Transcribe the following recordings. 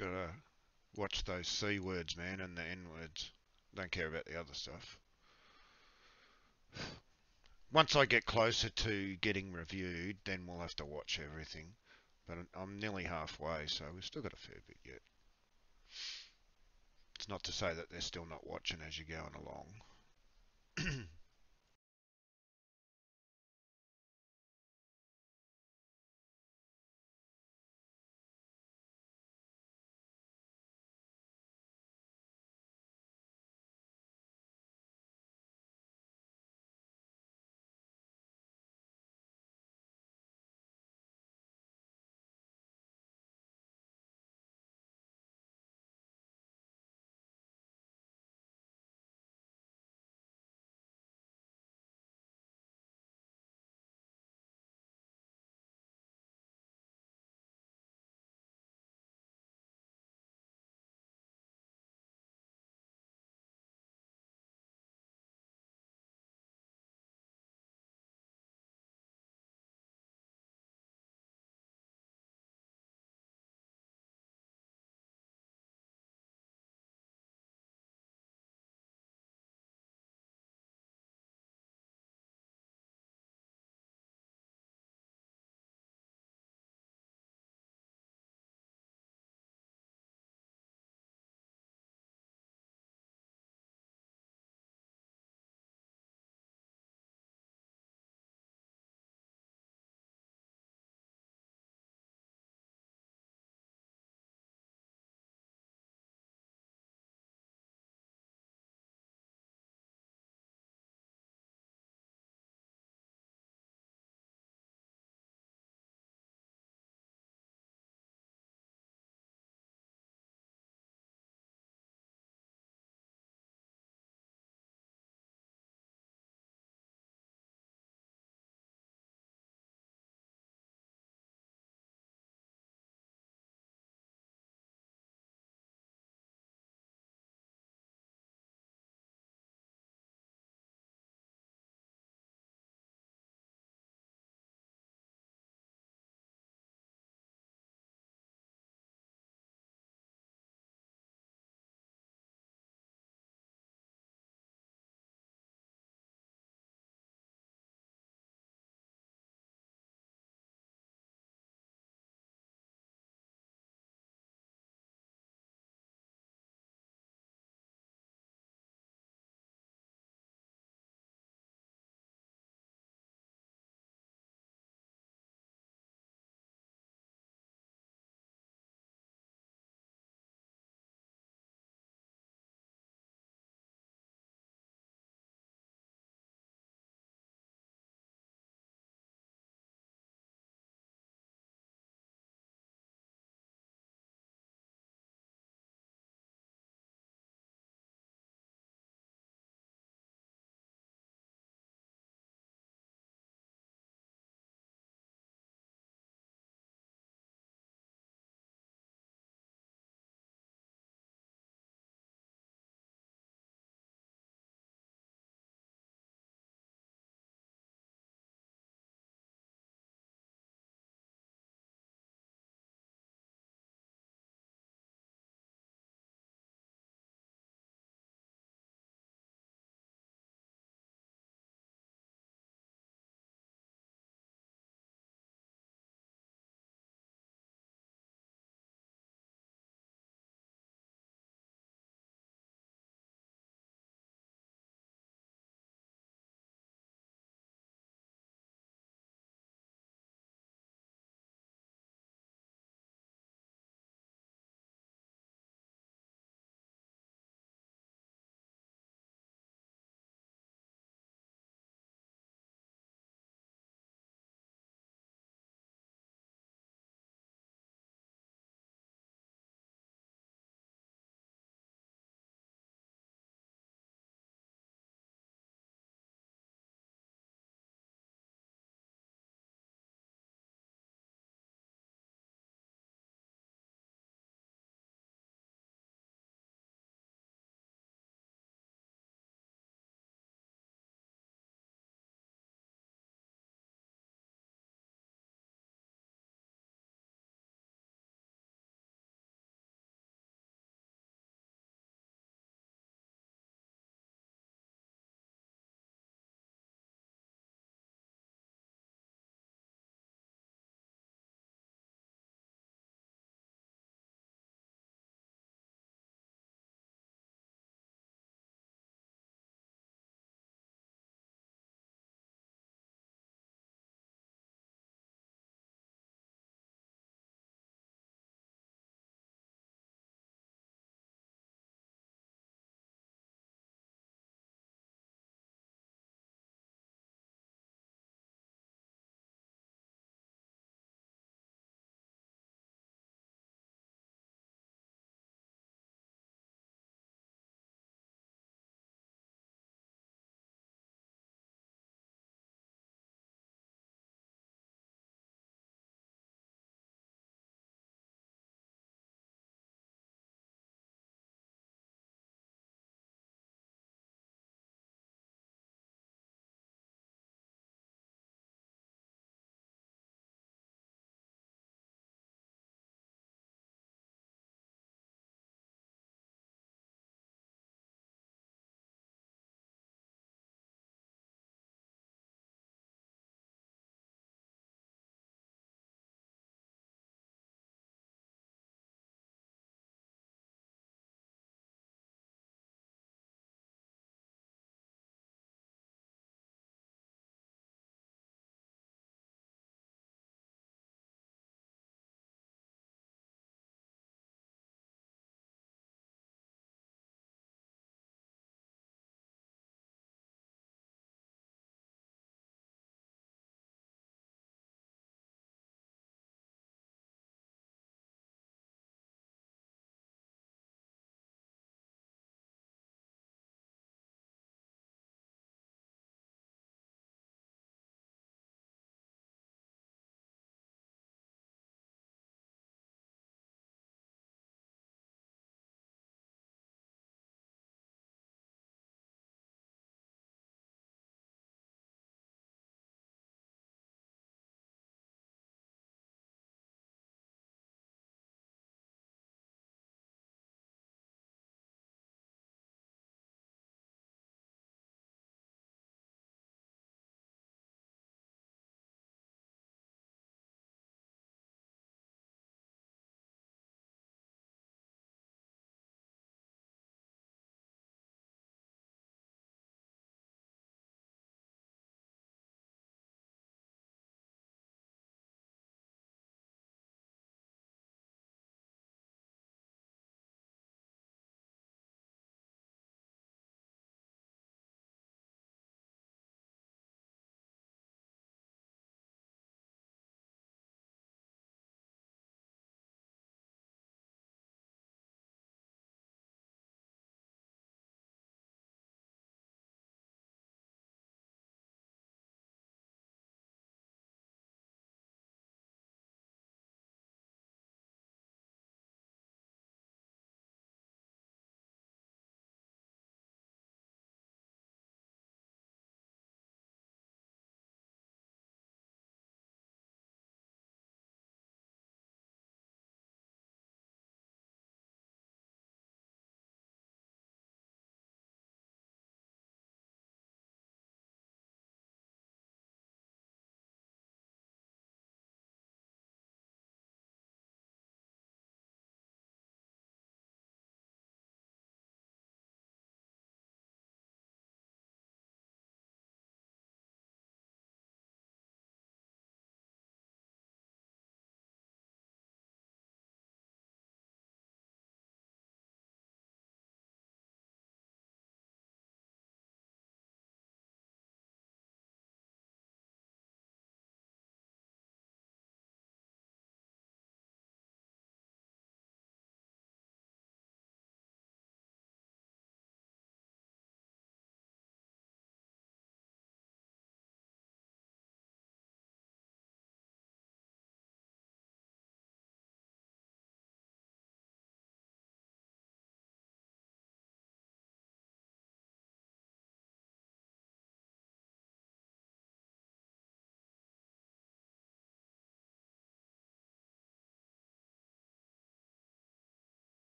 gotta watch those C words, man, and the N words. Don't care about the other stuff. Once I get closer to getting reviewed, then we'll have to watch everything. But I'm nearly halfway, so we've still got a fair bit yet. It's not to say that they're still not watching as you're going along.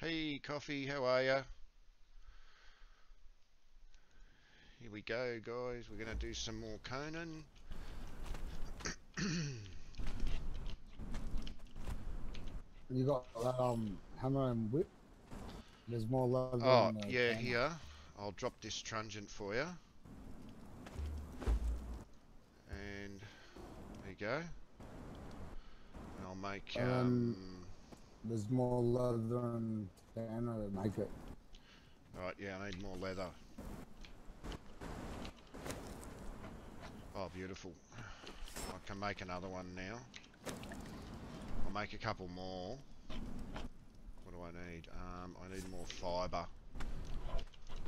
Hey, Coffee, how are ya? Here we go, guys. We're going to do some more Conan. You got um hammer and whip. There's more love. oh, the yeah, here. I'll drop this Truncheon for you. And there you go. And I'll make, Um, um, There's more leather and banner to make it. Right, yeah, I need more leather. Oh, beautiful. I can make another one now. I'll make a couple more. What do I need? Um, I need more fibre.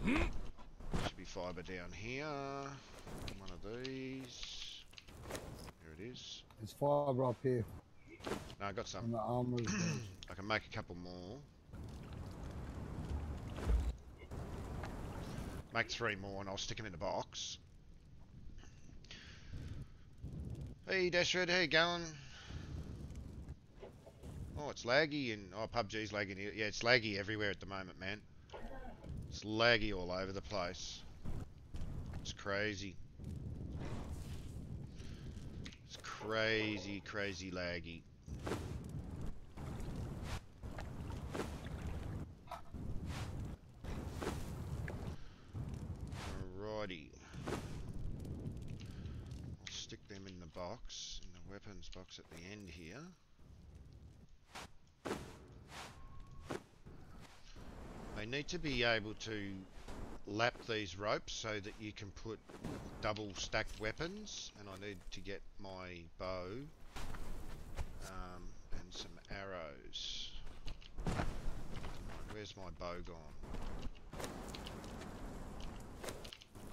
Should be fibre down here. One of these. Here it is. There's fibre up here No, I got some. in the armorer's. I can make a couple more. Make three more and I'll stick them in the box. Hey Dashred, how you going? Oh, it's laggy and oh PUBG's lagging here. Yeah, it's laggy everywhere at the moment, man. It's laggy all over the place. It's crazy. It's crazy, crazy laggy. Alrighty. I'll stick them in the box, in the weapons box at the end here. They need to be able to lap these ropes so that you can put double stacked weapons and I need to get my bow arrows. Where's my bow gone?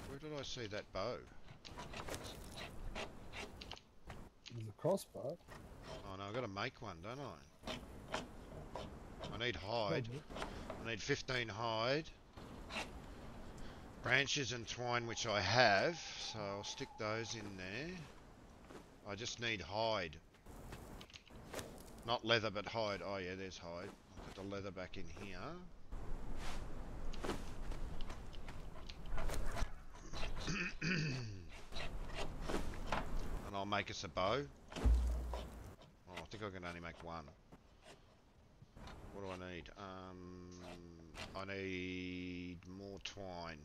Where did I see that bow? There's a crossbow. Oh no, I've got to make one, don't I? I need hide. I need 15 hide. Branches and twine, which I have, so I'll stick those in there. I just need hide. Not leather, but hide. Oh yeah, there's hide. Put the leather back in here. and I'll make us a bow. Oh, I think I can only make one. What do I need? Um, I need more twine.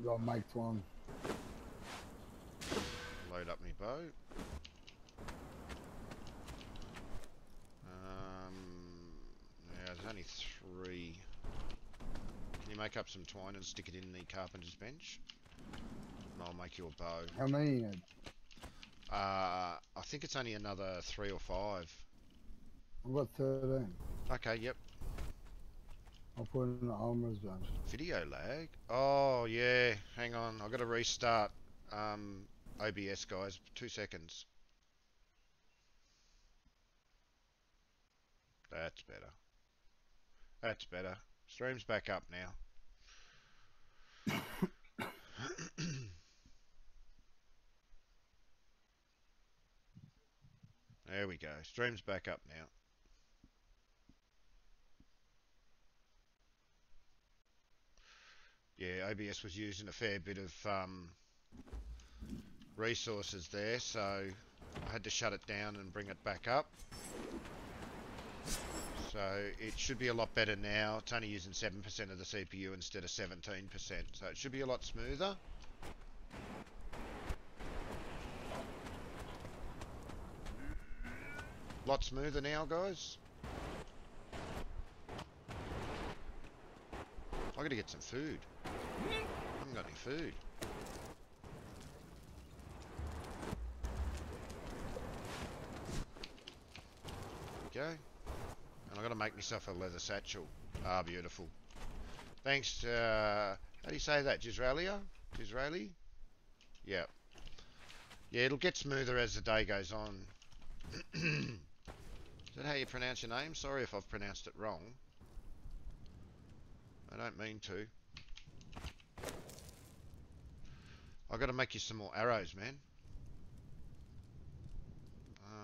You gotta make one. Load up my bow. Um, yeah, there's only three. Can you make up some twine and stick it in the carpenter's bench? And I'll make you a bow. How many? Uh, I think it's only another three or five. I've got 13. Okay, yep. I'll put in the armorer's bench. Video lag. Oh yeah, hang on. I've got to restart um, OBS, guys. Two seconds. That's better. That's better. Stream's back up now. there we go. Stream's back up now. Yeah, OBS was using a fair bit of um, resources there, so I had to shut it down and bring it back up. So it should be a lot better now. It's only using 7% of the CPU instead of 17%, so it should be a lot smoother. Lot smoother now, guys. I gotta get some food. I haven't got any food. There we go. And I gotta make myself a leather satchel. Ah, beautiful. Thanks, uh, how do you say that? Gisraelia? Gisraeli? Yeah. Yeah, it'll get smoother as the day goes on. Is that how you pronounce your name? Sorry if I've pronounced it wrong. I don't mean to. I got to make you some more arrows, man.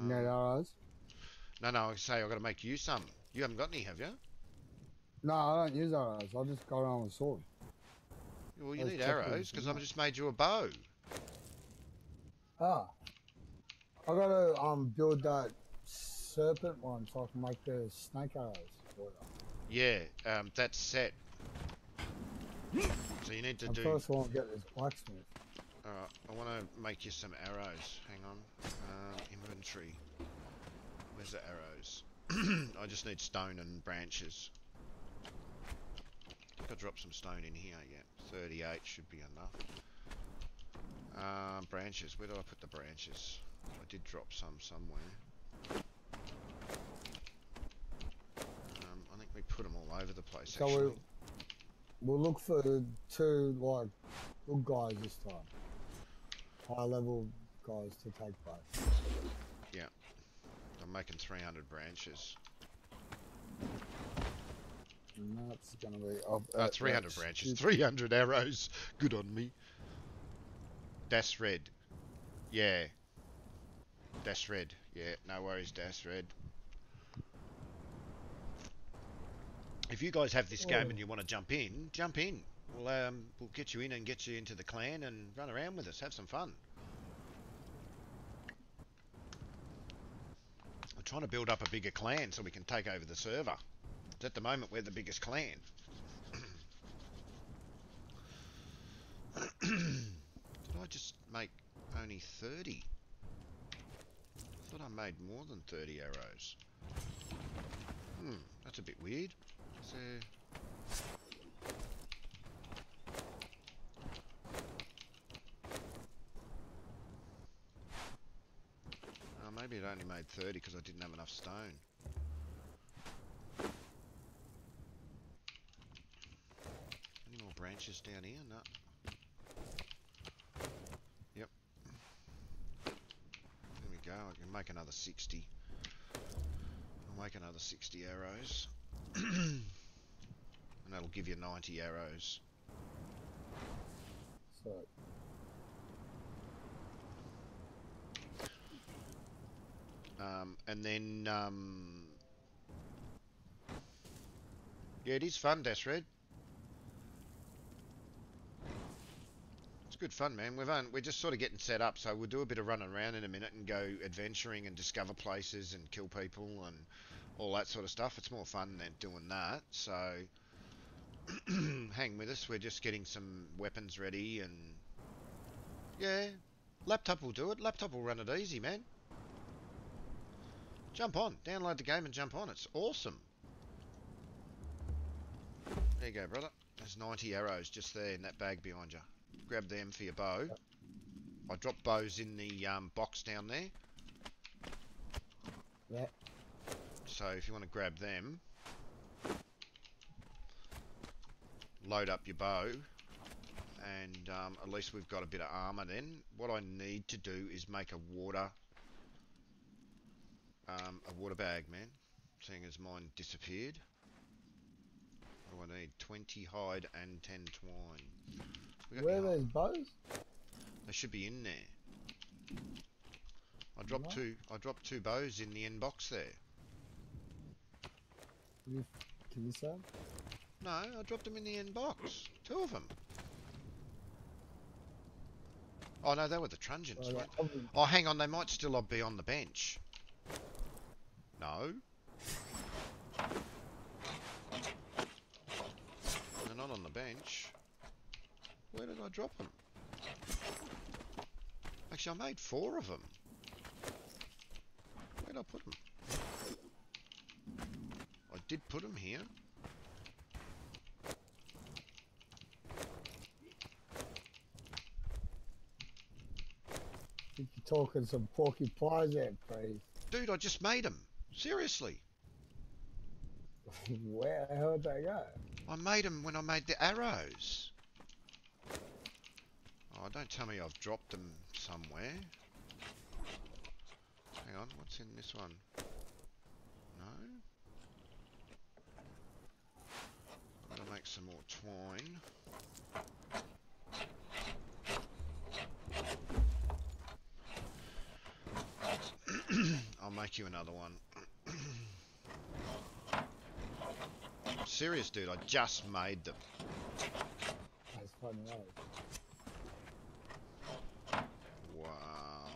Um, arrows? no, no, I say I got to make you some. You haven't got any, have you? No, I don't use arrows. I just go around with a sword. Well, you Those need arrows because I've just made you a bow. Ah. I gotta um build that serpent one so I can make the snake arrows. Yeah, um, that's set. So you need to And do. first I want to get this blacksmith. Alright, I want to make you some arrows. Hang on. Um, inventory. Where's the arrows? I just need stone and branches. I think I dropped some stone in here, yeah. 38 should be enough. Um, branches. Where do I put the branches? I did drop some somewhere. Um, I think we put them all over the place, So actually. We'll look for two like good guys this time. High level guys to take both. Yeah. I'm making 300 branches. And that's gonna be up Uh, 300 branches, 300 arrows. Good on me. That's red. Yeah. That's red. Yeah, no worries, that's red. If you guys have this game Oh. and you want to jump in, jump in. We'll um we'll get you in and get you into the clan and run around with us, have some fun. We're trying to build up a bigger clan so we can take over the server. At the moment, we're the biggest clan. Did I just make only 30? I thought I made more than 30 arrows. Hmm, that's a bit weird. Is. Oh, uh, maybe it only made 30 because I didn't have enough stone. Any more branches down here? No. Yep. There we go. I can make another 60. I'll make another 60 arrows. and that'll give you 90 arrows. So Um, and then, um, yeah, it is fun, Desred. It's good fun, man. We've on, we're just sort of getting set up, so we'll do a bit of running around in a minute and go adventuring and discover places and kill people and all that sort of stuff. It's more fun than doing that. So hang with us. We're just getting some weapons ready and yeah, laptop will do it. Laptop will run it easy, man. Jump on. Download the game and jump on. It's awesome. There you go, brother. There's 90 arrows just there in that bag behind you. Grab them for your bow. I dropped bows in the um, box down there. Yeah. So if you want to grab them, load up your bow, and um, at least we've got a bit of armor then. What I need to do is make a water um, a water bag, man. Seeing as mine disappeared. What do I need? 20 hide and 10 twine. Where are those bows? They should be in there. I dropped two. I dropped two bows in the inbox there. Can you, can you? No, I dropped them in the inbox. Two of them. Oh no, they were the truncheons. Oh, yeah, Oh, hang on, they might still be on the bench. No. They're not on the bench. Where did I drop them? Actually, I made four of them. Where did I put them? I did put them here. You're talking some porky pies there, Freddie. Dude, I just made them. Seriously. Where the hell did they go? I made them when I made the arrows. Oh, don't tell me I've dropped them somewhere. Hang on, what's in this one? No? I'm gonna make some more twine. I'll make you another one. Serious, dude. I just made them. That's funny, right? Wow.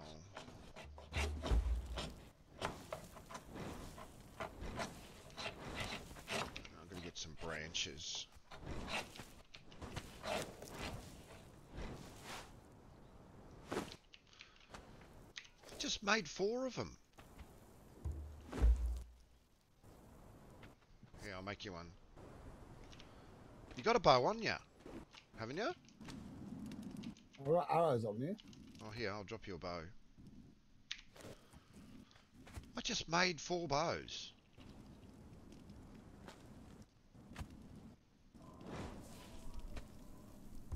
I'm gonna get some branches. Just made four of them. Yeah, you one. You got a bow on ya, haven't you? I've got arrows on me. Oh, here, I'll drop you a bow. I just made four bows.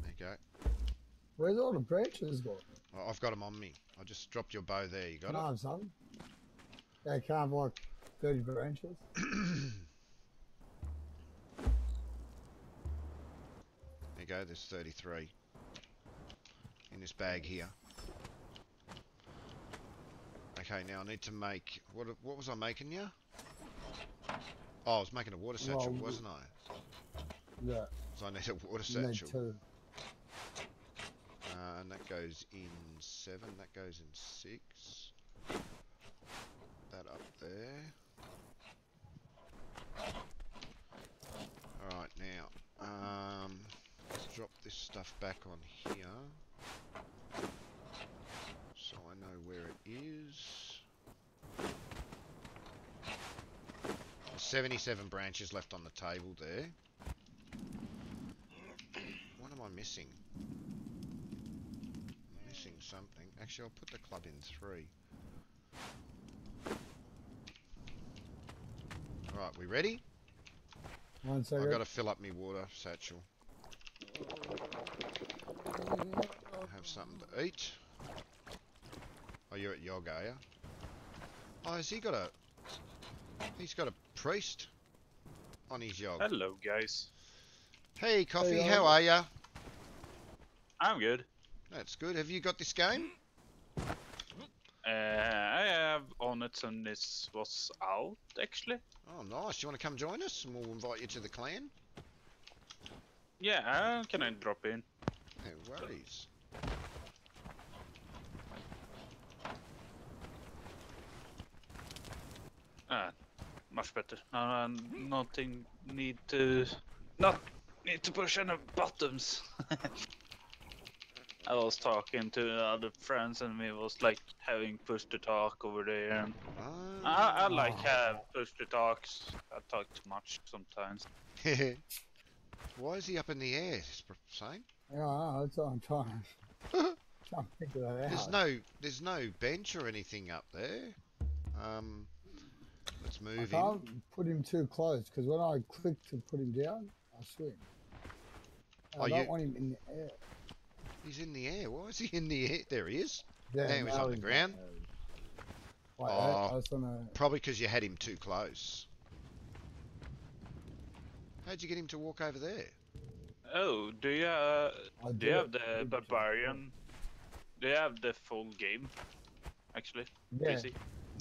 There you go. Where's all the branches gone? Oh, I've got them on me. I just dropped your bow there. You got I it? have some? Yeah, I have like 30 branches? go. There's 33 in this bag here. Okay, now I need to make what? What was I making you? Oh, I was making a water satchel, Well, wasn't I? Yeah, So I need a water satchel. Uh, and that goes in seven. That goes in six. That up there. All right, now um, let's drop this stuff back on here, so I know where it is. There's 77 branches left on the table there. What am I missing? missing something. Actually, I'll put the club in three. Right, we ready? One I've got to fill up my water satchel. Have something to eat. Oh, you're at yoga, are you? Oh, has he got a... He's got a priest on his yog. Hello, guys. Hey, Coffee, Hey, how are ya? I'm good. That's good. Have you got this game? Uh, I have on it and this was out actually. Oh, nice. You want to come join us? And we'll invite you to the clan? Yeah, uh, can I drop in? No worries. Ah, much better. Uh, nothing need to, not need to push any buttons. I was talking to other friends and we was like having push to talk over there. And I, I like have push to talks. I talk too much sometimes. Why is he up in the air? Saying Yeah, I know, that's what I'm trying. trying to figure that there's no there's no bench or anything up there. Um, let's move in. can't put him too close because when I click to put him down, I swing. I Oh, don't you- want him in the air. He's in the air. Why is he in the air? There he is. Yeah, Now he's on the ground. Wait, Oh. I. Probably because you had him too close. How'd you get him to walk over there? Oh, do you uh, I do you have the barbarian? Do you have the full game? Actually, Yeah, PC?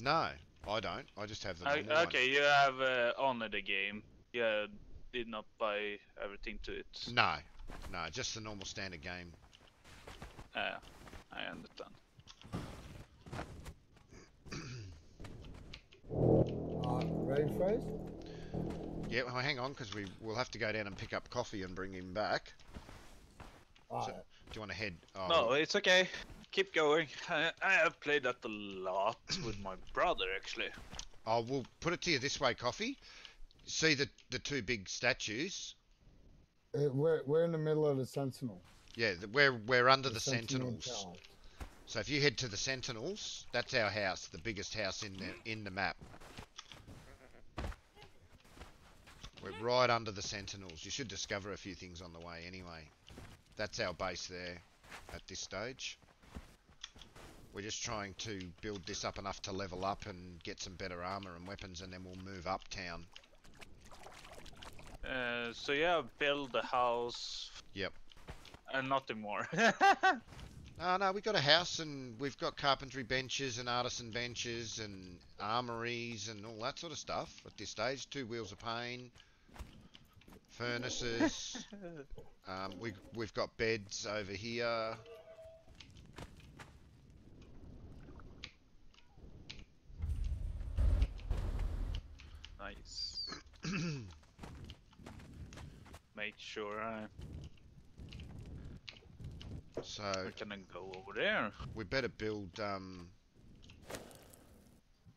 No, I don't. I just have the Uh, normal one. okay, you have uh, only the game. You did not buy everything to it. No, no, just the normal standard game. Uh, I understand. Alright, ready, Fraser? Yeah, well, hang on, because we will have to go down and pick up coffee and bring him back. Alright, Do you want to head? Oh, No, it's okay. Keep going. I, I have played that a lot with my brother actually. Oh, we'll put it to you this way, coffee. See the the two big statues? Uh, we're, we're in the middle of the Sentinel. Yeah, the, we're we're under the, Sentinel Sentinels. Tower. So if you head to the Sentinels, that's our house, the biggest house in the in the map. We're right under the Sentinels. You should discover a few things on the way anyway. That's our base there at this stage. We're just trying to build this up enough to level up and get some better armor and weapons and then we'll move uptown. Uh, so yeah, build the house. Yep. And nothing more. No, no, we've got a house and we've got carpentry benches and artisan benches and armories and all that sort of stuff at this stage. Two wheels of pain, furnaces. um, we, we've got beds over here. Nice. Make sure I So we can then go over there. we better build. Um,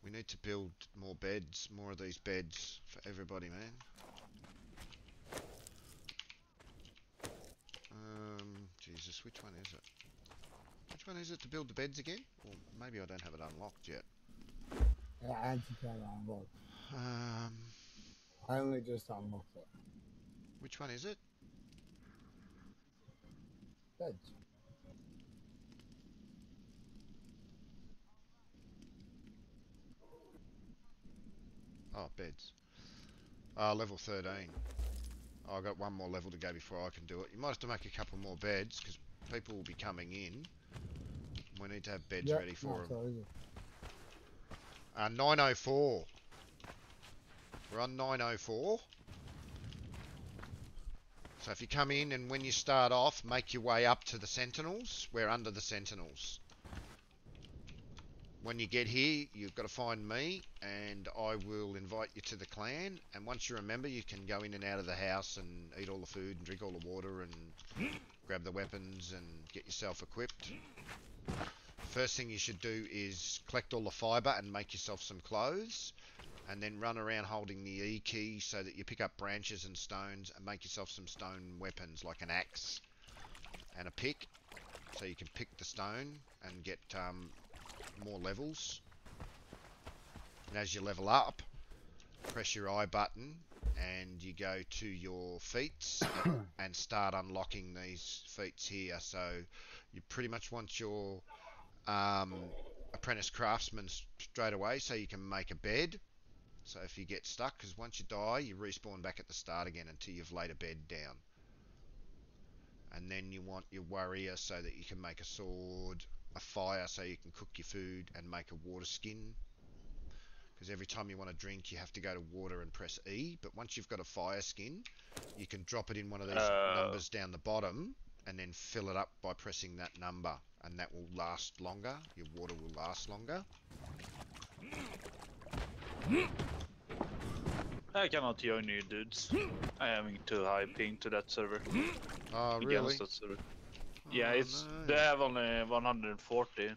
we need to build more beds, more of these beds for everybody, man. Jesus, which one is it? Which one is it to build the beds again? Or maybe I don't have it unlocked yet. Yeah, unlocked. Um, I only just unlocked it. which one is it? Beds. Oh, beds. Ah, level 13. I've got one more level to go before I can do it. You might have to make a couple more beds because people will be coming in. We need to have beds Yep, ready for them. Uh, 904. We're on 904. So if you come in and when you start off, make your way up to the Sentinels. We're under the Sentinels. When you get here, you've got to find me, and I will invite you to the clan. And once you're a member, you can go in and out of the house and eat all the food and drink all the water and grab the weapons and get yourself equipped. First thing you should do is collect all the fibre and make yourself some clothes. And then run around holding the E key so that you pick up branches and stones and make yourself some stone weapons like an axe and a pick. So you can pick the stone and get um, more levels. And as you level up, press your I button and you go to your feats and start unlocking these feats here. So you pretty much want your um, apprentice craftsman straight away so you can make a bed. So if you get stuck, because once you die, you respawn back at the start again until you've laid a bed down. And then you want your warrior so that you can make a sword, a fire so you can cook your food, and make a water skin. Because every time you want to drink, you have to go to water and press E. But once you've got a fire skin, you can drop it in one of these Oh. numbers down the bottom and then fill it up by pressing that number. And that will last longer. Your water will last longer. I cannot join you dudes. I am having too high ping to that server. Oh, Against really? that server. Yeah, Oh, it's no. they have only 140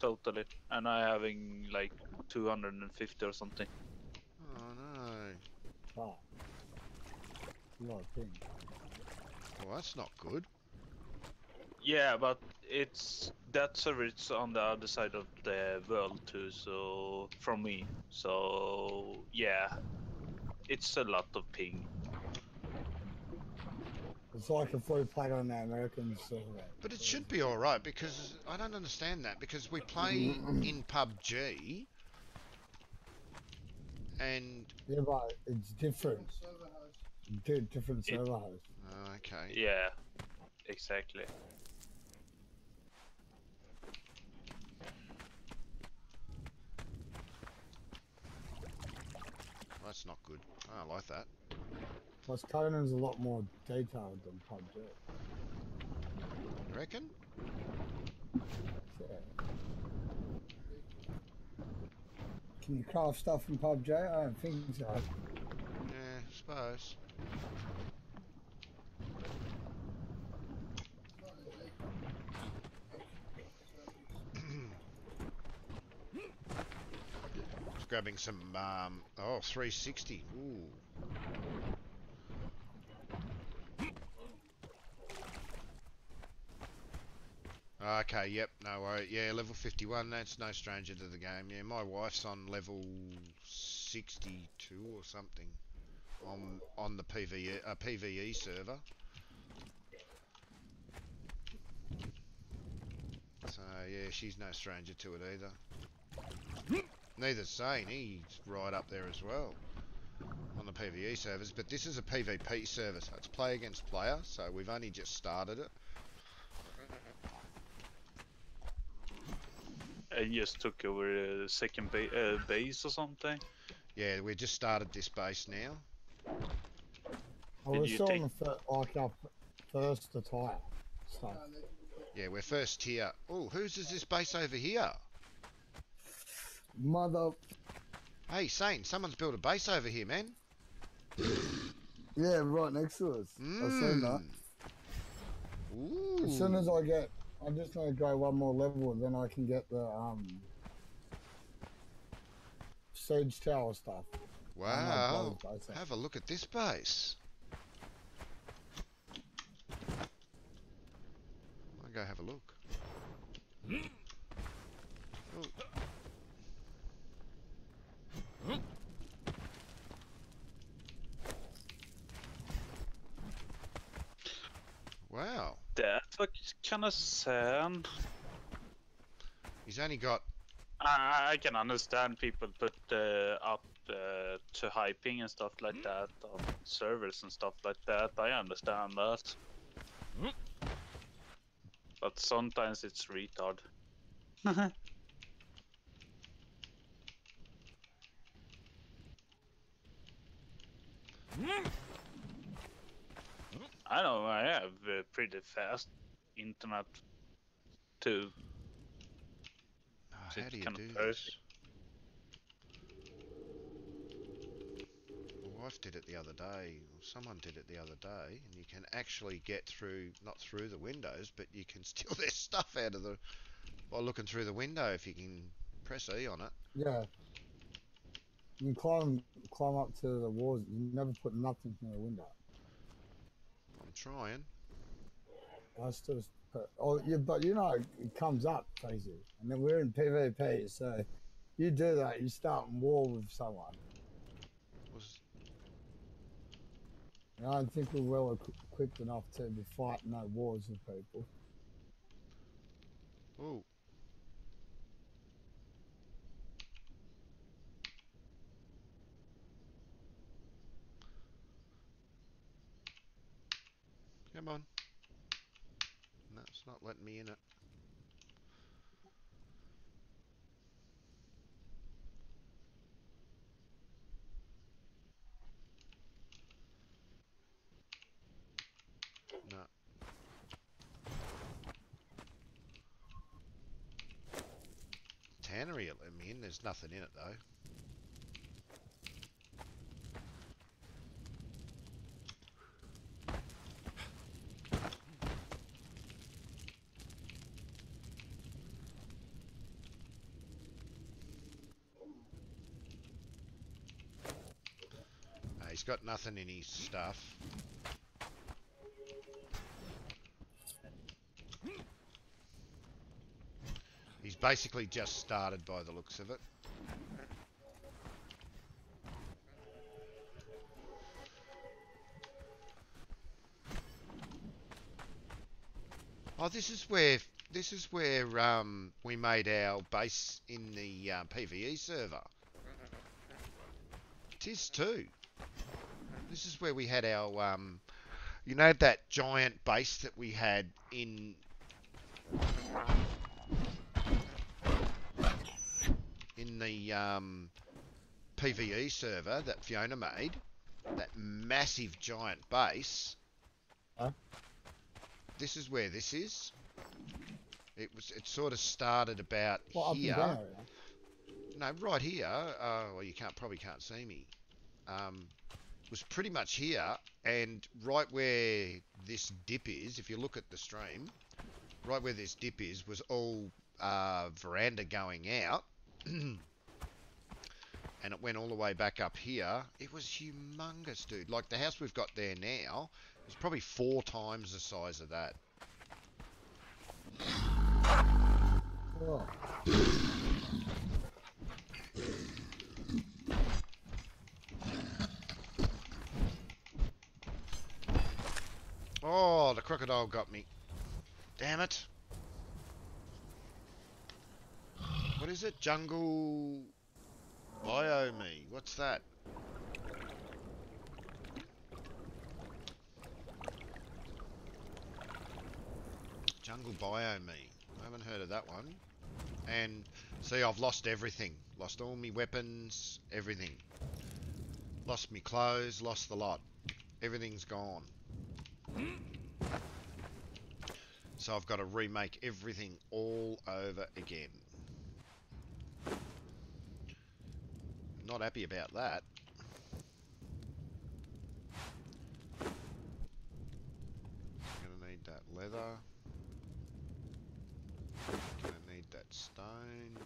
totally, and I having like 250 or something. Oh no. Ah. A lot of things. Well, that's not good. Yeah, but it's that server is on the other side of the world too. So from me, so yeah, it's a lot of ping. It's like if we played on the American server. But it should be alright because I don't understand that because we play in PUBG and Yeah, but it's different. Di- different It- server host. oh, okay. Yeah, exactly. That's not good. I don't like that. Plus, Conan's a lot more detailed than PUBG. You reckon? Yeah. Can you craft stuff from PUBG? I don't think so. Yeah, I suppose. Grabbing some, um, oh, 360. Ooh. Okay, yep, no worry. Yeah, level 51, that's no stranger to the game. Yeah, my wife's on level 62 or something on on the PVE uh, PVE server. So yeah, she's no stranger to it either. Neither Sane, he's right up there as well on the PVE servers. But this is a PvP server, so it's play against player. So we've only just started it. And just took over the second ba- uh, base or something. Yeah, we just started this base now. I Did was you still take- on the fir- like our first attire stuff. Yeah, we're first here. Oh, whose is this base over here? Mother, Hey, Sane, someone's built a base over here, man. yeah, right next to us. I've seen that. Mm. Ooh. As soon as I get, I'm just gonna go one more level, and then I can get the um tower stuff. Wow. base. Have a look at this base. I'll go have a look. Oh. Wow. That was kind of sad. He's only got I, I can understand people put uh, up uh, to high ping and stuff like that on servers and stuff like that. I understand that. But sometimes it's retard. I know I have uh, pretty fast internet too. Oh, So how do you do this? My wife did it the other day, or someone did it the other day, and you can actually get through, not through the windows, but you can steal their stuff out of the, by looking through the window if you can press E on it. Yeah. You can climb climb up to the walls. You never put nothing in the window. Trying. I still oh yeah, but you know it comes up, Tracy, and then we're in PvP, so you do that, you start in war with someone. And I don't think we're well equipped enough to be fighting no wars with people. oh, come on. That's not letting me in it. No. Tannery let me in. There's nothing in it though. Got nothing in his stuff. He's basically just started by the looks of it. Oh, this is where this is where um, we made our base in the uh, PVE server. Tis too. This is where we had our, um, you know, that giant base that we had in in the um, PVE server that Fiona made. That massive giant base. Huh? This is where this is. It was. It sort of started about Well, here. and down area. No, right here. Uh, well, you can't probably can't see me. Um, was pretty much here, and right where this dip is. If you look at the stream, right where this dip is was all uh, veranda going out, and it went all the way back up here. It was humongous, dude. Like the house we've got there now is probably four times the size of that. Oh, Oh, the crocodile got me. Damn it. What is it? Jungle Biome. Me. What's that? Jungle Biome. I haven't heard of that one. and see, I've lost everything. Lost all my weapons, everything. Lost me clothes, lost the lot. Everything's gone. So I've got to remake everything all over again. Not happy about that. Gonna need that leather. Gonna need that stone.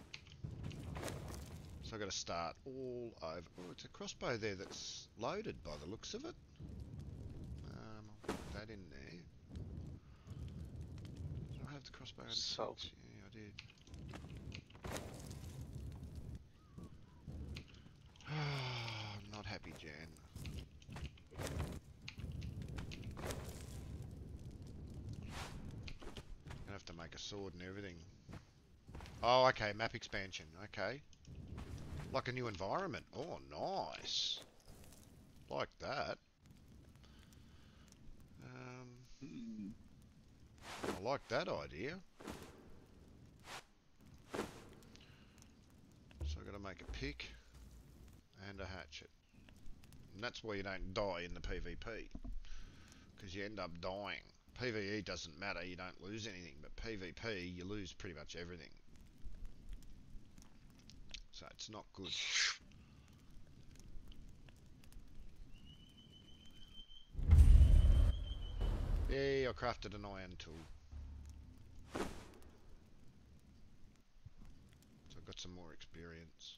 So I've got to start all over. Oh, it's a crossbow there that's loaded by the looks of it. That in there. Did I have the crossbow? in So-? Yeah, I did. Not happy, Jan. Gonna have to make a sword and everything. Oh, okay, map expansion. Okay. Like a new environment. Oh, nice. Like that. Um, Hmm. I like that idea. So I've gotta make a pick and a hatchet. And that's why you don't die in the PvP. Because you end up dying. PvE doesn't matter, you don't lose anything, but PvP, you lose pretty much everything. So it's not good. Yay, I crafted an iron tool. So I've got some more experience.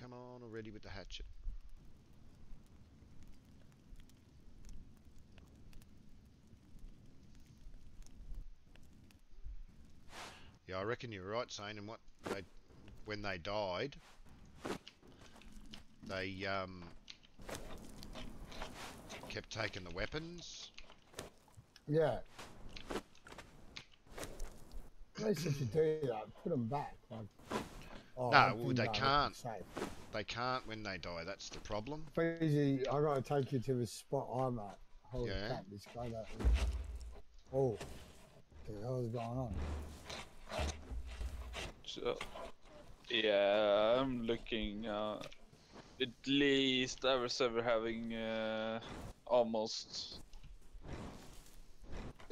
Come on already with the hatchet. Yeah, I reckon you're right, saying and what they when they died, they um kept taking the weapons. Yeah. At least if you do that, put them back. Like, oh, No, I well, they that would be can't. They can't when they die. That's the problem. Feezy, I gotta take you to the spot I'm at. Holy Yeah. crap, this guy that. Oh, what the hell is going on? So, yeah, I'm looking. Uh, at least every ever having uh, almost.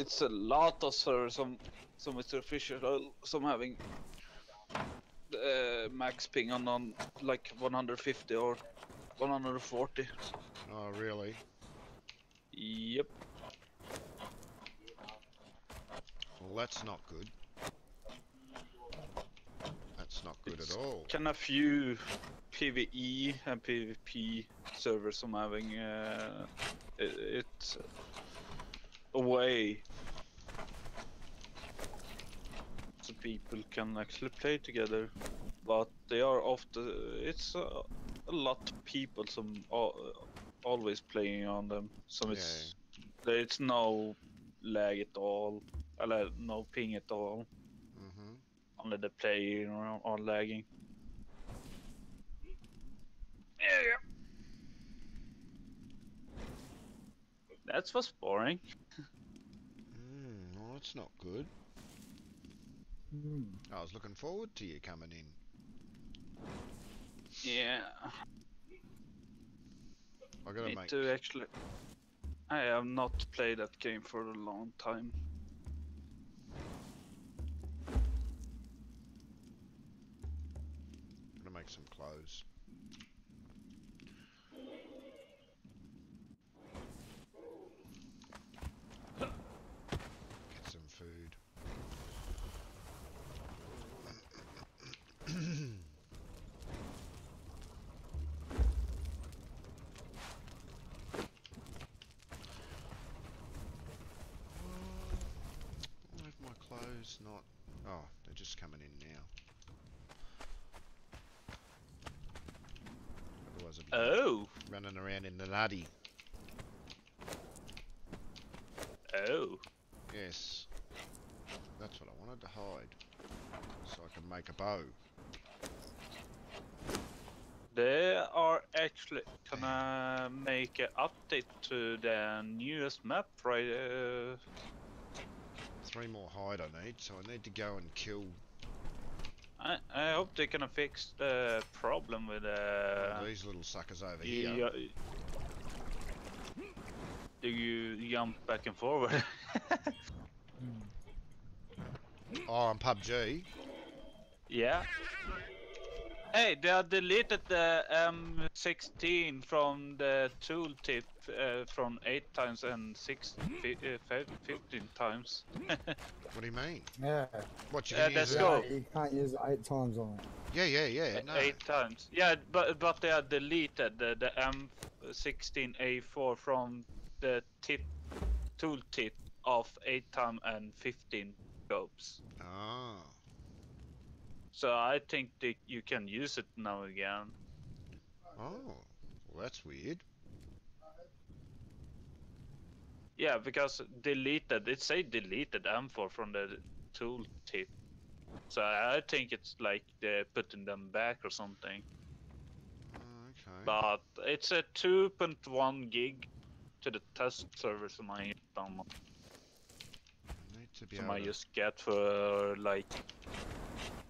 It's a lot of servers. Some, some it's official. Some having uh, max ping on on like 150 or 140. Oh, really? Yep. Well, that's not good. That's not good It's at all. Can a few PVE and PvP servers I'm having uh, it, it's a way so people can actually play together, but they are often it's uh, a lot of people some al- always playing on them, so it's there it's no lag at all, uh, no ping at all hmm only the playing or, or lagging. Yeah. That's what's boring. Mm, well, that's not good. Hmm. I was looking forward to you coming in. Yeah. I gotta Me make. too, actually. I have not played that game for a long time. I'm Gonna make some clothes. Get some food. Why have clothes not? Oh, they're just coming in now. Otherwise, I'd be Oh, running around in the nutty. oh. Yes. That's what I wanted to hide. So I can make a bow. They are actually gonna make an update to the newest map, right? Uh, Three more hide I need, so I need to go and kill I, I hope they're gonna fix the problem with uh, These little suckers over you, here. you, do you jump back and forward? Oh, on PUBG. yeah. Hey, they have deleted the M16 from the tooltip uh, from 8 times and 6, fi- uh, 15 times. What do you mean? Yeah. What you Uh, can let's use it- go. Yeah, you can't use it eight times on it. Yeah, yeah, yeah. No. 8 times. Yeah, but but they have deleted the, the M16A4 from the tip tooltip of 8 times and 15 scopes. Oh. So I think that you can use it now again. Oh. Well, that's weird. Yeah, because deleted, it say deleted M4 from the tooltip. So I think it's like they're putting them back or something. Okay. But it's a 2.1 gig to the test servers on my download. Need to be Some able I to just get for like,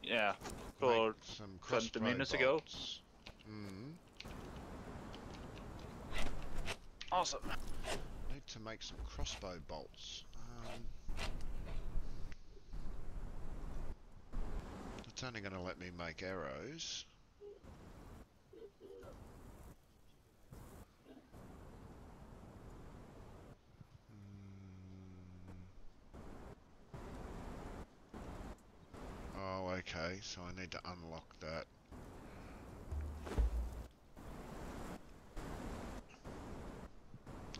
yeah, for some 20 minutes ago. bolts. Mm. awesome. Need to make some crossbow bolts. Um, it's only going to let me make arrows. Mm. Oh, okay. So I need to unlock that.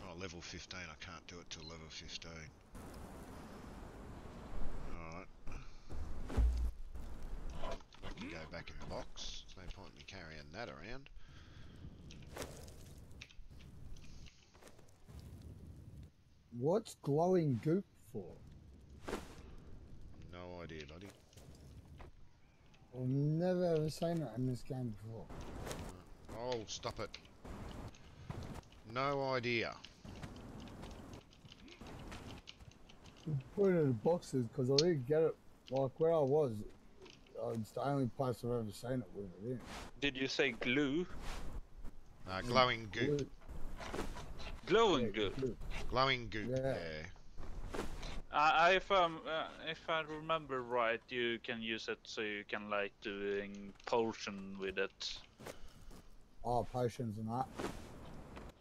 Oh, level 15. I can't do it till level 15. Alright. Can go back in the box. There's no point in me carrying that around. What's glowing goop for? No idea, buddy. I've never ever seen it in this game before. Oh, stop it. No idea. Put it in the boxes because I didn't get it. Like where I was, it's the only place I've ever seen it with it in. Did you say glue? Uh, glowing goop. Blue- Glowing yeah, goo. blue. Glowing goop, Yeah. yeah. I, I- if I'm, uh, if I remember right, you can use it so you can like doing potion with it. Oh, potions and that.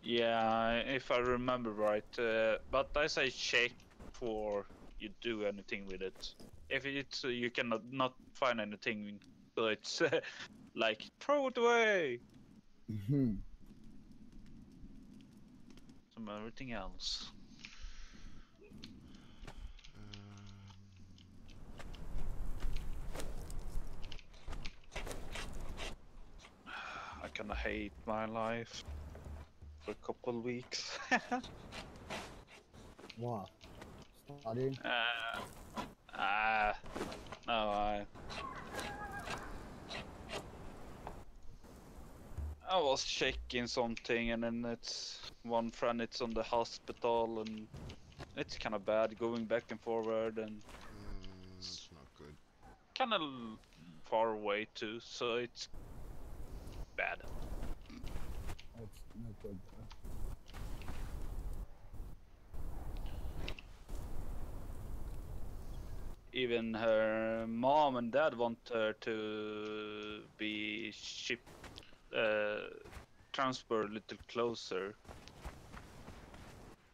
Yeah, if I remember right. Uh, but I say check before you do anything with it. If it's uh, you cannot not find anything, so it's like throw it away. Mhm. Some everything else. I kinda hate my life for a couple weeks. What? Studying? Uh, ah, no, I. I was checking something, and then it's one friend. It's on the hospital, and it's kind of bad going back and forward, and Mm, that's not good. kind of far away too. So it's bad. That's not good. Even her mom and dad want her to be shipped, uh, transferred a little closer.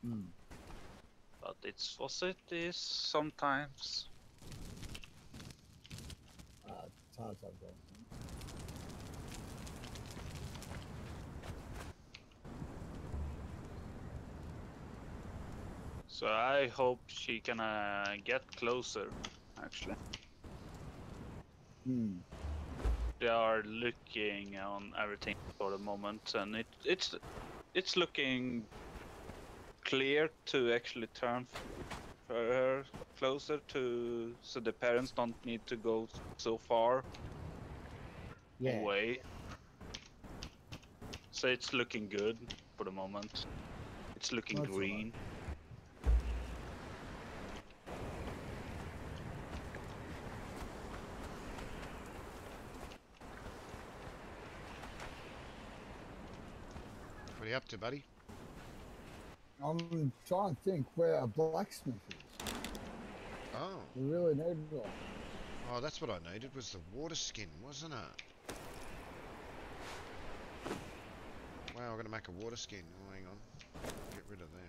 Mm. But it's what it is sometimes. Uh, it's hard sometimes. So I hope she can uh, get closer. Actually, Hmm. they are looking on everything for the moment, and it it's it's looking clear to actually turn for her closer to so the parents don't need to go so far Yeah. away. So it's looking good for the moment. It's looking That's green. You up to, buddy? I'm trying to think where a blacksmith is. Oh. We really need one. Oh, that's what I needed was the water skin, wasn't it? Wow, I'm gonna make a water skin. Oh, hang on. Get rid of them.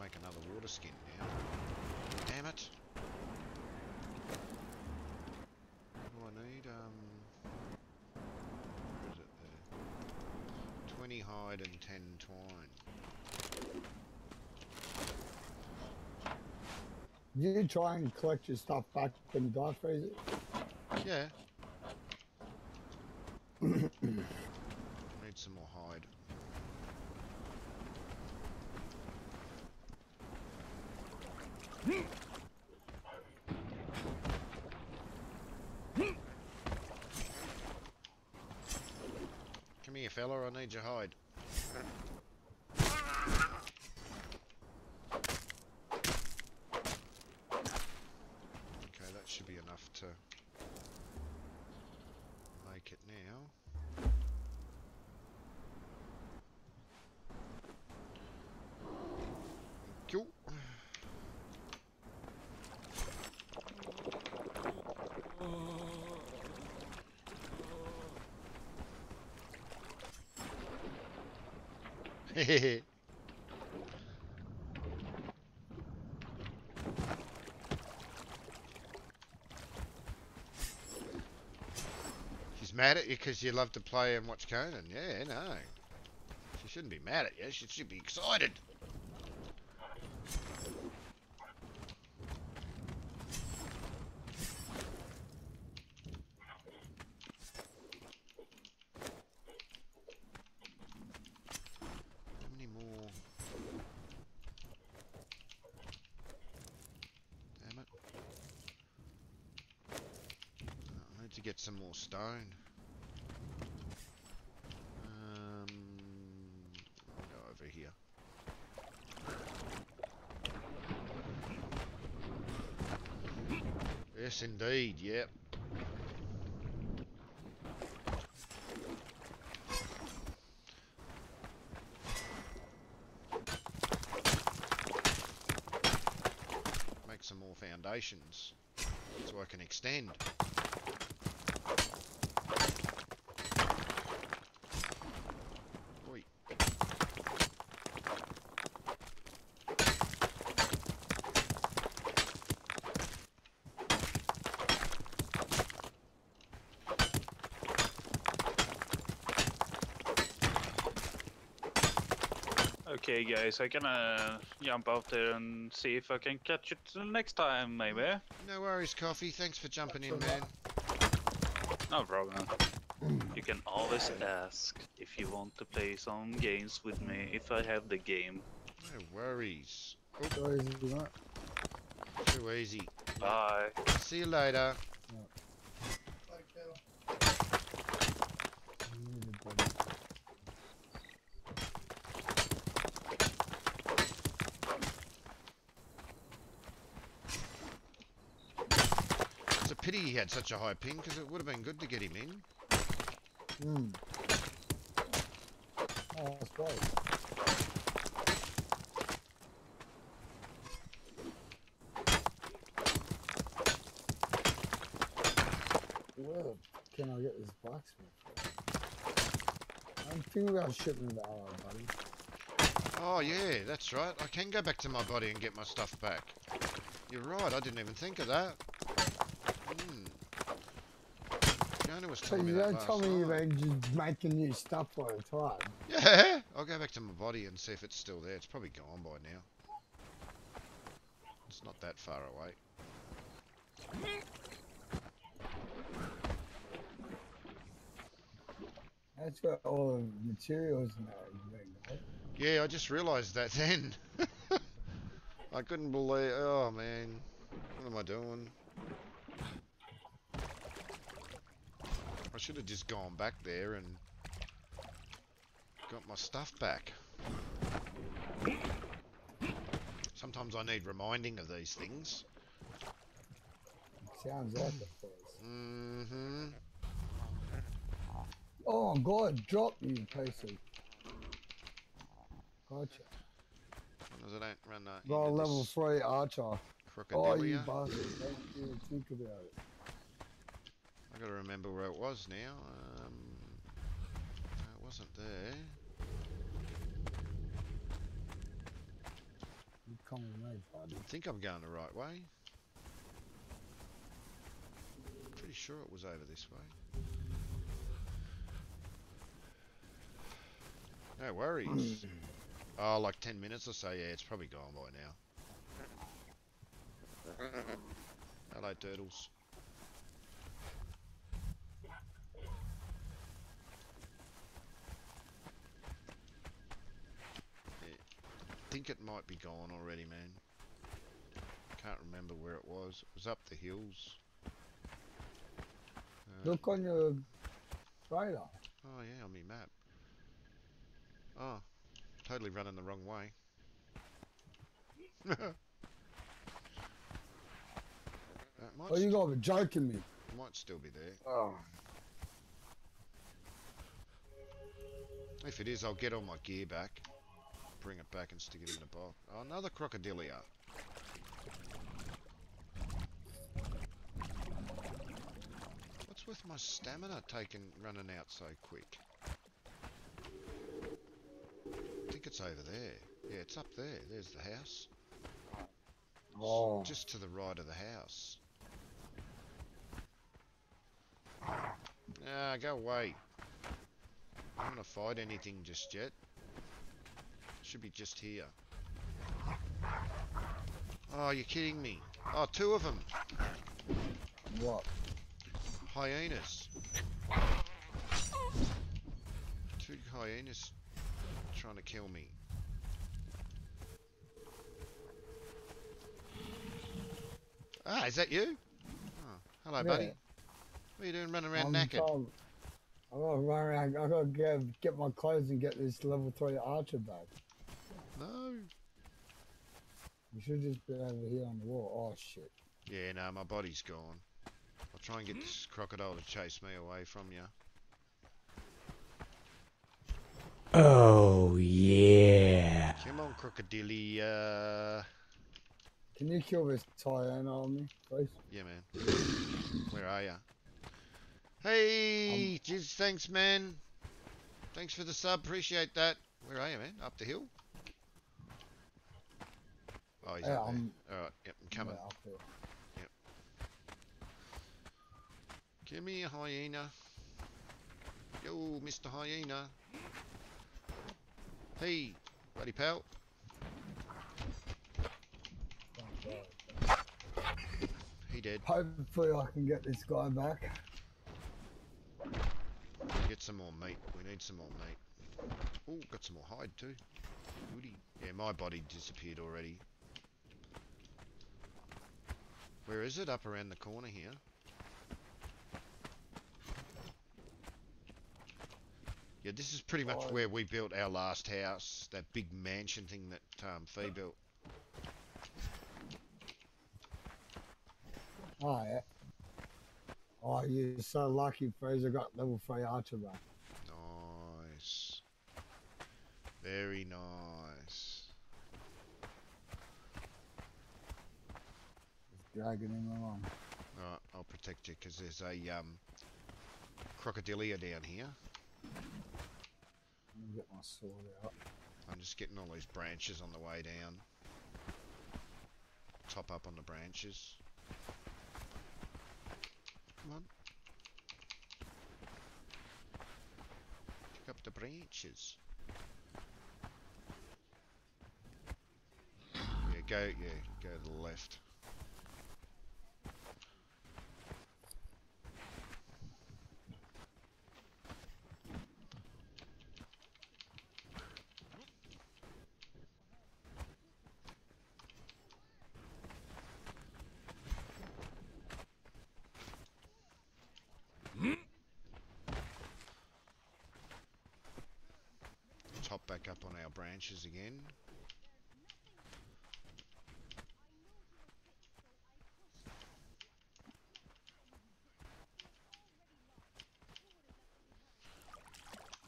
Make another water skin now. Damn it. What do I need? Um, where is it there? 20 hide and 10 twine. You try and collect your stuff back when you die freeze it. Yeah. Need some more hide. Come here, fella. I need your hide. Okay, that should be enough to make it now. Cool. Hehehe. She's mad at you because you love to play and watch Conan. Yeah, no. She shouldn't be mad at you. She should be excited. How many more? Damn it. I need to get some more stone. Um, I'll go over here. Yes, indeed. Yep. Make some more foundations so I can extend. Oi. Okay, guys, I'm gonna jump out there and see if I can catch it next time, maybe. No worries, Coffee. Thanks for jumping in, man. No problem. You can always ask if you want to play some games with me if I have the game. No worries. So easy. Too easy. Bye. See you later. Needed one. It's a pity he had such a high ping because it would have been good to get him in. Mm. Oh, that's great. Where can I get this blacksmith? I'm thinking about shipping the arrow, buddy. Oh yeah, that's right. I can go back to my body and get my stuff back. You're right. I didn't even think of that. Hmm. Fiona was So telling me you that don't tell me you've night. been just making new stuff all the time. Yeah, I'll go back to my body and see if it's still there. It's probably gone by now. It's not that far away. That's where all the materials is. Yeah, I just realised that then. I couldn't believe. Oh man, what am I doing? I should have just gone back there and got my stuff back. Sometimes I need reminding of these things. Sounds like it, boys. Mm-hmm. Oh God, drop you, Casey. Gotcha. As I don't run that. Got level three archer. Oh, you bastard. Don't you think about it. I gotta remember where it was now. Um, no, it wasn't there. You come with me, buddy. I think I'm going the right way. Pretty sure it was over this way. No worries. oh, like 10 minutes or so. Yeah, it's probably gone by now. Hello, turtles. Yeah, I think it might be gone already, man. Can't remember where it was. It was up the hills. Uh, Look on your radar. Oh yeah, on my map. Oh, totally running the wrong way. Oh, you gotta be joking me. might still be there. Oh. If it is, I'll get all my gear back. Bring it back and stick it in the box. Oh, another crocodilia. What's with my stamina taking running out so quick? I think it's over there. Yeah, it's up there. There's the house. Oh. Just to the right of the house. Ah, go away. I don't want to fight anything just yet. Should be just here. Oh, you're kidding me. Oh, two of them. What? Hyenas. Two hyenas trying to kill me. Ah, is that you? Oh, hello, buddy. What are you doing running around I'm naked? told- I gotta run around. I gotta get, get my clothes and get this level three archer back. No. You should just be over here on the wall. Oh shit. Yeah, no, my body's gone. I'll try and get this crocodile to chase me away from you. Oh yeah. Come on, crocodilia. Can you kill this Tyana on me, please? Yeah, man. Where are ya? Hey, um, jeez, thanks, man. Thanks for the sub, appreciate that. Where are you, man? Up the hill? Oh, he's Yeah. I'm- Alright, yep, I'm coming. Yeah, there. Give me a hyena. Yo, Mr. Hyena. Hey, buddy pal. He dead. Hopefully I can get this guy back. Get some more meat. We need some more meat. Oh, got some more hide too. Goody. Yeah, my body disappeared already. Where is it? Up around the corner here. Yeah, this is pretty much Oh. where we built our last house. That big mansion thing that um, Fee built. Oh yeah. Oh, you're so lucky, Fraser got level three archer back. Nice. Very nice. Just dragging him along. Alright, I'll protect you because there's a um, crocodilia down here. Let me get my sword out. I'm just getting all these branches on the way down. Top up on the branches. Come on. Pick up the branches. Yeah, go, yeah, go to the left. branches again.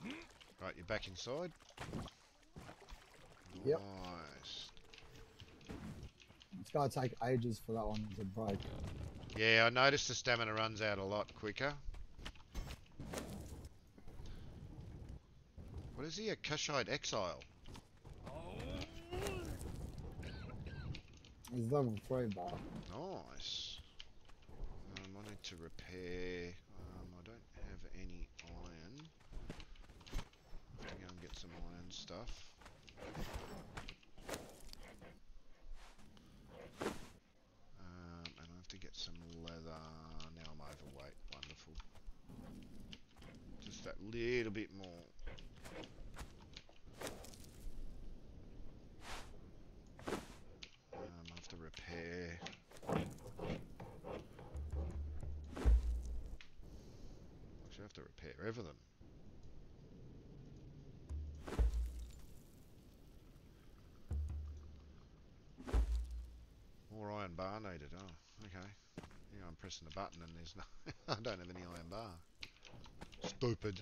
Right, you're back inside. Yep. Nice. It's going to take ages for that one to break. Yeah, I noticed the stamina runs out a lot quicker. What is he, a Kushite exile? Level but Nice. Um, I need to repair. Um, I don't have any iron. I have to go and get some iron stuff. Um, and I have to get some leather. Now I'm overweight. Wonderful. Just that little bit more. Um, I repair. Actually, I have to repair everything. More iron bar needed. Oh, okay. Yeah, I'm pressing the button and there's no. I don't have any iron bar. Stupid.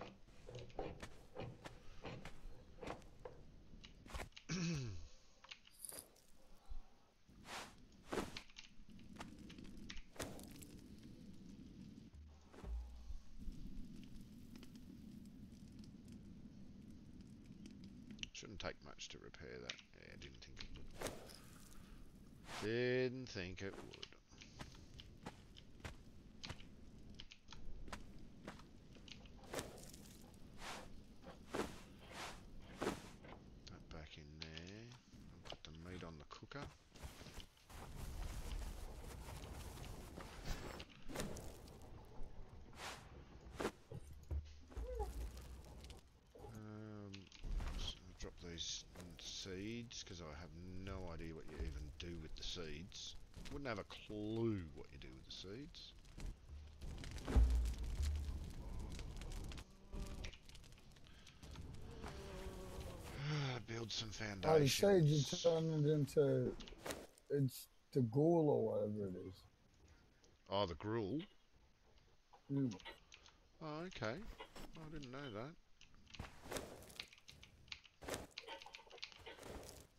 Shouldn't take much to repair that. Yeah, didn't think it would. Didn't think it would. That back in there. And put the meat on the cooker. Um, so I'll drop these in seeds because I have no idea what you even do with the seeds. Wouldn't have a clue what you do with the seeds. Build some oh, the sage you turn it into it's the ghoul or whatever it is. Oh, the gruel. Mm. Oh, okay. I didn't know that.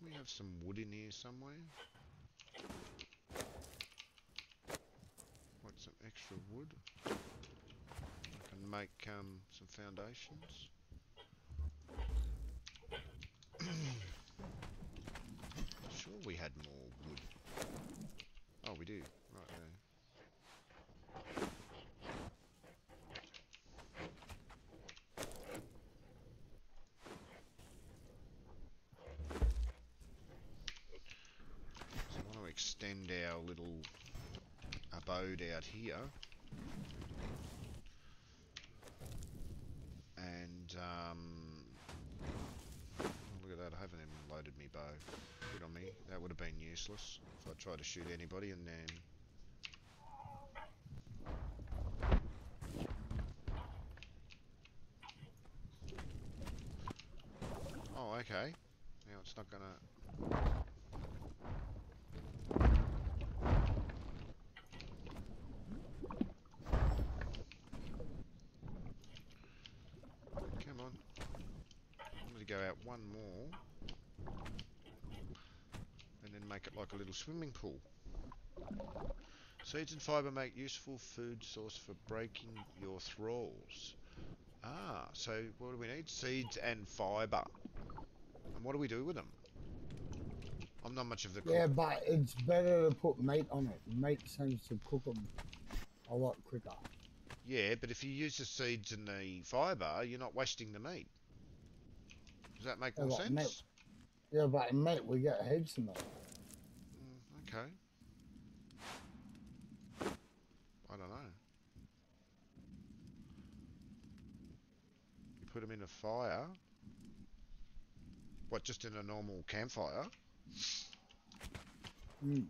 We have some wood in here somewhere. Want some extra wood? I can make um, some foundations. sure we had more wood. Oh, we do. Right there. So I want to extend our little out here. And, um, oh, look at that, I haven't even loaded me bow. Good on me. That would have been useless if I tried to shoot anybody and then... Oh, okay. Now it's not gonna... Come on. I'm going to go out one more. And then make it like a little swimming pool. Seeds and fibre make useful food source for breaking your thralls. Ah, so what do we need? Seeds and fibre. And what do we do with them? I'm not much of the cook. Yeah, but it's better to put meat on it. Meat seems to cook them a lot quicker. Yeah, but if you use the seeds and the fibre, you're not wasting the meat. Does that make more sense? meat- Yeah, but in meat we get heaps of meat. Mm, okay. I don't know. You put them in a fire. What, just in a normal campfire? Mm.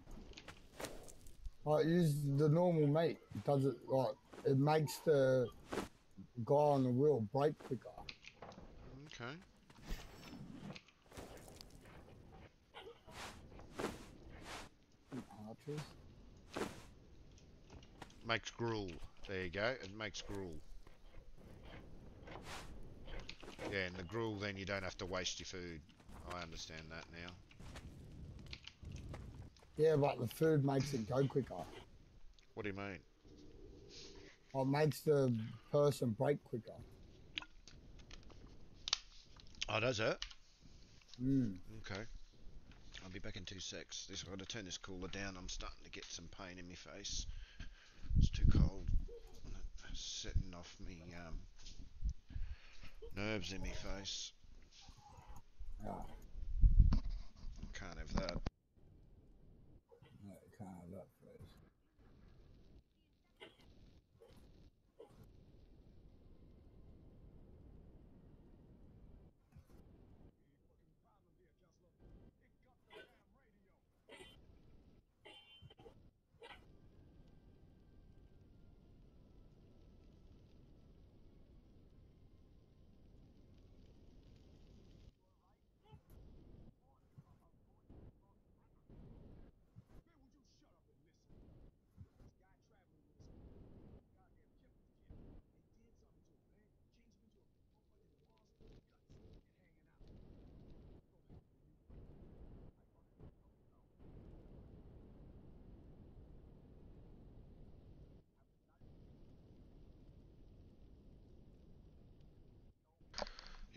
Like use the normal meat. Does it like it makes the guy on the wheel break quicker. Okay. Archers. Makes gruel. There you go. It makes gruel. Yeah, and the gruel, then you don't have to waste your food. I understand that now. Yeah, but the food makes it go quicker. What do you mean? Or makes the person break quicker. Oh, does it? Mm. Okay. I'll be back in two secs. This I've got to turn this cooler down. I'm starting to get some pain in my face. It's too cold. Setting off me um, nerves in my face. Can't have that. No, can't have that, please.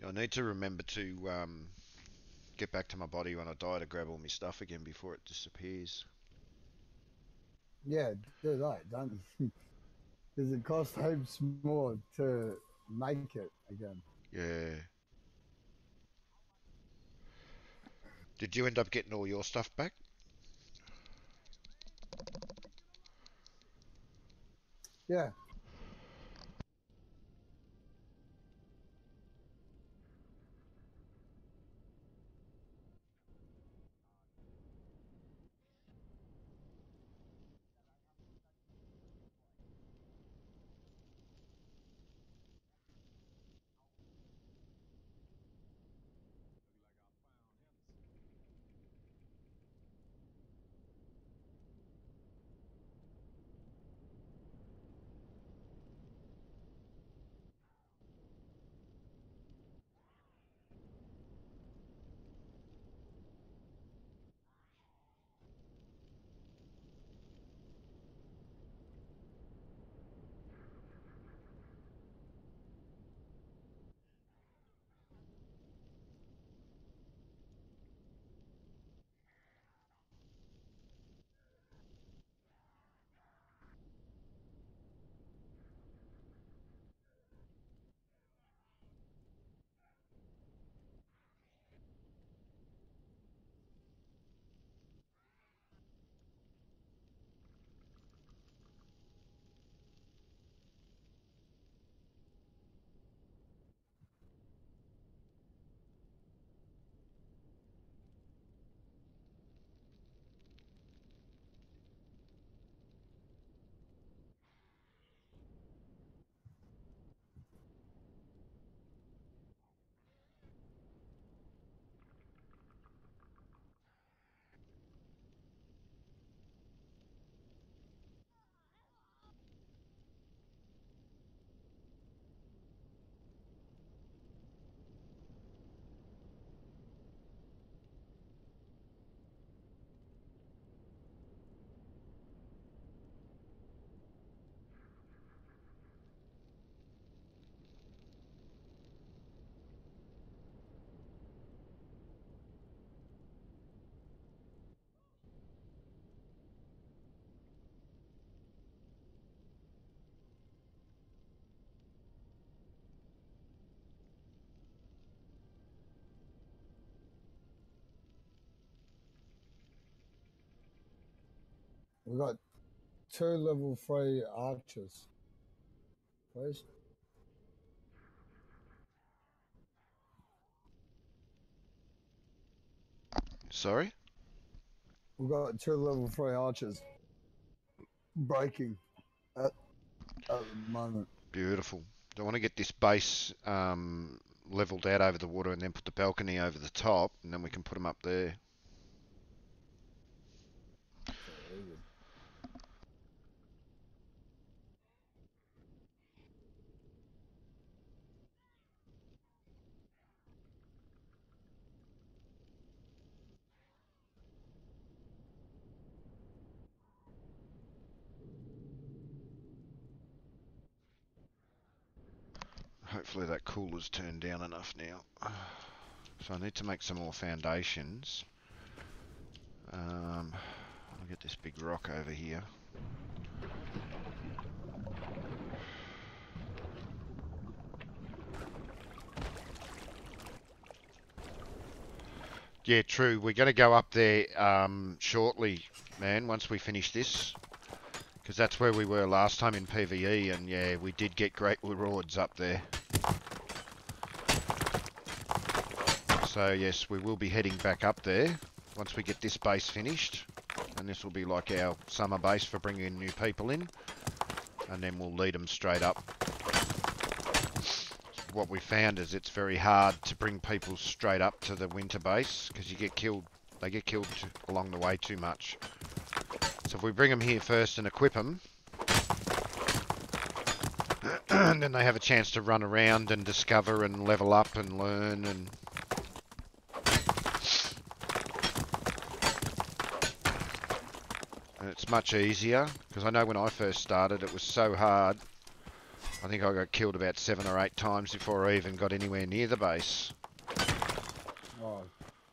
Yeah, I need to remember to um, get back to my body when I die to grab all my stuff again before it disappears. Yeah, do that. Don't. Because it costs heaps more to make it again. Yeah. Did you end up getting all your stuff back? Yeah. We got two level three archers. Please. Sorry? We got two level three archers. Breaking at, at the moment. Beautiful. I want to get this base um, leveled out over the water and then put the balcony over the top, and then we can put them up there. Hopefully turned down enough now. So I need to make some more foundations. Um, I'll get this big rock over here. Yeah, true. We're going to go up there um, shortly, man, once we finish this. Because that's where we were last time in PvE, and yeah, we did get great rewards up there. So yes, we will be heading back up there once we get this base finished. And this will be like our summer base for bringing new people in. And then we'll lead them straight up. What we found is it's very hard to bring people straight up to the winter base because you get killed. They get killed along the way too much. So if we bring them here first and equip them, and then they have a chance to run around and discover and level up and learn and and it's much easier because I know when I first started it was so hard. I think I got killed about seven or eight times before I even got anywhere near the base. Oh,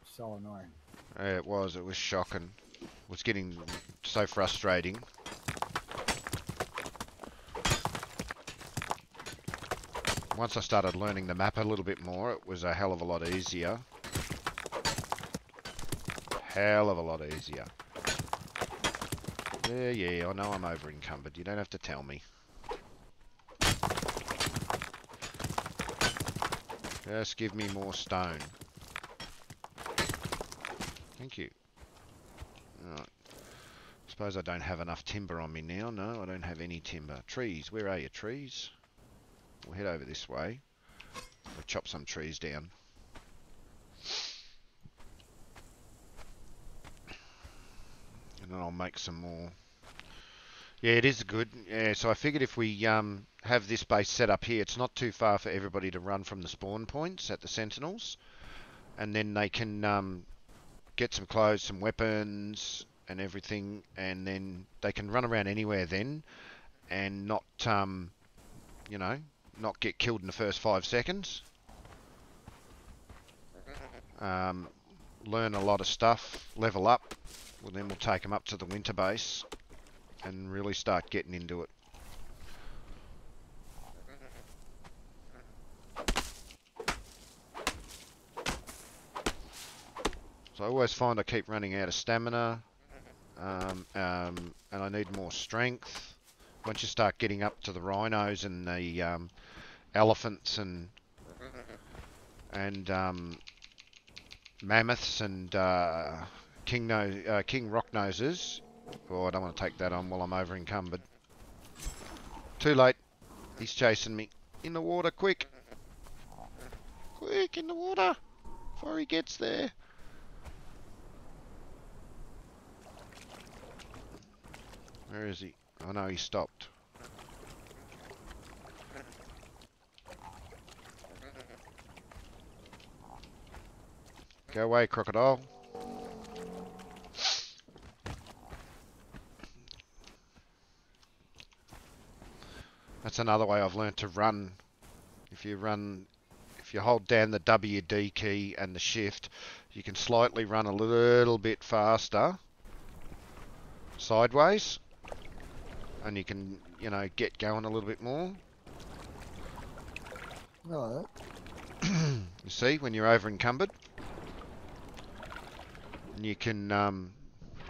so annoying. Yeah, it was. It was shocking. It was getting so frustrating. Once I started learning the map a little bit more, it was a hell of a lot easier. Hell of a lot easier. Yeah, yeah, I know I'm over encumbered. You don't have to tell me. Just give me more stone. Thank you. Alright. Suppose I don't have enough timber on me now. No, I don't have any timber. Trees, where are your trees? We'll head over this way. We'll chop some trees down. And then I'll make some more. Yeah, it is good. Yeah, so I figured if we um, have this base set up here, it's not too far for everybody to run from the spawn points at the sentinels. And then they can um, get some clothes, some weapons, and everything, and then they can run around anywhere then, and not, um, you know, not get killed in the first five seconds. Um, learn a lot of stuff, level up. Well, then we'll take them up to the winter base and really start getting into it. So I always find I keep running out of stamina, um, um, and I need more strength. Once you start getting up to the rhinos and the um, elephants and and um, mammoths and uh, king nose, uh, king rock noses. Oh, I don't want to take that on while I'm over encumbered. Too late. He's chasing me. In the water, quick! Quick, in the water! Before he gets there. Where is he? Oh no, he stopped. Go away, crocodile. That's another way I've learned to run. If you run, if you hold down the WD key and the shift, you can slightly run a little bit faster sideways and you can, you know, get going a little bit more. Alright. You see, when you're over encumbered, and you can um,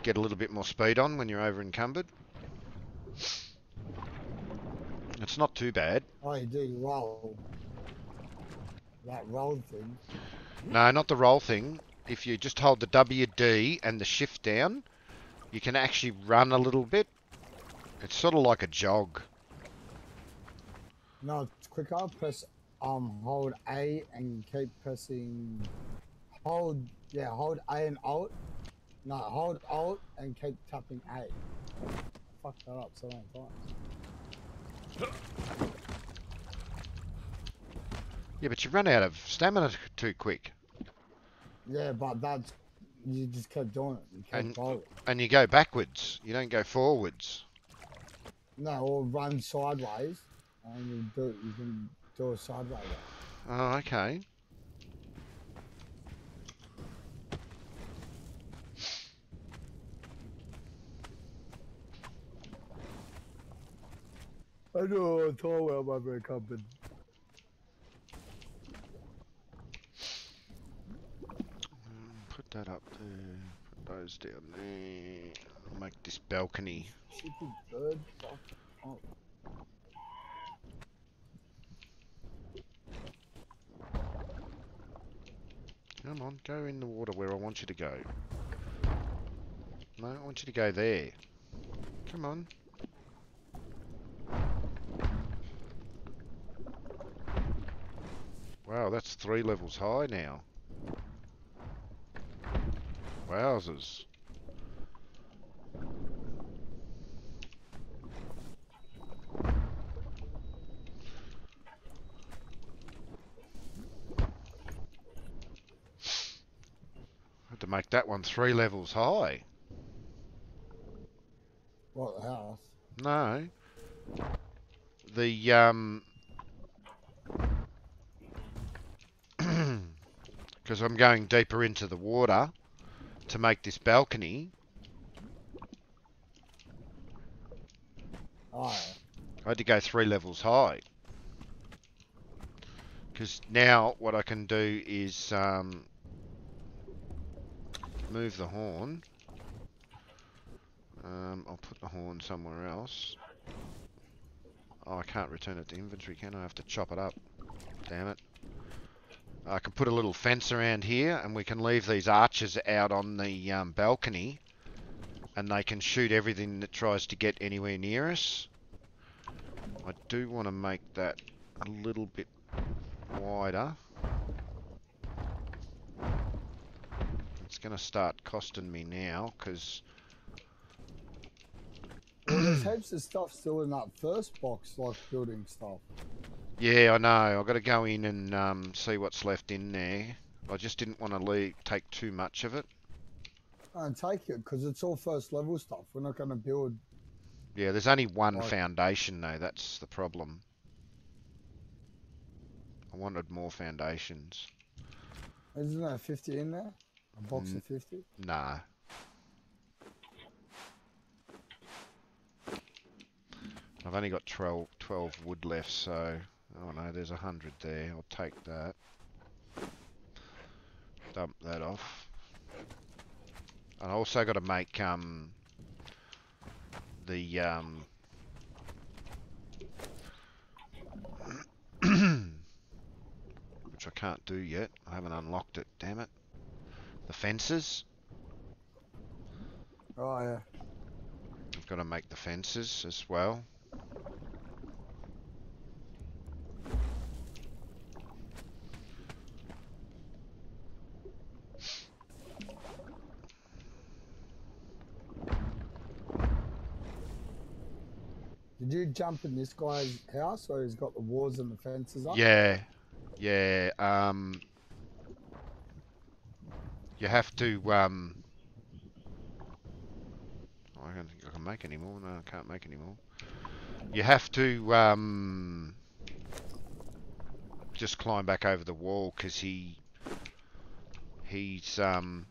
get a little bit more speed on when you're over encumbered. It's not too bad. Oh, you do roll. That roll thing. No, not the roll thing. If you just hold the WD and the shift down, you can actually run a little bit. It's sort of like a jog. No, it's quicker. Press um hold A and keep pressing hold yeah, hold A and Alt. No, hold Alt and keep tapping A. Fuck that up so many times. Yeah, but you run out of stamina too quick. Yeah, but that's you just kept doing it. You kept And- rolling. And you go backwards. You don't go forwards. No, or run sideways and you do you can do a side loader. Oh, okay. I know, tall well, my very company. Mm, Put that up there. Put those down there. Make this balcony. Come on, go in the water where I want you to go. No, I want you to go there. Come on. Wow, that's three levels high now. Wowzers. Had to make that one three levels high. What, the house? No. The um because I'm going deeper into the water to make this balcony. Oh, I had to go three levels high. Because now what I can do is um, move the horn. Um, I'll put the horn somewhere else. Oh, I can't return it to inventory, can I? I have to chop it up. Damn it. I can put a little fence around here and we can leave these archers out on the um, balcony and they can shoot everything that tries to get anywhere near us. I do want to make that a little bit wider. It's going to start costing me now because there's heaps of stuff still in that first box, like building stuff. Yeah, I know. I've got to go in and um, see what's left in there. I just didn't want to leave, take too much of it. And take it, because it's all first level stuff. We're not going to build. Yeah, there's only one Right. foundation though. That's the problem. I wanted more foundations. Isn't there 50 in there? A box Mm. of 50? Nah. I've only got 12, 12 wood left, so... Oh no, there's a hundred there. I'll take that. Dump that off. And I also got to make, um... The, um... which I can't do yet. I haven't unlocked it, damn it. The fences. Oh, yeah. I've got to make the fences as well. Did you jump in this guy's house where he's got the walls and the fences up? Yeah, yeah. Um, you have to. Um, oh, I don't think I can make any more. No, I can't make any more. You have to um, just climb back over the wall because he he's um.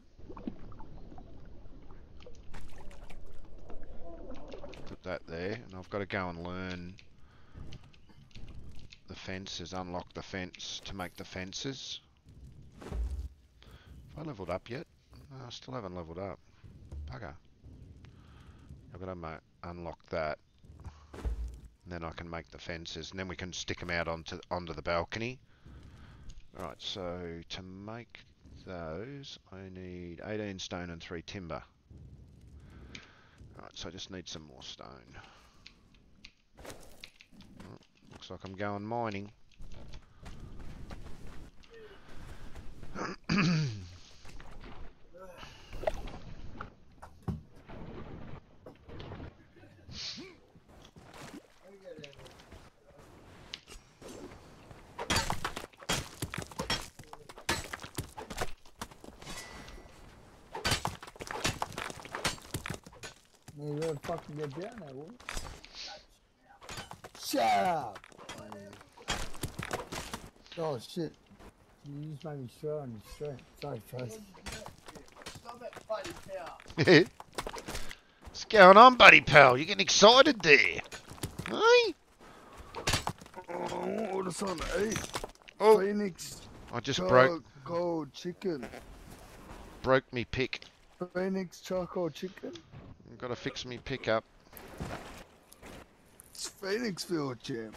Put that there, and I've got to go and learn the fences, unlock the fence to make the fences. Have I leveled up yet? No, I still haven't leveled up. Bugger. I've got to unlock that. And then I can make the fences, and then we can stick them out onto onto the balcony. Alright, so to make those, I need 18 stone and 3 timber. Right, so I just need some more stone. Oh, looks like I'm going mining. You gotta fucking get down there, woman. Shut up! Oh shit. You just made me swear on your stream. Sorry, first. Stop it, buddy cow. What's going on, buddy pal? You're getting excited there? Hey? Oh, what is on eight? Oh, Phoenix I just charcoal broke chicken. broke me pick. Phoenix charcoal chicken. I've got to fix me pickup. It's Phoenixville, champ.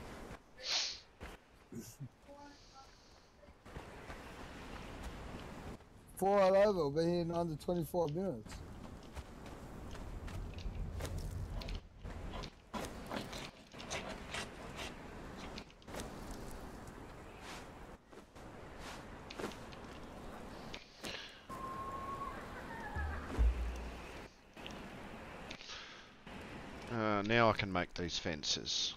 Four all over. We'll be here in under 24 minutes. Uh, now I can make these fences.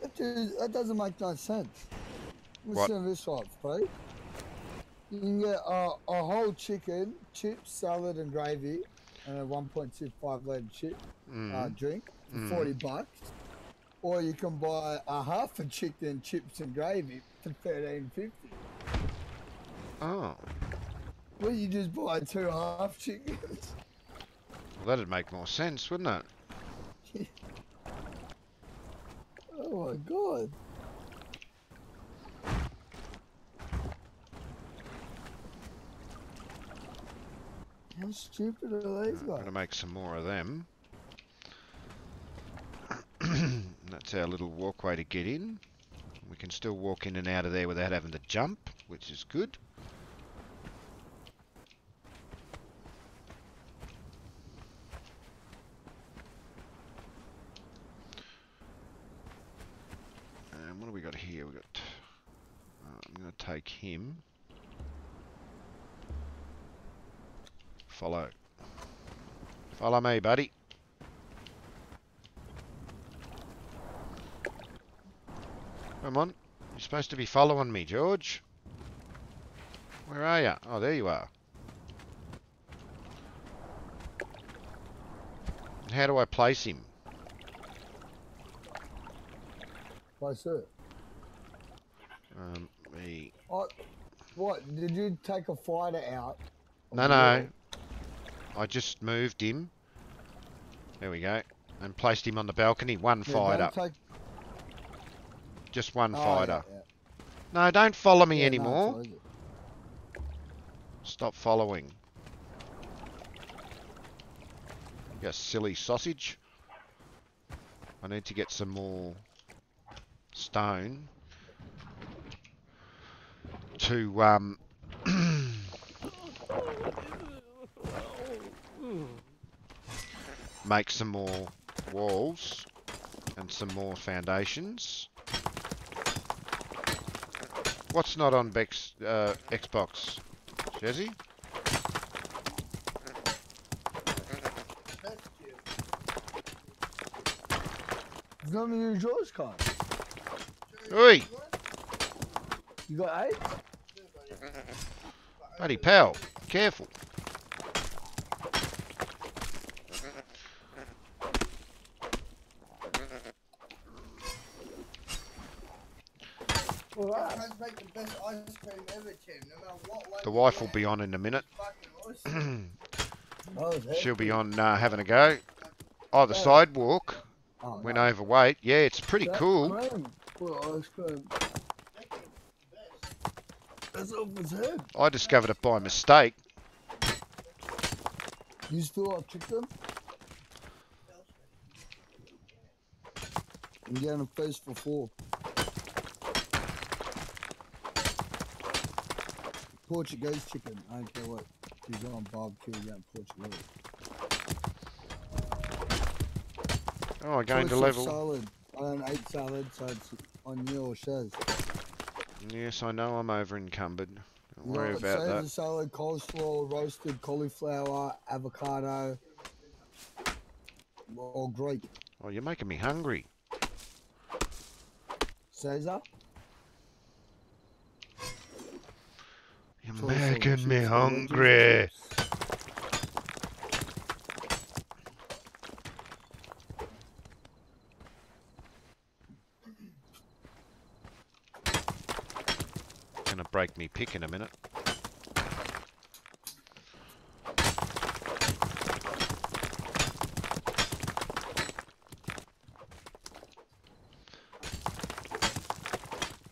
That, that doesn't make no sense. What? Listen to this one, Pete. You can get a, a whole chicken, chips, salad, and gravy, and a 1.25 litre chip Mm. uh, drink for Mm. 40 bucks. Or you can buy a half a chicken, chips, and gravy for 13.50. oh, Well, you just buy two half chickens. well, that'd make more sense, wouldn't it? Oh my god. How stupid are these guys? I'm gonna make some more of them. That's our little walkway to get in. We can still walk in and out of there without having to jump, which is good. And what do we got here? We got. Uh, I'm going to take him. Follow. Follow me, buddy. Come on. You're supposed to be following me, George. Where are you? Oh, there you are. How do I place him? Place it. Um, me. Oh, what? Did you take a fighter out? No, no. I just moved him. There we go. And placed him on the balcony. One Yeah, fighter. don't take- Just one oh, fighter. yeah, yeah. No, don't follow me no, anymore. all. Stop following. You silly sausage. I need to get some more stone to um make some more walls and some more foundations. What's not on Bex, uh, Xbox? Jesse? That's cute. There's none of you card. Oi! You got eight? Buddy pal, careful. All right. Trying to make the best ice cream ever, Tim. No matter what The wife will be on in a minute. awesome. Oh. She'll be on uh, having a go. Oh, the sidewalk Oh, went no. overweight. Yeah, it's pretty That cool. cream. Well, ice cream. That's off his head. I discovered it by mistake. You still have chicken? I'm getting a face for four. Portuguese chicken. I don't care what. You're going barbecue, you're getting Portuguese. Oh, going to level. Salad. I don't eat salad, so it's on you or Shez. Yes, I know I'm over encumbered. Don't You worry got about that. salad, coleslaw, roasted cauliflower, avocado, or Greek. Oh, you're making me hungry. Caesar? making me hungry. Gonna break me pick in a minute.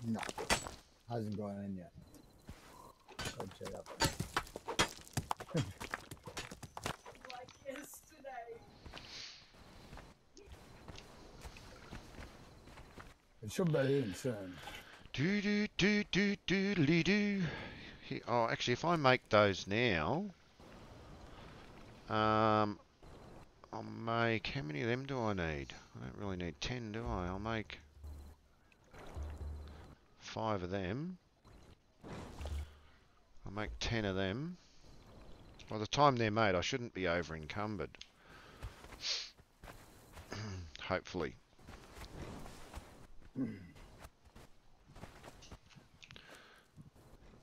No, hasn't gone in yet. Do do do do do do do. Oh, actually, if I make those now, um, I'll make. How many of them do I need? I don't really need ten, do I? I'll make five of them. I'll make ten of them. By the time they're made, I shouldn't be over encumbered. Hopefully.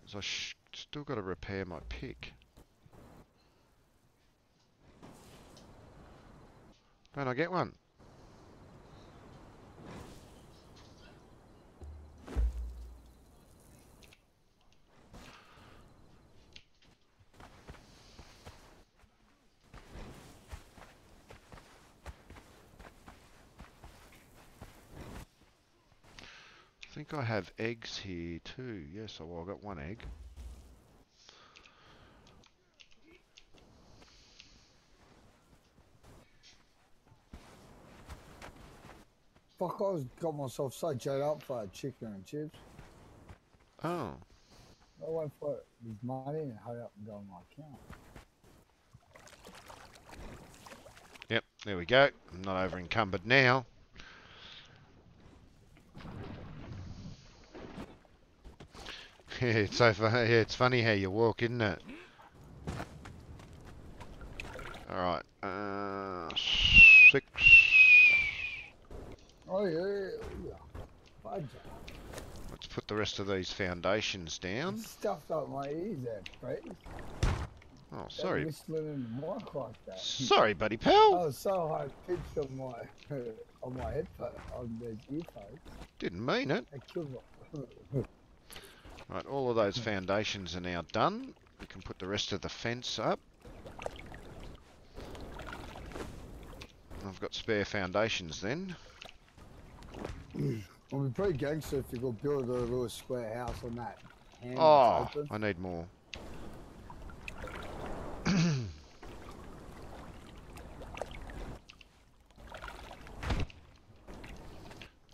So I still got to repair my pick. Don't I get one? Think I have eggs here too. Yes, oh, well, I got one egg. Fuck, I got myself so jacked up for a chicken and chips. Oh, I went for this money and hurry up and go on my account. yep, there we go. I'm not over encumbered now. it's so fu- yeah, it's funny how you walk, isn't it? Alright, uh, six. Oh yeah. Let's put the rest of these foundations down. Stuffed up my ears there. Oh, sorry. Whistling in the mic like that. Sorry, buddy I pal. was so high pitched on my on my headphone on the earphones. Didn't mean it. It killed me. Right, all of those hmm. foundations are now done. We can put the rest of the fence up. I've got spare foundations then. Hmm. I'll be pretty gangster if you could build a little square house on that. Oh, open. I need more.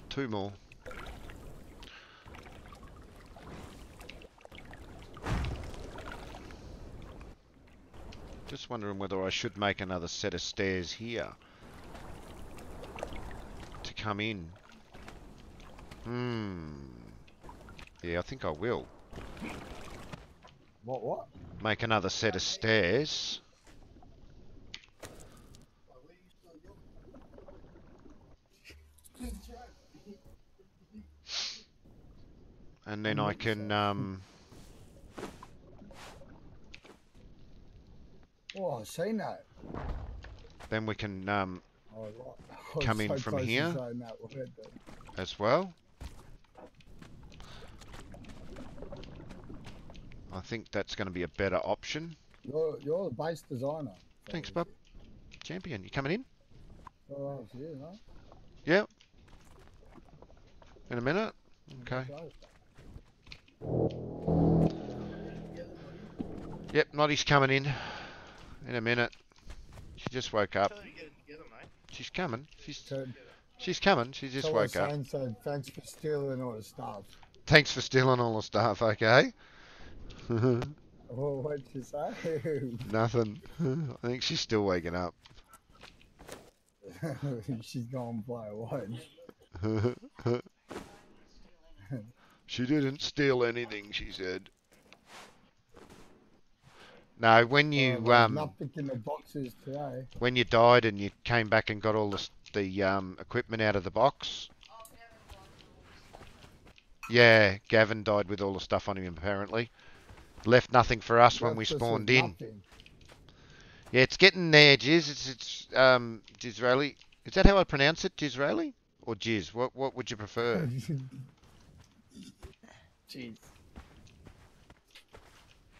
Two more. Just wondering whether I should make another set of stairs here to come in. Hmm. Yeah, I think I will. What? What? Make another set of stairs. And then I can, um, Oh, I've seen that. then we can, um, Oh, right. Come in so from here. word as well. I think that's going to be a better option. You're, you're the base designer. Thanks, bub. Champion, you coming in? Oh, you, huh? Yep. In a minute? Okay. Yep, Noddy's coming in. In a minute. She just woke up. Tell her to get it together. She's coming. She's So, she's coming. She just someone woke up. so thanks for stealing all the stuff. Thanks for stealing all the stuff, okay? Oh, what'd you say? Nothing. I think she's still waking up. She's gone by watch. she didn't steal anything, she said. No, when you Oh, um nothing in the boxes today. when you died and you came back and got all the the um equipment out of the box. Yeah, Gavin died with all the stuff on him apparently. Left nothing for us when we Left us with spawned in. nothing. Yeah, it's getting there, Jiz. It's it's um Jizraeli. Is that how I pronounce it, Jizraeli? Or Jiz? What what would you prefer? Jeez.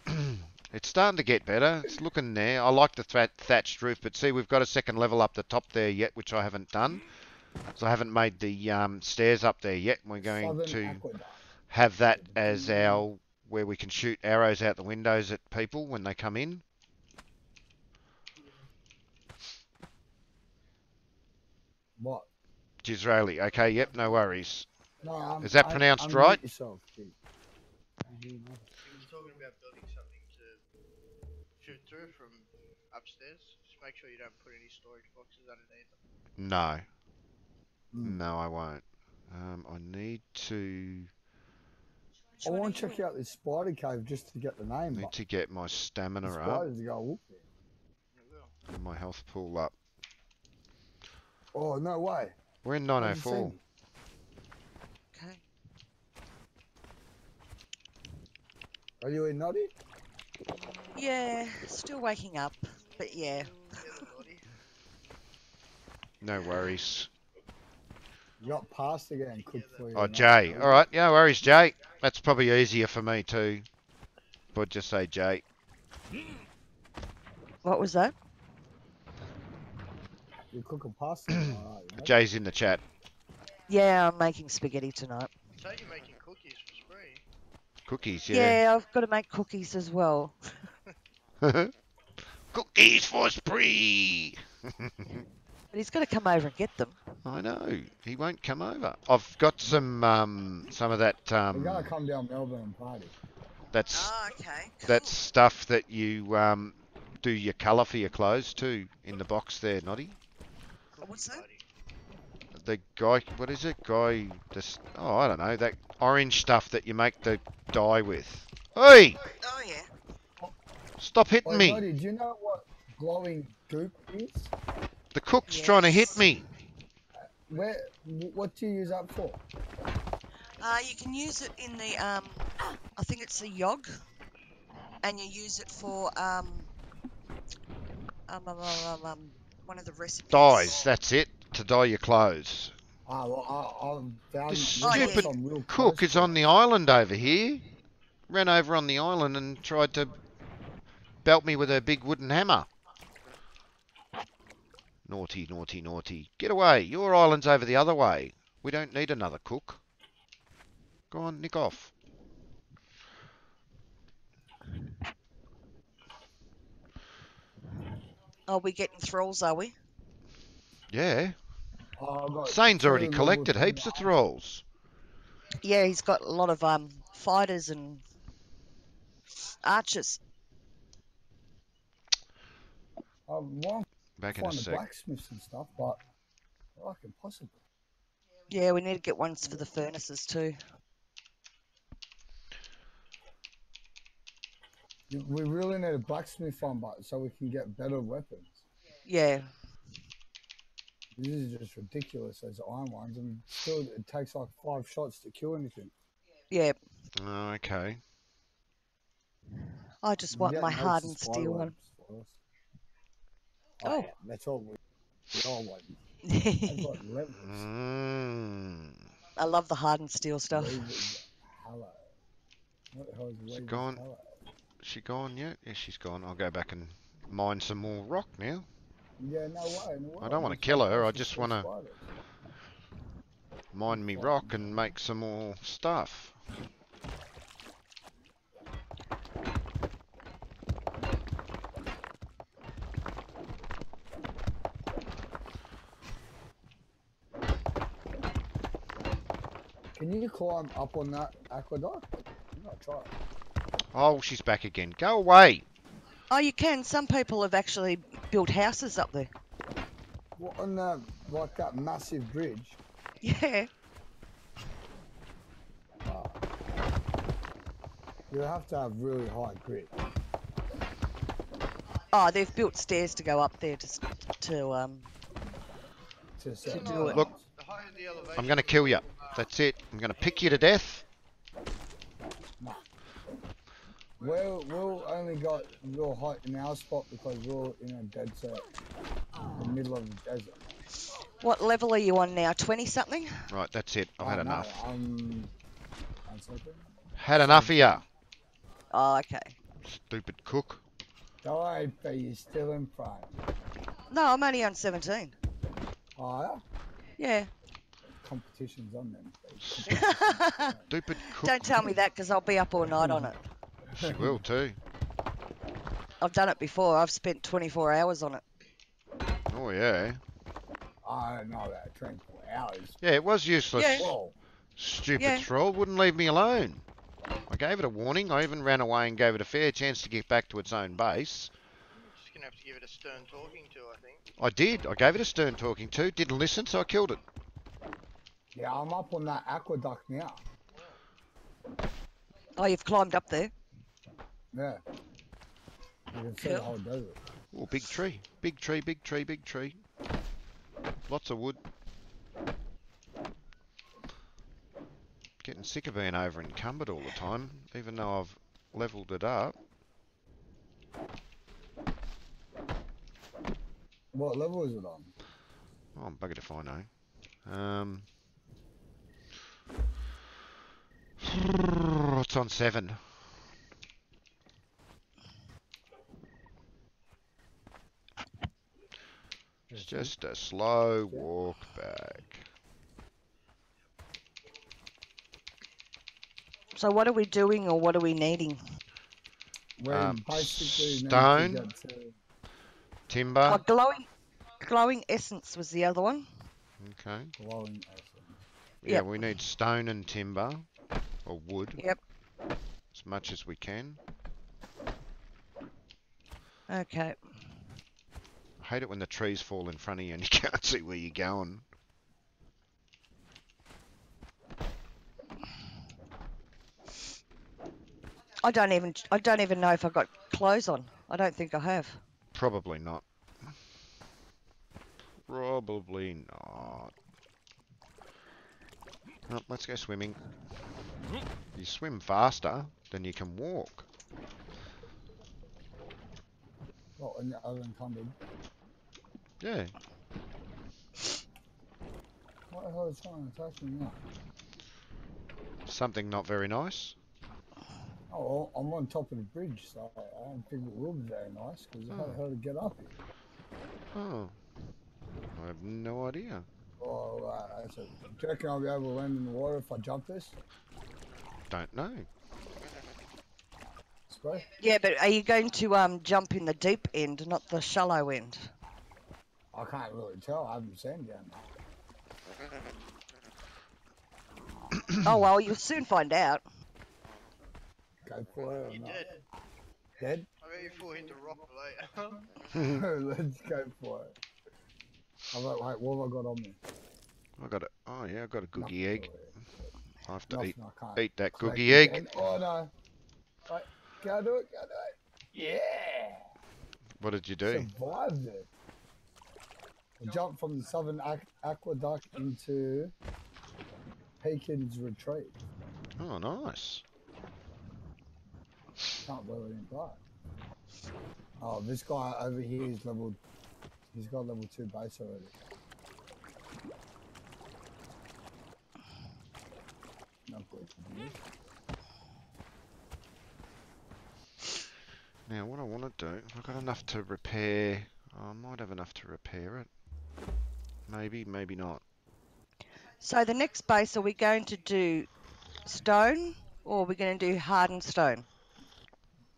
it's starting to get better. It's looking there. I like the th- thatched roof, but see, we've got a second level up the top there yet, which I haven't done. So I haven't made the um, stairs up there yet. We're going Southern to Aqueduct. have that as our where we can shoot arrows out the windows at people when they come in. What? Disraeli. Okay, yep, no worries. No, Is that un- pronounced unmute right? Yourself, kid. I hear nothing. He was talking about building something to shoot through from upstairs. Just make sure you don't put any storage boxes underneath them. No, Mm. no, I won't. Um, I need to I want to check out this spider cave just to get the name. need but to get my the stamina up spiders go whoop there. And my health pool up. Oh no way! We're in How'd you see 904. Okay. Are you in Noddy? Yeah, still waking up, but yeah. Get it, buddy. No worries. You got past again, cooked for you. Oh, mate. Jay. All right, yeah, no worries, Jay. That's probably easier for me too. But just say Jay. What was that? You're cooking pasta. Alright, you? Jay's in the chat. Yeah, I'm making spaghetti tonight. So you're making cookies for spree. Cookies, Yeah, yeah. I've got to make cookies as well. Cookies for spree. But he's got to come over and get them. I know. He won't come over. I've got some um some of that We're um gonna come down Melbourne and party. that's Oh, okay. that's stuff that you um do your colour for your clothes too in the box there, Noddy. What's that? The guy, what is it? Guy, this oh I don't know that orange stuff that you make the dye with. Hey, Oh, yeah. Stop hitting Wait, me! Noddy, do you know what glowing goop is? The cook's trying to hit Yes. me. Where? What do you use that for? Uh, you can use it in the, um, I think it's the yog. And you use it for, um, um, um, um, um, um one of the recipes. Dyes, that's it. To dye your clothes. Ah, well, I, I found This stupid some real Cook is on the island over here. Ran over on the island and tried to belt me with her big wooden hammer. Naughty, naughty, naughty. Get away. Your island's over the other way. We don't need another cook. Go on, nick off. Are we getting thralls, are we? Yeah. Oh, Sane's already collected heaps of thralls. Yeah, he's got a lot of, um, fighters and archers. I want Back to in a the sec. blacksmiths and stuff, but I can possibly. Yeah, we need to get ones for the furnaces too. We really need a blacksmith farm, but so we can get better weapons. Yeah. This is just ridiculous as iron ones, and still it takes like five shots to kill anything. Yeah. Oh, okay. I just want my hardened steel one. Webs. Oh. yeah, that's all we, we all want. They've got levels. Mm. I love the hardened steel stuff. Weaver's Hello. What the hell is Weaver's gone? Hello? She gone yet? Yeah, she's gone. I'll go back and mine some more rock now. Yeah, no way. No way. I don't wanna kill her, I just wanna- Mine me rock and make some more stuff. Can you climb up on that aqueduct? I'm gonna. Oh, she's back again. Go away. Oh, you can. Some people have actually built houses up there. What on that like that massive bridge? Yeah. Uh, you have to have really high grit. Oh, they've built stairs to go up there to, to um. To, set do it. Look. The higher the elevation. I'm going to kill you. That's it. I'm going to pick you to death. We're, we'll only got real height in our spot because we're in a dead set, the middle of the desert. What level are you on now? Twenty something? Right, that's it. I've Oh, had no, enough. Um, one second. Had enough of ya. Oh, okay. Stupid cook. Don't worry, B, you're still in front. No, I'm only on 17. Oh, yeah? Yeah. Competition's on them. Stupid cook. Don't tell me that because I'll be up all night on it. She will too. I've done it before. I've spent 24 hours on it. Oh yeah. I don't know about 24 hours. Yeah, it was useless. Yeah. Whoa. Stupid Yeah. troll wouldn't leave me alone. I gave it a warning. I even ran away and gave it a fair chance to get back to its own base. Just gonna have to give it a stern talking to, I think. I did. I gave it a stern talking to. Didn't listen, so I killed it. Yeah, I'm up on that aqueduct now. Oh, you've climbed up there. Yeah. You can see the whole desert. Oh, big tree. Big tree, big tree, big tree. Lots of wood. Getting sick of being over encumbered all the time, even though I've levelled it up. What level is it on? Oh, I'm buggered if I know. Um, it's on seven. It's just a slow walk back. So what are we doing or what are we needing? We Um, stone. need to get Oh, Timber. glowing, glowing essence was the other one. Okay. glowing essence. Yeah, Yep. we need stone and timber, or wood, Yep. as much as we can. Okay. I hate it when the trees fall in front of you and you can't see where you're going. I don't even I don't even know if I've got clothes on. I don't think I have. Probably not. Probably not. Well, let's go swimming. You swim faster than you can walk. When you're unencumbered? Yeah. What the hell is trying to attack me now? Something not very nice. Oh, well, I'm on top of the bridge, so I don't think it will be very nice, because how the hmm. hell to get up here? Oh. I have no idea. Oh, uh, that's it. Do you reckon I'll be able to land in the water if I jump this? Don't know. Spray? Yeah, but are you going to um jump in the deep end, not the shallow end? I can't really tell. I haven't seen down there. oh well, you'll soon find out. Go for it or You not. did. Dead? I bet you fall hit the rock later. Let's go for it. I'm like, wait, what have I got on me? I got a. Oh yeah, I got a googie Nothing egg. I have to Nothing, eat I eat that googie it egg. again. Oh no. Wait, go do it, Can I do it. Yeah! What did you do? Survived it. I jumped from the southern aqueduct into Pekin's retreat. Oh, nice. Can't believe I didn't die. Oh, this guy over here is level. He's got level two base already. Not good. Now, what I want to do, I've got enough to repair? I might have enough to repair it. Maybe, maybe not. So the next base, are we going to do stone or are we going to do hardened stone?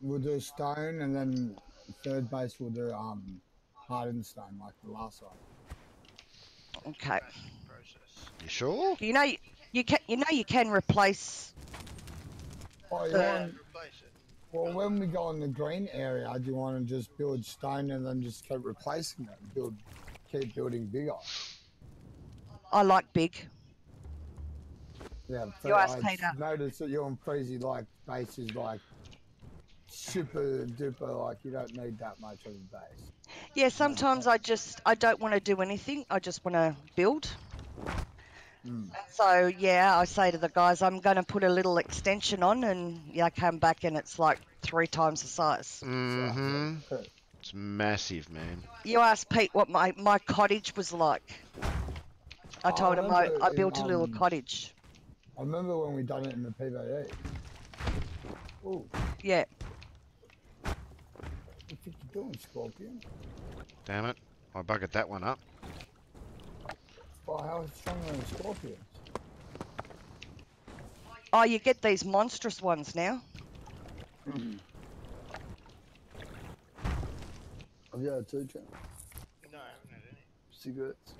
We'll do stone, and then third base we'll do um hardened stone like the last one. Okay. You sure? You know you, you can you know you can replace. Oh, you want? Replace it. Well, when we go in the green area, do you want to just build stone and then just keep replacing it? Build, keep building bigger. I like big. Yeah, You ask I Peter. noticed that your crazy like base is like super duper like you don't need that much of a base. Yeah, sometimes I just I don't want to do anything. I just want to build. Mm. So yeah, I say to the guys, I'm going to put a little extension on, and yeah, I come back and it's like three times the size. Mm-hmm. So, It's massive, man. You asked Pete what my my cottage was like. I told him I, remember I in, built a little um, cottage. I remember when we done it in the PvE. Ooh, Yeah. Doing, Scorpion? Damn it. I buggered that one up. Oh, how is it stronger than Scorpion? Oh, you get these monstrous ones now. Have you had two, champ? No, I haven't had any. Cigarettes?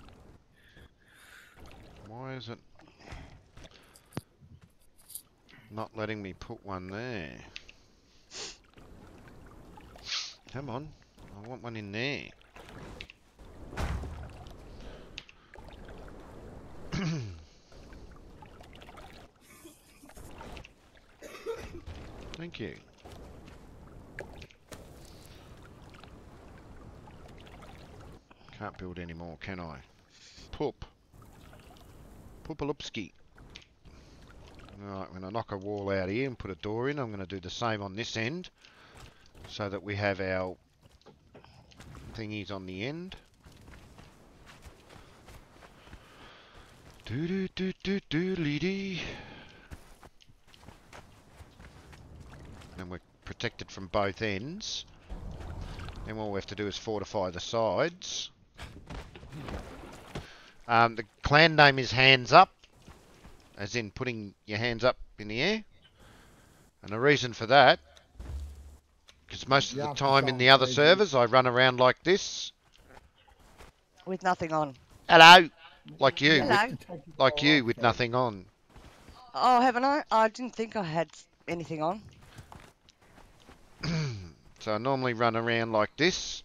Why is it not letting me put one there? Come on. I want one in there. Thank you. Can't build anymore, can I? Poop. Poopalupski. Right, I'm going to knock a wall out here and put a door in. I'm going to do the same on this end so that we have our thingies on the end. Do do do do do dee. And we're protected from both ends. Then all we have to do is fortify the sides. Um, the clan name is Hands Up, as in putting your hands up in the air. And the reason for that, because most of Yeah, the time in the other reason. servers I run around like this. With nothing on. Hello! Like you, with, Hello. like you with nothing on. Oh, haven't I? I didn't think I had anything on. So I normally run around like this.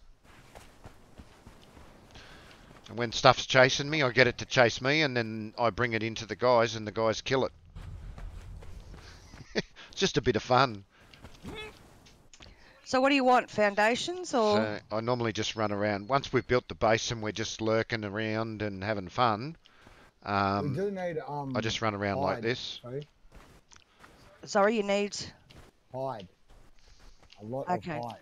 And when stuff's chasing me, I get it to chase me, and then I bring it into the guys, and the guys kill it. it's just a bit of fun. So what do you want? Foundations or? So I normally just run around. Once we've built the base and we're just lurking around and having fun, we um, do need um. I just run around like this. Sorry, Sorry, you need. hide. A lot Okay. of hide.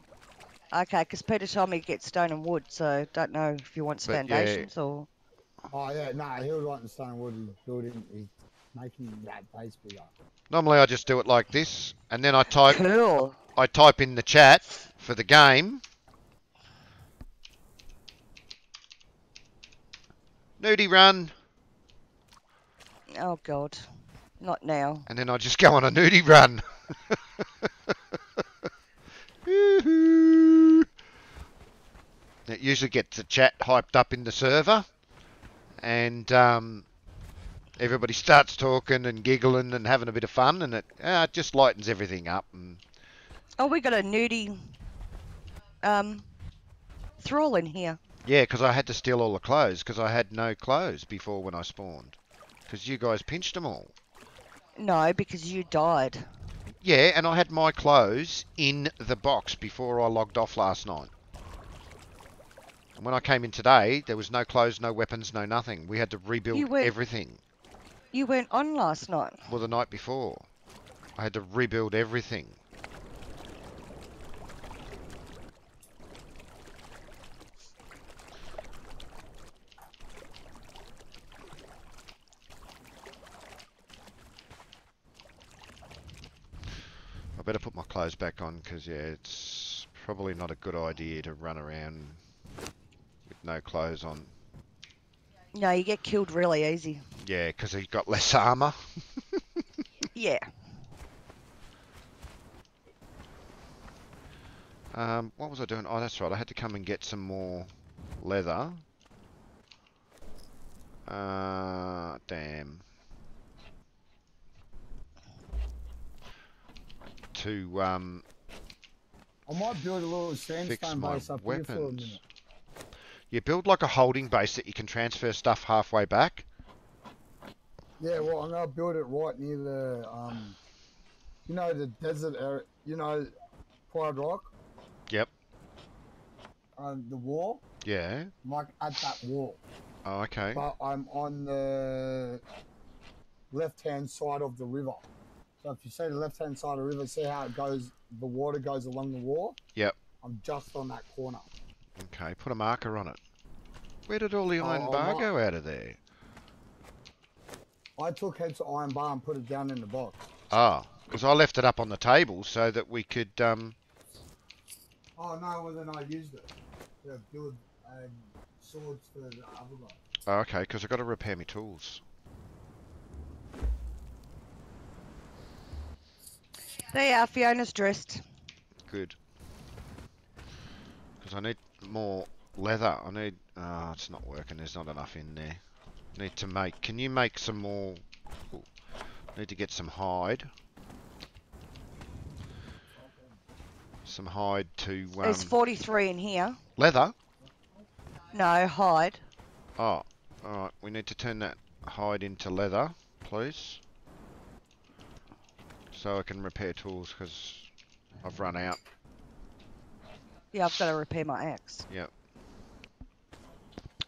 Okay, because Peter told me to get stone and wood, so don't know if you want But, yeah. foundations or. Oh yeah, no, he was wanting stone and wood. He's building. He's making that base bigger. Normally I just do it like this, and then I type Cool. I type in the chat for the game. Nudie run, Oh God, not now. and then I just go on a nudie run. It usually gets the chat hyped up in the server, and um, everybody starts talking and giggling and having a bit of fun, and it, uh, it just lightens everything up. And Oh, we got a nudie. Um, thrall in here. Yeah, because I had to steal all the clothes because I had no clothes before when I spawned. Because you guys pinched them all. No, because you died. Yeah, and I had my clothes in the box before I logged off last night. And when I came in today, there was no clothes, no weapons, no nothing. We had to rebuild everything. You weren't on last night. Well, the night before. I had to rebuild everything. Better put my clothes back on because, yeah, it's probably not a good idea to run around with no clothes on. No, you get killed really easy. Yeah, because he's got less armour. Yeah. Um, what was I doing? Oh, that's right. I had to come and get some more leather. Uh, damn. To um, I might build a little sandstone base up here for a weapons. minute. you build like a holding base that you can transfer stuff halfway back. Yeah, well, I'm gonna build it right near the um, you know, the desert area. You know, Pride Rock. Yep. Um, the wall. Yeah. I'm like at that wall, Oh, okay. but I'm on the left-hand side of the river. So if you see the left-hand side of the river, see how it goes. The water goes along the wall. Yep. I'm just on that corner. Okay. Put a marker on it. Where did all the Oh, iron I'll bar go out of there? I took heaps of iron bar and put it down in the box. Ah, because I left it up on the table so that we could um, Oh no, well then I used it to build um, swords for the other guy. Oh, okay, because I've got to repair my tools. There you are, Fiona's dressed. Good. Because I need more leather. I need. Ah, it's not working. There's not enough in there. Need to make. Can you make some more? Ooh, need to get some hide. Some hide to um, There's 43 in here. leather. No, hide. Oh, alright. We need to turn that hide into leather, please. So I can repair tools because I've run out. Yeah, I've got to repair my axe. Yep.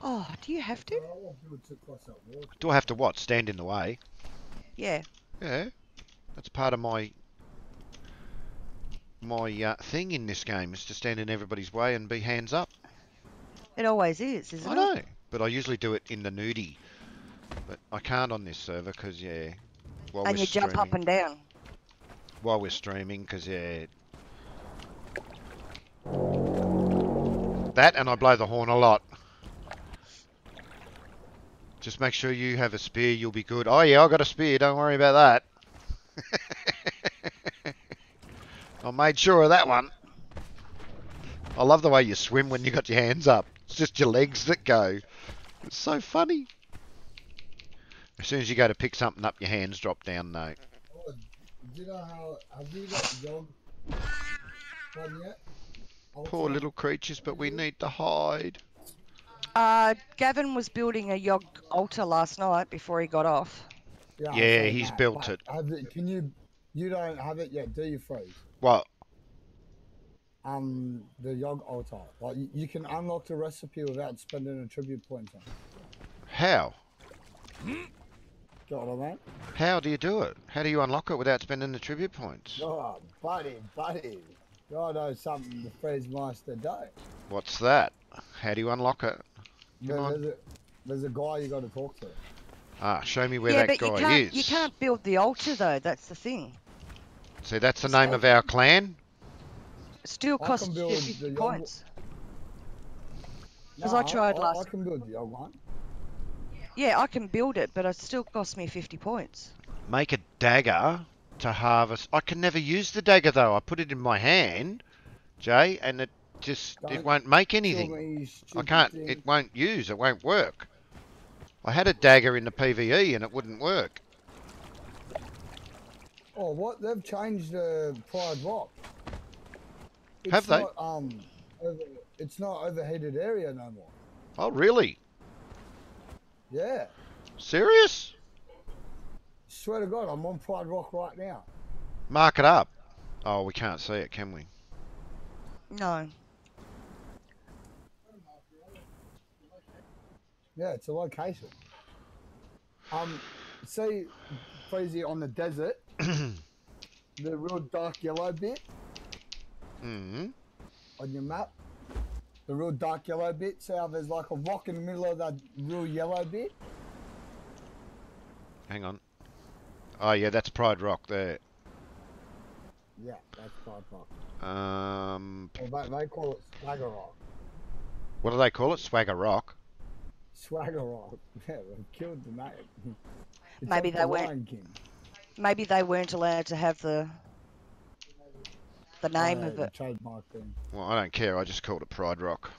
Oh, do you have to? I want people to cross that wall. Do I have to what? Stand in the way? Yeah. Yeah. That's part of my my uh, thing in this game is to stand in everybody's way and be hands up. It always is, isn't I it? I know, but I usually do it in the nudie. But I can't on this server because yeah, while And you jump up and down. While we're streaming because yeah. That and I blow the horn a lot. Just make sure you have a spear, you'll be good. Oh yeah, I got a spear, don't worry about that. I made sure of that one. I love the way you swim when you got your hands up. It's just your legs that go. It's so funny. As soon as you go to pick something up, your hands drop down though. Do you know how? Have you got Yog one yet? Poor little creatures, but we need to hide. Uh, Gavin was building a Yog altar last night before he got off. I've Yeah, he's that, built it. Have it. Can you? You don't have it yet, do you, Freeze? What? Um, the Yog altar. Like you, you can unlock the recipe without spending a tribute point on. it. How? Got what I mean? How do you do it? How do you unlock it without spending the tribute points? Oh, buddy, buddy. I know something the Freeze Master does. What's that? How do you unlock it? There- on. There's a, there's a guy you got to talk to. Ah, show me where yeah, that but you guy can't, is. you can't build the altar though. That's the thing. See, that's the name of our clan. Still I costs can you build 50 the Yog- points. 'Cause I tried I, last- I can build the Yog one. Yeah, I can build it, but it still costs me 50 points. Make a dagger to harvest. I can never use the dagger though. I put it in my hand, Jay, and it just it Don't won't make anything. I can't. thing. It won't use. It won't work. I had a dagger in the PVE and it wouldn't work. Oh, what? They've changed the Pride Rock. It's Have they? Not, um, over, it's not overheated area no more. Oh, really? Yeah. Serious? Swear to God, I'm on Pride Rock right now. Mark it up. Oh, we can't see it, can we? No. Yeah, it's a location. Um, see, Freezy on the desert, the real dark yellow bit hmm on your map. The real dark yellow bit. See how there's like a rock in the middle of that real yellow bit? Hang on. Oh, yeah, that's Pride Rock there. Yeah, that's Pride Rock. Um, Or they, they call it Swagger Rock. what do they call it? Swagger Rock. Swagger Rock. Yeah, they've killed the name. It's Maybe like they the weren't- Lion King. Maybe they weren't allowed to have the the name Uh, of it. Trademark thing. Well, I don't care. I just called it Pride Rock.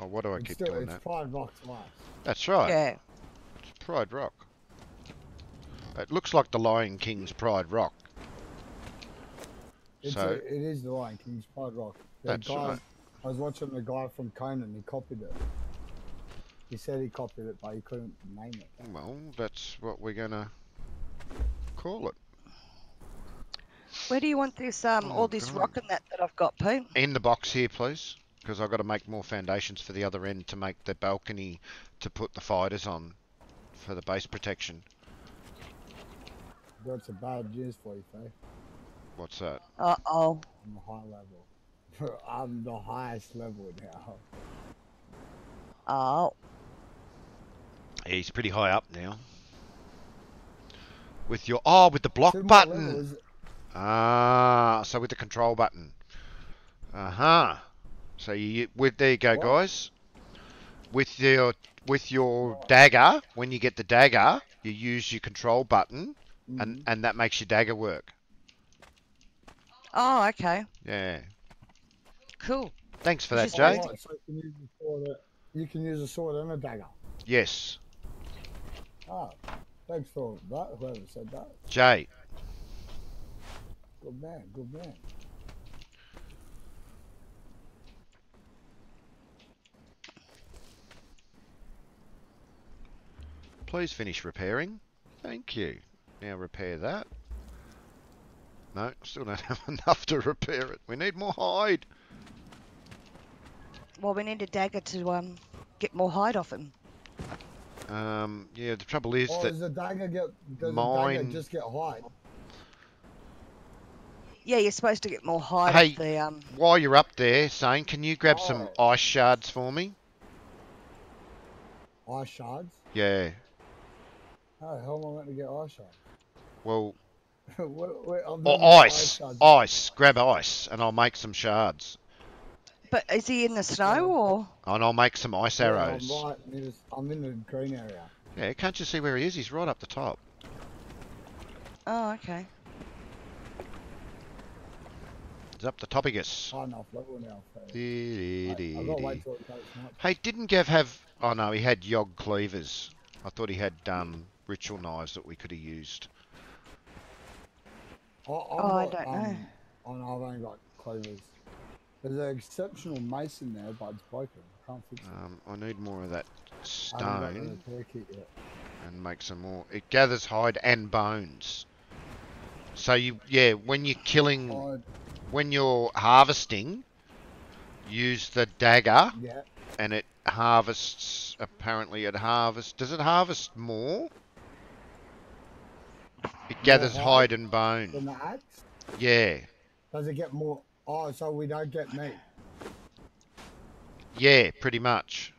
Oh, what do I It's keep still, doing it's that? Pride Rock to. That's right. Yeah. It's Pride Rock. It looks like the Lion King's Pride Rock. It's So- a, it is the Lion King's Pride Rock. The That's guy, right. I was watching the guy from Conan. He copied it. He said he copied it, but he couldn't name it. Well, that's what we're gonna call it. Where do you want this um Oh, all this God. rock and that that I've got, Pete? In the box here, please, because I've got to make more foundations for the other end to make the balcony to put the fighters on for the base protection. Got some bad news for you, Faye. What's that? Uh oh. I'm high level. I'm the highest level now. Oh. He's pretty high up now. With your oh, with the block See, my button. Level is- Ah, so with the control button. Uh huh. So you with there you go, What? guys. With your with your dagger, when you get the dagger, you use your control button, and Mhm. and that makes your dagger work. Oh, okay. Yeah. Cool. Thanks for that, that, is Jay. Right, so you can use a sword. You can use a sword and a dagger. Yes, Ah, thanks for that. Whoever said that. Jay. Good man. Good man. Please finish repairing. Thank you. Now repair that. No, still don't have enough to repair it. We need more hide. Well, we need a dagger to um get more hide off him. Um, yeah, the trouble is Or that does the dagger get? Does the mine- dagger just get hide? Yeah, you're supposed to get more hide Hey. the um. while you're up there, Sane, can you grab some ice shards for me? Ice shards. Yeah. How the hell am I meant to get ice shards? Well, what, what, I've or never ice. Ice. Grab ice, and I'll make some shards. But is he in the snow or? And I'll make some ice Yeah, arrows. I'm, right near this- I'm in the green area. Yeah, can't you see where he is? He's right up the top. Oh, okay. He's up the topigus. High enough level now. So Dee, dee, I've dee. wait till it goes much. Hey, didn't Gav have? Oh no, he had Yog cleavers. I thought he had um, ritual knives that we could have used. I, I've Oh, I don't know. um, Oh no, I've only got Cleavers. There's an exceptional mace in there, but it's broken. I can't fix it. Um, I need more of that I haven't got stone the repair kit yet. and make some more. It gathers hide and bones. So you, yeah, when you're killing, Hide, when you're harvesting, use the dagger yeah. and it harvests. Apparently, it harvests. Does it harvest more? It gathers hide? hide and bone. the axe. Yeah, Does it get more? Oh, so we don't get meat. yeah, pretty much.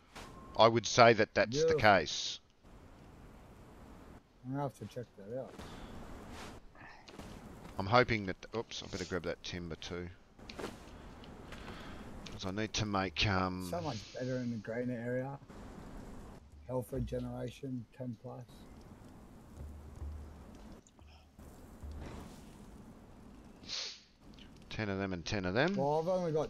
I would say that that's the case. I'm gonna have to check that out. I'm hoping that. Oops, I better grab that timber too. Because I need to make. Um, So much better in the green area. Health regeneration, 10 plus. ten of them and ten of them. Well, I've only got,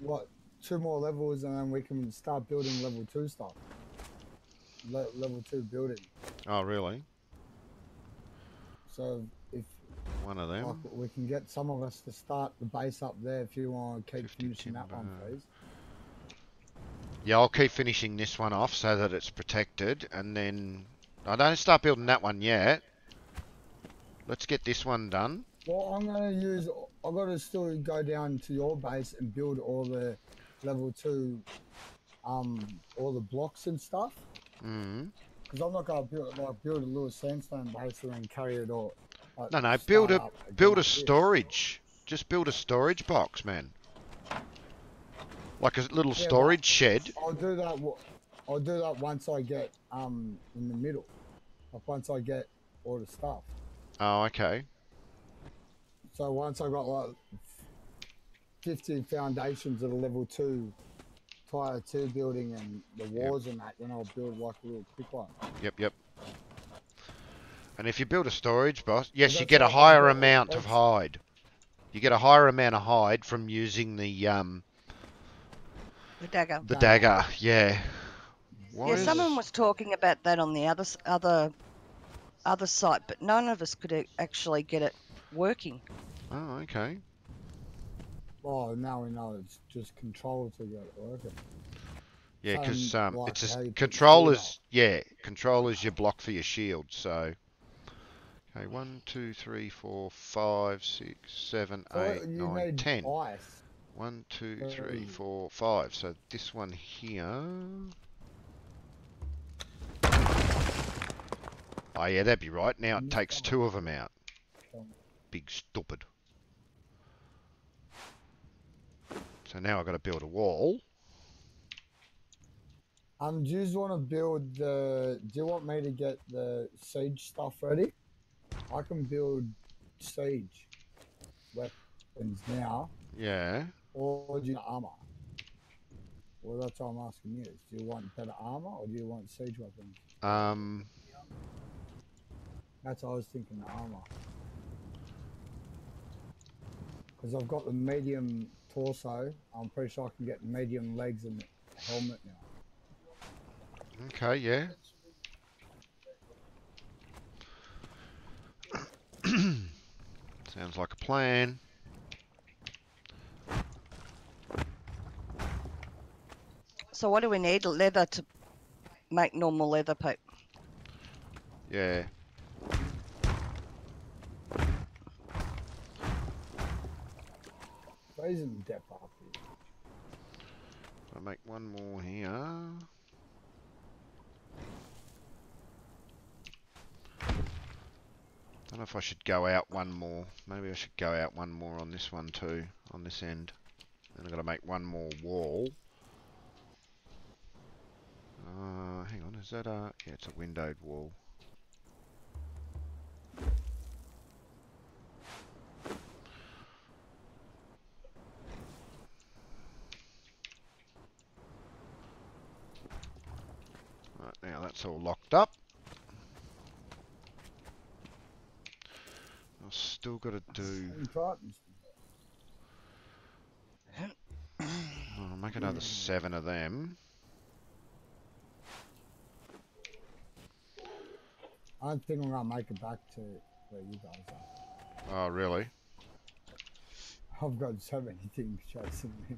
what, two more levels and then we can start building level 2 stuff. Le- level 2 building. Oh, really? So One of like, them. we can get some of us to start the base up there if you want to keep 50 finishing that one, please. Yeah, I'll keep finishing this one off so that it's protected, and then I don't start building that one yet. Let's get this one done. Well, I'm gonna use. I've got to still go down to your base and build all the level two, um, all the blocks and stuff. Mm. Because I'm not gonna build like build a little sandstone base and then carry it all. Like, No, no, build a build a this. storage. Just build a storage box, man. Like a little Yeah, storage shed. I'll do that. I'll do that once I get um in the middle. Like once I get all the stuff. Oh, okay. So once I got like 15 foundations of a level two tier two building and the walls and that, then I'll build like a little quick one. Yep, yep. And if you build a storage box, yes, you get a higher amount of hide. You get a higher amount of hide from using the um The dagger. the Dagger. dagger. Yeah. Why yeah, is- someone was talking about that on the other other other site, but none of us could actually get it working. Oh, okay. Oh, now we know it's just control to get it working. Yeah, because um, like it's how a you put control is yeah, control is your block for your shield. So, okay, one, two, three, four, five, six, seven, So eight, nine, ten. ice. One, two, three, Um, four, five. So this one here. Oh yeah, that'd be right. Now it takes two of them out. Big stupid. So now I've got to build a wall. Um, do you just want to build the? Do you want me to get the siege stuff ready? I can build siege weapons now. Yeah. or do you want armor? Well, that's what I'm asking you. Do you want better armor or do you want siege weapons? Um, That's what I was thinking, the armor. Because I've got the medium torso. I'm pretty sure I can get medium legs and helmet now. okay, yeah. Sounds like a plan. So what do we need? Leather to make normal leather pipe. Yeah. Freezing depth up here. I'll make one more here. I don't know if I should go out one more. Maybe I should go out one more on this one too, on this end. Then I've got to make one more wall. Uh, hang on, is that a... Yeah, it's a windowed wall. Right, now that's all locked up. I've still got to do... I'll make another seven of them. I don't think I'm gonna make it back to where you guys are. Oh, really? I've got so many things chasing me,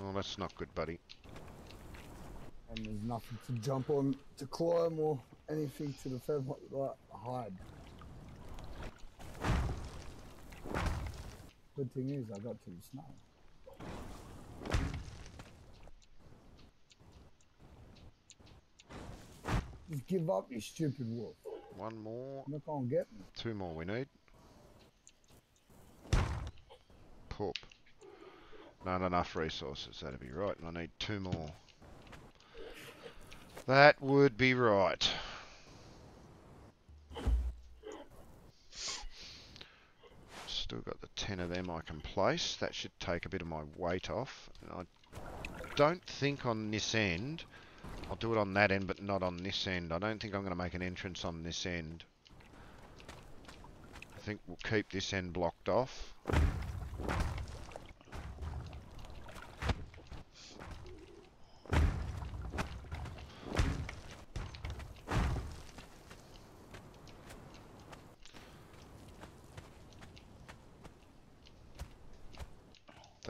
Well, that's not good, buddy. and there's nothing to jump on, to climb, or anything to defend what like hide. Good thing is, I got to the snow. Just give up, you stupid wolf. One more. Look on get me. Two more we need. Poop. Not enough resources, that'd be right. And I need two more. That would be right. Still got the 10 of them I can place. That should take a bit of my weight off. And I don't think on this end, I'll do it on that end but not on this end. I don't think I'm going to make an entrance on this end. I think we'll keep this end blocked off.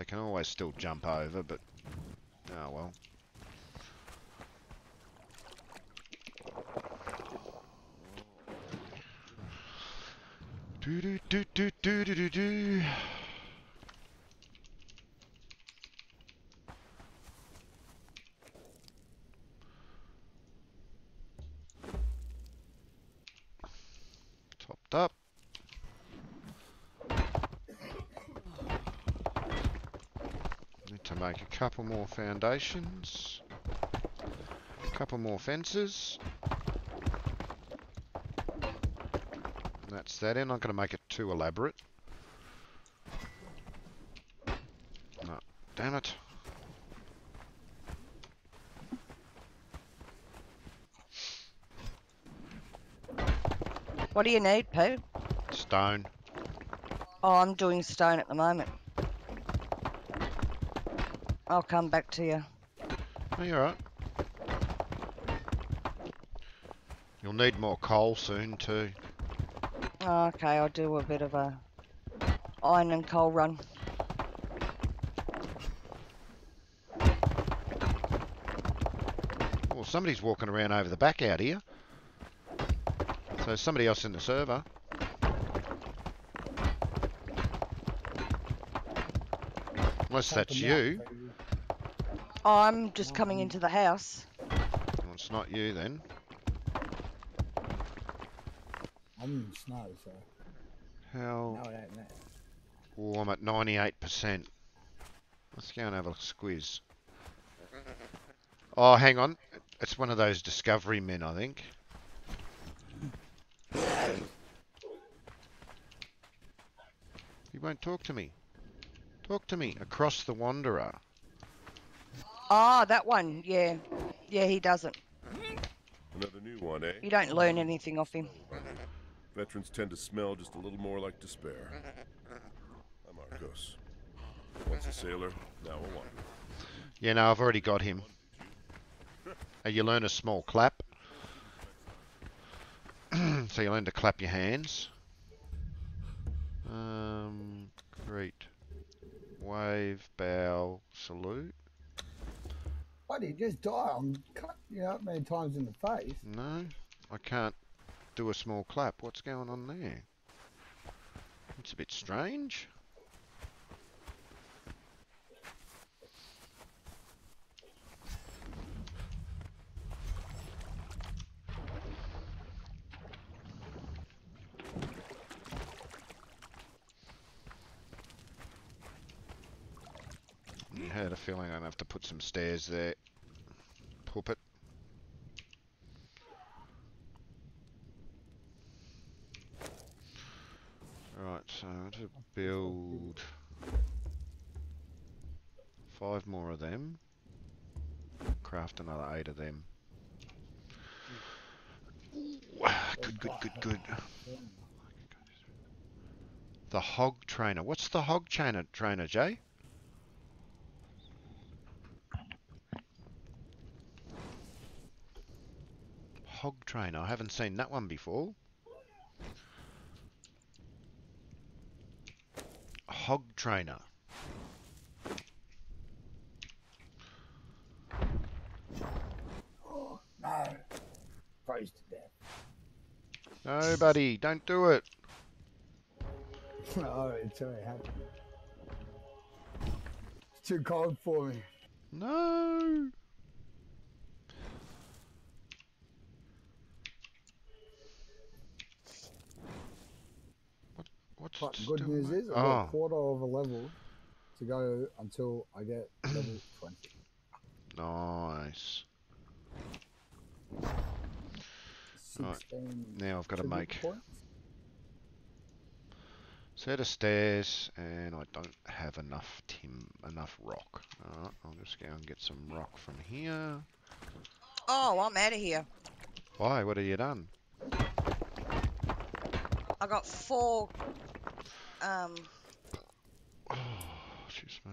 They can always still jump over, but oh well. Do do do do do do do do. Topped up. Need to make a couple more foundations. A couple more fences. And that's that in. I'm not going to make it too elaborate. No, damn it. What do you need, Pooh? Stone. Oh, I'm doing stone at the moment. I'll come back to you. Oh, you're right. You'll need more coal soon too. Oh, okay, I'll do a bit of a iron and coal run. Well, somebody's walking around over the back out here. So somebody else in the server. Unless that's Help 'em out, you. baby. Oh, I'm just mm-hmm. coming into the house. Well, it's not you then. I'm in the snow, so How? no, it ain't that. Oh, I'm at 98%. Let's go and have a squiz. Oh, hang on. It's one of those discovery men, I think. He won't talk to me. Talk to me. Arcos the Wanderer. Ah, that one. Yeah. Yeah, he doesn't. Another new one, eh? You don't learn anything off him. Veterans tend to smell just a little more like despair. I'm Arcos. Once a sailor, now a wanderer. Yeah, no, I've already got him. You learn a small clap. so you learn to clap your hands. Um, great. Wave, bow, salute. Buddy, just die. I'm cut you out many times in the face. No, I can't do a small clap. What's going on there? It's a bit strange. I had a feeling I'd have to put some stairs there. Puppet. Right, so to build five more of them. Craft another eight of them. Ooh, Good, good, good, good. The hog trainer. What's the hog trainer, trainer, Jay? Hog trainer. I haven't seen that one before. Hog trainer. Oh, no. Froze to death. No, buddy, don't do it. no, it's already happened. It's too cold for me. No. What's But good doing news is I've got oh, a quarter of a level to go until I get level 20. nice. Right. Now I've got to tribute make points. set of stairs, and I don't have enough tim, enough rock. Alright, I'll just go and get some rock from here. Oh, I'm out of here. Why? What have you done? I got four. Um, Oh, excuse me.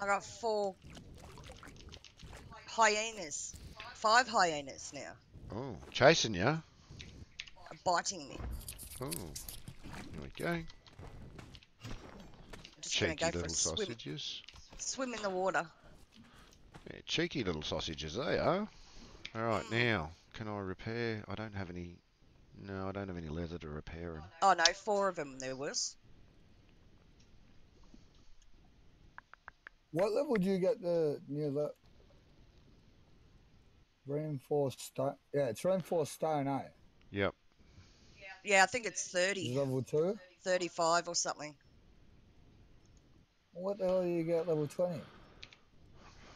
I got four hyenas. Five hyenas now, Oh, chasing ya. biting me. Oh, here we go. Cheeky go little swim, sausages. swim in the water. Yeah, cheeky little sausages they are. Alright, Mm. now, can I repair? I don't have any... No, I don't have any leather to repair them. Oh no, four of them there was. What level do you get the near the reinforced stone? Yeah, it's reinforced stone, eh? Yep. Yeah, I think it's Is 30, level two. 35 or something. What the hell do you get level 20?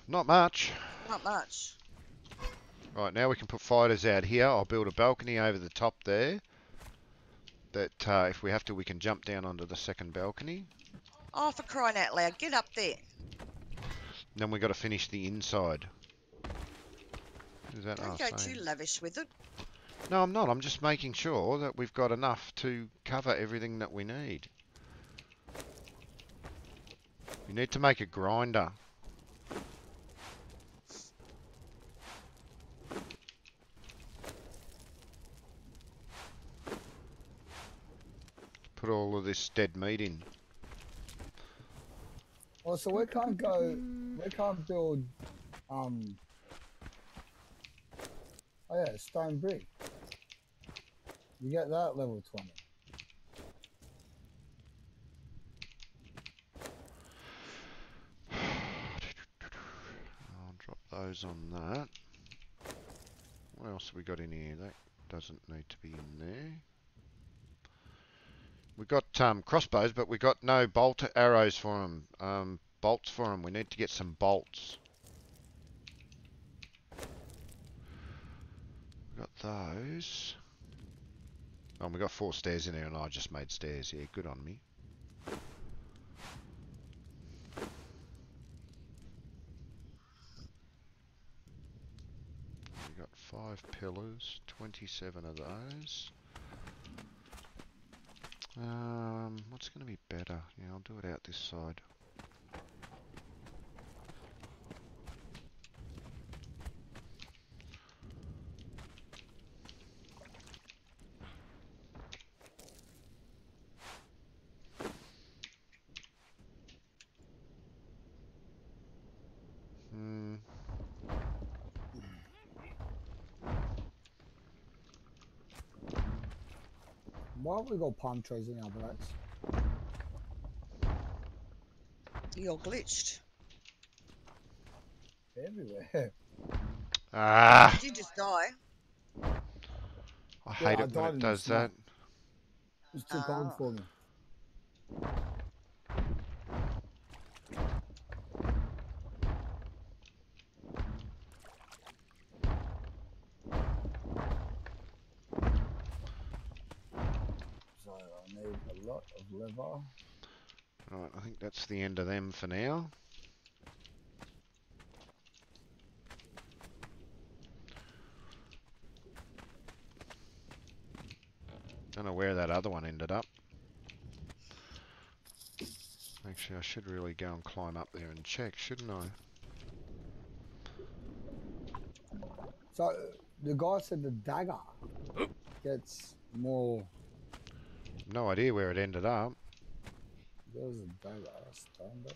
Not much. Not much. Right, now we can put fighters out here. I'll build a balcony over the top there. That, uh, if we have to, we can jump down onto the second balcony. Oh, for crying out loud, get up there. Then we got to finish the inside. Is that Don't go same. too lavish with it. No, I'm not. I'm just making sure that we've got enough to cover everything that we need. We need to make a grinder. Put all of this dead meat in. Oh, so we can't go. We can't build. Um. Oh yeah, stone brick. You get that level 20. I'll drop those on that. What else have we got in here? That doesn't need to be in there. We got um, crossbows, but we've got no bolt arrows for them. Um, bolts for them. We need to get some bolts. we Got those. Oh, we got four stairs in there, and I just made stairs. Yeah, good on me. We got five pillars, 27 of those. Um, what's going to be better? Yeah, I'll do it out this side. Hmm. Why have we got palm trees in our blocks? You're glitched. Everywhere. Ah, Did you just die? I hate I it died when it does that. It's too cold Ah. for me. So I need a lot of leather. Right, I think that's the end of them for now. Don't know where that other one ended up. Actually, I should really go and climb up there and check, shouldn't I? So the guy said the dagger gets more. No idea where it ended up. There's a dagger. Stand.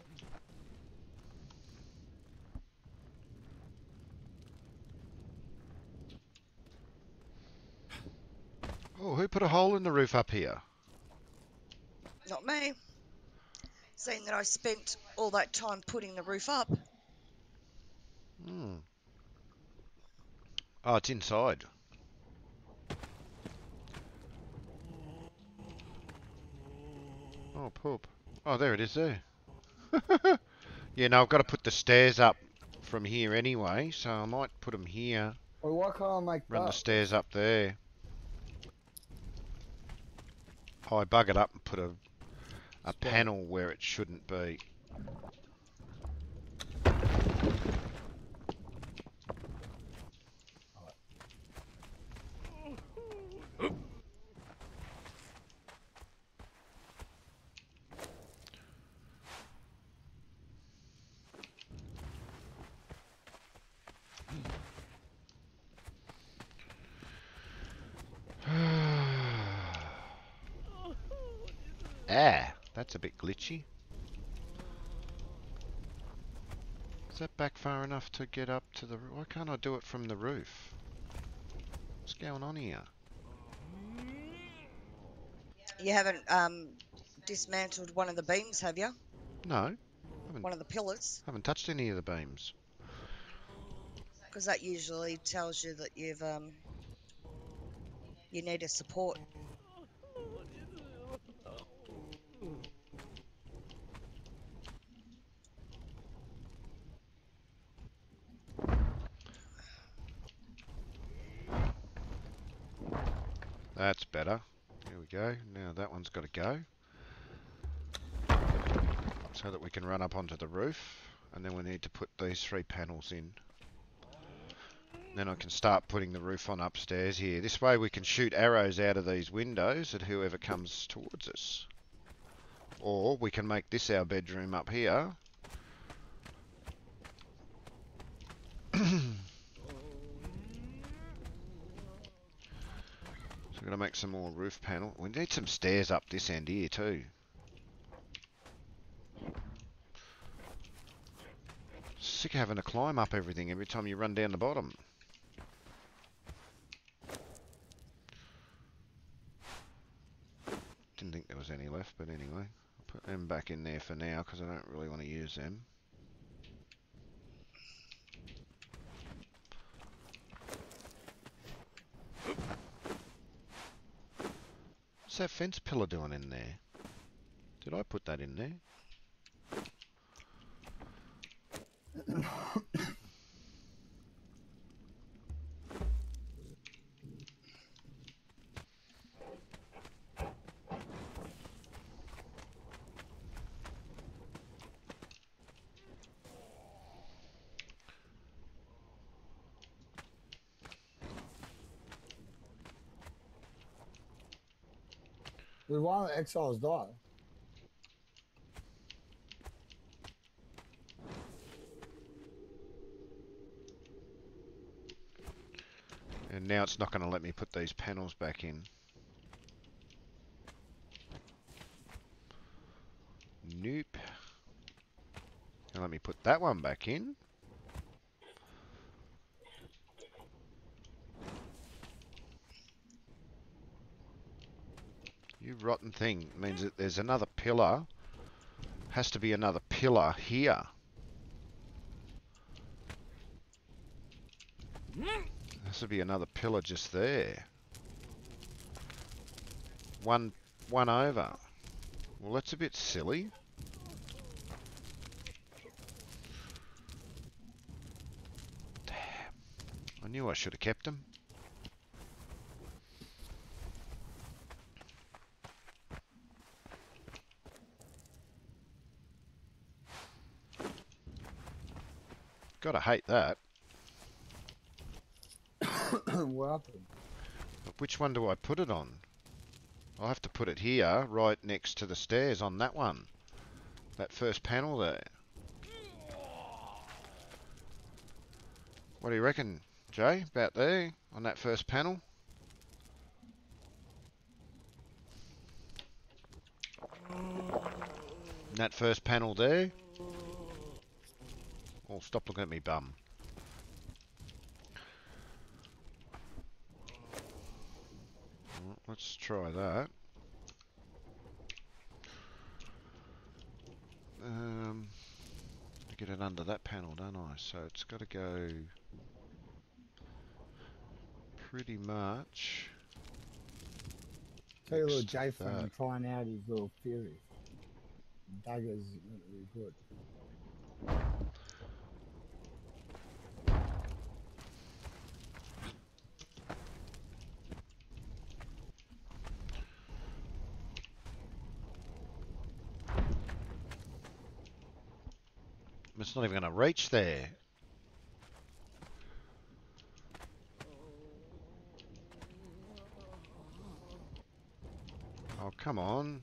Oh, who put a hole in the roof up here? Not me. Seeing that I spent all that time putting the roof up. Hmm. Oh, it's inside. Oh, poop. Oh, there it is there. yeah, no, I've got to put the stairs up from here anyway, so I might put them here, Well, why can't I make run the stairs up there. Oh, I bug it up and put a, a panel where it shouldn't be. ah, that's a bit glitchy. Is that back far enough to get up to the... roo- Why can't I do it from the roof? What's going on here? You haven't um, dismantled one of the beams, have you? No, One of the pillars, haven't touched any of the beams. because that usually tells you that you've um, you need a support. That's better. Here we go. Now that one's got to go. So that we can run up onto the roof. And then we need to put these three panels in. Then I can start putting the roof on upstairs here. This way we can shoot arrows out of these windows at whoever comes towards us. Or we can make this our bedroom up here. To make some more roof panel. We need some stairs up this end here too. Sick of having to climb up everything every time you run down the bottom. Didn't think there was any left, but anyway. I'll put them back in there for now because I don't really want to use them. What's that fence pillar doing in there? Did I put that in there? One of the exiles die? And now it's not going to let me put these panels back in. Nope. And let me put that one back in. Rotten thing. Means that there's another pillar. Has to be another pillar here. Has to be another pillar just there. One, one over. Well, that's a bit silly. Damn. I knew I should have kept them. Gotta hate that. what happened? But which one do I put it on? I'll have to put it here, right next to the stairs on that one. That first panel there. What do you reckon, Jay? About there, on that first panel? That first panel there? Oh, stop looking at me bum. Let's try that. Um, to get it under that panel, don't I? So it's got to go pretty much. Tell little J trying out his little theory. Daggers really good. It's not even going to reach there. Oh, come on.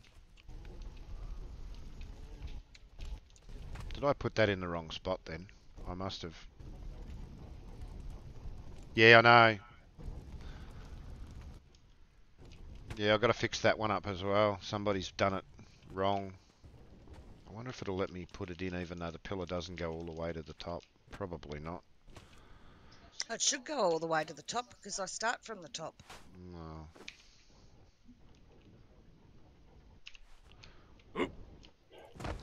Did I put that in the wrong spot then? I must have. Yeah, I know. Yeah, I've got to fix that one up as well. Somebody's done it wrong. I wonder if it'll let me put it in even though the pillar doesn't go all the way to the top. Probably not. It should go all the way to the top because I start from the top. No.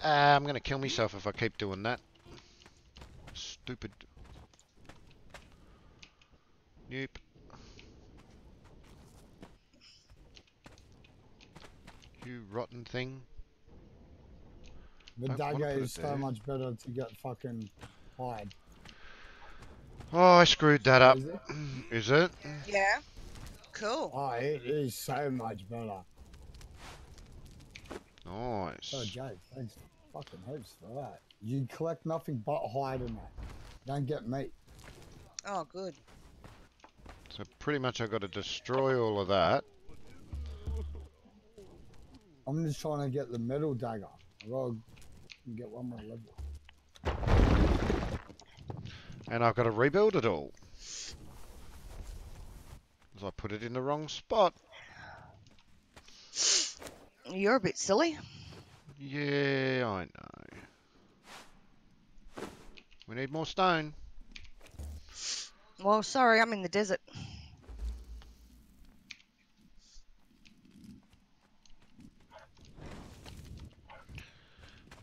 Ah, I'm gonna kill myself if I keep doing that. Stupid. Nope. You rotten thing. The Don't dagger is so there. much better to get fucking hide. Oh, I screwed that up. Is it? Is it? Yeah. Cool. Oh, it is so much better. Nice. Oh, so, Jay, thanks fucking heaps for that. You collect nothing but hide in that. Don't get meat. Oh, good. So pretty much I've got to destroy all of that. I'm just trying to get the metal dagger. I gotta get one more level. And I've got to rebuild it all. Because I put it in the wrong spot. You're a bit silly. Yeah, I know. We need more stone. Well, sorry, I'm in the desert.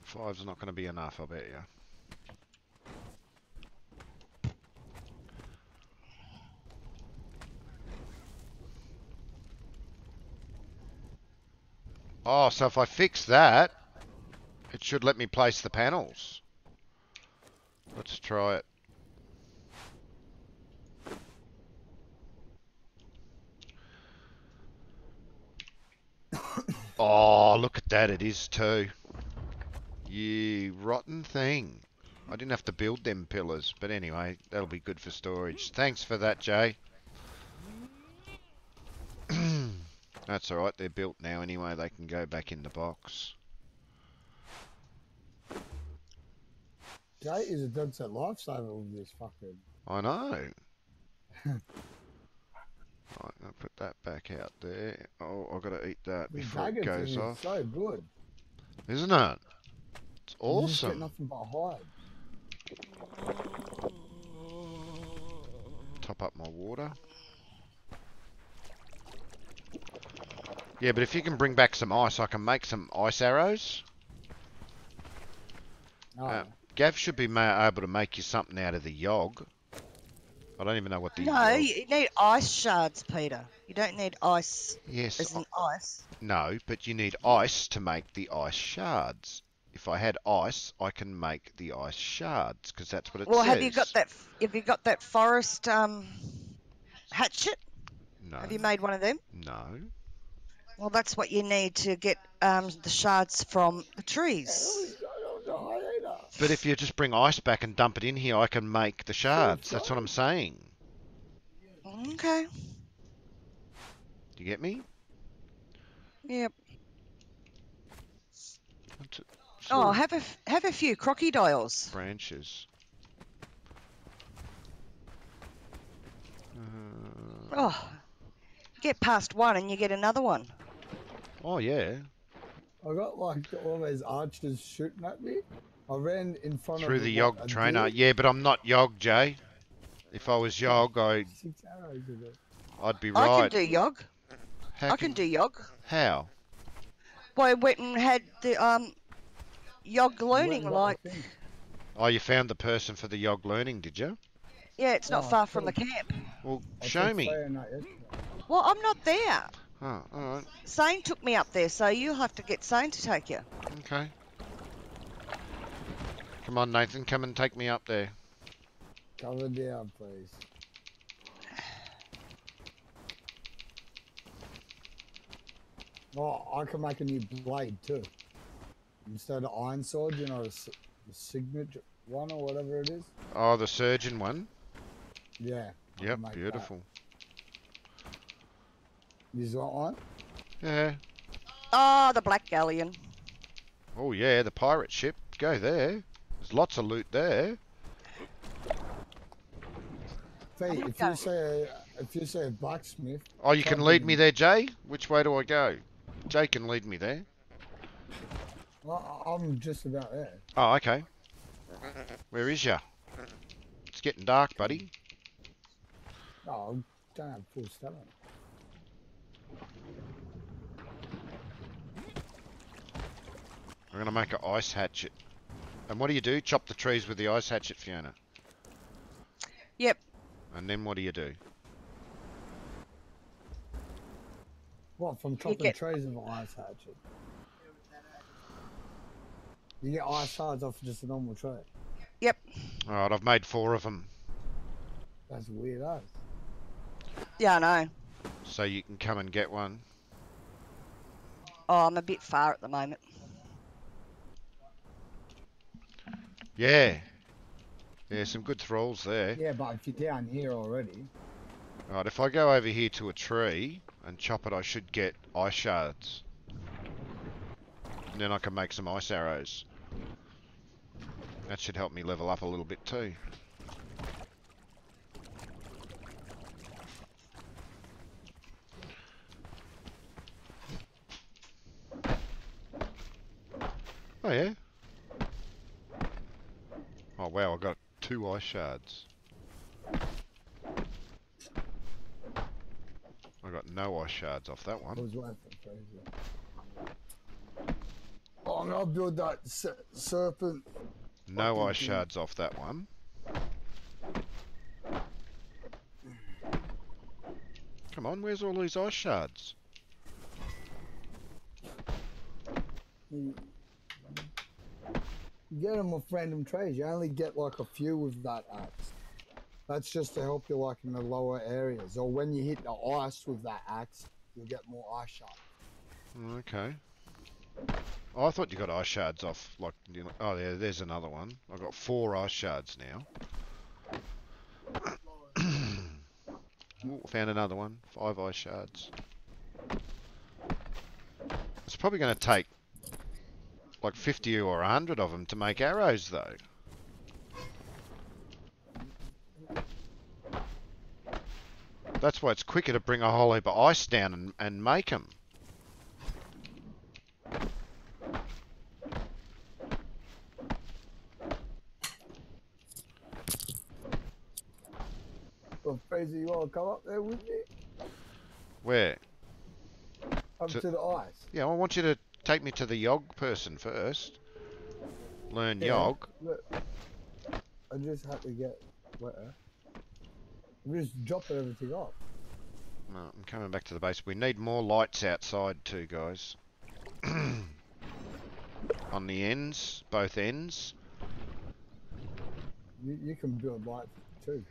Five's not going to be enough, I bet you. Oh, so if I fix that, it should let me place the panels. Let's try it. Oh, look at that, it is too. You rotten thing. I didn't have to build them pillars, but anyway, that'll be good for storage. Thanks for that, Jay. That's alright, they're built now anyway, they can go back in the box. Jay is a dead set lifesaver with this fucking. I know. right, I'll put that back out there. Oh, I've got to eat that The before it goes off. so good. Isn't it? It's You get awesome. nothing but hide. Top up my water. Yeah, but if you can bring back some ice, I can make some ice arrows. Oh, Uh, Gav should be ma- able to make you something out of the yog. I don't even know what the No, yog- you need ice shards, Peter. You don't need ice Yes, as in ice. No, but you need ice to make the ice shards. If I had ice, I can make the ice shards because that's what it Well, says. have you got that? Have you got that forest um, hatchet? No, Have you made one of them? no. Well, that's what you need to get um, the shards from the trees. But if you just bring ice back and dump it in here, I can make the shards. That's what I'm saying. Okay. Do you get me? Yep. What's it- Oh, have a f- have a few crocodiles. branches. Uh, Oh, get past one and you get another one. oh yeah, I got like all these archers shooting at me. I ran in front through of the what, yog a trainer. deer, Yeah, but I'm not yog, Jay. If I was yog, I Six arrows in it. I'd be right. I can do yog. How I can do yog. How? Well, I went and had the um yog learning. Went and got the Like. Oh, you found the person for the yog learning, did you? yeah, it's not Oh, far from the camp. Well, I show me. Freya that yesterday. Well, I'm not there. Oh, alright. Sane took me up there, so you have to get Sane to take you. Okay. Come on, Nathan, come and take me up there. Cover down, please. Oh, I can make a new blade too. Instead of iron sword, you know, the, s- the signature one or whatever it is. Oh, the surgeon one. Yeah. I Yep, can make that. beautiful. You want one? Yeah. Oh, the Black Galleon. Oh yeah, the pirate ship. Go there. There's lots of loot there. Fee, if Okay. you say if you say blacksmith, Oh, you can lead me there, Jay? Which way do I go? Jay can lead me there. Well, I'm just about there. Oh, okay. Where is ya? It's getting dark, buddy. Oh, I don't have full stamina. I'm gonna make an ice hatchet. And what do you do? Chop the trees with the ice hatchet, Fiona. Yep. And then what do you do? What from chopping get- trees with an ice hatchet? You get ice shards off just a normal tree. Yep. Alright, I've made four of them. That's weird, eh? Yeah, I know. So you can come and get one. Oh, I'm a bit far at the moment. Yeah. Yeah, some good thralls there. Yeah, but if you're down here already, Right, if I go over here to a tree and chop it, I should get ice shards. And then I can make some ice arrows. That should help me level up a little bit too. Oh yeah. Oh wow, I got two ice shards. I got no ice shards off that one. was worth it. Crazy. Oh, I'm gonna build that se- serpent. No fucking ice shards off that one. Come on, where's all these ice shards? You you get them with random trees. You only get like a few with that axe. That's just to help you like in the lower areas. Or when you hit the ice with that axe, you'll get more ice shards. Okay. Oh, I thought you got ice shards off, like, you know, oh yeah, there's another one. I've got four ice shards now. Ooh, found another one. Five ice shards. It's probably going to take like 50 or 100 of them to make arrows, though. That's why it's quicker to bring a whole heap of ice down and, and make them. Well, Fraser, you want to come up there with me? Where? Up To- to the ice. Yeah, I want you to take me to the Yog person first. Learn Yeah. Yog. Look, I just had to get wetter. I'm just dropping everything off. No, I'm coming back to the base. We need more lights outside too, guys. On the ends, both ends. You, you can build lights too?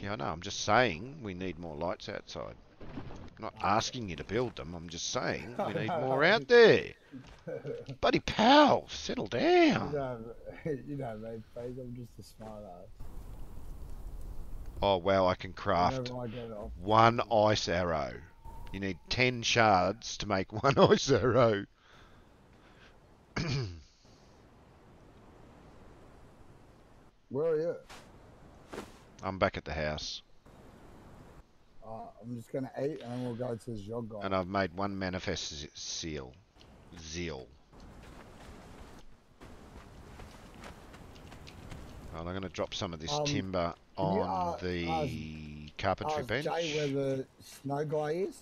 Yeah, I know. I'm just saying we need more lights outside. I'm not ah. asking you to build them. I'm just saying we need more out there. Buddy pal, settle You down. know, you know me, Fraser. I'm just a smart ass. Oh wow, I can craft I one ice arrow. You need ten shards to make one ice arrow. Where are you? I'm back at the house, Uh, I'm just gonna eat and then we'll go to guy. and I've made one manifest seal, zeal. Well, I'm going to drop some of this Um, timber on the carpentry Ask bench. Jay where the snow guy is.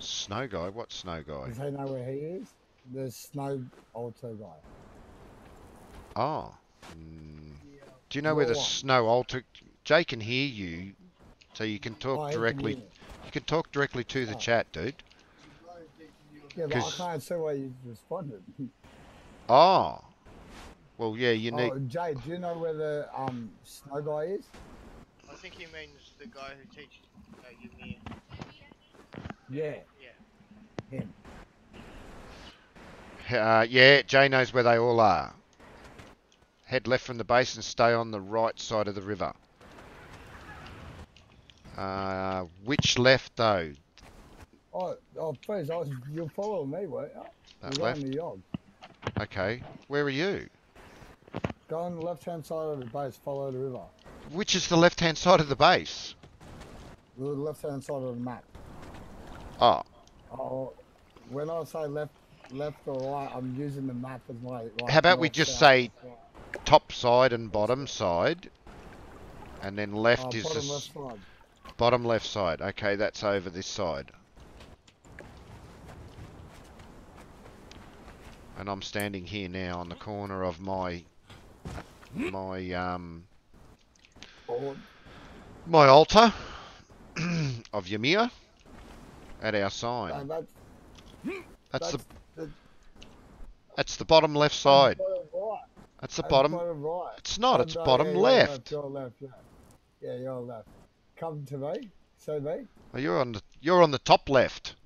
Snow guy? What snow guy? Does he know where he is? The snow altar guy. Oh. Mm. Do you know where the one? snow altar? Jay can hear you, so you can Oh, talk he can directly. hear me. You can talk directly to the Oh. chat, dude. Yeah, but I 'Cause- can't see why you responded. Oh. Well, yeah, you need. Oh, Jay, do you know where the um snow guy is? I think he means the guy who teaches uh, you me. Yeah. Yeah. Him. Uh, yeah, Jay knows where they all are. Head left from the base and stay on the right side of the river. Uh, which left though? Oh, oh, please, I was, you're following me, you? That left. the. Okay. Where are you? Go on the left-hand side of the base, follow the river. Which is the left-hand side of the base? The left-hand side of the map. Oh, Oh, when I say left, left or right, I'm using the map as my. Like, How about we just say top side and bottom side, and then Oh, left is the bottom left side. Bottom left side. Okay, that's over this side. And I'm standing here now on the corner of my my um my altar of Ymir at our Uh, sign. that's That's the that's the that's the bottom left side. That's the bottom. right. It's not. Oh, It's no, bottom yeah, you're left. You're left, yeah. Yeah, you're left. Come to me. So me. Oh, You're on the you're on the top left.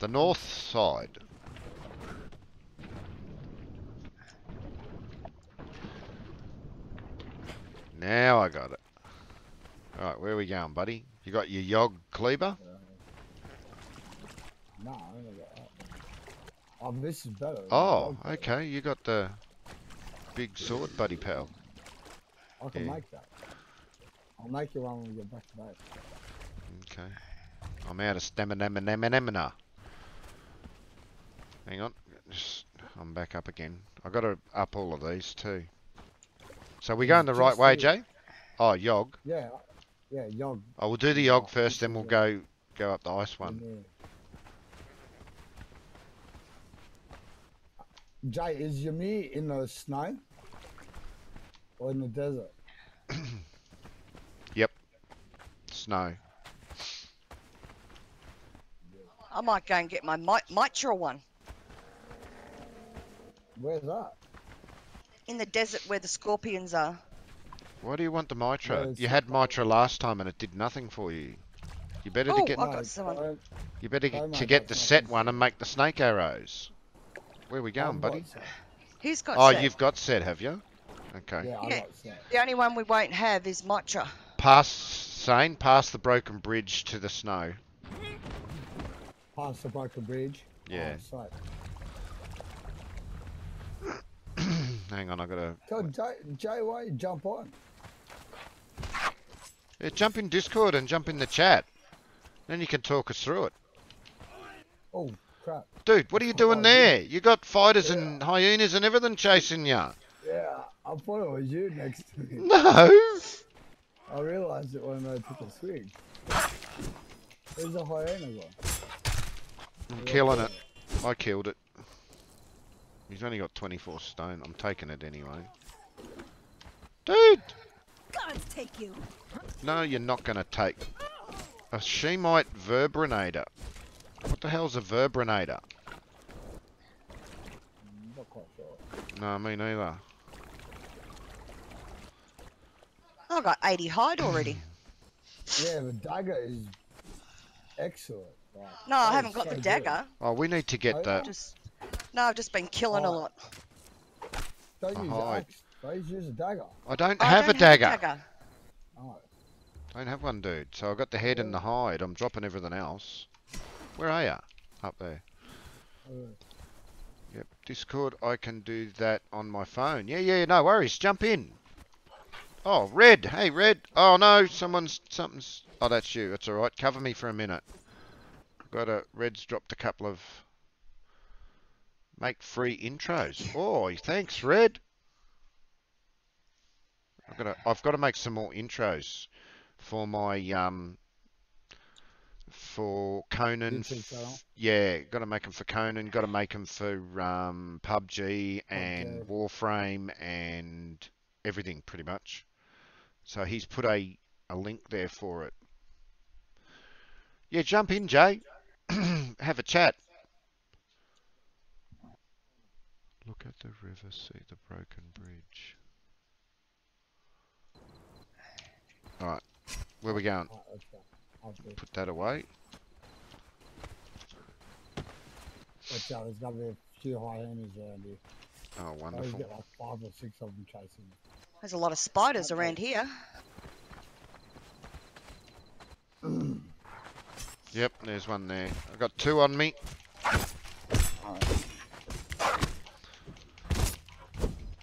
The north side. Now I got it. Alright, where are we going, buddy? You got your Yog Cleaver? Uh, no, got that. Oh, this is better. Oh, Okay. okay. You got the big sword, buddy pal. I can yeah. make that. I'll make you one when we get back to base. Okay. I'm out of stamina. stamina. Hang on. Just, I'm back up again. I've got to up all of these too. So we're going the mm, right way, Jay? Oh, Yog. Yeah, yeah, yog. I will do the Oh, Yog first, then we'll go go up the ice one. Jay, is Ymir in the snow or in the desert? Snow. I might go and get my mi- Mitra one Where's that? in the desert where the scorpions are. Why do you want the Mitra? Well, You had Mitra last time and it did nothing for you. You better to Oh, get I got someone. you better Oh, get, to get the set one and make the snake arrows. Where are we going, buddy? got some. He's got Oh, set. you've got set, have you? Okay. Yeah, I Yeah. got some. The only one we won't have is Mitra. Pass, Sane, pass the broken bridge to the snow. Past the broken bridge. Yeah. Oh. Hang on, I gotta. Tell Jay, Jay jump on? Yeah, jump in Discord and jump in the chat. Then you can talk us through it. Oh crap! Dude, what are you doing Oh, there? You got fighters and hyenas and everything chasing you. Yeah, I thought it was you next to me. No! I realised it when I took a swing. There's a hyena one. I'm killing it. I killed it. He's only got 24 stone. I'm taking it anyway. Dude! Gods take you. No, you're not going to take... A Shemite Verbrinator. What the hell's a Verbrinator? I'm not quite sure. No, me neither. I got 80 hide already. Yeah, the dagger is excellent. Like, No, I haven't got so the good. dagger. Oh, we need to get Oh, that. Just no, I've just been killing a Oh. lot. Don't A use hide. axe. Please use a dagger. I don't I have don't a dagger. dagger. Oh, Don't have one, dude. So I got the head and the hide. I'm dropping everything else. Where are you? Up there. uh, Yep. Discord, I can do that on my phone. Yeah, yeah, no worries. Jump in. Oh, Red. Hey, Red. Oh, no. Someone's... Something's... Oh, that's you. That's alright. Cover me for a minute. Got a... Red's dropped a couple of... Make free intros. Oh, thanks, Red. I've got to... I've got to make some more intros for my, um... For Conan. Yeah, got to make them for Conan. Got to make them for um, PUBG and PUBG. Warframe and everything, pretty much. So he's put a, a link there for it. Yeah, jump in, Jay. Have a chat. Look at the river, see the broken bridge. Alright, where we going? okay. Okay. Put that away. Watch out, there's gonna be a few hyenas around here. Oh, I always wonderful. get like five or six of them chasing me. There's a lot of spiders around here. Yep, there's one there. I've got two on me.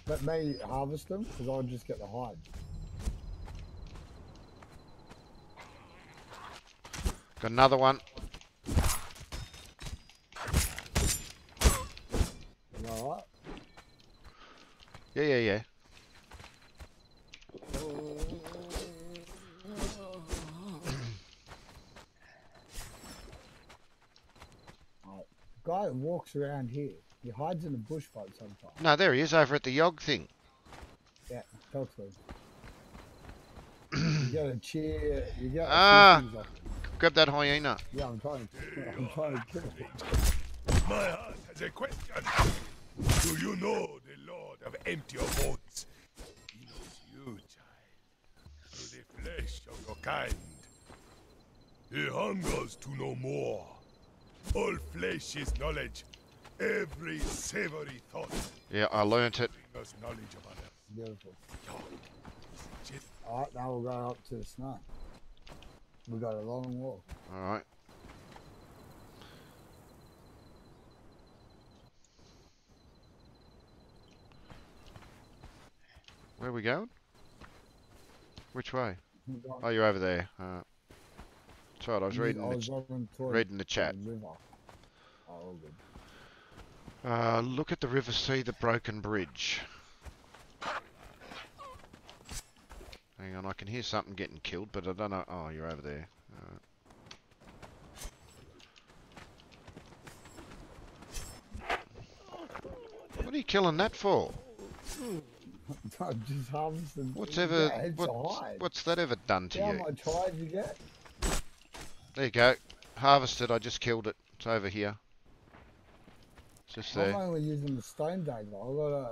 Let me harvest them, because I'll just get the hide. Got another one. You alright? Yeah, yeah, yeah. Guy that walks around here, he hides in the bush boat sometimes. No, there he is over at the Yog thing. Yeah, talk to him. you got a cheer, you get a Ah. few things off him. Grab that hyena. Yeah, I'm trying to, I'm trying to kill him. My heart has a question. Do you know the Lord of Empty Abodes? He knows you, child. Through the flesh of your kind. He hungers to know more. All flesh is knowledge. Every savory thought Yeah, I learnt it. knowledge of others. Beautiful. Alright, now we'll go up to the snow. We got a long walk. Alright. Where are we going? Which way? We Oh, you're over there. I was reading I the, was ch- reading the chat. the. Oh. Uh, look at the river, see the broken bridge. Hang on, I can hear something getting killed, but I don't know. Oh, you're over there. Alright. What are you killing that for? I'm just harvesting. What's ever what's, what's that ever done to See how you? much hide you get? There you go. Harvested. I just killed it. It's over here. It's just I'm there. only using the stone dagger. I got a.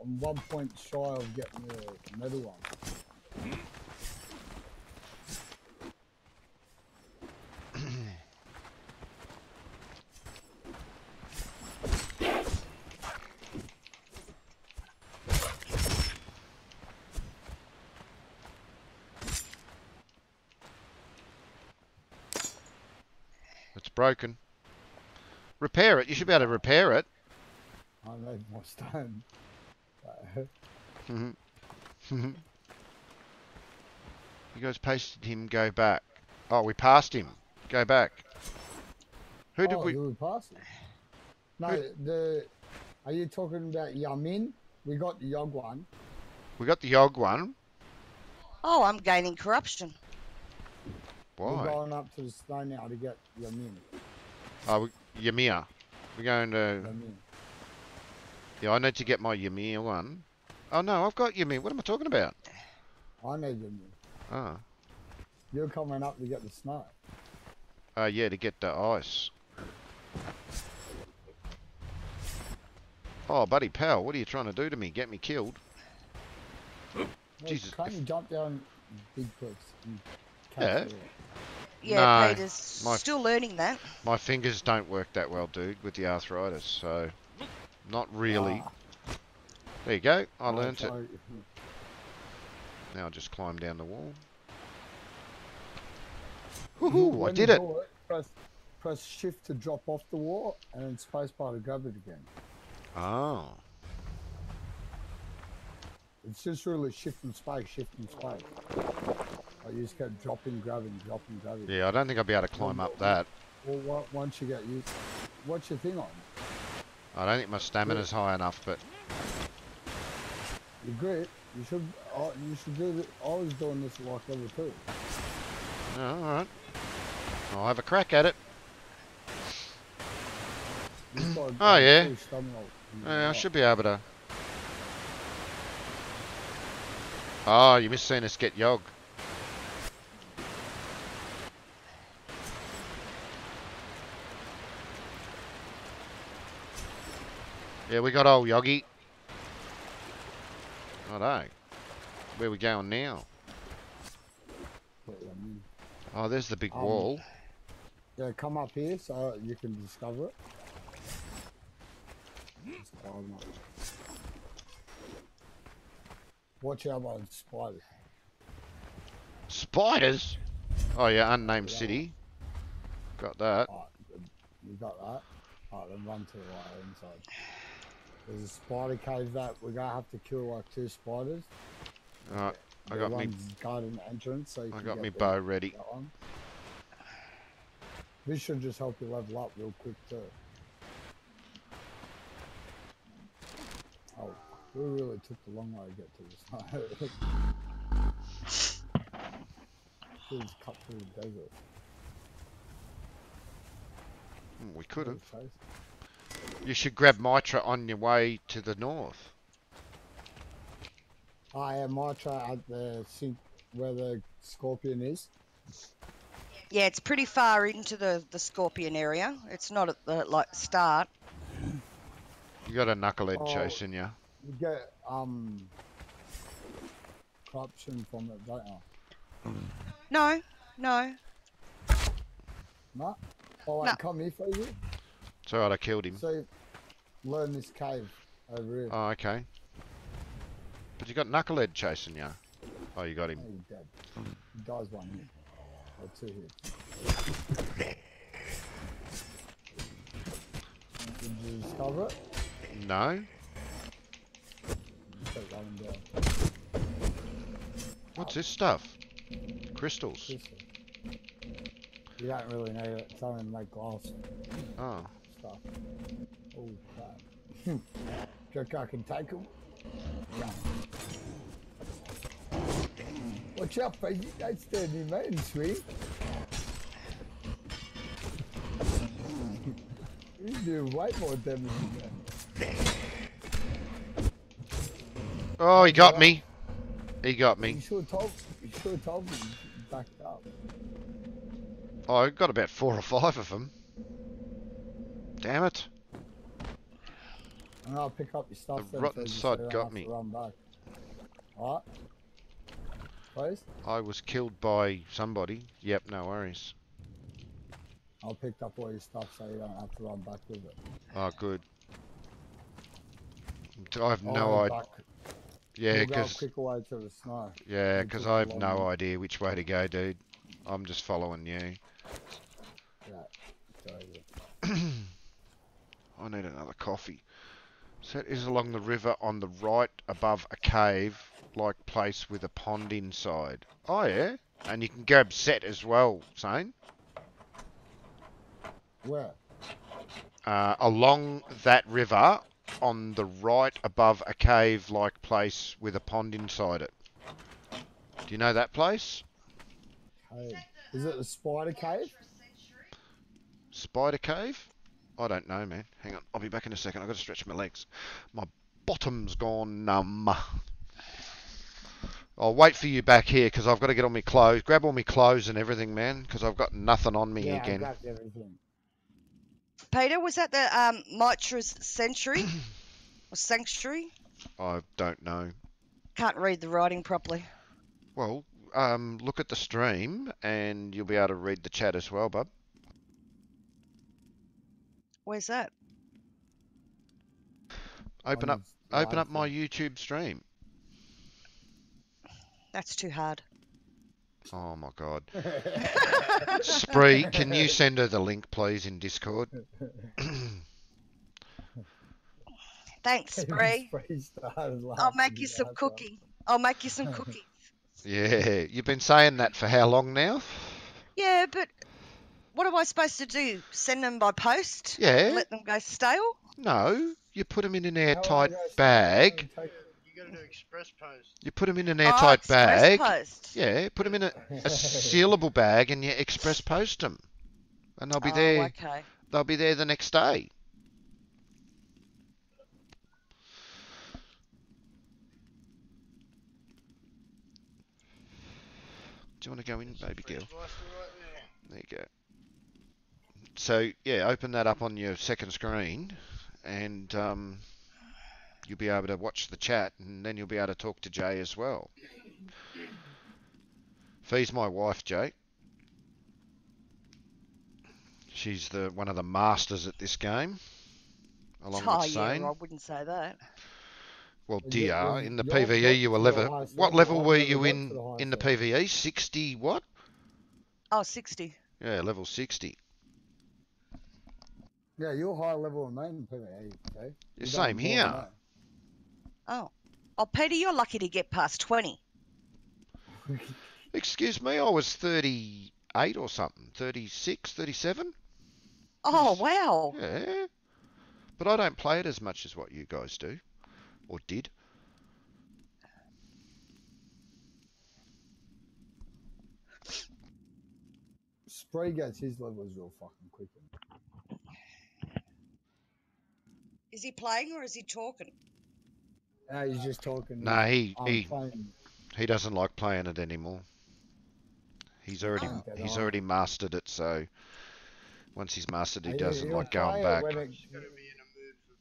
I'm one point shy of getting the metal one. Hmm? It's broken. Repair it. You should be able to repair it. I need more stone. Uh, you guys pasted him. Go back. Oh, we passed him. Go back. Who did oh, we? we pass it? No, Who- the. Are you talking about Yamin? We got the Yog one. We got the Yog one. Oh, I'm gaining corruption. We're going up to the snow now to get Yamin. Oh, we- Ymir. We're going to. Yamin. Yeah, I need to get my Ymir one. Oh no, I've got Ymir. What am I talking about? I need Yamin. Oh, You're coming up to get the snow. uh, yeah, to get the ice. Oh, buddy pal, what are you trying to do to me? Get me killed? Well, Jesus, Can't if- you jump down big cliffs? and catch Yeah. Yeah, No, Peter's my- still learning that. My fingers don't work that well, dude, with the arthritis, so not really. Ah, There you go. I right, learnt it. Now I'll just climb down the wall. You- Woohoo! I did you it. Press, press shift to drop off the wall and then spacebar to grab it again. Oh. It's just really shift and space, shift and space. I just kept dropping, grabbing, dropping, grabbing. Yeah, I don't think I'll be able to climb up that. Well, once you get used, what's your thing on? I don't think my stamina's high enough, but Your grit. You should. Uh, you should do. The, I was doing this like level two. oh, alright. I'll have a crack at it. Oh, yeah. full stamina in your Yeah, I should be able to. Oh, you missed seeing us get Yog. Yeah, we got old Yogi. Righto. Where we going now? Oh, there's the big Um, wall. Yeah, come up here so you can discover it. Watch out by the spiders. Spiders? Oh yeah, unnamed Yeah. city. Got that. Alright, you got that? Alright, then run to the right inside. There's a spider cave that we're gonna have to kill like two spiders. Alright, I got me guarding the entrance, so you I got me the- bow ready. This should just help you level up real quick too. Oh, we really took the long way to get to this. Just cut through the desert. Mm, We could have. Chase. You should grab Mitra on your way to the north. I am Mitra at the sink where the scorpion is. Yeah, it's pretty far into the, the scorpion area. It's not at the like start. You got a knucklehead Oh. chasing you. You get um corruption from it, don't you? No, no. No? Oh wait, No. come here, Fuzzy. It's alright, I killed him. So, learn this cave over here. Oh, okay. But you got knucklehead chasing you. Oh, you got him. Oh. He dies one here. Or two here. Did you discover it? No? Take one down. What's this stuff? Crystals. One. You don't really need it. It's only make glass Oh. Stuff. Oh, hmm. crap. You I can take them? Yeah. Watch out, stand in me and swing. You do way more damage than. Oh, he got me. He got You me. should have told, you should have told me you backed up. Oh, I got about four or five of them. Damn it. And I'll pick up your stuff The rotten Fuzzy, so sod got me. Run back. Alright? Please? I was killed by somebody. Yep, no worries. I'll pick up all your stuff so you don't have to run back with it. Oh, good. I have I'll no idea. Yeah, because quick away to the snow. yeah, and 'cause took I have no way. idea which way to go, dude. I'm just following you. Yeah. So. I need another coffee. Set is along the river on the right above a cave like place with a pond inside. Oh yeah. And you can grab set as well, Sane. Where? Uh, along that river on the right above a cave like place with a pond inside it. Do you know that place? Cave. Is it the spider cave? Spider Cave? I don't know, man. Hang on, I'll be back in a second. I've got to stretch my legs. My bottom's gone numb. I'll wait for you back here because I've got to get all my clothes. Grab all my clothes and everything, man, because I've got nothing on me yeah, I again. grabbed everything. Peter, was that the um, Mitra's Century? or Sanctuary? I don't know. Can't read the writing properly. Well, um, look at the stream and you'll be able to read the chat as well, bub. Where's that? Open up, open up my. YouTube stream. That's too hard. Oh my god. Spree, can you send her the link, please, in Discord? Thanks, Spree. Spree I'll make you some ass cookie. I'll make you some cookies. yeah, you've been saying that for how long now? Yeah, but what am I supposed to do? Send them by post? Yeah. Let them go stale? No, you put them in an airtight ago is that? bag. You gotta do express post. You put them in an Oh, airtight express bag. Post. Yeah, put them in a, a sealable bag and you express post them, and they'll be oh, there. okay. They'll be there the next day. Do you want to go in, baby girl? Spread's master right there. There you go. So yeah, open that up on your second screen, and um, you'll be able to watch the chat, and then you'll be able to talk to Jay as well. Fee's my wife, Jay. She's the one of the masters at this game, along oh, with yeah, I wouldn't say that. Well, Is it- DR was in the your PVE you were level. highest What level? level were you in the in the. PVE? Sixty what? Oh, 60. Yeah, level sixty. Yeah, you're higher level than me in PvE, eh? okay? The same here. Oh. Oh, Peter, you're lucky to get past 20. Excuse me, I was 38 or something. 36, 37? Oh, wow. Yeah. But I don't play it as much as what you guys do. Or did. Spree gets his levels real fucking quick. Is he playing or is he talking? No, he's just talking. No, he, I'm he, playing. he doesn't like playing it anymore. He's already Oh. he's already mastered it, so once he's mastered he He- doesn't he'll like going back. It, Just gotta be in a mood for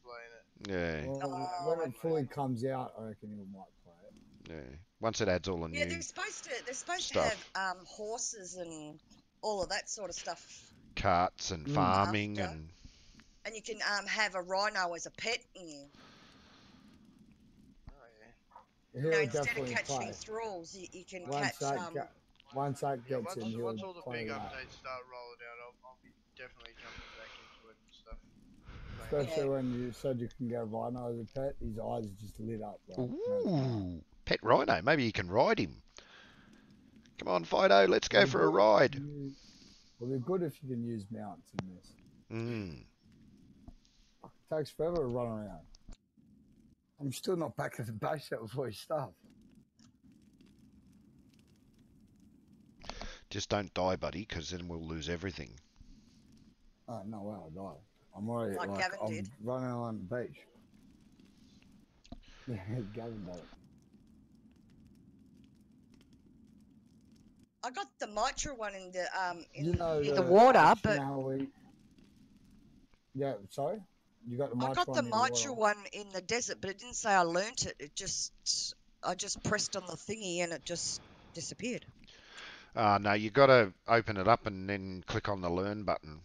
playing it. Yeah, well, Oh, when it fully comes out, I reckon he might play it. yeah. Once it adds all the Yeah, new they're supposed to. They're supposed stuff. to have um, horses and all of that sort of stuff, carts and Mm. farming After. and and you can um, have a rhino as a pet. And, Oh yeah. you know, instead of catching play. thralls, you, you can Once catch. that, Um, ga- once that Yeah, gets once, in, he'll once all the play big that. updates start rolling out, I'll, I'll be definitely jumping back into it and stuff. Especially Yeah. when you said you can get a rhino as a pet, his eyes just lit up. Like, Ooh, pet rhino. Maybe you can ride him. Come on, Fido, let's go for a ride. You- It'll be good if you can use mounts in this. Mm. It takes forever to run around. I'm still not back at the base yet before you start. Just don't die, buddy, because then we'll lose everything. Oh no, way I'll die. I'm already Like like, Gavin I'm did. running on the beach. Yeah, Gavin did. I got the Mitra one in the um in, You know in the, the water, but how we- Yeah, sorry. You got the I got the one Mitra water. one in the desert, but it didn't say I learnt it. It just I just pressed on the thingy and it just disappeared. Uh, no, you got to open it up and then click on the learn button,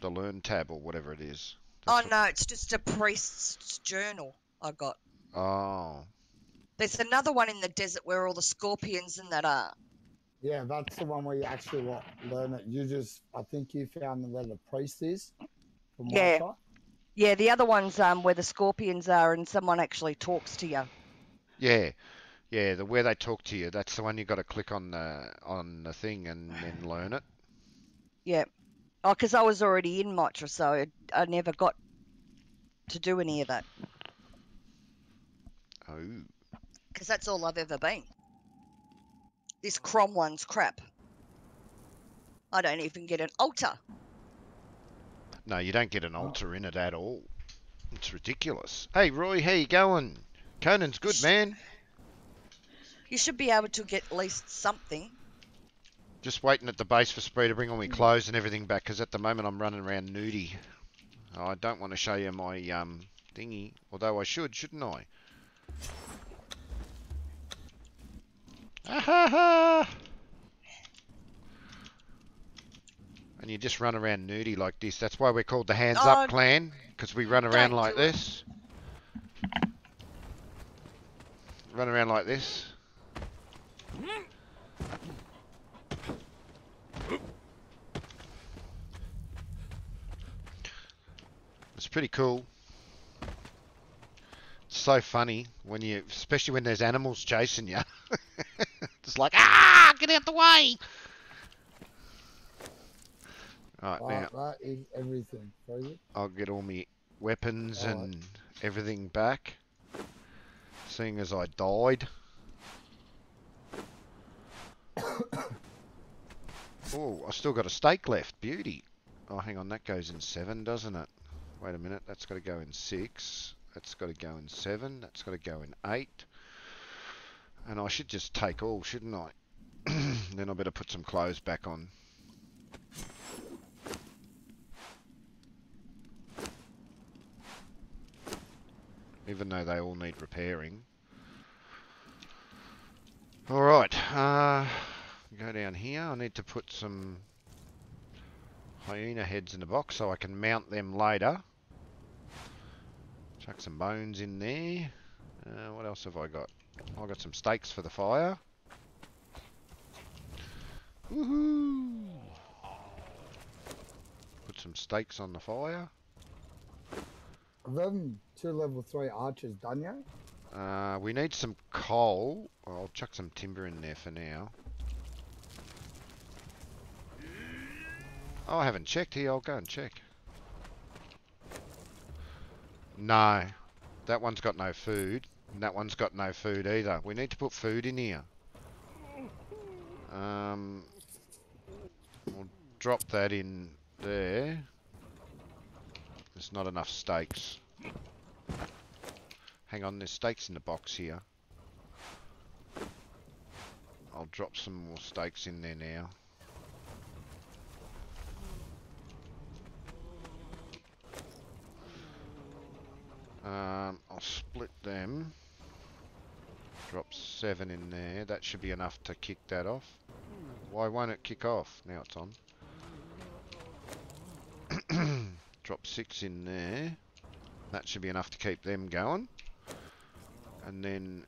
the learn tab or whatever it is. Oh no, it's just a priest's journal I got. Oh, There's another one in the desert where all the scorpions and that are. Yeah, that's the one where you actually learn it. You just, I think you found where the priest is. From Yeah. Mitra. Yeah, the other one's um where the scorpions are and someone actually talks to you. Yeah, yeah. The where they talk to you. That's the one you got to click on the on the thing and then learn it. Yeah. Oh, because I was already in Mitra, so I, I never got to do any of that. Oh, Because that's all I've ever been. This Crom one's crap. I don't even get an altar. No, you don't get an altar in it at all. It's ridiculous. Hey, Roy, how you going? Conan's good, man. You should be able to get at least something. Just waiting at the base for Spree to bring all my clothes and everything back, because at the moment I'm running around nudie. I don't want to show you my um thingy, although I should, shouldn't I? Ah, ha, ha. And you just run around nudie like this. That's why we're called the Hands Oh, Up Clan, because we run around like this. Run around like this. It's pretty cool. It's so funny when you, especially when there's animals chasing you. it's like, ah, get out the way. Right now, that is everything. I'll get all my weapons Alright. and everything back. Seeing as I died. oh, I still got a steak left. Beauty. Oh, hang on, that goes in seven, doesn't it? Wait a minute, that's got to go in six. That's got to go in seven. That's got to go in eight. And I should just take all, shouldn't I? then I better put some clothes back on. Even though they all need repairing. Alright, uh, go down here. I need to put some hyena heads in the box so I can mount them later. Chuck some bones in there. Uh, what else have I got? I've got some steaks for the fire. Woohoo! Put some steaks on the fire. Them two level three archers done yet? Uh, we need some coal. I'll chuck some timber in there for now. Oh, I haven't checked here. I'll go and check. No. That one's got no food. And that one's got no food either. We need to put food in here. Um, we'll drop that in there. There's not enough stakes. Hang on, there's stakes in the box here. I'll drop some more stakes in there now. Um, I'll split them. Drop seven in there. That should be enough to kick that off. Why won't it kick off? Now it's on. Drop six in there. That should be enough to keep them going. And then,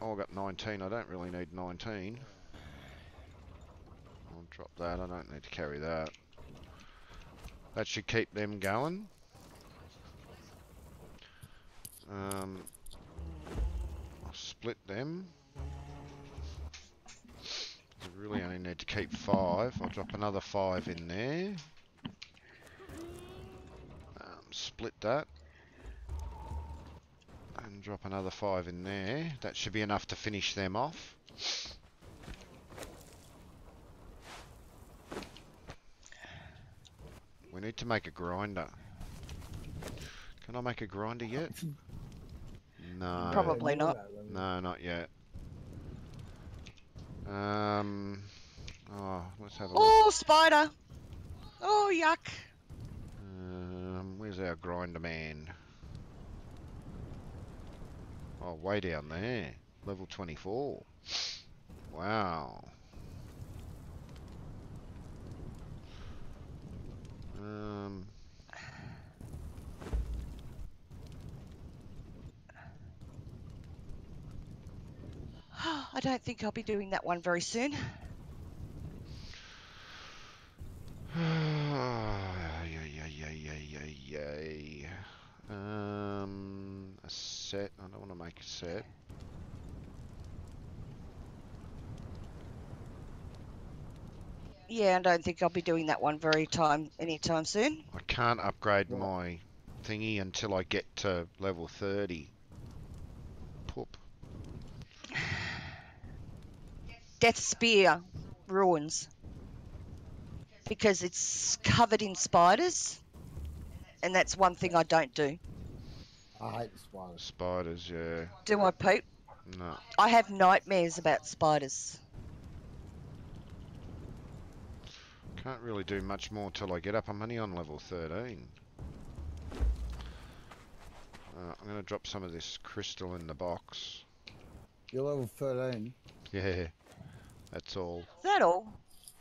oh, I got 19. I don't really need 19. I'll drop that. I don't need to carry that. That should keep them going. Um, I'll split them. I really only need to keep five. I'll drop another five in there. Split that. And drop another five in there. That should be enough to finish them off. We need to make a grinder. Can I make a grinder yet? No. Probably not. No, not yet. Um. Oh, let's have a look. Oh, spider. Oh, yuck. Um, where's our grinder man? Oh, way down there. Level 24. Wow. Um. I don't think I'll be doing that one very soon. Yay, yay, yay, yay, yay, yay. Um, set. I don't want to make a set. Yeah, I don't think I'll be doing that one very time anytime soon. I can't upgrade my thingy until I get to level 30. Poop. Death Spear ruins because it's covered in spiders, and that's one thing I don't do. I hate spiders. Spiders, yeah. Do I, Pete? No. I have nightmares about spiders. Can't really do much more till I get up. I'm only on level 13. Uh, I'm going to drop some of this crystal in the box. You're level 13. Yeah. That's all. Is that all?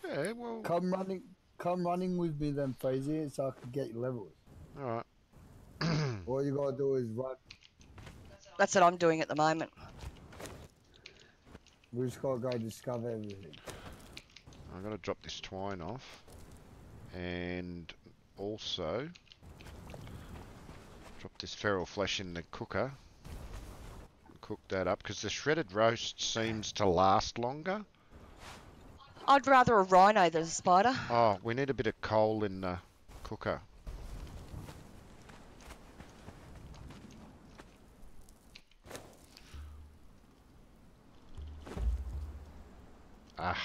Yeah, well, Come running, come running with me then, Frazier, so I can get your levels. Alright. All you gotta do is run. That's what I'm doing at the moment. We just gotta go discover everything. I'm going to drop this twine off. And also drop this feral flesh in the cooker. Cook that up because the shredded roast seems to last longer. I'd rather a rhino than a spider. Oh, we need a bit of coal in the cooker. Ah.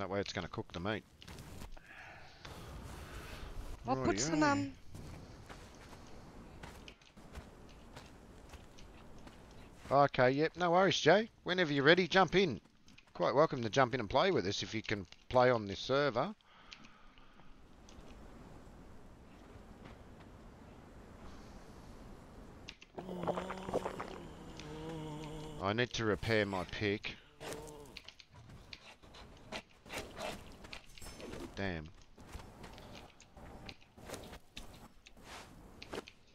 That way it's going to cook the meat. I'll put some Rightio. Okay, yep, no worries, Jay. Whenever you're ready, jump in. Quite welcome to jump in and play with us if you can play on this server. I need to repair my pick. Damn.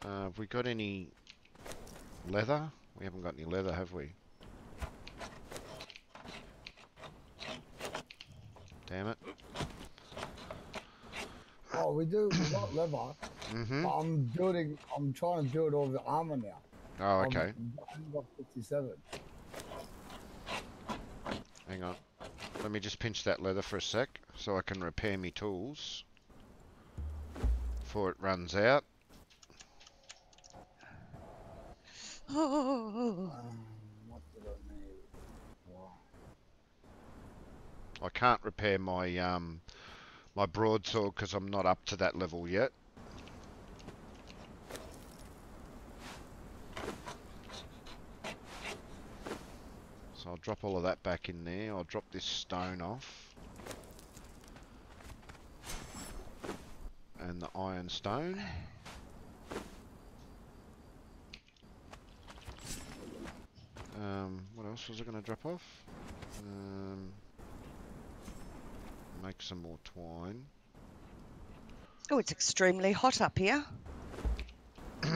Uh, have we got any leather? We haven't got any leather, have we? Damn it. Oh, we do. We got leather. Mm-hmm. I'm building. I'm trying to build all the armor now. Oh, okay. I'm got 57. Hang on. Let me just pinch that leather for a sec so I can repair me tools before it runs out. Um, I? I can't repair my um my broadsword because I'm not up to that level yet. So I'll drop all of that back in there. I'll drop this stone off. And the iron stone. Um, what else was I going to drop off? Um, make some more twine. Oh, it's extremely hot up here. Uh,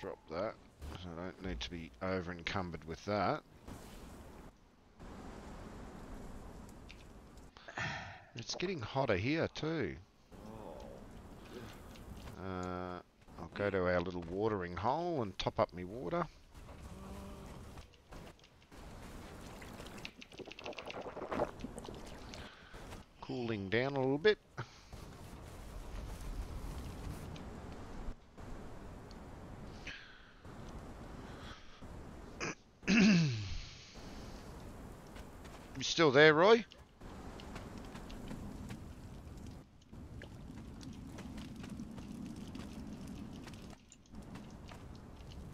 drop that. So I don't need to be over encumbered with that. It's getting hotter here too. Uh, I'll go to our little watering hole and top up my water. Cooling down a little bit. You still there, Roy?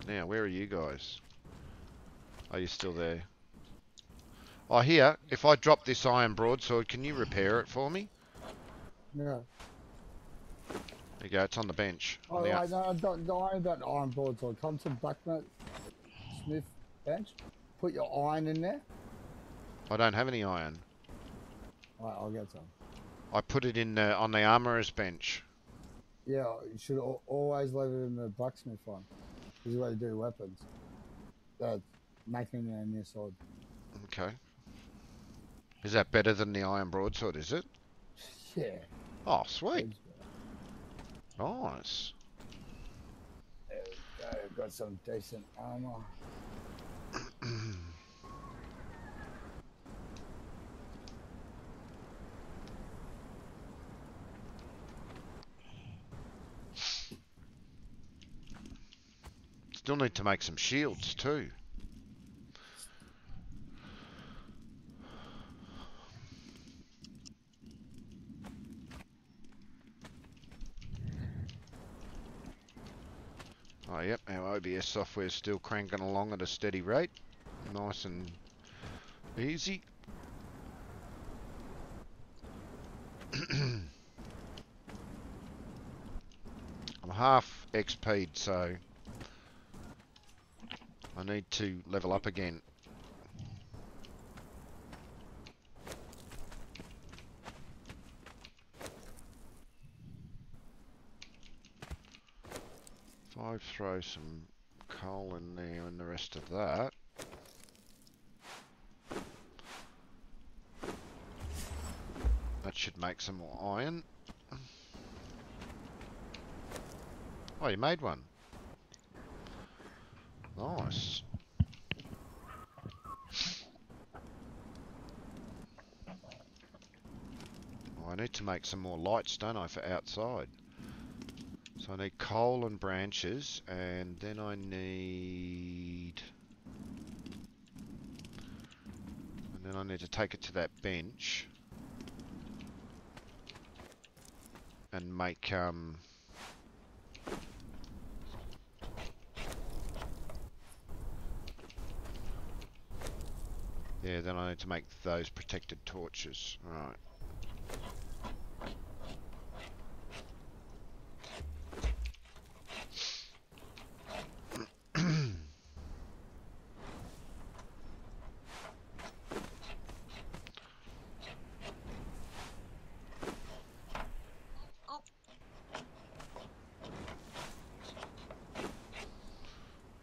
Now, where are you guys? Are you still there? Oh, here, if I drop this iron broadsword, can you repair it for me? Yeah. There you go, it's on the bench. Oh, On the wait, no, don't, don't worry about iron broadsword. Come to Blackmate Smith bench. Put your iron in there. I don't have any iron. Alright, I'll get some. I put it in the, on the armorer's bench. Yeah, you should always leave it in the blacksmith one. This is where you do weapons. That's making a new sword. Okay. Is that better than the iron broadsword, is it? Yeah. Oh, sweet. Nice. Uh, there we go. Got some decent armor. Still need to make some shields too. Oh yep, our OBS software is still cranking along at a steady rate. Nice and easy. I'm half XP'd, so I need to level up again. If I throw some coal in there and the rest of that. That should make some more iron. Oh, you made one. Nice. Oh, I need to make some more lights, don't I, for outside? So I need coal and branches, and then I need... And then I need to take it to that bench. And make, um... Yeah, then I need to make those protected torches. Right. Oh.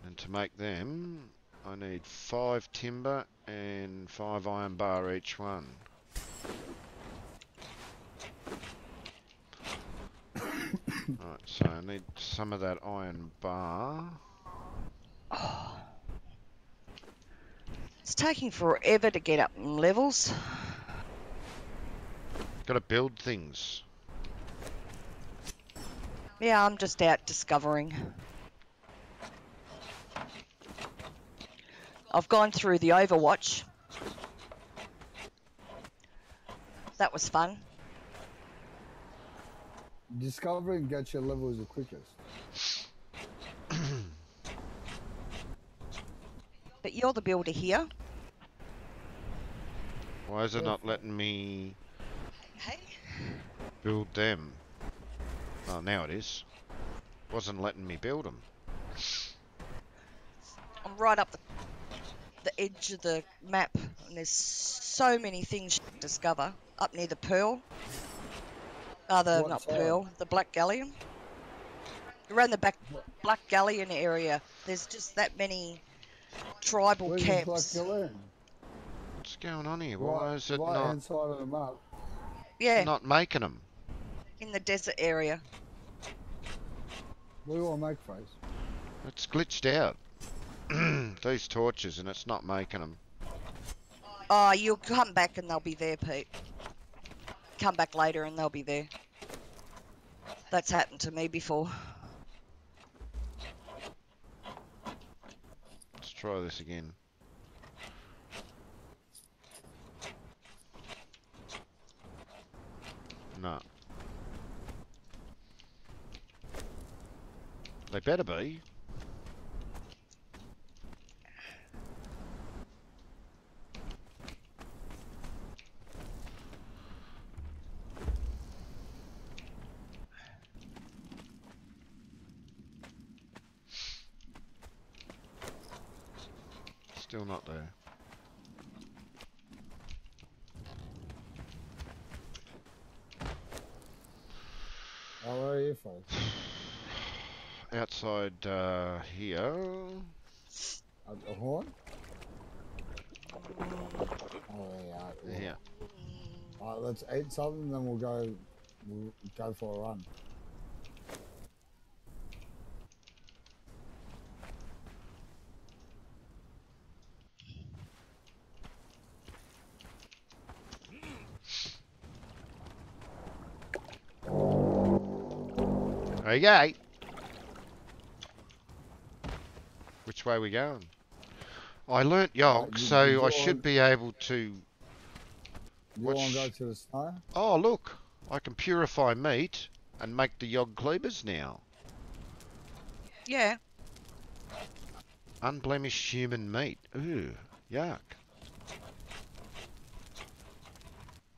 And to make them, I need five timber five iron bar each one. right, so I need some of that iron bar. It's taking forever to get up in levels. Got to build things. Yeah, I'm just out discovering. I've gone through the Overwatch. That was fun. Discovering gets your levels the quickest. But you're the builder here. Why is it not letting me Hey. build them? Oh, now it is. Wasn't letting me build them. I'm right up the, the edge of the map, and there's so many things to discover up near the Pearl. Uh, the What not side? Pearl, the Black Galleon. Around the back Black Galleon area, there's just that many tribal Where's the Black camps. Galleon? What's going on here? Why Right, is it right not, hand side of the map. Yeah, not making them? in the desert area. What do you want to make, face? It's glitched out. These torches and it's not making them. Oh, you'll come back and they'll be there, Pete. Come back later and they'll be there. That's happened to me before. Let's try this again. No. They better be. Still not there. How are you? you folks? Outside uh, here. At the horn? Oh yeah. yeah. Yeah. Alright, let's eat something, then we'll go. We'll go for a run. Okay. Which way we going? I learnt Yog, Uh, so I should on- be able to. You want to go to the snow? Oh, look! I can purify meat and make the Yog cleavers now. Yeah. Unblemished human meat. Ooh, yuck.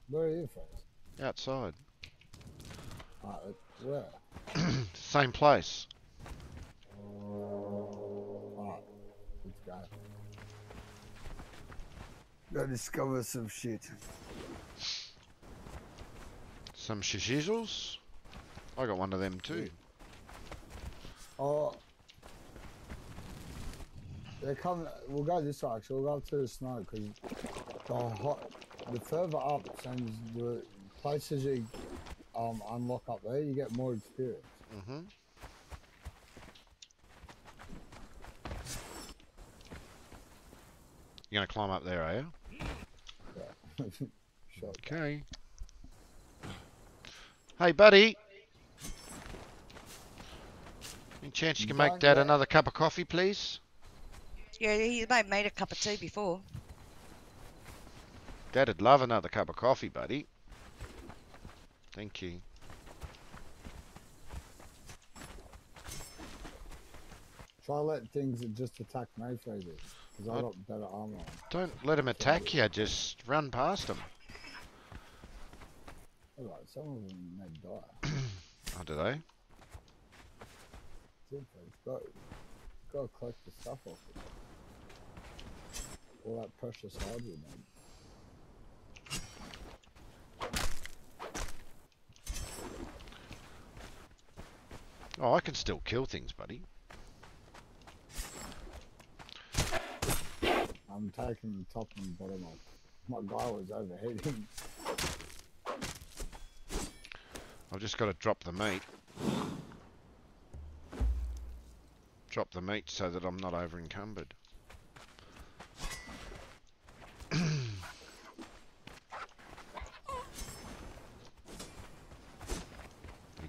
Where are you folks? Outside. Alright, where? Same place. Go discover some shit. Some shizzles. I got one of them too. Oh. They're coming. We'll go this way actually. We'll go up to the snow because the hot, the further up, sends the places you um unlock up there, you get more experience. Mm-hmm. You gonna climb up there, are you? Yeah. sure. Okay. Hey, buddy. Any chance you can make Dad another cup of coffee, please? Yeah, he made, made a cup of tea before. Dad'd love another cup of coffee, buddy. Thank you. Try let things that just attack me for this because I got better armor. on. Don't let him attack you, just run past him. Alright, some of them may die. Oh, do they? Got, got to collect the stuff off it. All that precious hardwood. Man. Oh, I can still kill things, buddy. I'm taking the top and bottom off. My guy was overheating. I've just got to drop the meat. Drop the meat so that I'm not over encumbered. you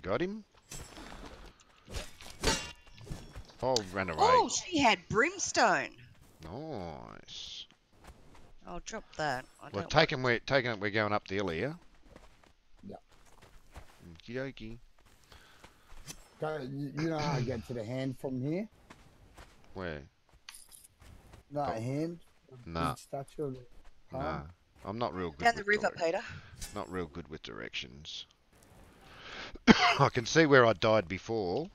got him? Oh, ran away. Oh, she had brimstone. Nice. I'll drop that. I Well, don't taking we're taking it. We're going up the hill here. Yep. Okie dokie. Go, you, you know how to get to the hand from here? Where? No, Oh. hand? Nah, statue of the nah. I'm not real good. Down the with river, Peter. Not real good with directions. I can see where I died before.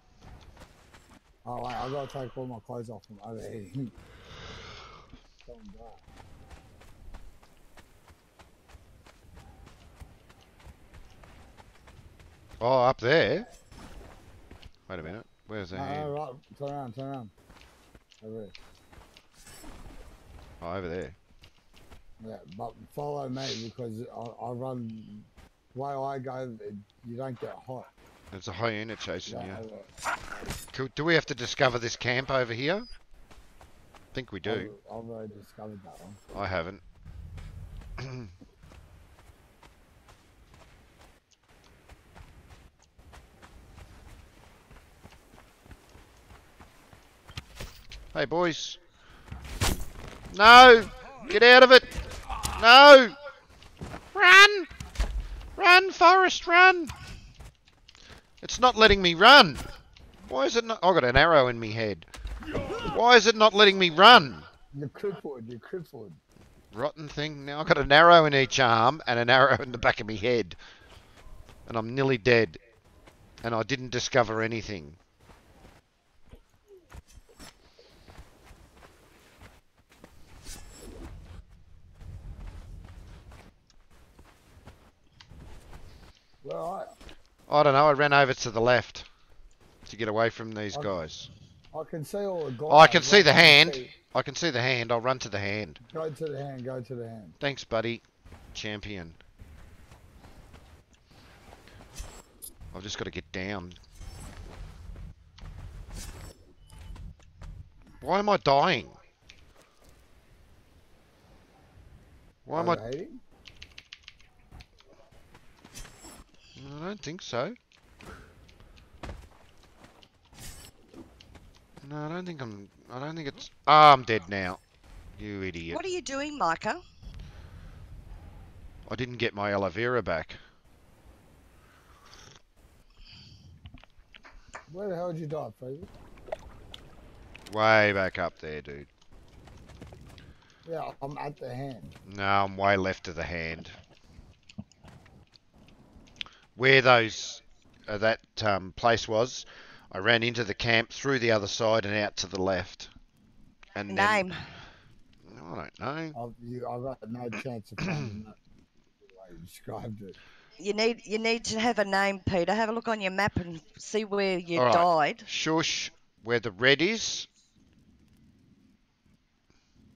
Oh, wait, I gotta take all my clothes off from overheating. Don't. Oh, up there. Wait a minute. Where's the No, hand? no, right, turn around, turn around. Over here. Oh, over there. Yeah, but follow me because I, I run. The way I go, it, you don't get hot. There's a hyena chasing Yeah, you. Cool. Do we have to discover this camp over here? I think we do. I've, I've already discovered that one. I haven't. hey, boys. No! Get out of it! No! Run! Run, Forest, run! It's not letting me run! Why is it not? I got an arrow in me head. Why is it not letting me run? You're crippled, you're crippled. Rotten thing. Now I've got an arrow in each arm and an arrow in the back of my head. And I'm nearly dead. And I didn't discover anything. Where are you? I don't know. I ran over to the left to get away from these guys. I can see all the guys. Oh, I can see the hand. see- I can see the hand. I'll run to the hand. Go to the hand. Go to the hand. Thanks, buddy. Champion. I've just got to get down. Why am I dying? Why am I? I don't think so. No, I don't think I'm. I don't think it's. Ah, I'm dead now. You idiot. What are you doing, Micah? I didn't get my aloe vera back. Where the hell did you die, Fraser? Way back up there, dude. Yeah, I'm at the hand. No, I'm way left of the hand. Where those uh, that um, place was, I ran into the camp through the other side and out to the left. And then, Name. I don't know. I've, you, I've got no chance of finding that. The way you described it. You need you need to have a name, Peter. Have a look on your map and see where you All right. died. Shush, where the red is.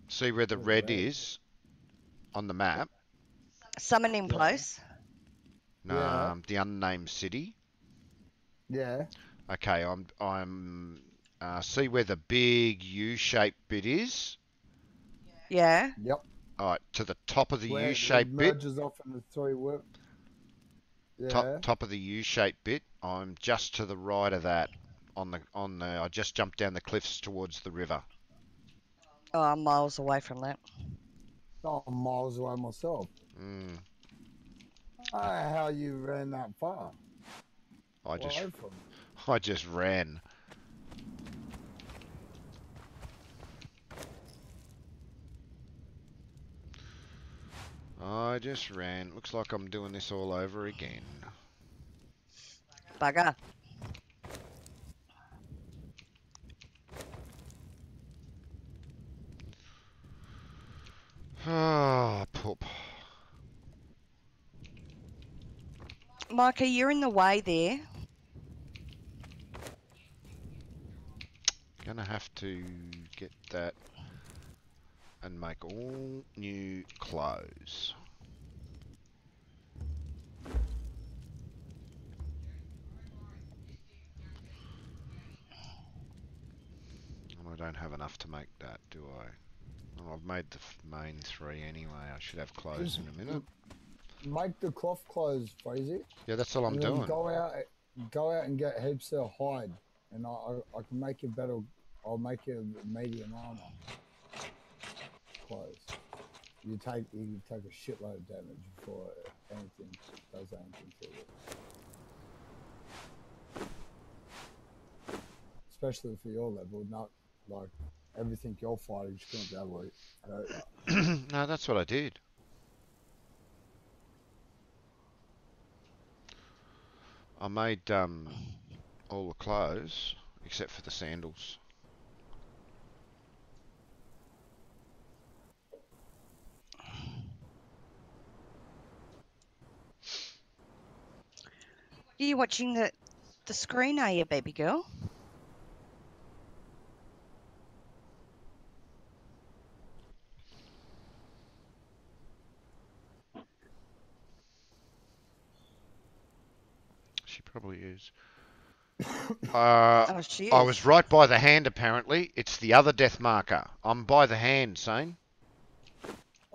See where the red red? is on the map. Summoning place. No, Yeah. um, the unnamed city. Yeah. Okay, I'm I'm uh, see where the big U-shaped bit is. Yeah. Yep. All right, to the top of the U-shaped bit. merges off in the three whip. Yeah. Top top of the U-shaped bit. I'm just to the right of that. On the on the. I just jumped down the cliffs towards the river. Oh, I'm miles away from that. Oh, I'm miles away myself. Mm, I don't know how you ran that far. I just away from. I just ran. I just ran. Looks like I'm doing this all over again. Bugger. Ah, poop. Micah, you're in the way there. Gonna have to get that and make all new clothes. And I don't have enough to make that, do I? Oh, I've made the main three anyway. I should have clothes in a minute. Make the cloth clothes, Fraser. Yeah, that's all I'm doing. Go out, go out and get heaps of hide, and I, I, can make you better. I'll make you medium armor clothes. You take you take a shitload of damage before anything does anything to you. Especially for your level, not like everything you're fighting going to be able hurt no, that's what I did. I made um, all the clothes except for the sandals. Are you watching the the screen, are you, baby girl? She probably is. Uh, Oh, she I was right by the hand. Apparently, it's the other death marker. I'm by the hand, Sane.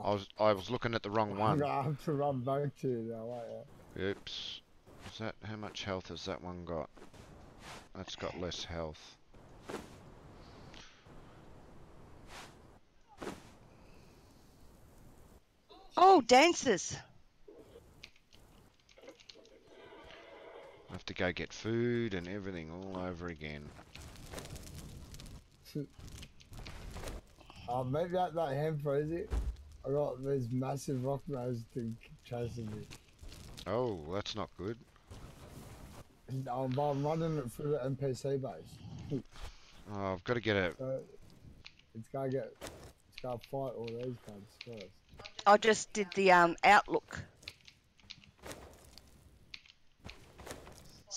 I was I was looking at the wrong one. gonna have to run back to you now. Wait, Oops. Is that how much health has that one got? That's got less health. Oh, dancers. I have to go get food and everything all over again. Uh, maybe that, that hand Fraser. I got these massive rocknoses to keep chasing me. Oh, that's not good. And I'm, I'm running it through the NPC base. Oh, I've got to get a. So it's gotta get, it's gotta fight all these guys first. I just did the um outlook.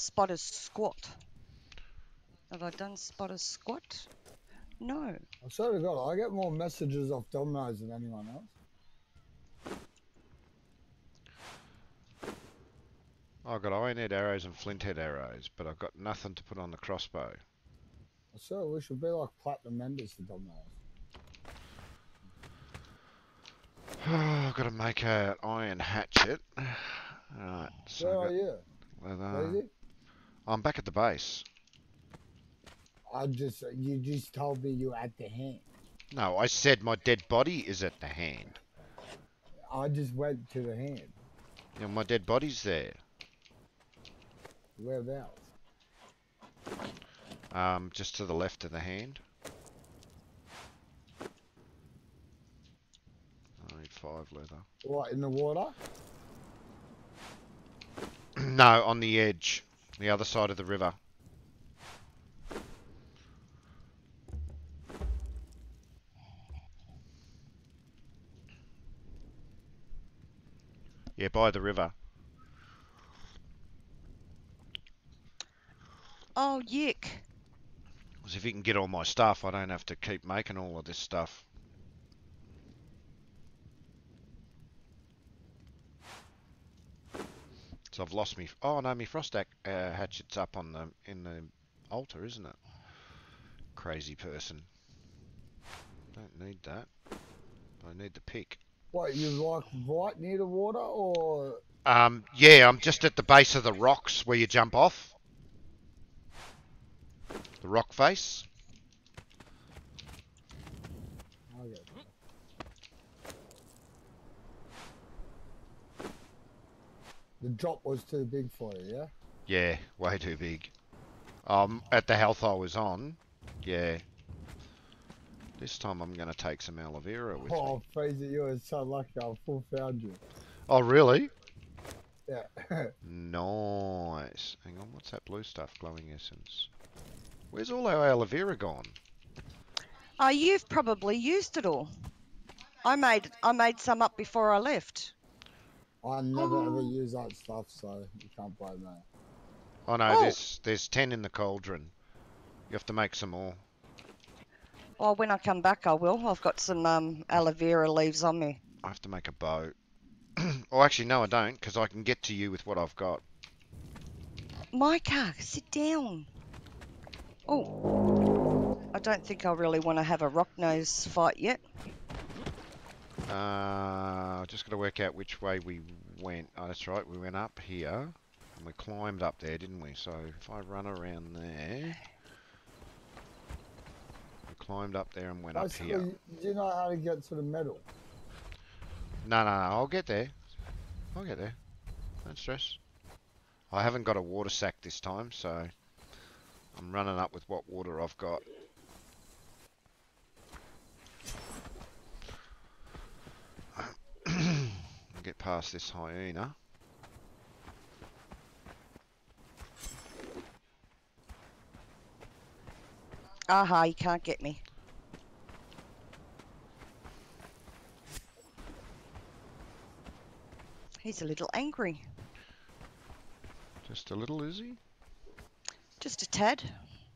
Spotter's squat. Have I done Spotter's squat? No. I swear to God, I get more messages off Domino's than anyone else. Oh, I've got iron head arrows and flint head arrows, but I've got nothing to put on the crossbow. I swear we should be like platinum members for Domino's. I've got to make an iron hatchet. Alright, so Where are got you? leather. Lazy? I'm back at the base. I just, you just told me you were at the hand. No, I said my dead body is at the hand. I just went to the hand. Know, my dead body's there. Whereabouts? Um, just to the left of the hand. I need five leather. What, in the water? no, on the edge. The other side of the river. Yeah, by the river. Oh, yick. Because if you can get all my stuff, I don't have to keep making all of this stuff. So I've lost me. Oh no, my frost uh, hatchet's up on the in the altar, isn't it? Crazy person. Don't need that. I need the pick. What, you like right near the water or? Um, yeah, I'm just at the base of the rocks where you jump off. The rock face. Okay. The drop was too big for you, yeah? Yeah, way too big. Um, at the health I was on, yeah. This time I'm gonna take some aloe vera with Oh, me. Fraser, you are so lucky I full found you. Oh, really? Yeah. Nice. Hang on, what's that blue stuff? Glowing essence. Where's all our aloe vera gone? Oh, you've probably used it all. I made I made some up before I left. I never ever use that stuff, so you can't blame me. Oh no, Oh. there's there's ten in the cauldron. You have to make some more. Well, when I come back, I will. I've got some um, aloe vera leaves on me. I have to make a boat. oh, actually, no, I don't, because I can get to you with what I've got. Micah, sit down. Oh, I don't think I really want to have a rock nose fight yet. Uh, just got to work out which way we went. Oh, that's right, we went up here, and we climbed up there, didn't we? So if I run around there, we climbed up there and went up Basically, here. you- do you know how to get to the metal? No, no, no, I'll get there. I'll get there. Don't stress. I haven't got a water sack this time, so I'm running up with what water I've got. I'll get past this hyena. Aha, you can't get me. He's a little angry. Just a little, is he? Just a tad.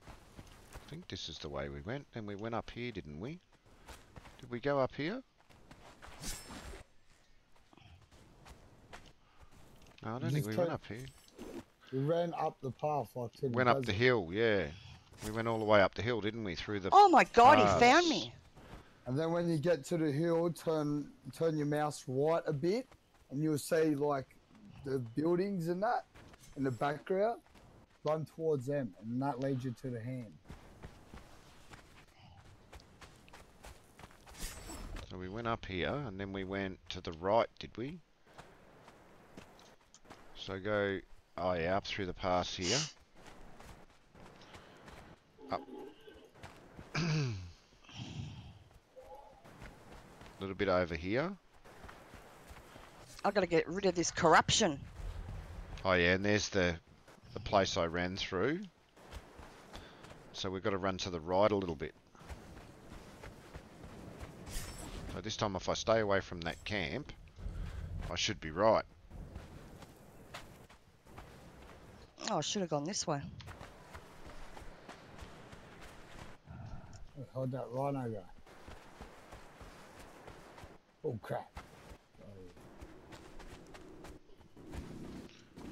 I think this is the way we went. And we went up here, didn't we? Did we go up here? No, I don't think we take- went up here. We ran up the path like to the Went up the hill, yeah. We went all the way up the hill, didn't we? Through the. Oh my god, he found me. And then when you get to the hill, turn turn your mouse right a bit, and you'll see like the buildings and that in the background. Run towards them, and that leads you to the hand. So we went up here, and then we went to the right, did we? So I go, oh yeah, up through the pass here. Up. A little bit over here. I've got to get rid of this corruption. Oh yeah, and there's the the place I ran through. So we've got to run to the right a little bit. So this time if I stay away from that camp, I should be right. Oh, I should have gone this way. How'd that rhino go? Oh crap.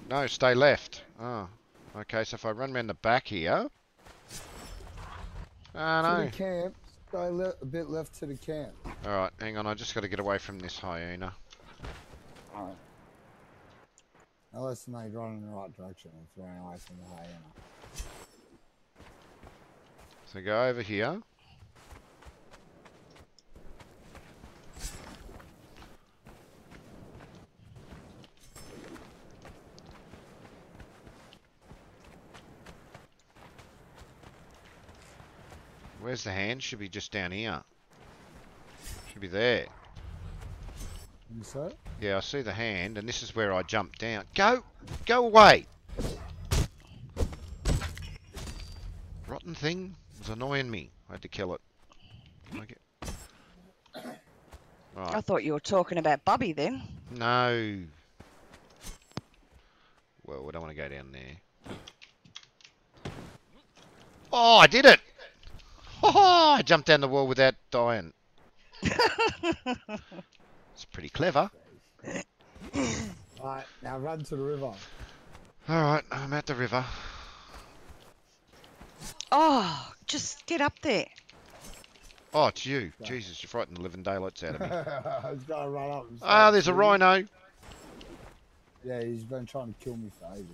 No, stay left. Oh. Okay, so if I run around the back here. Ah, To no. the camp. Go le- a bit left to the camp. Alright, hang on, I just gotta get away from this hyena. Alright. Unless they run in the right direction. It's throwing away from the hyena. So go over here. Where's the hand? Should be just down here. Should be there. You see? it? Yeah, I see the hand, and this is where I jump down. Go! Go away! Rotten thing was annoying me. I had to kill it. Can I get... I thought you were talking about Bubby then. no. Well, we don't want to go down there. Oh, I did it! Oh, I jumped down the wall without dying. It's pretty clever. Alright, now run to the river. Alright, I'm at the river. Oh, just get up there. Oh, it's you. Jesus, you frightened the living daylights out of me. I was gonna run up. Ah, start there's a rhino. Yeah, he's been trying to kill me for ages.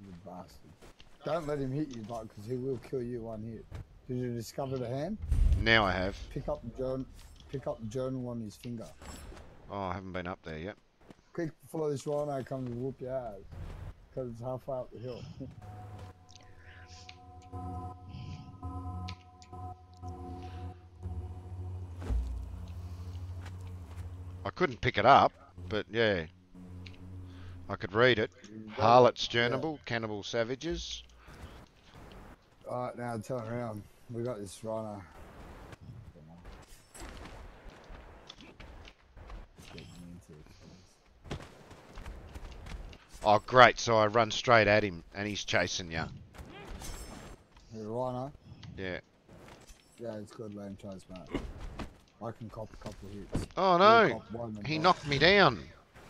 You bastard. Don't let him hit you, but because he will kill you one hit. Did you discover the hand? Now I have. Pick up the journal. Pick up the journal on his finger. Oh, I haven't been up there yet. Quick before this rhino comes and whoop your ass. Because it's halfway up the hill. I couldn't pick it up, but yeah. I could read it. Harlot's Journal, Cannibal Savages. Alright, now turn around. We got this rhino. Getting into it. Oh, great. So I run straight at him and he's chasing you. The rhino? Yeah. Yeah, it's good land chase, mate. I can cop a couple of hits. Oh, no. one He die. knocked me down.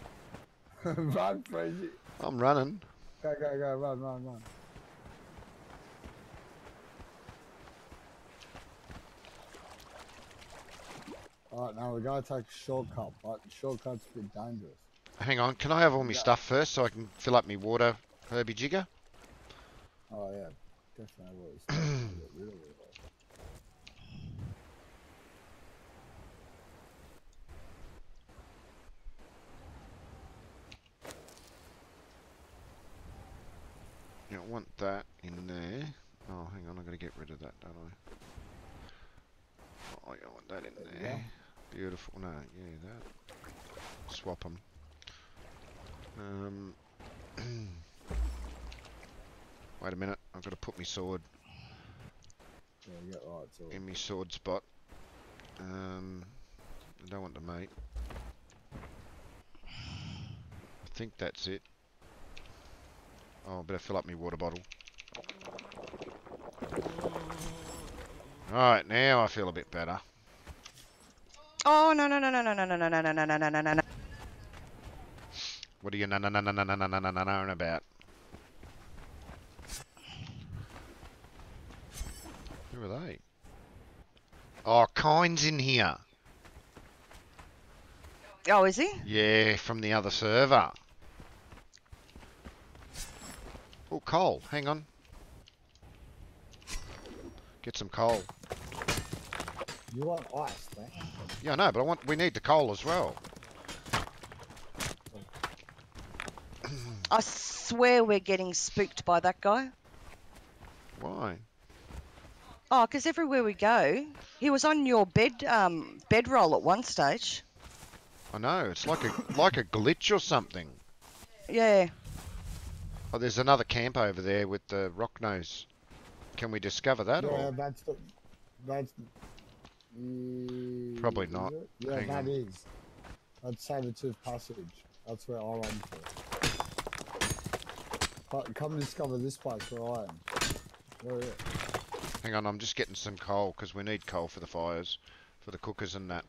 run, Freddie. I'm running. Go, go, go, run, run, run. Alright, now we gotta take a shortcut, but shortcut's a bit dangerous. Hang on. Can I have all my Yeah. stuff first so I can fill up my water, Herbie Jigger? Oh yeah, definitely will. It's time to get rid of it all. Yeah, I want that in there. Oh, hang on. I've got to get rid of that, don't I? Oh, yeah, I want that in There you there. Beautiful. No, yeah, that. Swap them. Um, wait a minute. I've got to put my sword Yeah, you get right, so in my sword spot. Um, I don't want the mate. I think that's it. Oh, I better fill up my water bottle. Alright, now I feel a bit better. Oh no no no no no no no no no no no no no no no no. What are you na na na na na na na na na na na about? Who are they? Oh, Kind's in here. Oh, is he? Yeah, from the other server. Oh, coal. Hang on. Get some coal. you want ice, man. Yeah, no, but I want. We need the coal as well. I swear we're getting spooked by that guy. Why? Oh, because everywhere we go, he was on your bed um bedroll at one stage. I know. It's like a like a glitch or something. Yeah. Oh, there's another camp over there with the rock nose. Can we discover that? Yeah, Or that's the, that's. Mm, Probably not. Yeah, Hang that on. is. That's Sabertooth Passage. That's where I went to. Co- Come discover this place where I am. Where is it? Hang on, I'm just getting some coal because we need coal for the fires, for the cookers and that.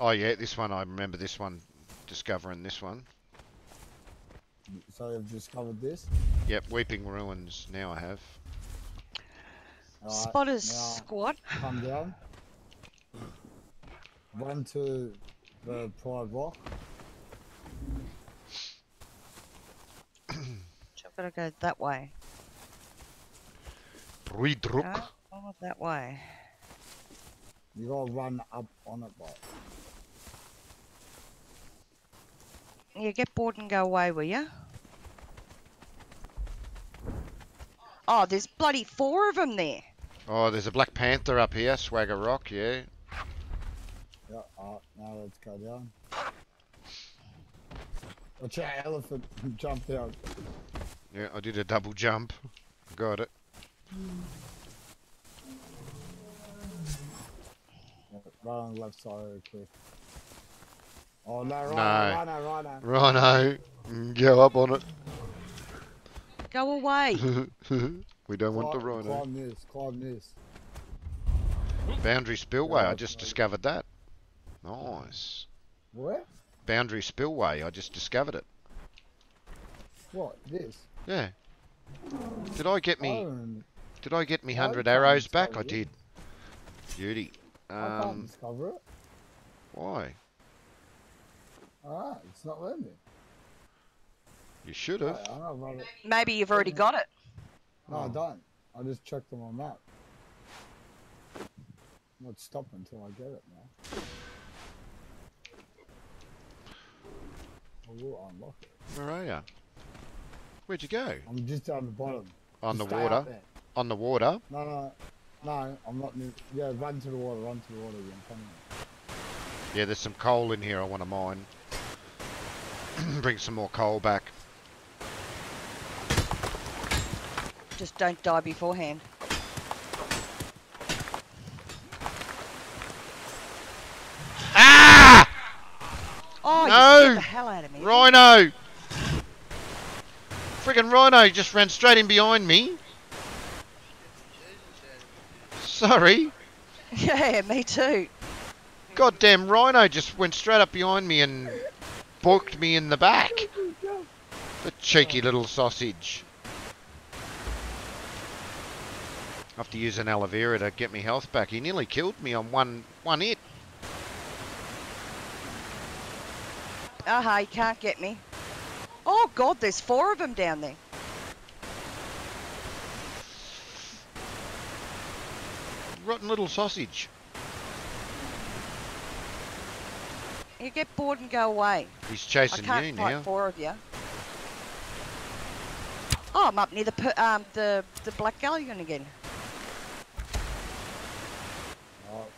Oh yeah, this one I remember. This one, discovering this one. So you've discovered this? Yep, Weeping Ruins. Now I have. Alright, Spotters now squad. come down. Run to the Pride Rock. I've got to go that way. Ruidruk. No, not that way. You gotta run up on it, but Yeah, get bored and go away, will ya? Oh, there's bloody four of them there. Oh, there's a Black Panther up here, Swagger Rock. Yeah. yeah, alright, now let's go down. Watch out, elephant jump down. Yeah, I did a double jump. Got it. Yeah, Right on the left side of the cliff. Oh no, right, No. right, right, right. Righto. Mm, Go up on it. Go away. it. we don't want the Climb, rhino. climb this, climb this. Boundary Spillway. I just discovered that. Nice. Where? Boundary Spillway. I just discovered it. What? This? Yeah. Did I get me? Oh, Did I get me hundred arrows back? I did. Beauty. I can't Um, discover it. why? Ah, it's not letting me. You should have. I don't know, but- Maybe you've already got it. No, I Oh. don't. I just checked them on my map. I'm not stopping until I get it now. I will unlock it. Where are you? Where'd you go? I'm just down the bottom. On the Just stay water. On the water. No, no, no. I'm not near. Yeah, run to the water. Run to the water again. Come on. Yeah, there's some coal in here I want to mine. Bring some more coal back. Just don't die beforehand. Ah! Oh, you No! scared the hell out of me. Rhino! Friggin' Rhino just ran straight in behind me. Sorry. Yeah, me too. Goddamn Rhino just went straight up behind me and booked me in the back. The cheeky little sausage. I have to use an aloe vera to get me health back. He nearly killed me on one one hit. Aha, you can't get me. Oh god, there's four of them down there. Rotten little sausage. You get bored and go away. He's chasing I can't you fight now. four of you. Oh, I'm up near the um the the black galleon again. Alright.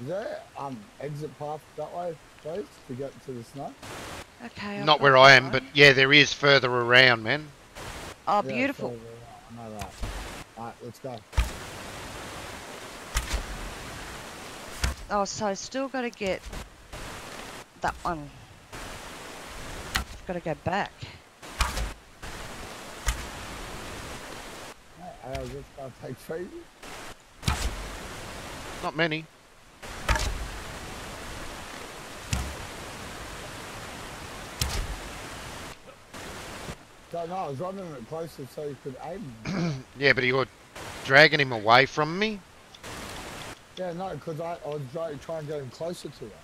Is there um exit path that way, please, to get to the snow? Okay. I've Not where I am, one. but yeah, there is further around, man. oh, Yeah, beautiful. further out. I know that. Alright, let's go. Oh, so still got to get that one. Got to go back. Hey, I was just gonna take three. Not many. So, no, I was running it closer so you could aim. Yeah, but you were dragging him away from me. yeah, no, because I, I was trying, to get him closer to it.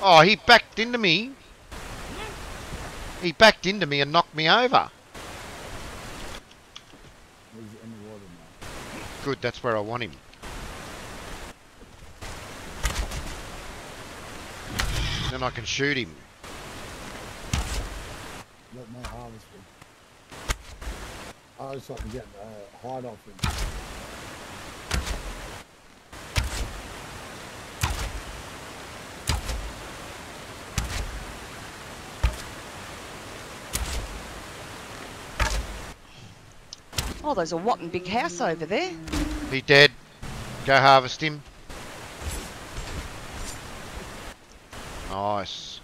Oh, he backed into me. He backed into me and knocked me over. He's in the water now. Good, that's where I want him. Then I can shoot him. Let me harvest him. Oh, I just want to get the uh, hide off him. Oh, there's a whopping big house over there. He dead. Go harvest him. Nice.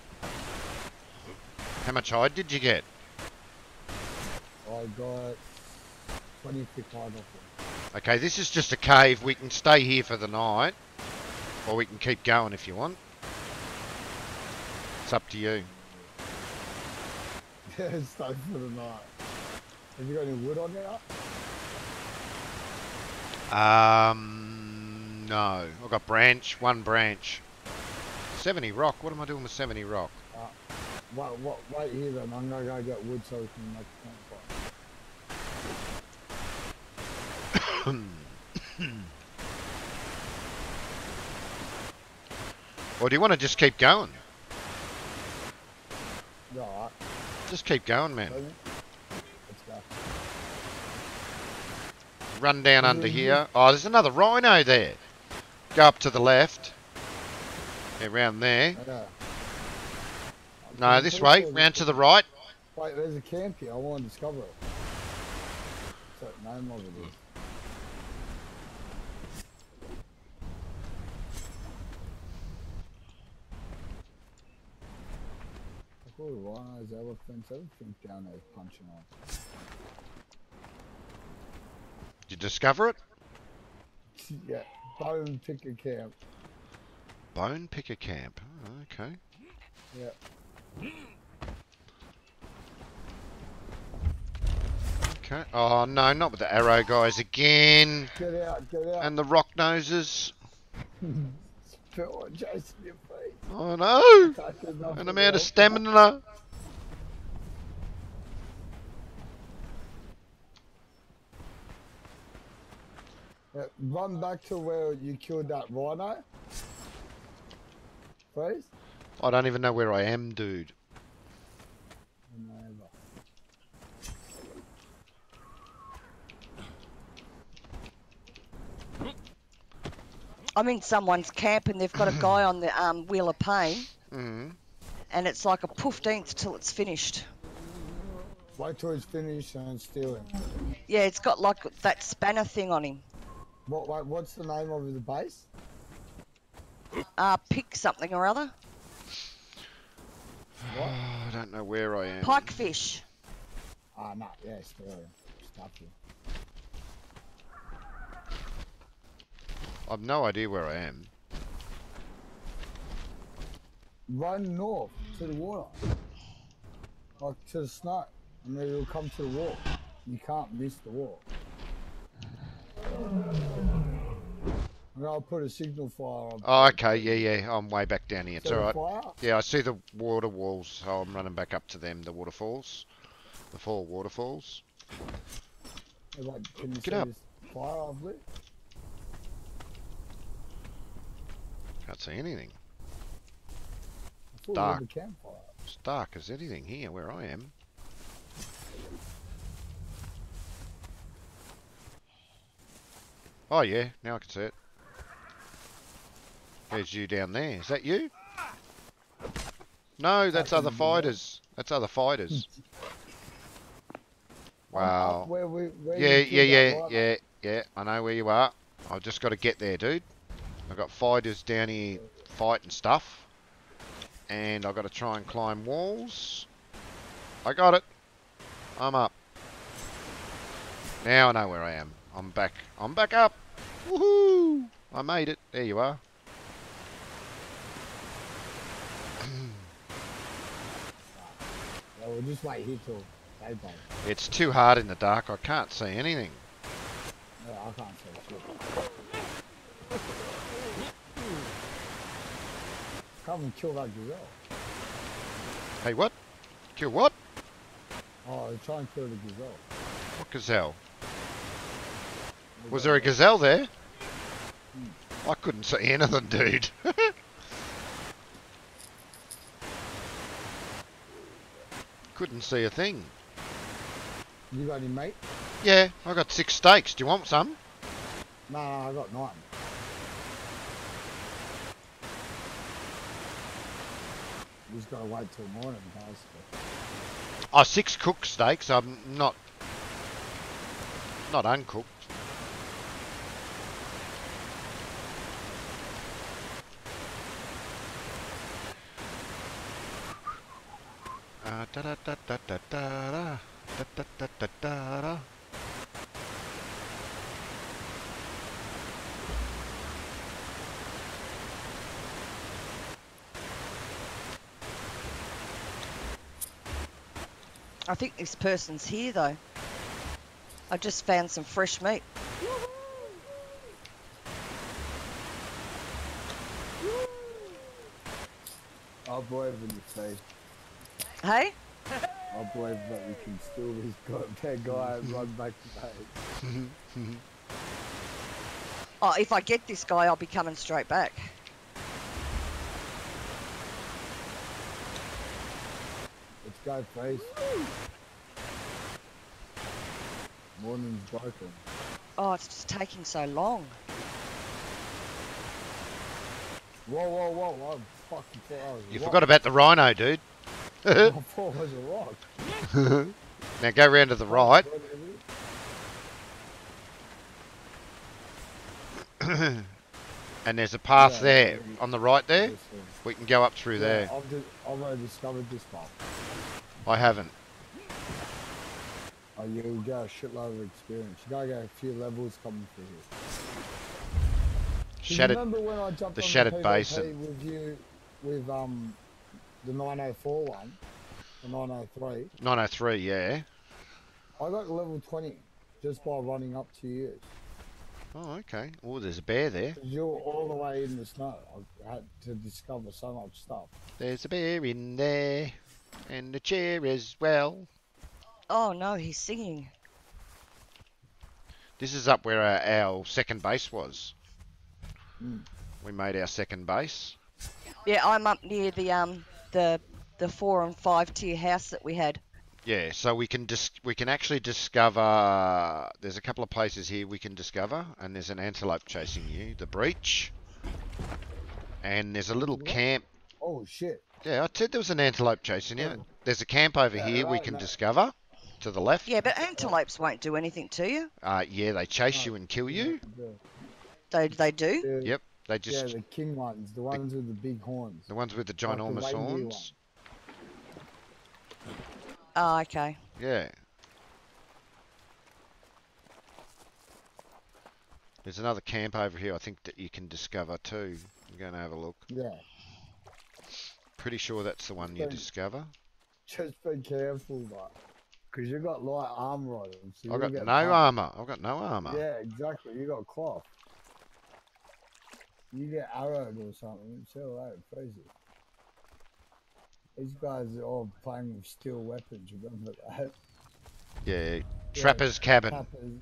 How much hide did you get? I got 20 thick hide off. Okay, this is just a cave. We can stay here for the night, or we can keep going if you want. It's up to you. Yeah, stay for the night. Have you got any wood on there? Um, no. I've got branch, one branch. 70 rock. What am I doing with 70 rock? Wait, wait, wait here then. I'm gonna go get wood so we can make a campfire. Or do you want to just keep going? Yeah, alright. Just keep going, man. Let's go. Run down under here. Oh, there's another rhino there. Go up to the left. Around there. Okay. No, this way. Round to the right. Wait, there's a camp here. I want to discover it. What's that name of it is? Look all the elephants, everything's down there punching on. Did you discover it? Yeah, bone picker camp. Bone picker camp. Oh, okay. Yeah. Okay. Oh, no, not with the arrow guys again. Get out, get out. And the rock noses. Phil, Jason, your face. Oh, no. And I'm out of stamina. Yeah, run back to where you killed that rhino. Please. I don't even know where I am, dude. I'm in someone's camp and they've got a guy on the um, wheel of pain, Mm. and it's like a poofdeenth till it's finished. Wait till it's finished and steal him. Yeah, it's got like that spanner thing on him. What, wait, what's the name of the base? Uh, pick something or other. Oh, I don't know where I am. Pikefish. Ah, no, yeah, steal him. Stuff him. I've no idea where I am. Run north to the water. Like to the snow. And then you'll come to the wall. You can't miss the wall. And I'll put a signal fire on. Oh, okay. Yeah, yeah. I'm way back down here. It's alright. fire? Yeah, I see the water walls, so I'm running back up to them, the waterfalls. The four waterfalls. Hey, wait, can you Get see up. this fire I've lit? Can't see anything. Dark. campfire. It's dark as anything here where I am. Oh yeah, now I can see it. There's you down there. Is that you? No, that's other fighters. That's other fighters. Wow. Where we, where Yeah, yeah, yeah, yeah, yeah. I know where you are. I've just got to get there, dude. I've got fighters down here fighting stuff. And I've got to try and climb walls. I got it. I'm up. Now I know where I am. I'm back. I'm back up. Woohoo! I made it. There you are. We'll just wait here till daybreak. It's too hard in the dark. I can't see anything. Yeah, I can't see shit. Come and kill that gazelle. Hey, what? Kill what? Oh, try and kill the gazelle. What gazelle? Was there a gazelle there? I couldn't see anything, dude. couldn't see a thing. You got any mate? Yeah, I got six steaks. Do you want some? No, no, I got nine. You just gotta wait till morning, basically. Oh, six cooked steaks. I'm not, not uncooked. Uh, da da da da da da da. Da, da, da, da, da, da. I think this person's here though. I just found some fresh meat. I believe in you, say. Hey? I believe that we can steal this goddamn guy and run back to base. Oh, if I get this guy, I'll be coming straight back. Let's go, face. Morning's broken. Oh, it's just taking so long. Whoa, whoa, whoa, whoa. Fucking thought I was a You rock. forgot about the rhino, dude. I thought it was a rock. now go round to the right. and there's a path Yeah, there yeah. on the right there. We can go up through Yeah, there. I've, just, I've already discovered this one. I haven't. Oh, you get a shitload of experience. You gotta get a few levels coming through here. Shattered. Remember when I jumped the Shattered PvP Basin. with you with um the 904 one, the 903. 903, yeah. I got level 20 just by running up to you. Oh, okay. Oh, there's a bear there. You're all the way in the snow. I had to discover so much stuff. There's a bear in there. And a chair as well. Oh no, he's singing. This is up where our, our second base was. Mm. We made our second base. Yeah, I'm up near the um the the four and five tier house that we had. Yeah, so we can dis- we can actually discover. There's a couple of places here we can discover, and there's an antelope chasing you. The breach, and there's a little What? camp. Oh shit. Yeah, I said there was an antelope chasing you. Oh. There's a camp over Yeah, here we can no. discover to the left. Yeah, but antelopes won't do anything to you. Uh, yeah, they chase No. you and kill you. Yeah, They they do. yeah, Yep, They yeah, the king ones, the ones with the big horns. the ones with the like the ginormous horns. Oh, okay. Yeah. There's another camp over here I think that you can discover too. I'm going to have a look. Yeah. Pretty sure that's the one you Don't- discover. Just be careful, but because you've got light armor on them. So I've got no punched. armor. I've got no armor. Yeah, exactly. You got cloth. You get arrowed or something. It's all right, crazy. These guys are all playing with steel weapons. Remember that? Yeah. Trapper's cabin. Tappers.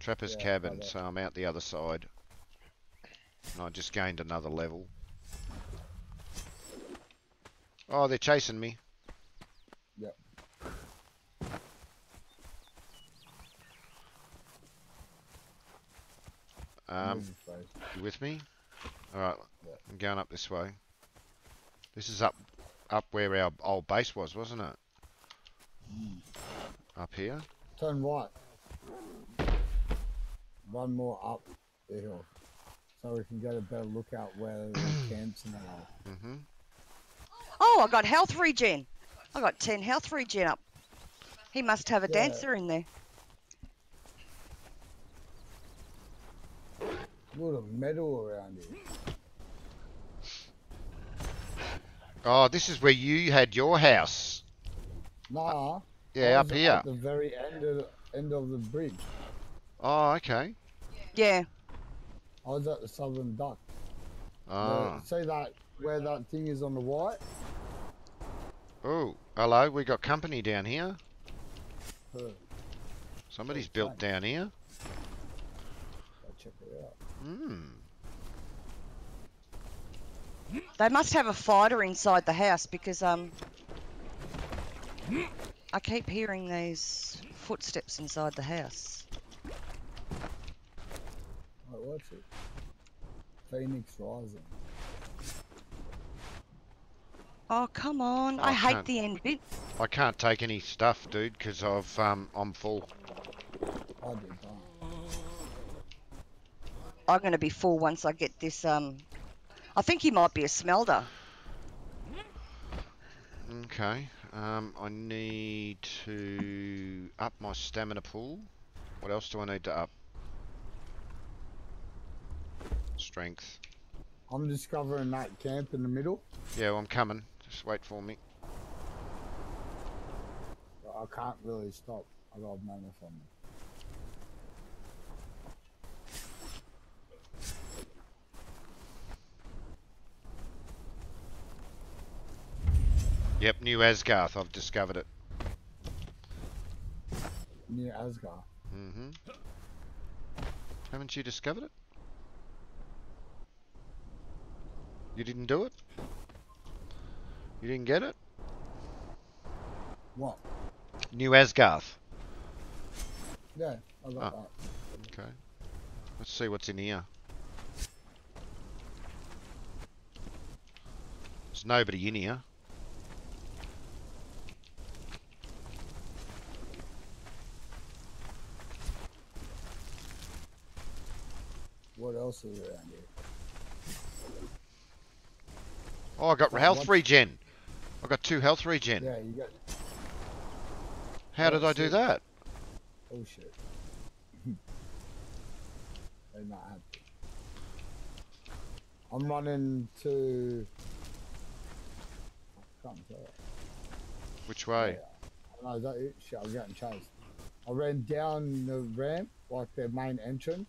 Trapper's Yeah, cabin. So I'm out the other side. And I just gained another level. Oh, they're chasing me. Yep. Um, You with me? Alright, Yeah. I'm going up this way. This is up up where our old base was, wasn't it? Mm. Up here? Turn right. One more up the hill. So we can get a better look at where the camps and all. Mm-hmm. Oh, I got health regen. I got 10 health regen up. He must have a Yeah. dancer in there. Lot of medal around here. Oh, this is where you had your house. Nah. I Yeah, up here. At the very end of end of the bridge. Oh, okay. Yeah. I was at the Southern Duck. Oh. Uh, see that where that thing is on the white? Oh, hello. We got company down here. Huh, Somebody's built down here. I'll check it out. Hmm. They must have a fighter inside the house because um I keep hearing these footsteps inside the house. Wait, what's it? Phoenix Rising. Oh come on! Oh, I hate the end bit. I can't take any stuff, dude, because I've um I'm full. I did that. I'm gonna be full once I get this um. I think he might be a smelter. Okay. Um, I need to up my stamina pool. What else do I need to up? Strength. I'm discovering that camp in the middle. Yeah, well, I'm coming. Just wait for me. I can't really stop. I got mana from me. Yep, New Asgarth. I've discovered it. Near Asgard. Mm-hmm. Haven't you discovered it? You didn't do it? You didn't get it? What? New Asgarth. Yeah, I got Ah. that. Okay. Let's see what's in here. There's nobody in here. What else is around here? Oh, I got What- health what's- regen. I got two health regen. Yeah, you got. How did oh, I do shit. that? Oh shit. They're not happy. I'm running to. I can't tell. Which way? No, is that it? Shit, I'm getting chased. I ran down the ramp, like their main entrance.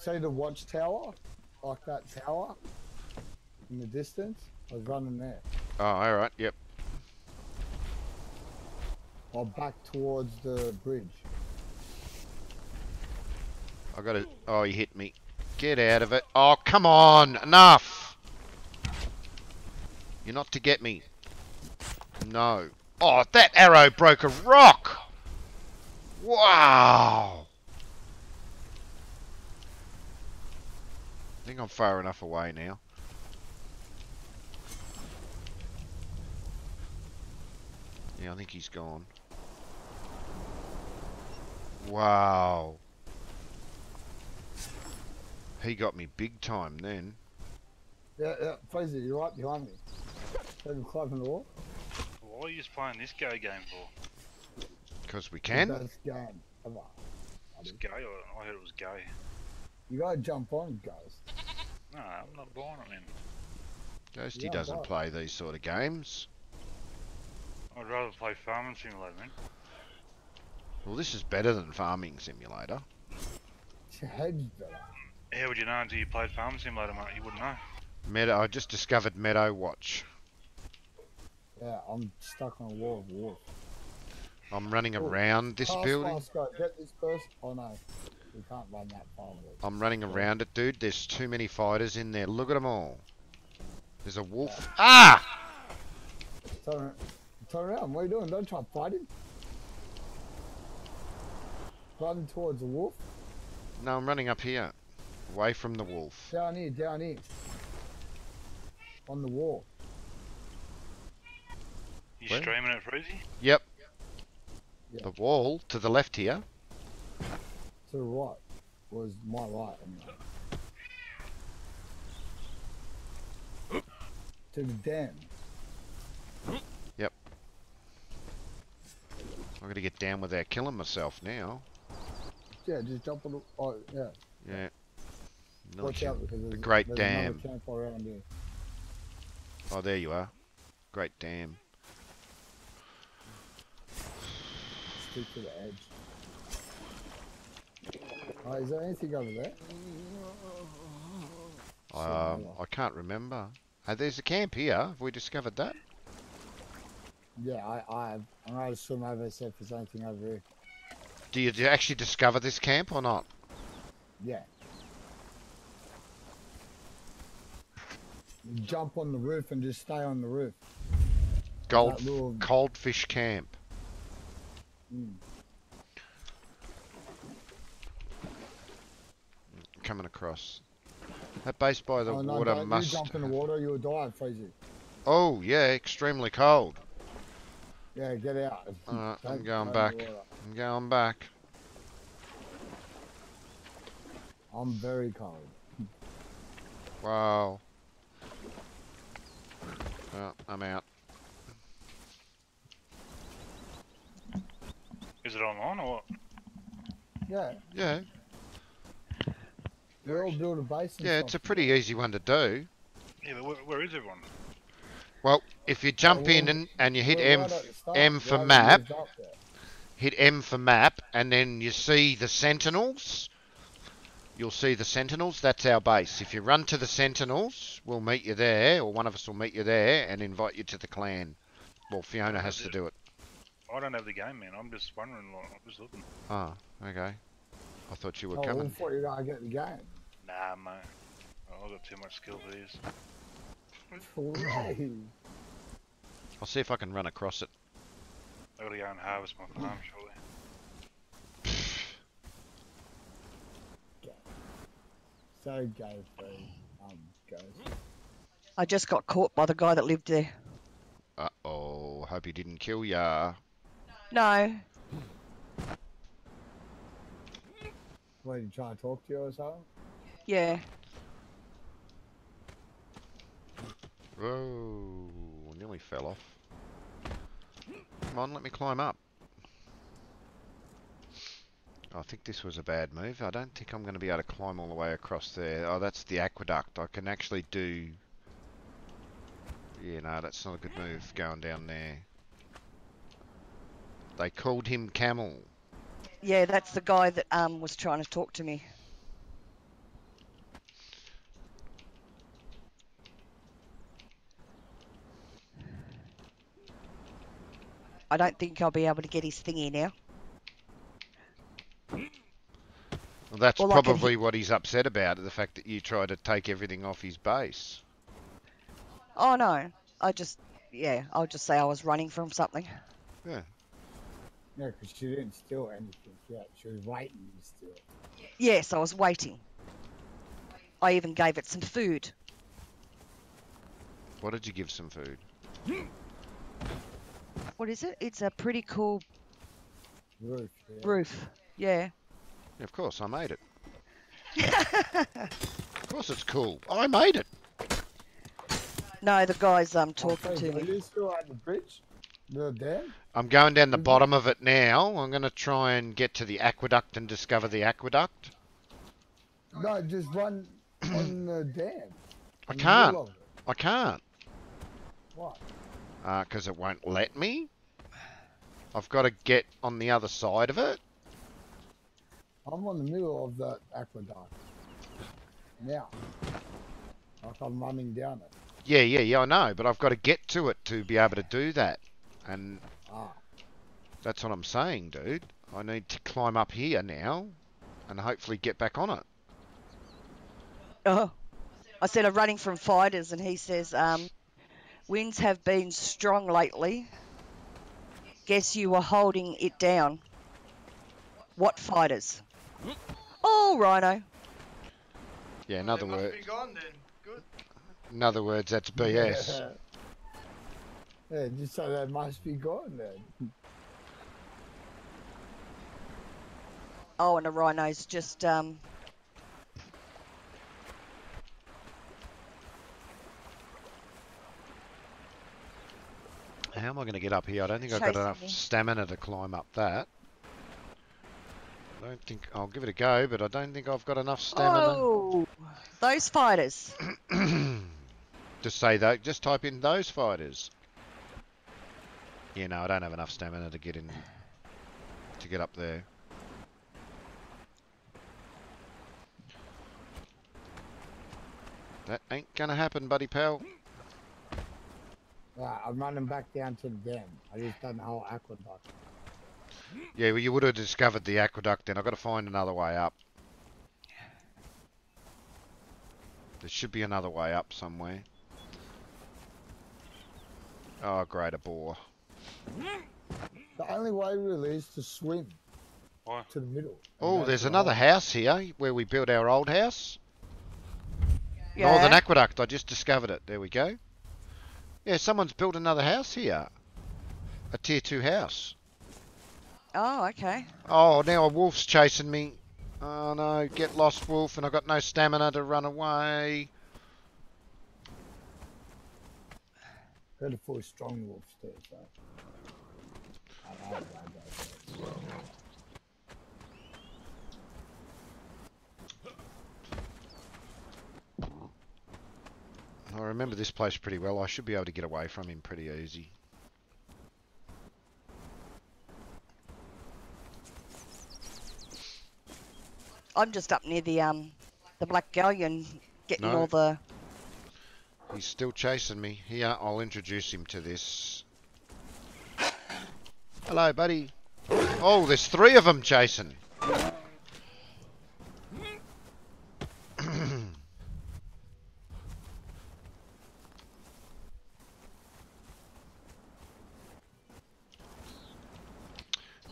See the watchtower? Like that tower? In the distance? I was running there. Oh, alright, yep. Or back towards the bridge. I got it. Oh, he hit me. Get out of it. Oh, come on. Enough. You're not to get me. No. Oh, that arrow broke a rock. Wow. Think I'm far enough away now. Yeah, I think he's gone. Wow. He got me big time then. Yeah, yeah, Fraser, you're right behind me. See them climbing the wall? Why are you just playing this go game for? Because we can. Best game ever. It's gay, or I heard it was gay. You gotta jump on, guys. No, I'm not buying it then. Ghosty Yeah, doesn't play these sort of games. I'd rather play Farming Simulator then. Well, this is better than Farming Simulator. It's your head's better. How would you know until you played Farming Simulator, mate? You wouldn't know. Meadow. I just discovered Meadow Watch. Yeah, I'm stuck on a wall of wolf. I'm running around this Fast, building. Fast, go. Get this first. Oh no, we can't run that far. I'm running around it, dude. There's too many fighters in there. Look at them all. There's a wolf. Ah! Turn, turn around. What are you doing? Don't try to fight him. fighting. Running towards the wolf. No, I'm running up here. Away from the wolf. Down here, down here. On the wall. You Where? streaming it, Freezy? Yep. Yeah. The wall to the left here. To the right was my right. Anyway. to the dam. Yep. I'm gonna get down without killing myself now. Yeah, just jump on the. Oh, yeah. Yeah. Another Watch out because there's, great there's dam. another camp around here. Oh, there you are. Great dam. Stick to the edge. Oh, is there anything over there? Um, I can't remember. Uh, there's a camp here. Have we discovered that? Yeah, I, I, I'm gonna swim over and see if there's anything over here. Do you, do you actually discover this camp or not? Yeah. You jump on the roof and just stay on the roof. Gold little- Coldfish Camp. Mm. Coming across. That base by the oh, no, water don't must. you jump in the water, you'll die, Freezy. Oh yeah, extremely cold. Yeah, get out. Alright, I'm going go in the back. I'm going back. I'm very cold. Wow. Well, I'm out. Is it online or what? Yeah, Yeah, we all build a base. yeah, it's a pretty easy one to do. Yeah, but where, where is everyone? Well, if you jump well, in and, and you hit M, right f- at the start, M for haven't map, moved up yet. hit M for map, and then you see the sentinels. You'll see the sentinels. That's our base. If you run to the sentinels, we'll meet you there, or one of us will meet you there and invite you to the clan. Well, Fiona has to do it. I don't have the game, man. I'm just wondering. Like, I'm just looking. Ah, okay. I thought you were Oh, we coming. thought you were gonna get the game. Nah, mate. Oh, I've got too much skill for these. Hooray. I'll see if I can run across it. I gotta go and harvest my farm shortly. So gay free. Um, goes. I just got caught by the guy that lived there. Uh oh. Hope he didn't kill ya. No, What, did he try to talk to you or something? yeah. Whoa. Nearly fell off. Come on, let me climb up. I think this was a bad move. I don't think I'm going to be able to climb all the way across there. Oh, that's the aqueduct. I can actually do... Yeah, no, that's not a good move, going down there. They called him Camel. Yeah, that's the guy that um was trying to talk to me. I don't think I'll be able to get his thingy now. Well, that's Well, I can probably what he's upset about, the fact that you tried to take everything off his base. Oh no, I just yeah, I'll just say I was running from something. Yeah. Yeah, because she didn't steal anything yet. She was waiting to steal. Yes, I was waiting. I even gave it some food. What did you give some food? What is it? It's a pretty cool Roof. Yeah. roof. Yeah. Yeah, of course, I made it. Of course it's cool. I made it. No, the guy's um talking Okay, to Are me. you still at the bridge? The dam? I'm going down the Mhm. bottom of it now. I'm going to try and get to the aqueduct and discover the aqueduct. No, just run on the dam. I can't. middle of it. I can't. What? Because it won't let me. I've got to get on the other side of it. I'm on the middle of the aqueduct. Now. Like I'm running down it. Yeah, yeah, yeah, I know. But I've got to get to it to be able to do that. And Ah. that's what I'm saying, dude. I need to climb up here now and hopefully get back on it. Oh, I said I'm running from fighters, and he says, um, winds have been strong lately. Guess you were holding it down. What fighters? Oh, Rhino. Yeah, in other they words, be gone then. Good. in other words, that's BS. yeah, just so they must be gone then. Oh, and the Rhino's just um, How am I going to get up here? I don't think I've got enough me. stamina to climb up that. I don't think I'll give it a go, but I don't think I've got enough stamina. Oh, those fighters. just say that. Just type in those fighters. Yeah, no, I don't have enough stamina to get in to get up there. That ain't gonna happen, buddy pal. Right, I'm running back down to the dam. I just done the whole aqueduct. Yeah, well, you would have discovered the aqueduct then. I've got to find another way up. There should be another way up somewhere. Oh, great, a bore. The only way really is to swim Why? to the middle. Oh, there's another hole. house here where we built our old house. Yeah. Oh, Northern Aqueduct, I just discovered it. There we go. Yeah, someone's built another house here. A tier 2 house. Oh, okay. Oh, now a wolf's chasing me. Oh no, get lost, wolf, and I've got no stamina to run away. Heard a full strong wolves too, so. I don't know, I don't know. Remember this place pretty well. I should be able to get away from him pretty easy. I'm just up near the um the Black Galleon getting No. all the He's still chasing me. Here, I'll introduce him to this. Hello, buddy. Oh, there's three of them chasing.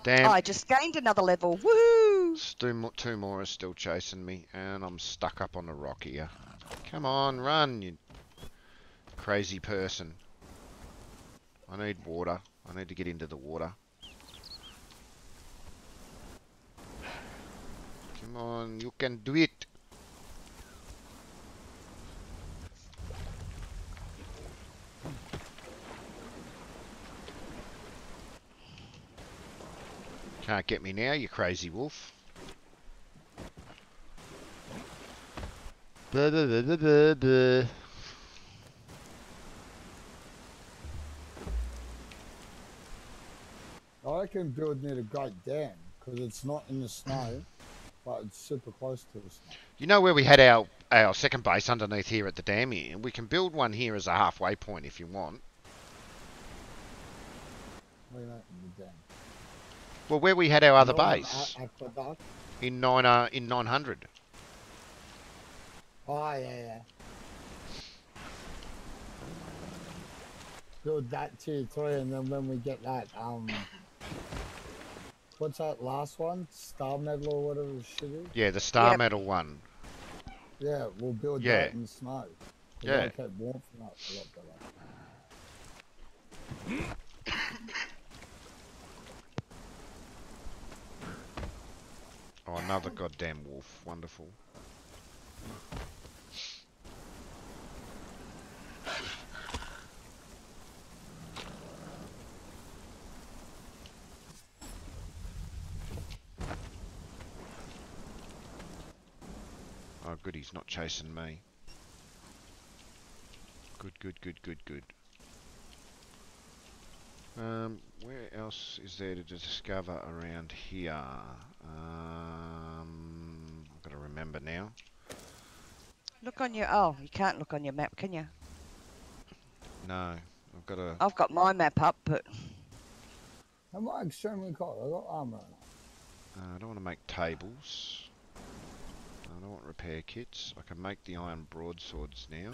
Damn. I just gained another level. Woohoo! Two more, two more are still chasing me, and I'm stuck up on the rock here. Come on, run, you crazy person. I need water. I need to get into the water. Come on, you can do it. Can't get me now, you crazy wolf. Blah, blah, blah. I can build near the Great Dam because it's not in the snow, but it's super close to the snow. You know where we had our, our second base underneath here at the dam here? We can build one here as a halfway point if you want. Where you at in the dam? Well, where we had our other Not on base A- Aqueduct? in nine uh, in 900. Oh yeah, yeah. Build that tier three, and then when we get that, um, what's that last one? Star medal or whatever the shit is. Yeah, the star Yep. medal one. Yeah, we'll build Yeah. that in the snow. 'Cause Yeah. that'll keep warmth up a lot better. Oh, another goddamn wolf. Wonderful. Oh, good, he's not chasing me. Good, good, good, good, good. Um, where else is there to discover around here? Um, I've got to remember now. Look on your oh, you can't look on your map, can you? No, I've got to. I've got my map up, but Am I extremely cold? I got armor. Uh, I don't want to make tables. I don't want repair kits. I can make the iron broadswords now.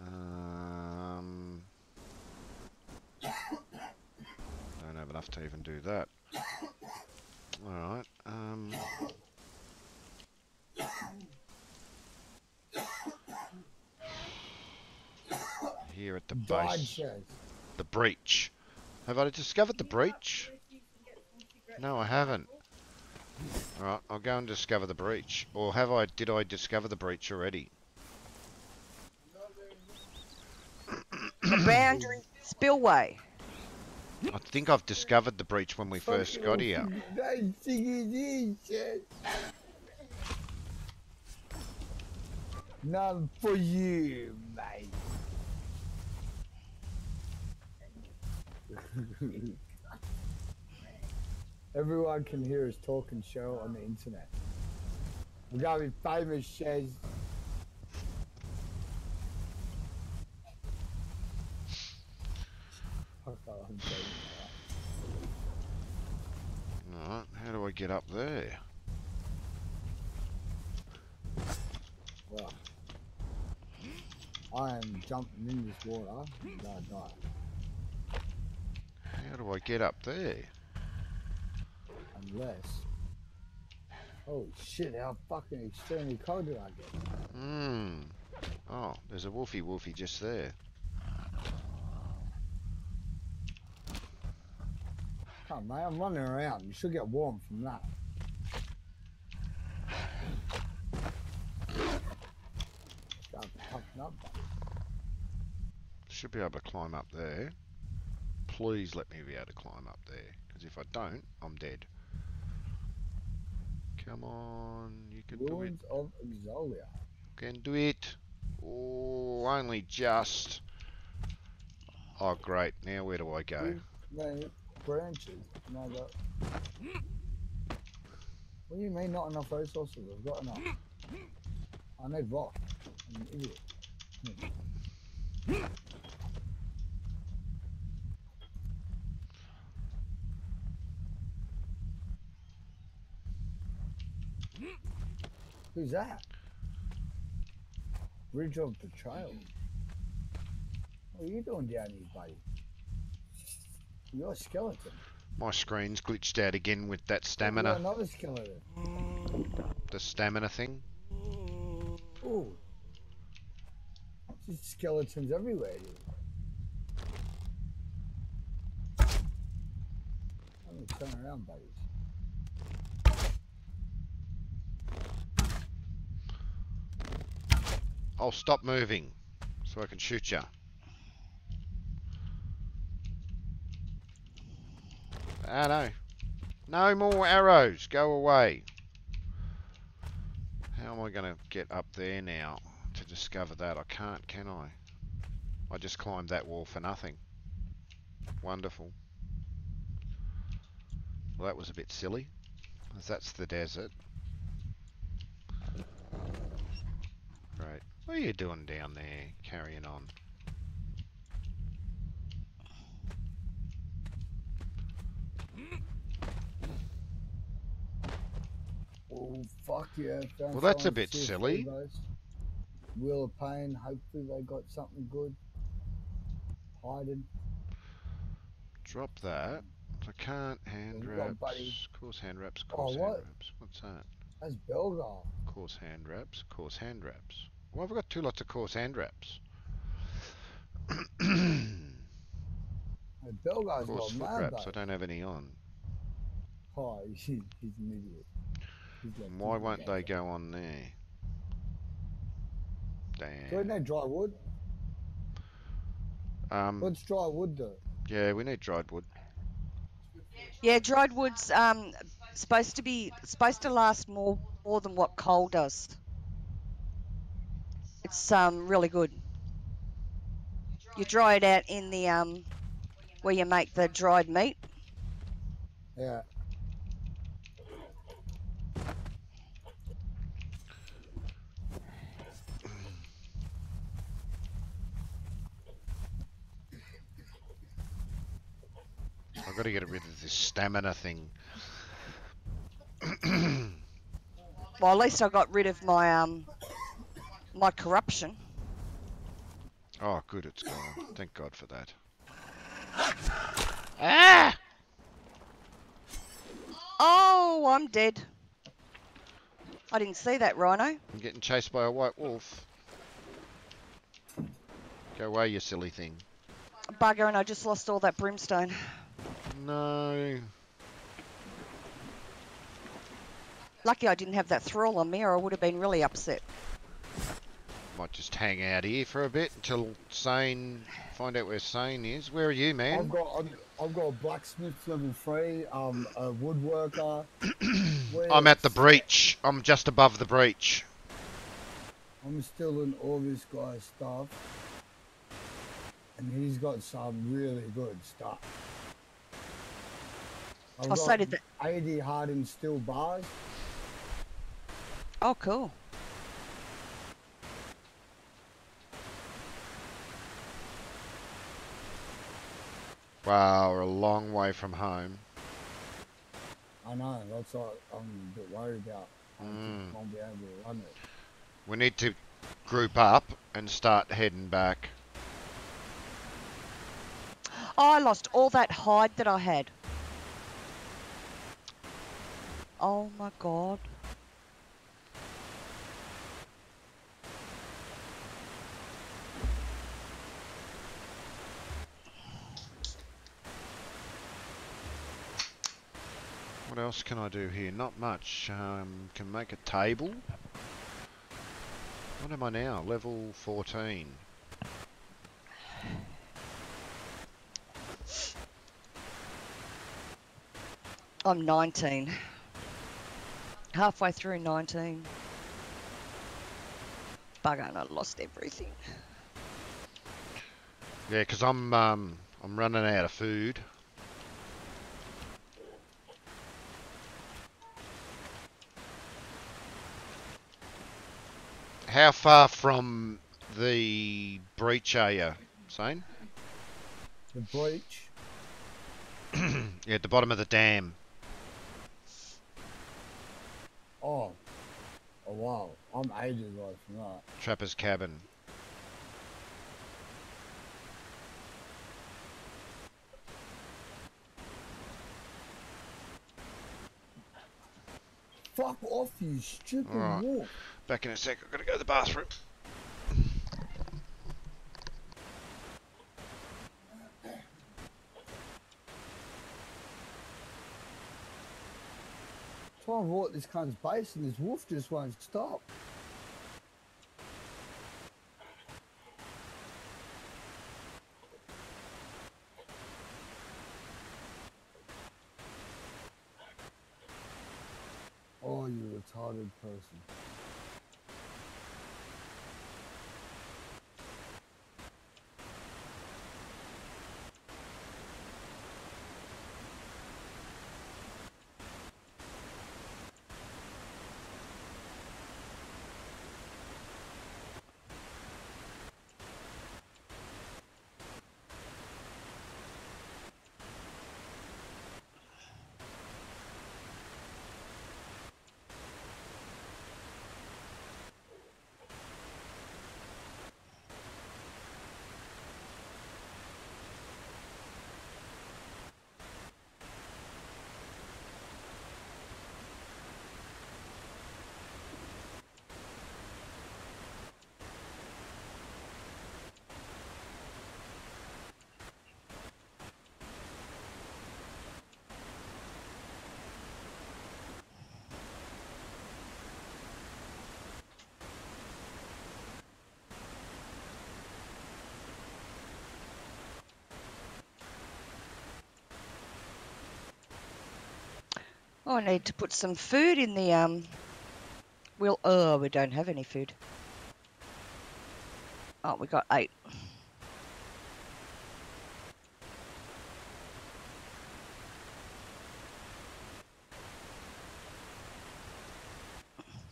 Um, don't have enough to even do that. Alright, um... Here at the Dodge base. says. The breach. Have I discovered the breach? No, I haven't. Alright, I'll go and discover the breach. Or have I, did I discover the breach already? the boundary spillway. I think I've discovered the breach when we first got here. That thing is shit. None for you, mate. Everyone can hear us talking show on the internet. We're gonna be famous, Shez. Fuck off, I'm. Alright, how do I get up there? Well, I am jumping in this water. and gonna die. How do I get up there? Unless. Oh shit, how fucking extremely cold did I get? Hmm. Oh, there's a wolfy wolfy just there. Come on, mate, I'm running around. You should get warm from that. Start puffing up. Should be able to climb up there. Please let me be able to climb up there. Because if I don't, I'm dead. Come on, you can do it. Ruins of Exolia. Can do it. Oh, only just. Oh, great. Now where do I go? No branches. No, but. What do you mean not enough resources? I've got enough. I need rock. I'm an idiot. Who's that? Bridge of Betrayal. What are you doing down here, buddy? You're a skeleton. My screen's glitched out again with that stamina. another skeleton. The stamina thing. Ooh. Just skeletons everywhere here. Let me turn around, buddies. I'll stop moving so I can shoot you. Ah, no. No more arrows. Go away. How am I going to get up there now to discover that? I can't, can I? I just climbed that wall for nothing. Wonderful. Well, that was a bit silly. That's the desert. Right. What are you doing down there, carrying on? Oh, fuck yeah. Well, that's a bit silly. Wheel of Pain. Hopefully they got something good. Hiding. Drop that. I can't hand wraps. buddy. Coarse hand wraps. Oh, Coarse hand what? wraps. What's that? That's Belgar. Coarse hand wraps. Coarse hand wraps. Well, I've got two lots of coarse hand wraps. Belgar's course got foot wraps. I don't have any on. Oh, he's, he's an idiot. He's got Why won't they go on there? Do we need dry wood? Um. What's dry wood though? Yeah, we need dried wood. Yeah, dried wood's um supposed to be supposed to last more more than what coal does. It's um really good. You dry it out in the um where you make the dried meat. Yeah. I've got to get rid of this stamina thing. Well, at least I got rid of my um my corruption. Oh, good, it's gone. Thank God for that. Ah! Oh, I'm dead. I didn't see that, Rhino. I'm getting chased by a white wolf. Go away, you silly thing. Bugger, and I just lost all that brimstone. No. Lucky I didn't have that thrall on me, or I would have been really upset. Might just hang out here for a bit until Sane, find out where Sane is. Where are you, man? I've man? got I've, I've got a blacksmith level three, um, a woodworker. I'm at the breach. I'm just above the breach. I'm still in all this guy's stuff, and he's got some really good stuff. I've got so did the- 80 hardened steel bars. Oh, cool. Wow, we're a long way from home. I know, that's what I'm a bit worried about. I Mm. just won't be able to run it. We need to group up and start heading back. Oh, I lost all that hide that I had. Oh my god. What else can I do here? Not much. Um, can make a table. What am I now? Level 14. I'm 19. Halfway through 19. bugger, and I lost everything. Yeah, because I'm um, I'm running out of food. How far from the breach are you, Sane? The breach. yeah, at the bottom of the dam. Oh. Oh wow. I'm ages away from that. Trapper's cabin. Fuck off, you stupid Alright. wolf. Back in a sec. I've got to go to the bathroom. Try and walk this cunt's base and this wolf just won't stop. Oh, you retarded person. I need to put some food in the um. We'll. Oh, we don't have any food. Oh, we got eight.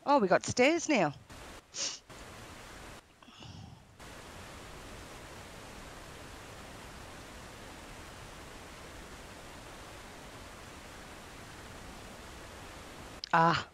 Oh, we got stairs now. Ah.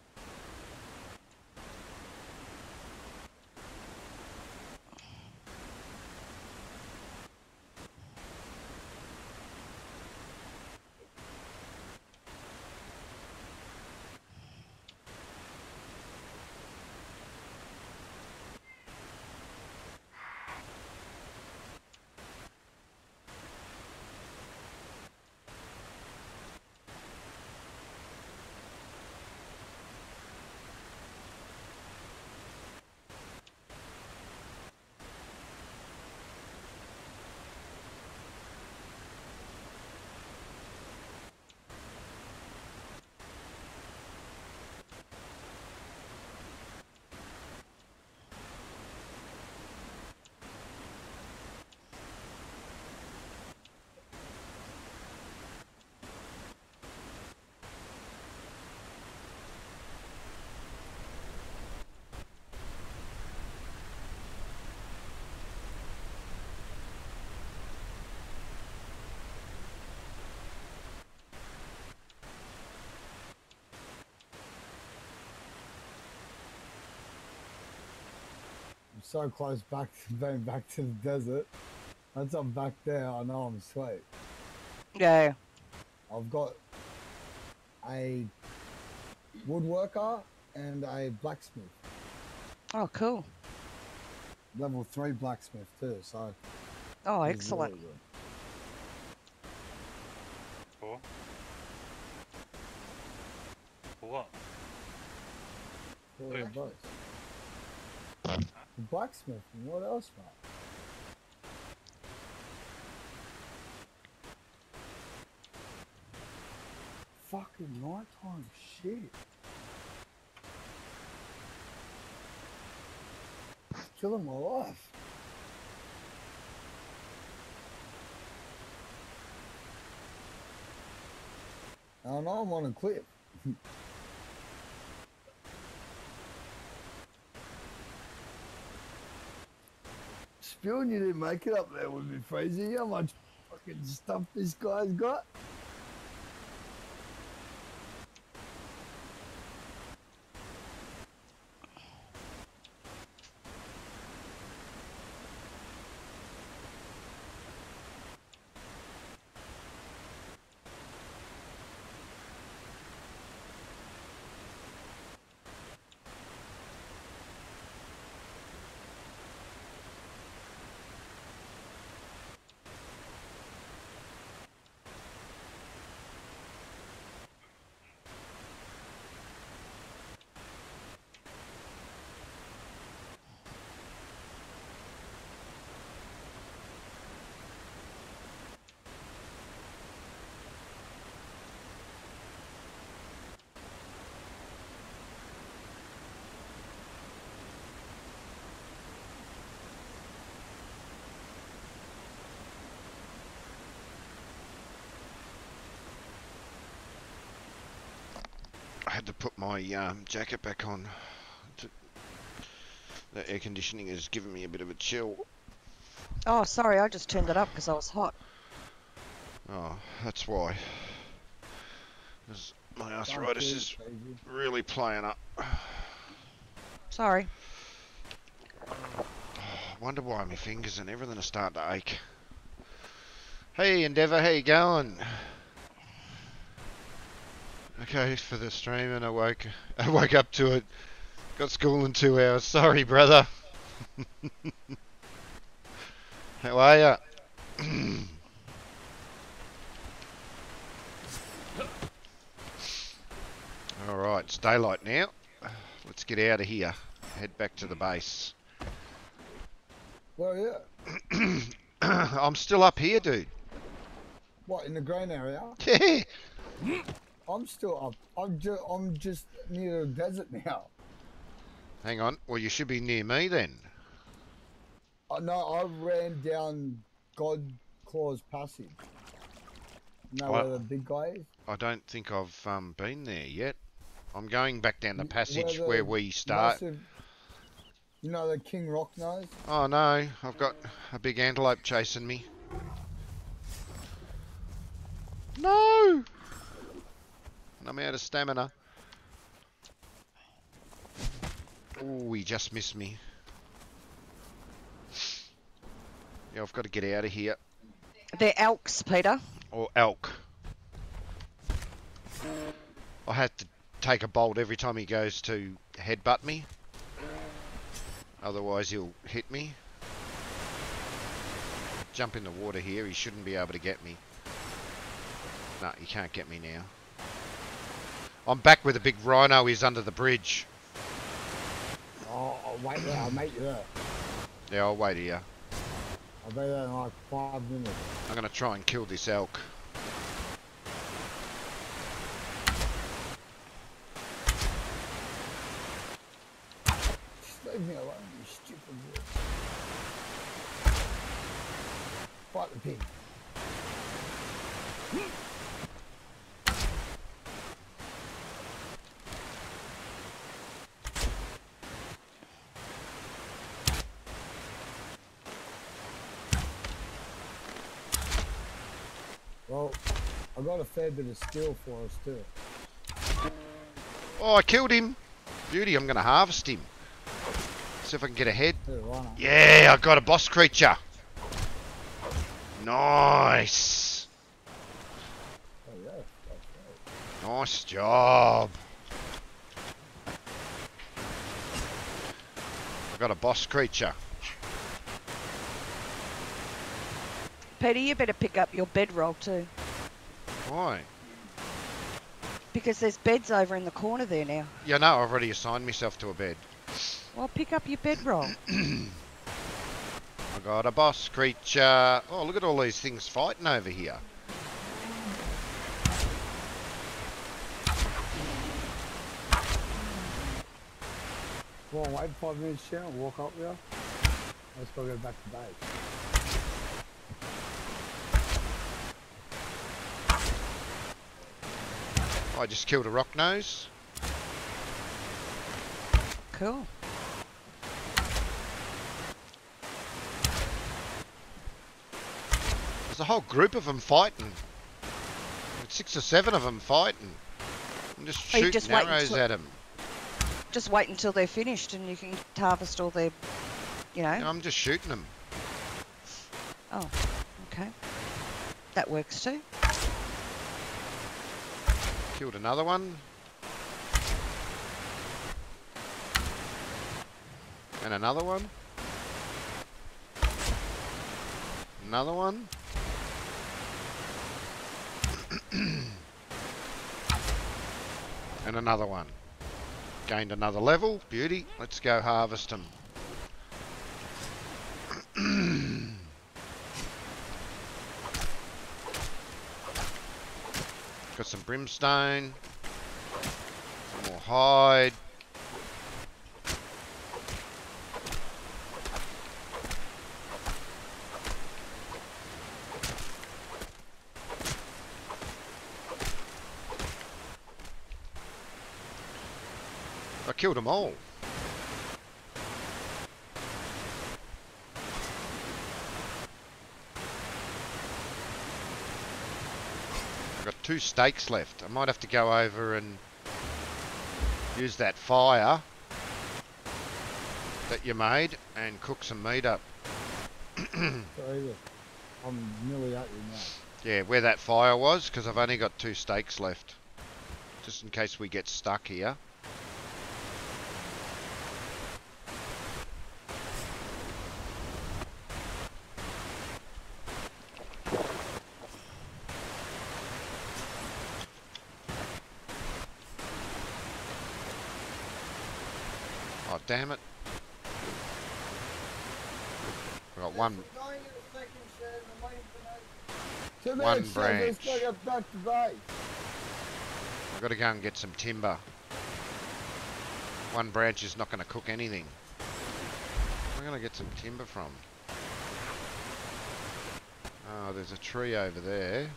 So close back to being back to the desert. Once I'm back there, I know I'm sweet. Yeah. I've got a woodworker and a blacksmith. Oh, cool. Level three blacksmith too, so. Oh, excellent. really good. For? For what? For Okay. both. The blacksmith and what else, mate? Fucking nighttime shit. killing my life. I know I'm on a clip. Spion, you didn't make it up there with me, Fraser. How much fucking stuff this guy's got? To put my um, jacket back on. The air conditioning is giving me a bit of a chill. Oh, sorry, I just turned it up because I was hot. Oh, that's why. 'Cause my arthritis is really playing up. Sorry. I wonder why my fingers and everything are starting to ache. Hey Endeavour, how you going? Okay, for the stream and I woke I woke up to it. Got school in two hours. Sorry, brother. how are ya? Alright, it's daylight now. Let's get out of here. Head back to the base. Well, yeah. I'm still up here, dude. What in the grain area? Yeah. I'm still up. I'm just I'm just near the desert now. Hang on. Well, you should be near me then. I know I ran down God Claw's passage. You know where the big guy is? I don't think I've um, been there yet. I'm going back down the passage the where we start. massive- you know the King Rocknose? Oh no, I've got a big antelope chasing me. No! I'm out of stamina. Oh, he just missed me. Yeah, I've got to get out of here. They're elks, Peter. Or elk. I have to take a bolt every time he goes to headbutt me. Otherwise he'll hit me. Jump in the water here, he shouldn't be able to get me. No, he can't get me now. I'm back where the big rhino is under the bridge. Oh, I'll wait there. I'll meet you there. Yeah, I'll wait here. I'll be there in like five minutes. I'm gonna try and kill this elk. Just leave me alone, you stupid bitch. Fight the pig. Well, I got a fair bit of steel for us too. Oh, I killed him! Beauty, I'm gonna harvest him. See if I can get ahead. Hey, Yeah, I got a boss creature. Nice. Oh, yeah, right. Nice job. I got a boss creature. Peter, you better pick up your bedroll too. Why? Because there's beds over in the corner there now. Yeah, no, I've already assigned myself to a bed. Well, pick up your bedroll. I got a boss creature. Oh, look at all these things fighting over here. Come on, wait five minutes, Shannon. Walk up there. Let's go get back to base. I just killed a rocknose. Cool. There's a whole group of them fighting. Six or seven of them fighting. I'm just oh, you shooting just arrows at them. Just wait until they're finished and you can harvest all their, you know. I'm just shooting them. Oh, okay. That works too. Killed another one. And another one. Another one. and another one. Gained another level. Beauty. Let's go harvest them. Got some brimstone. Some more hide. I killed them all. Two steaks left. I might have to go over and use that fire that you made and cook some meat up. Sorry, look. I'm nearly at you now. Yeah, where that fire was, because I've only got two steaks left. Just in case we get stuck here. Damn it. I got one. minutes, Seb, Let's go branch. get back to base. I've got to go and get some timber. One branch is not going to cook anything. Where am I going to get some timber from? Oh, there's a tree over there.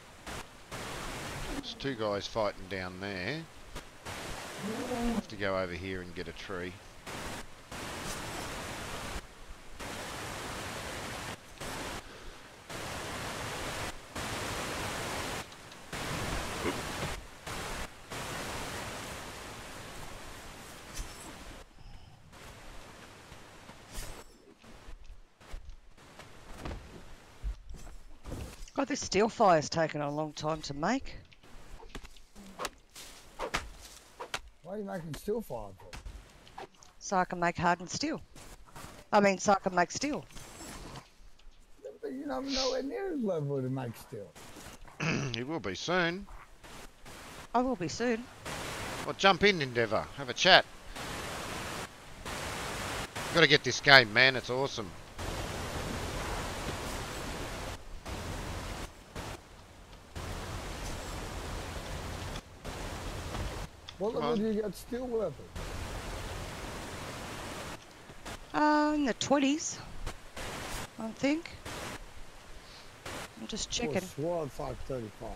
There's two guys fighting down there. I have to go over here and get a tree. Steel fire's taken a long time to make. Why are you making steel fire for? So I can make hardened steel. I mean, so I can make steel. But you're not nowhere near his level to make steel. he will be soon. I will be soon. Well, jump in, Endeavour. Have a chat. Got to get this game, man. It's awesome. What Come level on. do you get steel weapon? Uh, in the 20s, I think. I'm just Oh, checking. sword 535.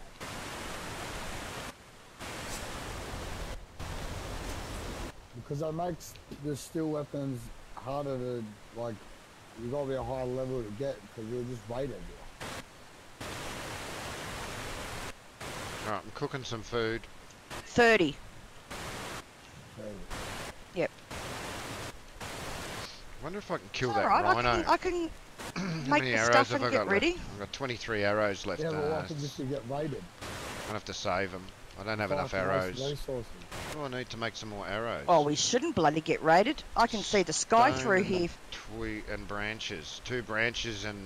Because that makes the steel weapons harder to, like, you gotta be a high level to get because you'll just wait everywhere. Right, I'm cooking some food. 30. So, wonder if I can kill All that right, I can, I can How make many the arrows stuff have and I get got ready. left? I've got 23 arrows left. yeah, but uh, what happens if you get raided? I'll have to save them. I don't have enough Fight for those arrows. Resources. What do I need to make some more arrows? Oh, we shouldn't bloody get raided. I can see the sky Stone through and here. Twi and branches. Two branches and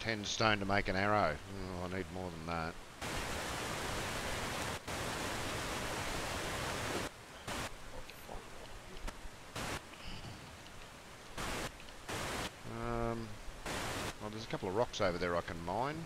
10 stone to make an arrow. Oh, I need more than that. Um, well, there's a couple of rocks over there I can mine.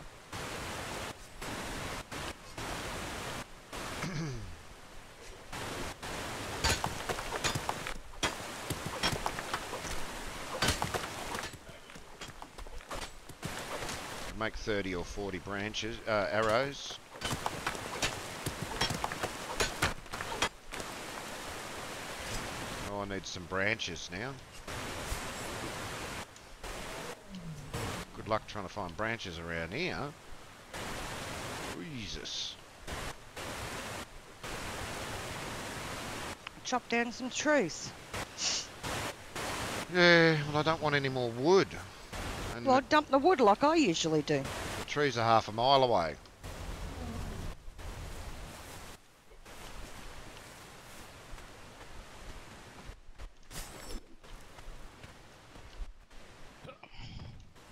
make 30 or 40 branches, uh, arrows. Oh, I need some branches now. Good luck trying to find branches around here. Jesus. Chop down some trees. Yeah, well I don't want any more wood. And Well, the, dump the wood like I usually do. the trees are half a mile away.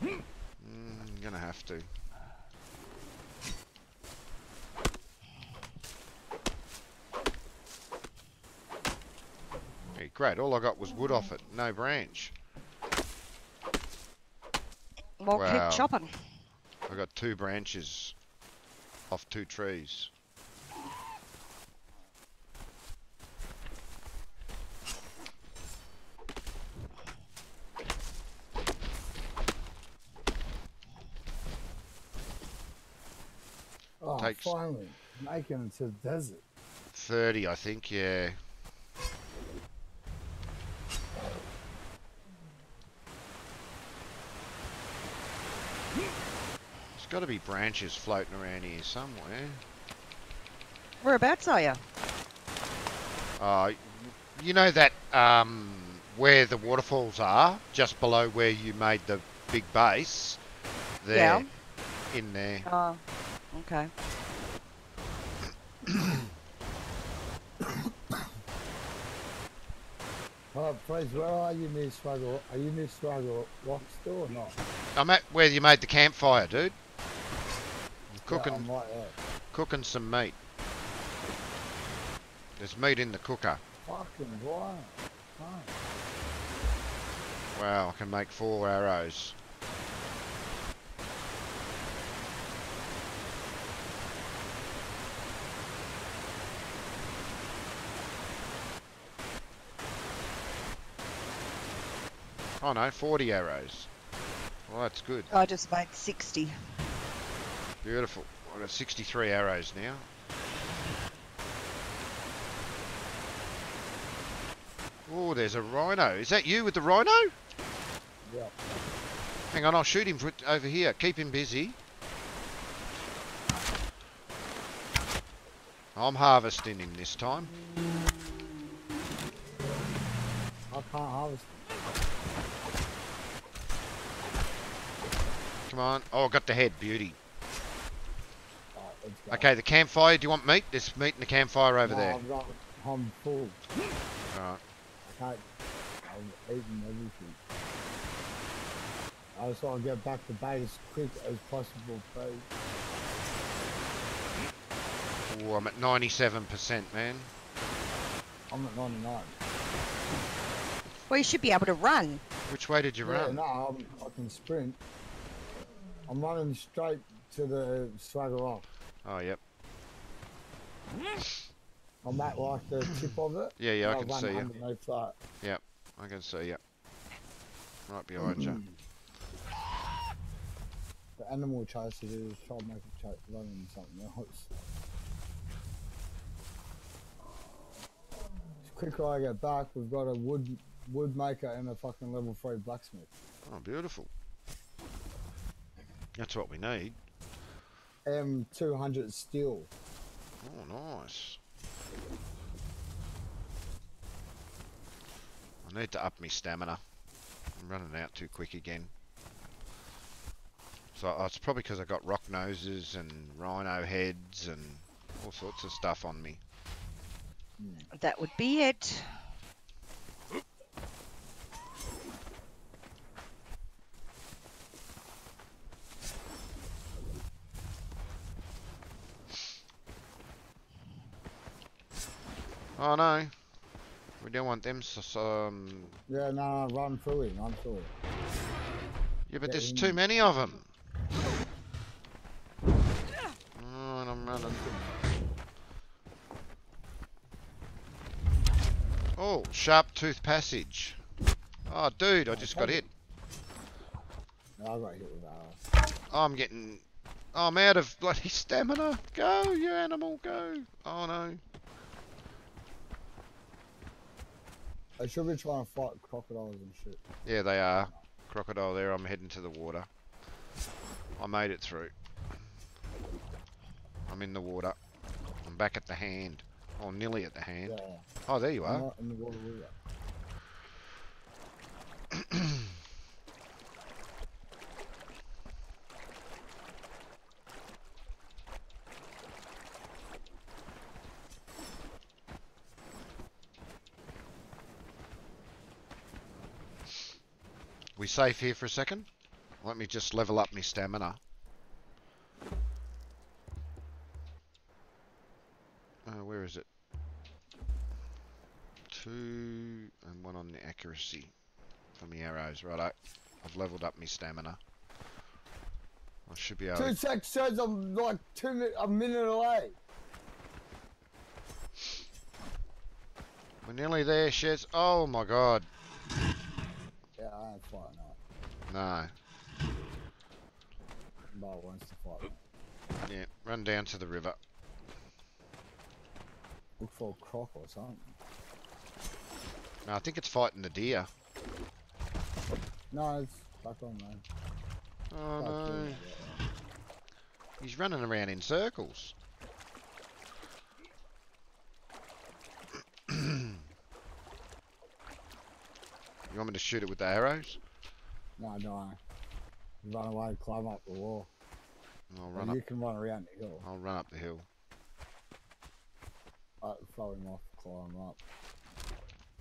Mm, gonna have to. Hey, great. All I got was wood off it, no branch. Well, Wow. keep chopping. I got two branches off two trees. Oh, finally. Making it to the desert. 30, I think, yeah. Got to be branches floating around here somewhere. Whereabouts are you? Uh, you know that um, where the waterfalls are, just below where you made the big base? There. Yeah. In there. Oh, okay. Oh, please, where are you near Swaggle? Are you near Swaggle Rock store or not? I'm at where you made the campfire, dude. I'm cooking, Yeah, I'm right cooking some meat. There's meat in the cooker. Fucking why? Wow, I can make four arrows. Oh no, 40 arrows. Well, that's good. I just made 60. Beautiful. I've got 63 arrows now. Oh, there's a rhino. Is that you with the rhino? Yeah. Hang on, I'll shoot him for, over here. Keep him busy. I'm harvesting him this time. I can't harvest. Come on. Oh, I got the head. Beauty. Alright, let's go. Okay, the campfire. Do you want meat? There's meat in the campfire over No, there. I've got, I'm full. Alright. I can't. I've eaten everything. I just want to get back to base as quick as possible, please. Oh, I'm at 97%, man. I'm at 99. Well, you should be able to run. Which way did you Yeah, run? no, I'm, I can sprint. I'm running straight to the Swagger Rock. Oh, yep. I'm at like the tip of it. Yeah, yeah, I can see you. underneath that. I can see you. Right behind you. The animal chaser is trying to make it chase running something else. Quicker I get back, we've got a wood wood maker and a fucking level three blacksmith. Oh, beautiful. That's what we need. M200 steel. Oh, nice. I need to up my stamina. I'm running out too quick again. So uh, it's probably because I've got rocknoses and rhino heads and all sorts of stuff on me. That would be it. Oh no, we don't want them. Um, Yeah, no, no, run through it, run through it. yeah, but Yeah, there's in- too many of them. Oh, and I'm running. Oh, sharp tooth passage. Oh, dude, I just got hit. No, I got hit with that. I'm getting. I'm out of bloody stamina. Go, you animal, go. Oh no. They should be trying to fight crocodiles and shit. Yeah, they are. Crocodile there. I'm heading to the water. I made it through. I'm in the water. I'm back at the hand. Oh, nearly at the hand. Yeah. Oh, there you I'm are. not in the water We safe here for a second? Let me just level up my stamina. Uh, where is it? Two and one on the accuracy for my arrows. Right, I've leveled up my stamina. I should be able Two seconds says I'm like two a minute away. We're nearly there, Shez. Oh my god. Yeah, I ain't fighting that. No. But wants to. Yeah, run down to the river. Look for a croc or something. No, I think it's fighting the deer. No, it's back on man. Oh no. He's running around in circles. You want me to shoot it with the arrows? No, no. Run away, climb up the wall. I'll run up. you can run around the hill. I'll run up the hill. Uh, throw him off, climb up.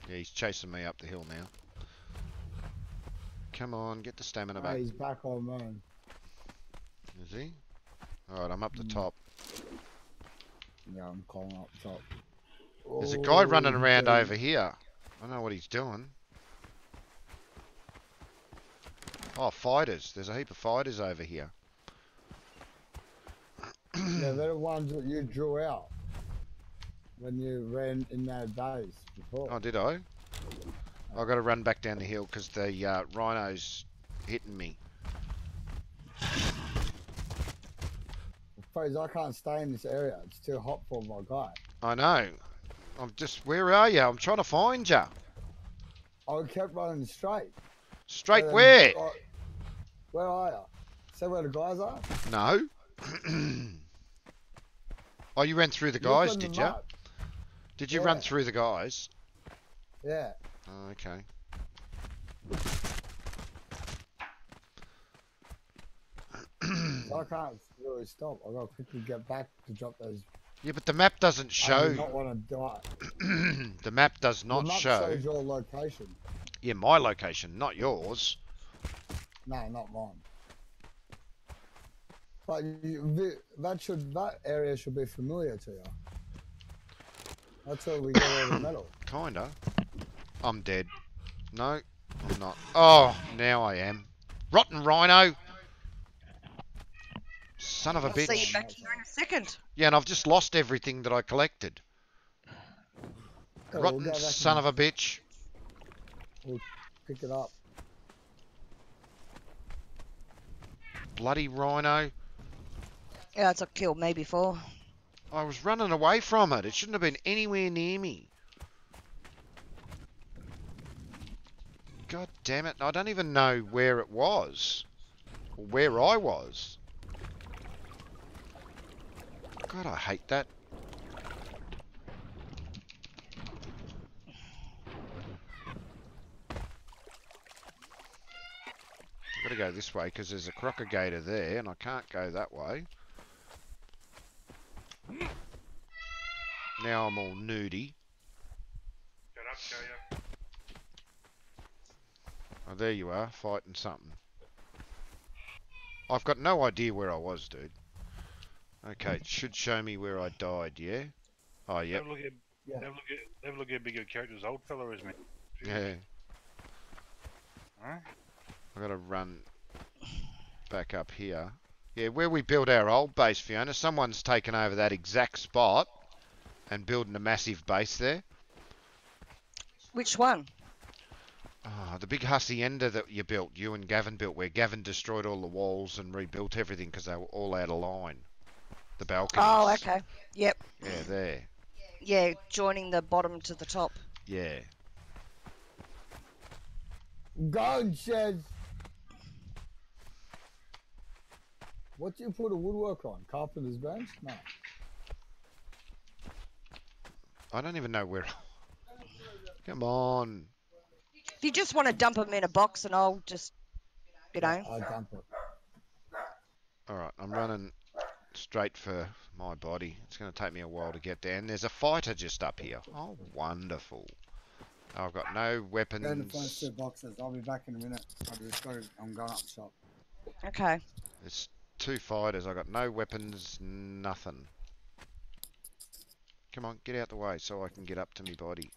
Yeah, he's chasing me up the hill now. Come on, get the stamina Oh, back. he's back on man. Is he? Alright, I'm up the Mm. top. Yeah, I'm climbing up top. There's a guy running Oh, around over here. I don't know what he's doing. Oh, fighters. There's a heap of fighters over here. Yeah, they're the ones that you drew out when you ran in those days before. Oh, did I? I've got to run back down the hill because the uh, rhino's hitting me. Suppose I can't stay in this area. It's too hot for my guy. I know. I'm just. Where are you? I'm trying to find you. I kept running straight. Straight where? I- where are you? See where the guys are? No. oh, you ran through the guys, did you? Did you run through the guys? Yeah. Oh, okay. So I can't really stop. I've gotta quickly get back to drop those. Yeah, but the map doesn't show. I do not want to die. the map does not the map show. shows your location. Yeah, my location, not yours. No, not mine. But you, that should that area should be familiar to you. That's where we get all the metal. Kinda. I'm dead. No, I'm not. Oh, now I am. Rotten rhino. Son of a I'll see you bitch. back here in a second. Yeah, and I've just lost everything that I collected. Okay, we'll Rotten son of a bitch. We'll pick it up. Bloody rhino. Yeah, it's killed me before. I was running away from it. It shouldn't have been anywhere near me. God damn it. I don't even know where it was. Or where I was. God, I hate that. I've got to go this way because there's a crocagator there and I can't go that way. Now I'm all nudie. Get up, Kaya. Oh, there you are, fighting something. I've got no idea where I was, dude. Okay, it should show me where I died, yeah? Oh, yep. Have a look at, Yeah. have a look at, have a look at how big your character's old fella is, mate. Yeah. Huh? I got to run back up here. Yeah, where we built our old base, Fiona, someone's taken over that exact spot and building a massive base there. Which one? Oh, the big hacienda that you built, you and Gavin built, where Gavin destroyed all the walls and rebuilt everything because they were all out of line. The balconies. Oh, okay. Yep. Yeah, there. Yeah, joining the bottom to the top. Yeah. Gun sheds. What do you put a woodwork on? Carpenter's bench? No. I don't even know where. Come on. If you just want to dump them in a box, and I'll just, you know. I dump it. All right, I'm running straight for my body. It's going to take me a while to get there. And there's a fighter just up here. Oh, wonderful. I've got no Go to the weapons. first two boxes. I'll be back in a minute. I just got it. I'm going up the shop. Okay. There's two fighters. I've got no weapons, nothing. Come on, get out the way so I can get up to me body.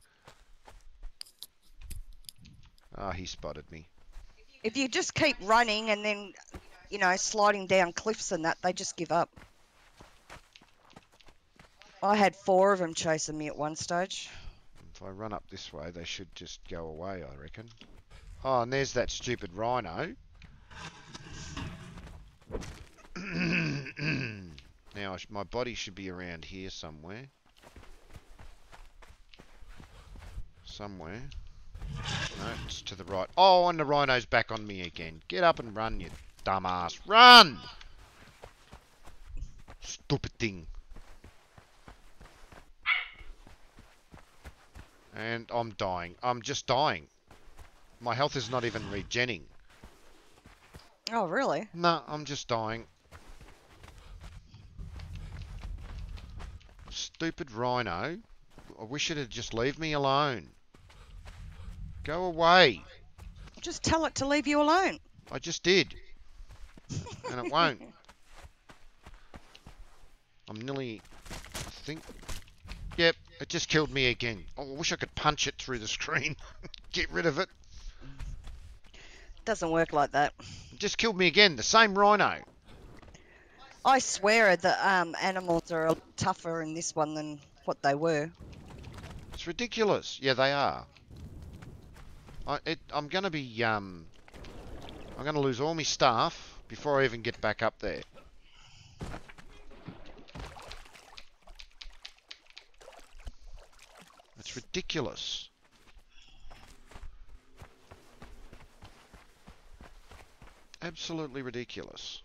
Ah, he spotted me. If you just keep running and then, you know, sliding down cliffs and that, they just give up. I had four of them chasing me at one stage. If I run up this way, they should just go away, I reckon. Oh, and there's that stupid rhino. now, I sh- my body should be around here somewhere. Somewhere. No, it's to the right. Oh, and the rhino's back on me again. Get up and run, you dumbass. Run! Stupid thing. And I'm dying. I'm just dying. My health is not even regenning. Oh, really? No, I'm just dying. Stupid rhino. I wish it'd just leave me alone. Go away. Just tell it to leave you alone. I just did. and it won't. I'm nearly... I think... Yep, it just killed me again. Oh, I wish I could punch it through the screen. Get rid of it. Doesn't work like that. It just killed me again. The same rhino. I swear the um, animals are tougher in this one than what they were. It's ridiculous. Yeah, they are. I, it, I'm going to be, um, I'm going to lose all my staff before I even get back up there. It's ridiculous. Absolutely ridiculous.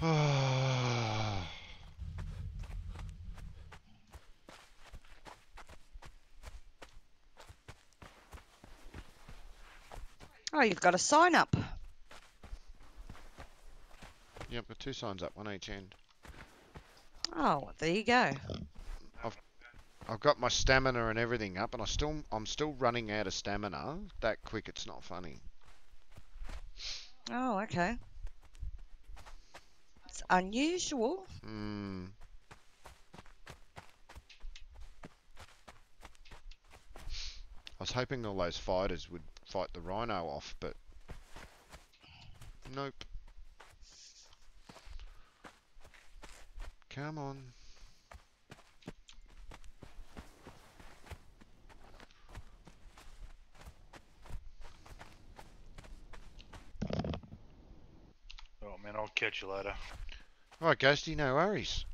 Oh, you've got a sign up. Yep, got two signs up, one each end. Oh, there you go. I've I've got my stamina and everything up, and I still I'm still running out of stamina. That quick, it's not funny. Oh, okay. It's unusual. Hmm. I was hoping all those fighters would fight the rhino off, but nope. Come on. Oh man, I'll catch you later. Right, Ghosty, no worries.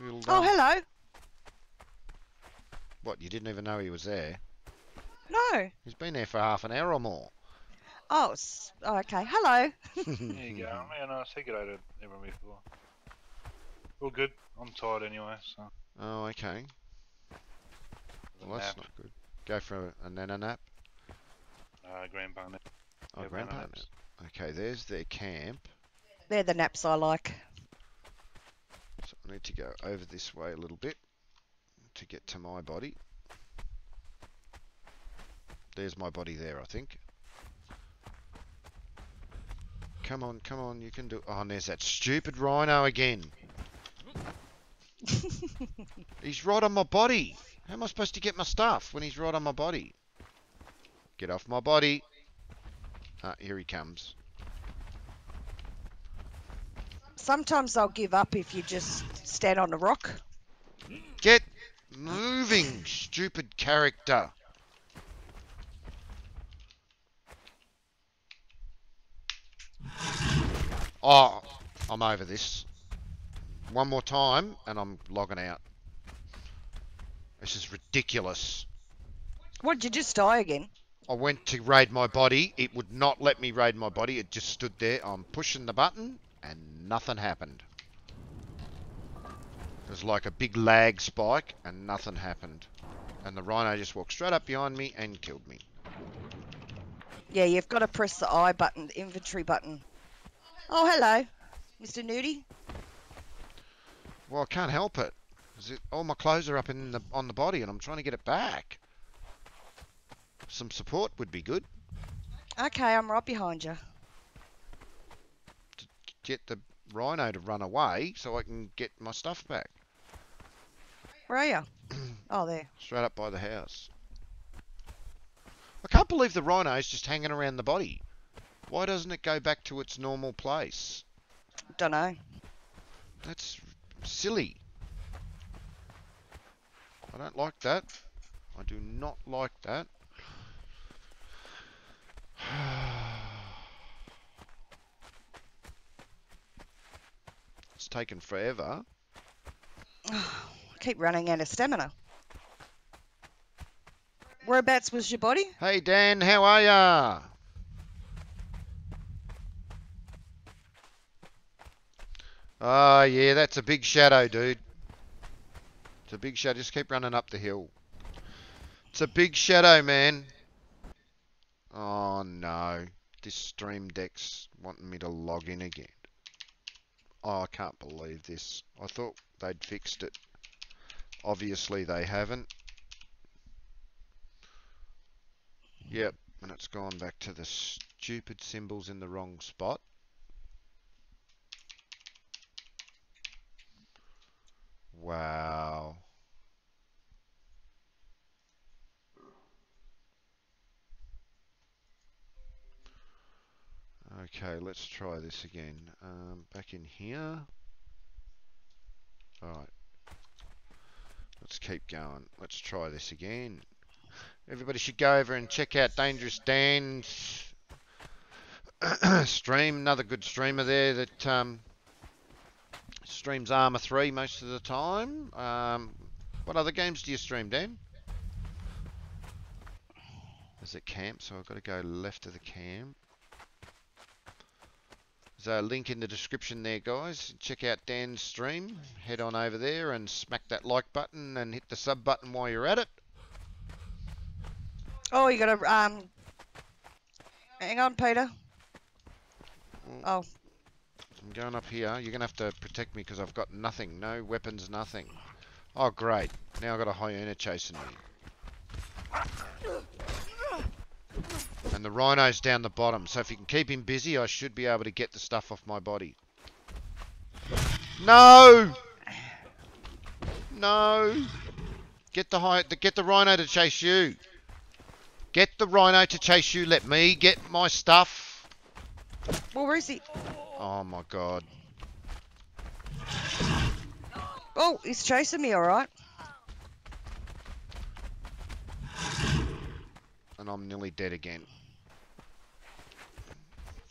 We'll, Oh, um, hello. What, you didn't even know he was there? No. He's been there for half an hour or more. Oh, oh, okay. Hello. There you go. Man, I say good day to everyone before. All good. I'm tired anyway, so. Oh, okay. Well, that's nap. not good. Go for a, a nana nap. Uh, grandpa nap. Oh, Yeah, grandpa nap. Okay, there's their camp. They're the naps I like. So I need to go over this way a little bit to get to my body. There's my body there, I think. Come on, come on, you can do Oh, and there's that stupid rhino again. He's right on my body. How am I supposed to get my stuff when he's right on my body? Get off my body. Ah, here he comes. Sometimes I'll give up if you just stand on a rock. Get moving, stupid character. Oh, I'm over this. One more time, and I'm logging out. This is ridiculous. What, did you just die again? I went to raid my body. It would not let me raid my body. It just stood there. I'm pushing the button, and nothing happened. It was like a big lag spike, and nothing happened. And the rhino just walked straight up behind me and killed me. Yeah, you've got to press the I button, the inventory button. Oh, hello, Mr. Nudie. Well, I can't help it. it all my clothes are up in the on the body, and I'm trying to get it back. Some support would be good. Okay, I'm right behind you. Get the rhino to run away so I can get my stuff back. Where are you? oh, there. Straight up by the house. I can't believe the rhino is just hanging around the body. Why doesn't it go back to its normal place? Don't know. That's silly. I don't like that. I do not like that. It's taken forever. I keep running out of stamina. Whereabouts was your body? Hey Dan, how are ya? Ah, yeah, that's a big shadow, dude. It's a big shadow. Just keep running up the hill. It's a big shadow, man. Oh no. This stream deck's wanting me to log in again. Oh, I can't believe this. I thought they'd fixed it. Obviously they haven't. Yep, and it's gone back to the stupid symbols in the wrong spot. Wow. Okay, let's try this again. Um, back in here. Alright. Let's keep going. Let's try this again. Everybody should go over and check out Dangerous Dan's stream. Another good streamer there that um, streams Arma 3 most of the time. Um, what other games do you stream, Dan? Is it camp, so I've got to go left of the camp. There's a link in the description there, guys. Check out Dan's stream. Head on over there and smack that like button and hit the sub button while you're at it. Oh, you got to um. Hang on, Peter. Oh, I'm going up here. You're going to have to protect me because I've got nothing. No weapons, nothing. Oh, great. Now I've got a hyena chasing me. And the rhino's down the bottom. So if you can keep him busy, I should be able to get the stuff off my body. No! No! Get the hy get the rhino to chase you. Get the rhino to chase you. Let me get my stuff. well, where is he? Oh my god. Oh, he's chasing me, alright. And I'm nearly dead again.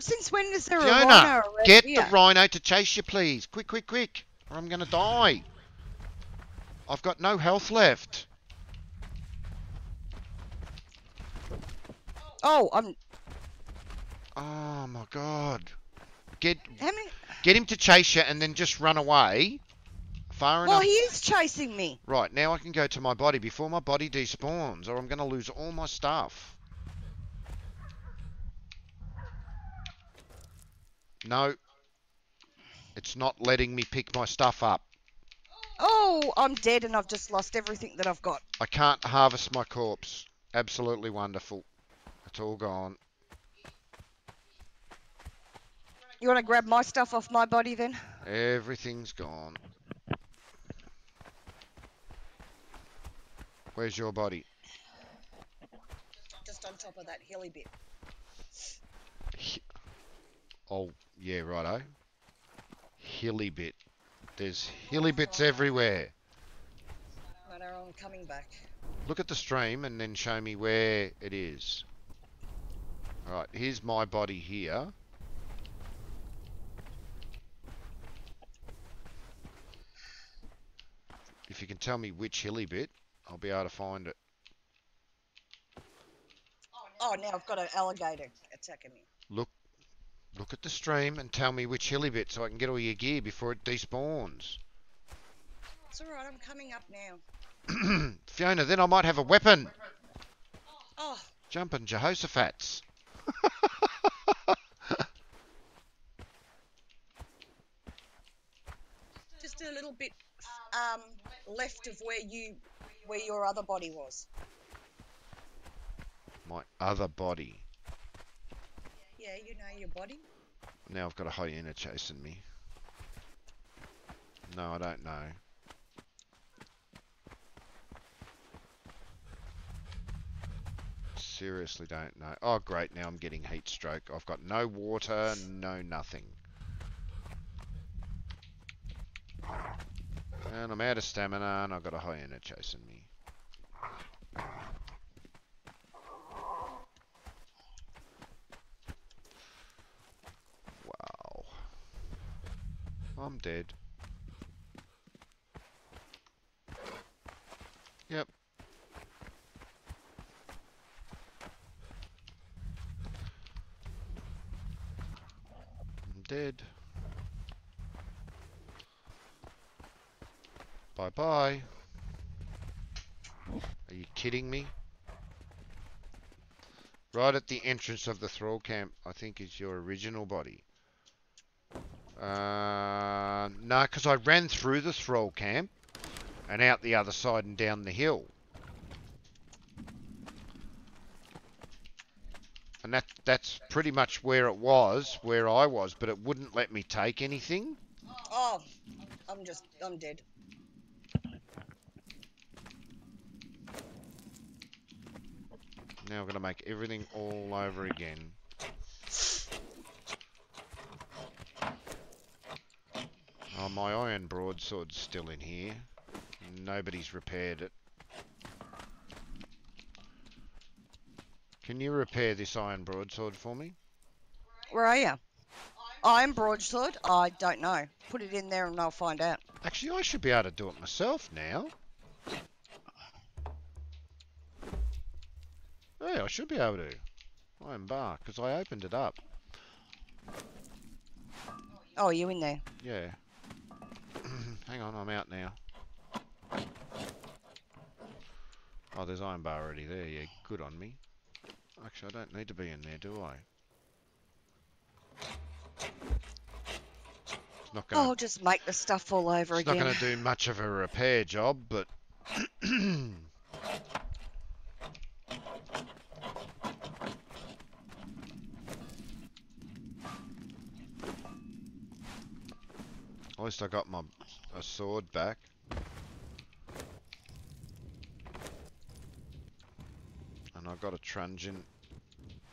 Since when is there a rhino around get here? the rhino to chase you, please. Quick, quick, quick. Or I'm going to die. I've got no health left. Oh, I'm. Oh my god. Get many? get him to chase you and then just run away. Far Well, enough. he is chasing me. Right, now I can go to my body before my body despawns or I'm going to lose all my stuff. No. It's not letting me pick my stuff up. Oh, I'm dead and I've just lost everything that I've got. I can't harvest my corpse. Absolutely wonderful. It's all gone. You want to grab my stuff off my body then? Everything's gone. Where's your body? Just on top of that hilly bit. Oh, yeah, righto. Hilly bit. There's hilly bits everywhere. Right, I'll I'm coming back. Look at the stream and then show me where it is. Alright, here's my body here. If you can tell me which hilly bit, I'll be able to find it. Oh, now I've got an alligator attacking me. Look look at the stream and tell me which hilly bit so I can get all your gear before it despawns. It's alright, I'm coming up now. Fiona, then I might have a weapon. Oh, Jumping Jehoshaphat's. just a little bit um, left of where you, where your other body was. My other body. Yeah, you know your body. Now I've got a hyena chasing me. No, I don't know. Seriously don't know. Oh great, now I'm getting heat stroke. I've got no water, no nothing. And I'm out of stamina and I've got a hyena chasing me. I'm dead. Yep. I'm dead. Bye bye. Are you kidding me? Right at the entrance of the thrall camp, I think is your original body. Uh, no, because I ran through the thrall camp and out the other side and down the hill. And that that's pretty much where it was, where I was, but it wouldn't let me take anything. Oh, I'm just, I'm dead. Now I'm going to make everything all over again. Oh, my iron broadsword's still in here. Nobody's repaired it. Can you repair this iron broadsword for me? Where are you? I'm broadsword. I don't know. Put it in there and I'll find out. Actually, I should be able to do it myself now. Yeah, I should be able to. Iron bar, because I opened it up. Oh, you in there? Yeah. Hang on, I'm out now. Oh, there's iron bar already there. Yeah, good on me. Actually, I don't need to be in there, do I? It's not Oh, gonna, I'll just make the stuff all over again. it's not gonna do much of a repair job, but At least I got my a sword back. And I got a truncheon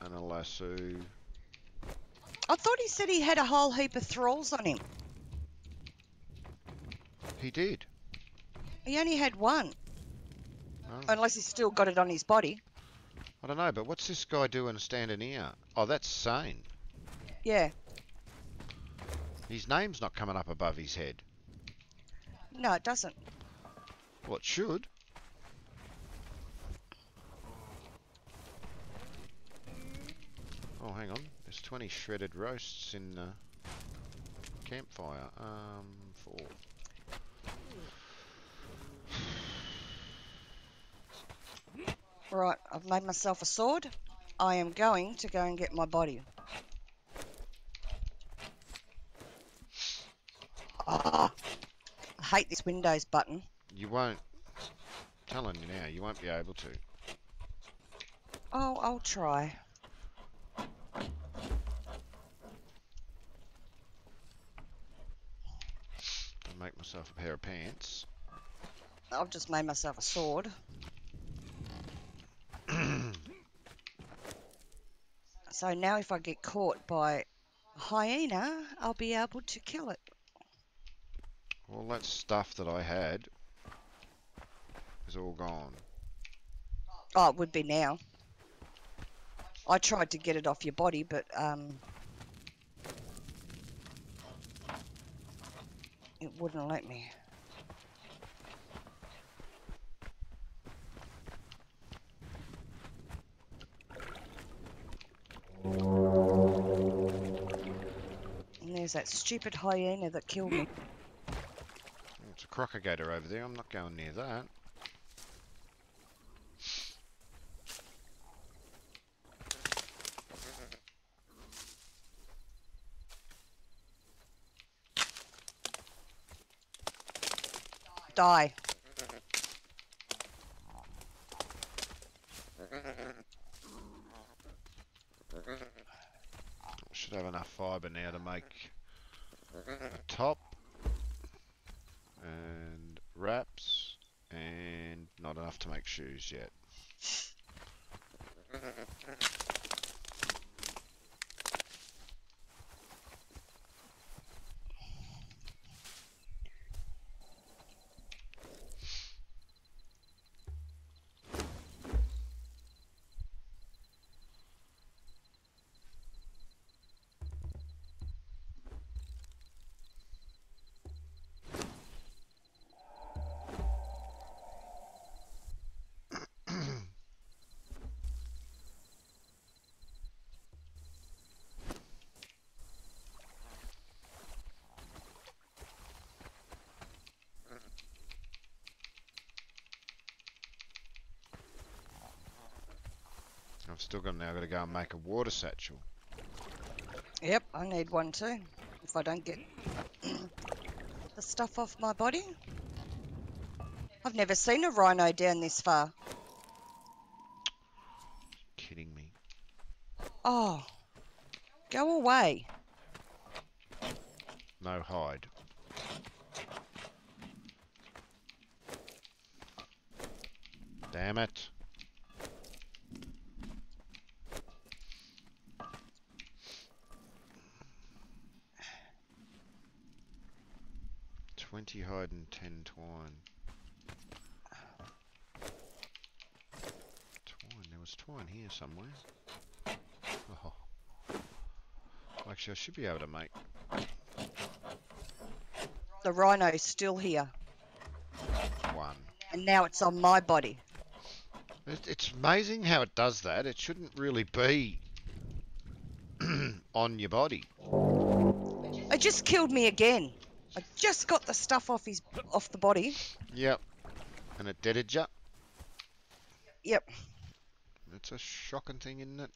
and a lasso. I thought he said he had a whole heap of thralls on him. He did. He only had one, Oh, unless he's still got it on his body. I don't know, but what's this guy doing standing here? Oh, that's Sane. Yeah. His name's not coming up above his head. No, it doesn't. Well, it should. Oh, hang on. There's 20 shredded roasts in the campfire. Um, four. Right, I've made myself a sword. I am going to go and get my body. Ah, hate this Windows button. You won't. I'm telling you now, you won't be able to. Oh, I'll try. I'll make myself a pair of pants. I've just made myself a sword. So now if I get caught by a hyena, I'll be able to kill it. All that stuff that I had is all gone. Oh, it would be now. I tried to get it off your body, but um, it wouldn't let me. And there's that stupid hyena that killed me. A over there. I'm not going near that. Die. Should have enough fibre now to make a top wraps and not enough to make shoes yet. I've still got now got to go and make a water satchel. Yep, I need one too. If I don't get the stuff off my body. I've never seen a rhino down this far. Kidding me. Oh, go away. No hide. Damn it. Twenty hide and ten twine. Twine, there was twine here somewhere. Oh. Actually, I should be able to make The rhino's still here, one. and now it's on my body. It, it's amazing how it does that. It shouldn't really be on your body. It just killed me again. I just got the stuff off his off the body. Yep. And it deaded you. Yep. It's a shocking thing, isn't it?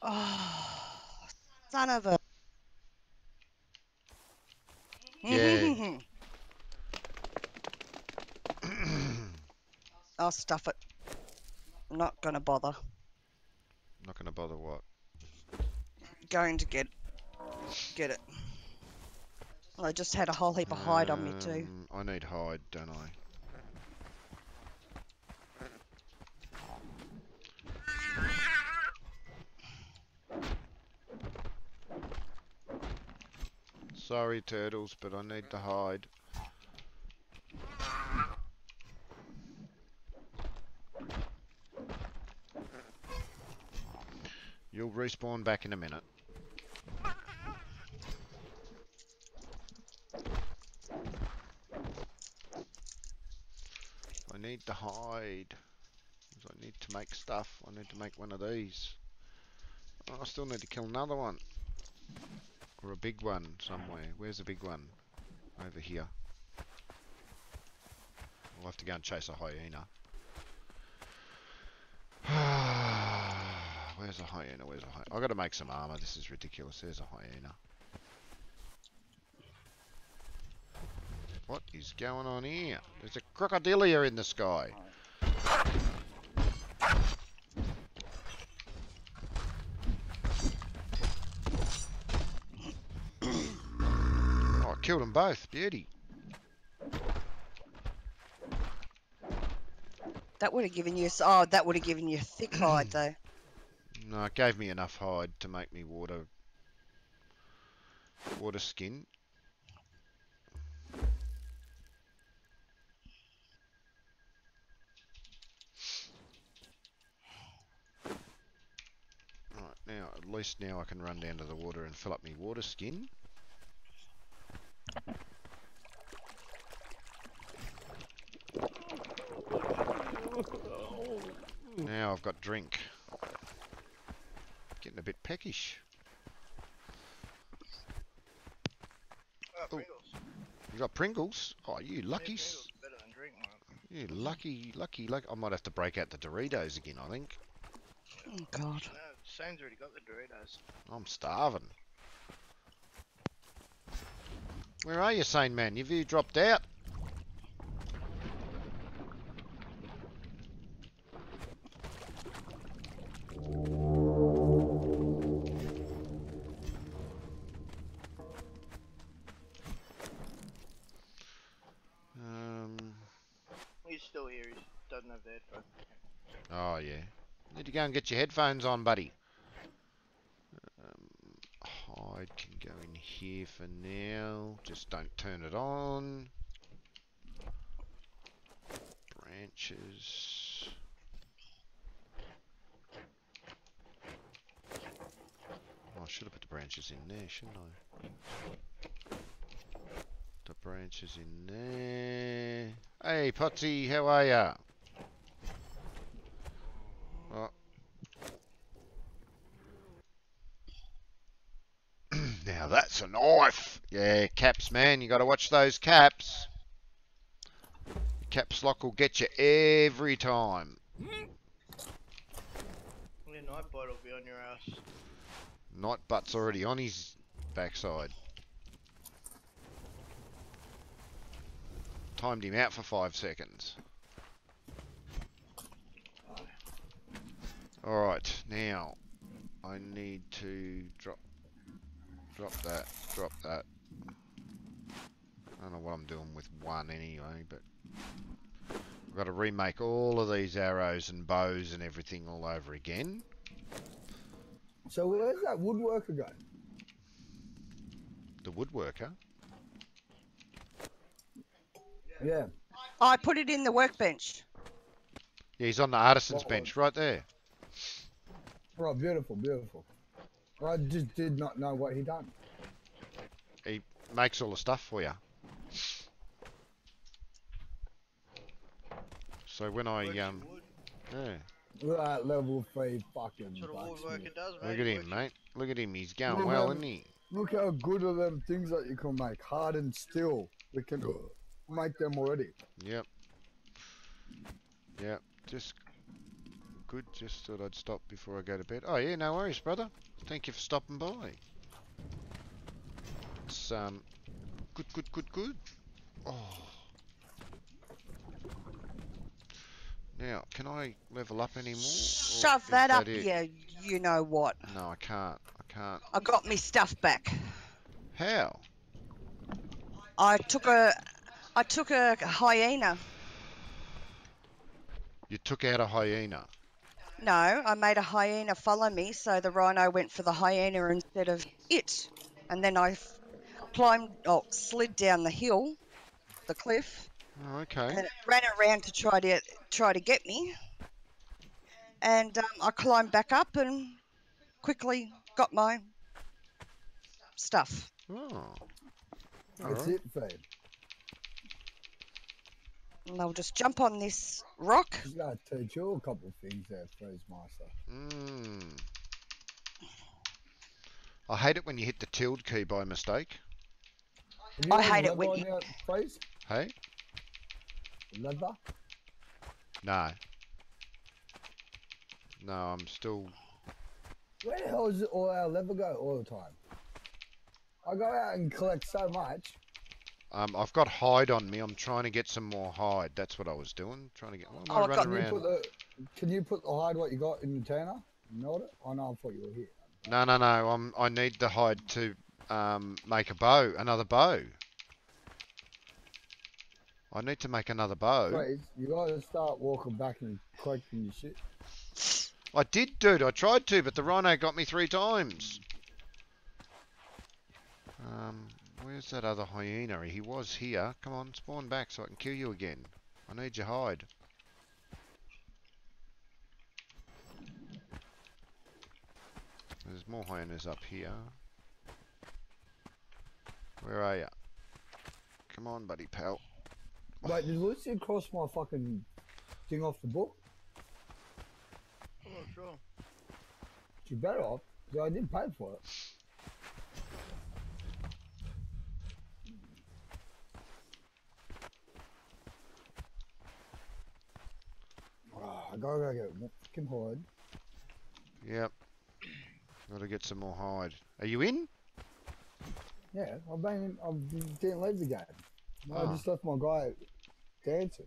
Oh, son of a. Yeah. I'll stuff it. I'm not gonna bother. Not going to bother what? Going to get get it. I just had a whole heap of hide on me too. Um, I need hide, don't I? Sorry, turtles, but I need to hide. You'll respawn back in a minute. To hide. I need to make stuff. I need to make one of these. Oh, I still need to kill another one. Or a big one somewhere. Where's the big one? Over here. I'll have to go and chase a hyena. Where's a hyena? Where's a hyena? I've got to make some armor. This is ridiculous. There's a hyena. What is going on here? There's a crocodilia in the sky. Oh, I killed them both. Beauty. That would have given you. Oh, that would have given you thick hide though. No, it gave me enough hide to make me water water skin. Now, at least now I can run down to the water and fill up my water skin. Now I've got drink. Getting a bit peckish. Oh. Pringles. You got Pringles? Oh, you lucky. Yeah, s- Pringles better than drink. You lucky, lucky, lucky. I might have to break out the Doritos again, I think. Oh God. Sane's already got the Doritos. I'm starving. Where are you, sane man? Have you dropped out? Um. He's still here. He doesn't have the. Oh yeah. Need to go and get your headphones on, buddy. Hide can go in here for now. Just don't turn it on. Branches. Oh, I should have put the branches in there, shouldn't I? The branches in there. Hey, Potsy, how are ya? Oh. That's a knife. Yeah, caps, man. You got to watch those caps. Caps lock will get you every time. Night bite will be on your ass. Nightbot's already on his backside. Timed him out for five seconds. Alright, now I need to drop drop that, drop that. I don't know what I'm doing with one anyway, but I've got to remake all of these arrows and bows and everything all over again. So where's that woodworker go? The woodworker. Yeah. Oh, I put it in the workbench. Yeah, he's on the artisan's bench right there. Right, beautiful, beautiful. I just did not know what he done. He makes all the stuff for you. So when I Works um, wood. yeah, Look at that level three fucking That's what a blacksmith. woodworker does, mate. look at him, works- mate. Look at him. He's going Yeah, well, man. isn't he? Look how good are them things that you can make. Hardened steel. We can make them already. Yep. Yep. Just good. Just thought I'd stop before I go to bed. Oh yeah, no worries, brother. Thank you for stopping by. It's um, good, good, good, good. Oh. Now, can I level up anymore? or Shove is that up it? you, you know what. No, I can't. I can't. I got me stuff back. How? I took a, I took a hyena. You took out a hyena. No, I made a hyena follow me, so the rhino went for the hyena instead of it. And then I f- climbed, oh, slid down the hill, the cliff, Oh, okay. and it ran around to try to try to get me. And um, I climbed back up and quickly got my stuff. Oh. That's Alright. it, Fade. And I'll just jump on this rock. Just gotta teach you a couple of things there, Freeze Master. Mm. I hate it when you hit the tilde key by mistake. I hate it when you- your Freeze? Hey? Leather? No. No, I'm still. Where the hell does all our leather go all the time? I go out and collect so much. Um, I've got hide on me. I'm trying to get some more hide. That's what I was doing. Trying to get. Am Oh, I I've got- running Can you, put the, can you put the hide what you got in the tanner? Know it? Oh no, I thought you were here. No, no, no. I'm. I need the hide to um make a bow. Another bow. I need to make another bow. Freeze, you gotta start walking back and collecting your shit. I did, dude. I tried to, but the rhino got me three times. Um, where's that other hyena? He was here. Come on, spawn back so I can kill you again. I need your hide. There's more hyenas up here. Where are ya? Come on, buddy pal. Wait, did Lucy cross my fucking thing off the book? I'm not sure. She better off. 'cause I didn't pay for it. Oh, I gotta go get fucking hide. Yep. Gotta get some more hide. Are you in? Yeah, I've been, I didn't leave the again. No, I Ah. just left my guy dancing.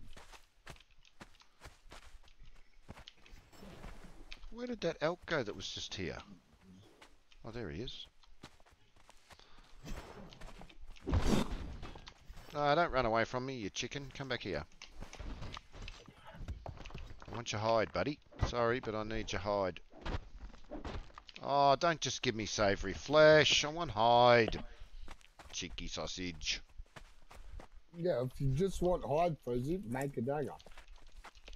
Where did that elk go that was just here? Oh, there he is. No, don't run away from me, you chicken. Come back here. I want your hide, buddy. Sorry, but I need your hide. Oh, don't just give me savoury flesh. I want hide. Cheeky sausage. Yeah, if you just want hide frizzy, make a dagger.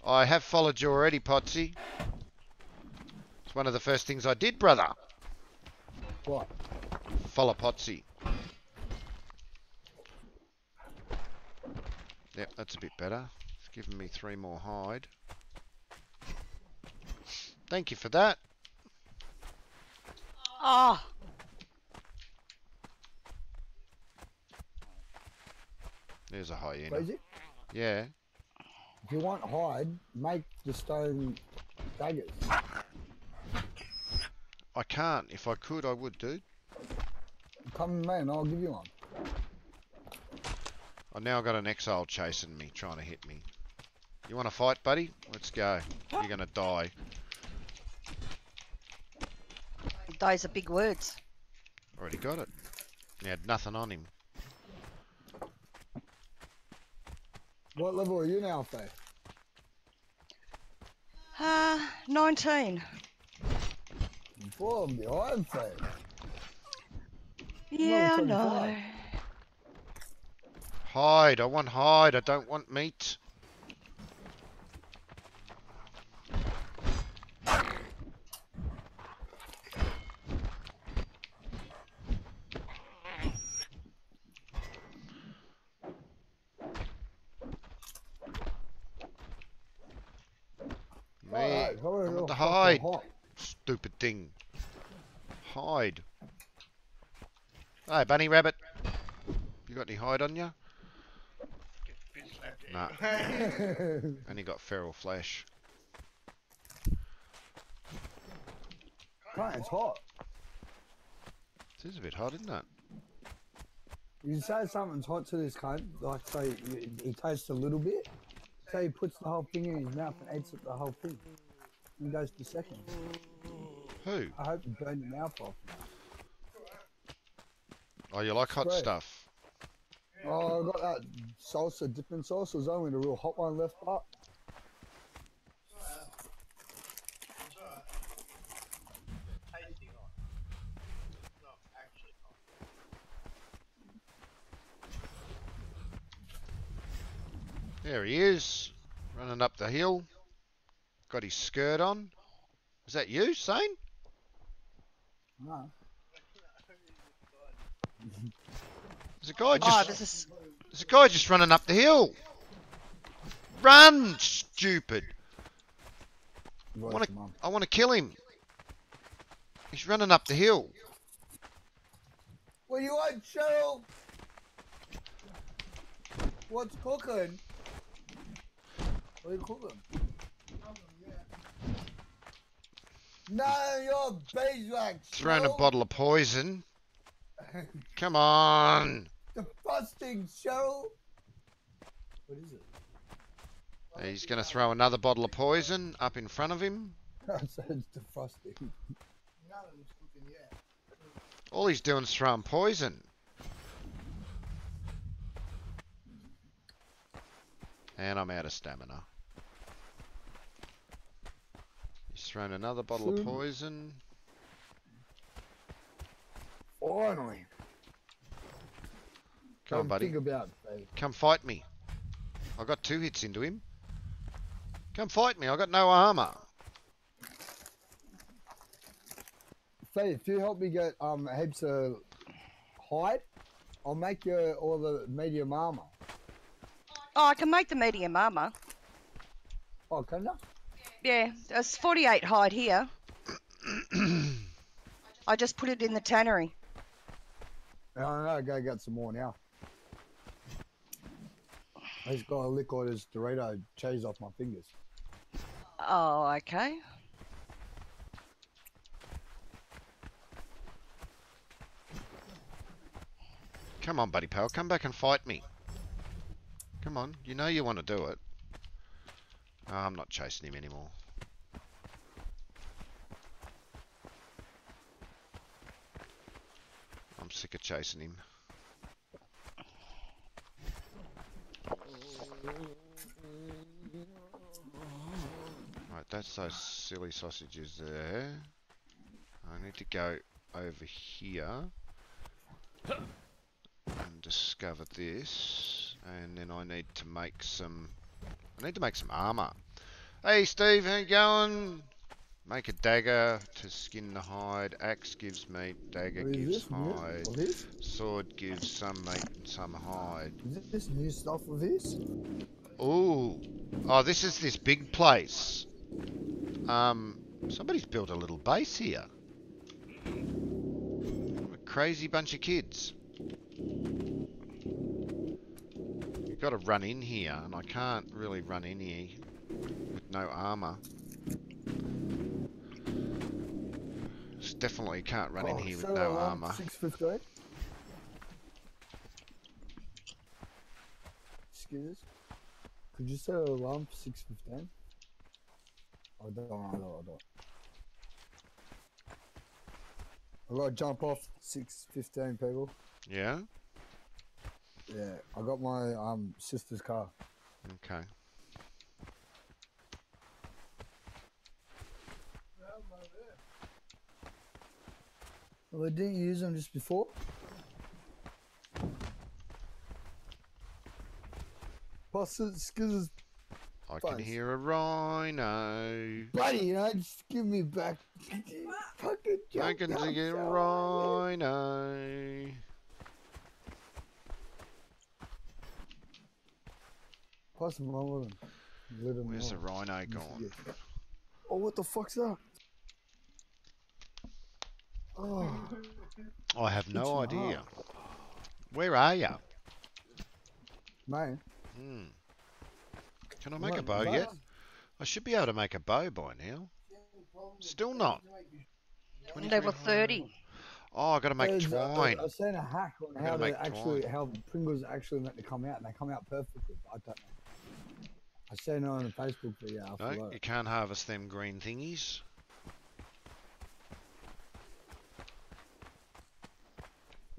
I have followed you already, Potsy. It's one of the first things I did, brother. What? Follow Potsy. Yep, that's a bit better. It's given me three more hide. Thank you for that. Oh, There's a hyena. Frizzy? Yeah. If you want hide, make the stone daggers. I can't. If I could, I would, dude. Come man. I'll give you one. I now got an exile chasing me, trying to hit me. You want to fight, buddy? Let's go. You're gonna die. Those are big words. Already got it. He had nothing on him. What level are you now, Faith? Uh, 19. Four I'm behind, Faye. Yeah, I know. Hide. I want hide. I don't want meat. Me. Alright, come on, I want little the fucking hide. hot. Stupid thing. Hide. Hey, bunny rabbit. You got any hide on you? Get bitch slapped at Nah. Only got feral flesh. Can't, it's hot. This is a bit hot, isn't it? You say something's hot to this cunt, like say he- he tastes a little bit, say he puts the whole thing in his mouth and eats it the whole thing. And goes for seconds. Who? I hope you burn your mouth off. Oh, you like hot stuff? Oh, I got that salsa dipping sauce. There's only the real hot one left up. It's alright. Tasting hot. Not actually hot. There he is, running up the hill. Got his skirt on. Is that you, Sane? No. There's a guy Oh, just. this is. There's a guy just running up the hill. Run, stupid! Voice Wanna- I want to kill him. He's running up the hill. What do you want, Cheryl? What's cooking? What are you cooking? No, you're beeswax. Thrown a bottle of poison. Come on. Disgusting, Cheryl. What is it? He's going to throw another bottle of poison up in front of him. defrosting. None of them's cooking yet. All he's doing is throwing poison. And I'm out of stamina. He's thrown another bottle of poison. Finally. Come on, buddy. Think about it. Come fight me. I got two hits into him. Come fight me. I got no armor. Faith, if you help me get um heaps of hide, I'll make you all the medium armor. Oh, I can make the medium armor. Oh, can you? Yeah, there's 48 hide here. I just put it in the tannery. I don't know. Go get some more now. I just got a lick all this Dorito cheese off my fingers. Oh, okay. Come on, buddy pal. Come back and fight me. Come on. You know you want to do it. Oh, I'm not chasing him anymore. Sick of chasing him. Right, that's those silly sausages there. I need to go over here and discover this, and then I need to make some. I need to make some armor. Hey Steve, how you going? Make a dagger to skin the hide. Axe gives meat. Dagger gives hide. Sword gives some meat and some hide. Is this new stuff with this? Ooh. Oh, this is this big place. Um, somebody's built a little base here. A crazy bunch of kids. You've got to run in here, and I can't really run in here with no armor. Just definitely can't run in Oh, here with no alarm armor. 658. Excuse us. Could you set an alarm for 615? I don't, I don't, I don't. I gotta jump off 615 people. Yeah? Yeah, I got my um sister's car. Okay. Well, I didn't use them just before. Plus, excuse I can Fuzz. hear a rhino. buddy, you know, just give me back. Fucking I can see a rhino. Plus, one of them. Little Where's the rhino gone? Oh, what the fuck's that? Oh, I have no Itchy idea. heart. Where are you? man. Hmm. Can I make a What, bow yet? I should be able to make a bow by now. Still not. 23 Level 30. Oh, I got to make There's, uh, twine. I've seen a hack on gotta how they make actually, twine. how Pringles actually meant to come out, and they come out perfectly. but I don't know. I seen it on the Facebook video. No, you can't harvest them green thingies.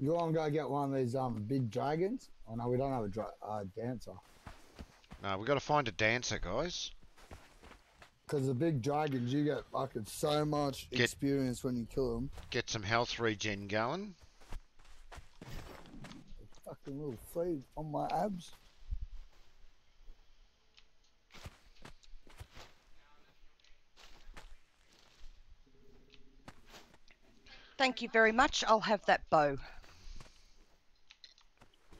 You want to go get one of these um big dragons? Oh no, we don't have a dra- uh, dancer. No, we got to find a dancer, guys. Because the big dragons, you get fucking so much Get- experience when you kill them. Get some health regen going. Fucking little flea on my abs. Thank you very much. I'll have that bow.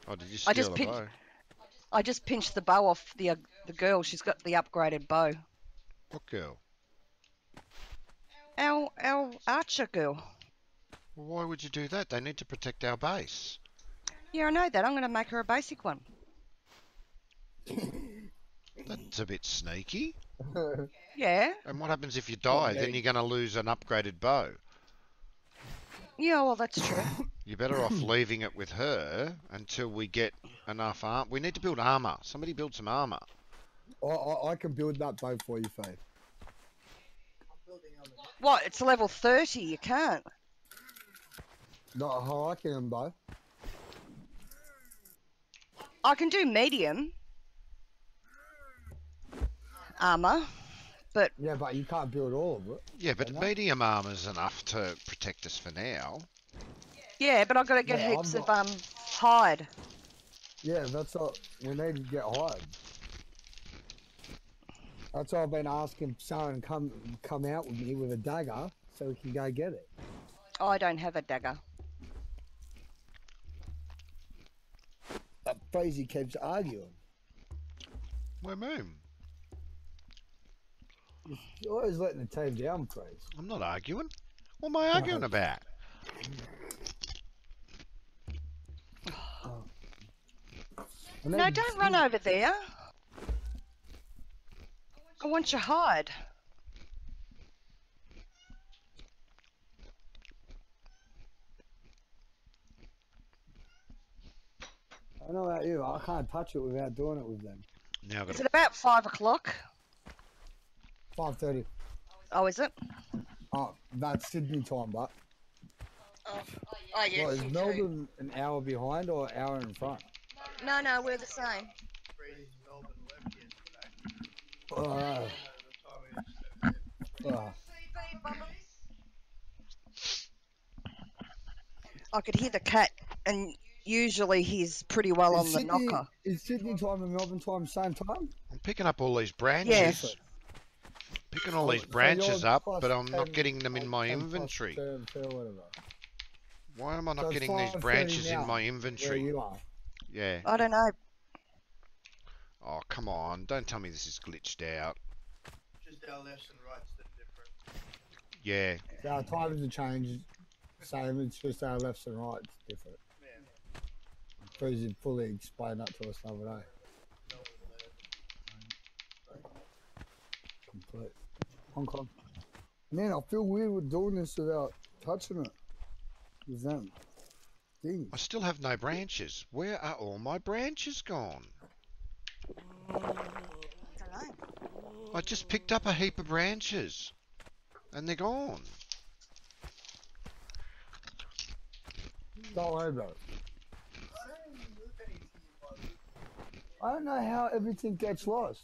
Oh, did you I just a picked- bow? I just pinched the bow off the uh, the girl. She's got the upgraded bow. What girl? Our our archer girl. Well, why would you do that? They need to protect our base. Yeah, I know that. I'm going to make her a basic one. That's a bit sneaky. Yeah. And what happens if you die? Then you're going to lose an upgraded bow. Yeah, well, that's true. You're better off hmm. leaving it with her until we get enough armor. We need to build armor. Somebody build some armor. I, I, I can build that bow for you, Faith. What? It's level 30. You can't. Not a Hyrkanian bow. I can do medium armor, but Yeah, but you can't build all of it. Yeah, but Enough? medium armor's enough to protect us for now. Yeah, but I've got to get Yeah, I'm heaps of not- um hide. Yeah, that's all. We need to get hide. That's why I've been asking someone to come come out with me with a dagger so we can go get it. Oh, I don't have a dagger. That Crazy keeps arguing. Where moon? You're always letting the team down, Crazy. I'm not arguing. What am I arguing about? No, don't run over there. I want your hide. I know about you. I can't touch it without doing it with them. Now I've Is it about five o'clock? Five thirty. Oh, is it? Oh, that's Sydney time, but Oh, oh yes. what, is you do. Melbourne an hour behind or an hour in front? No, no, we're the same. Freeze Melbourne left yesterday. Uh, the time is oh. I could hear the cat, and usually he's pretty well on Is the Sydney, knocker. is Sydney time and Melbourne time same time? I'm picking up all these branches. Yes. Picking all these branches you're up, but I'm not getting them in like my 10 plus inventory. 10 to whatever. Why am I not it's getting these branches in now, my Where inventory? You are. Yeah. I don't know. Oh, come on. Don't tell me this is glitched out. just our lefts and rights that are different. Yeah. So our times have changed. Same, it's just our lefts and rights different. Yeah. Freezy fully explained that to us the other day. Complete. Hong Kong. Man, I feel weird with doing this without touching it. With them. Things. I still have no branches. Where are all my branches gone? I just picked up a heap of branches. And they're gone. Don't worry about it. I don't know how everything gets lost.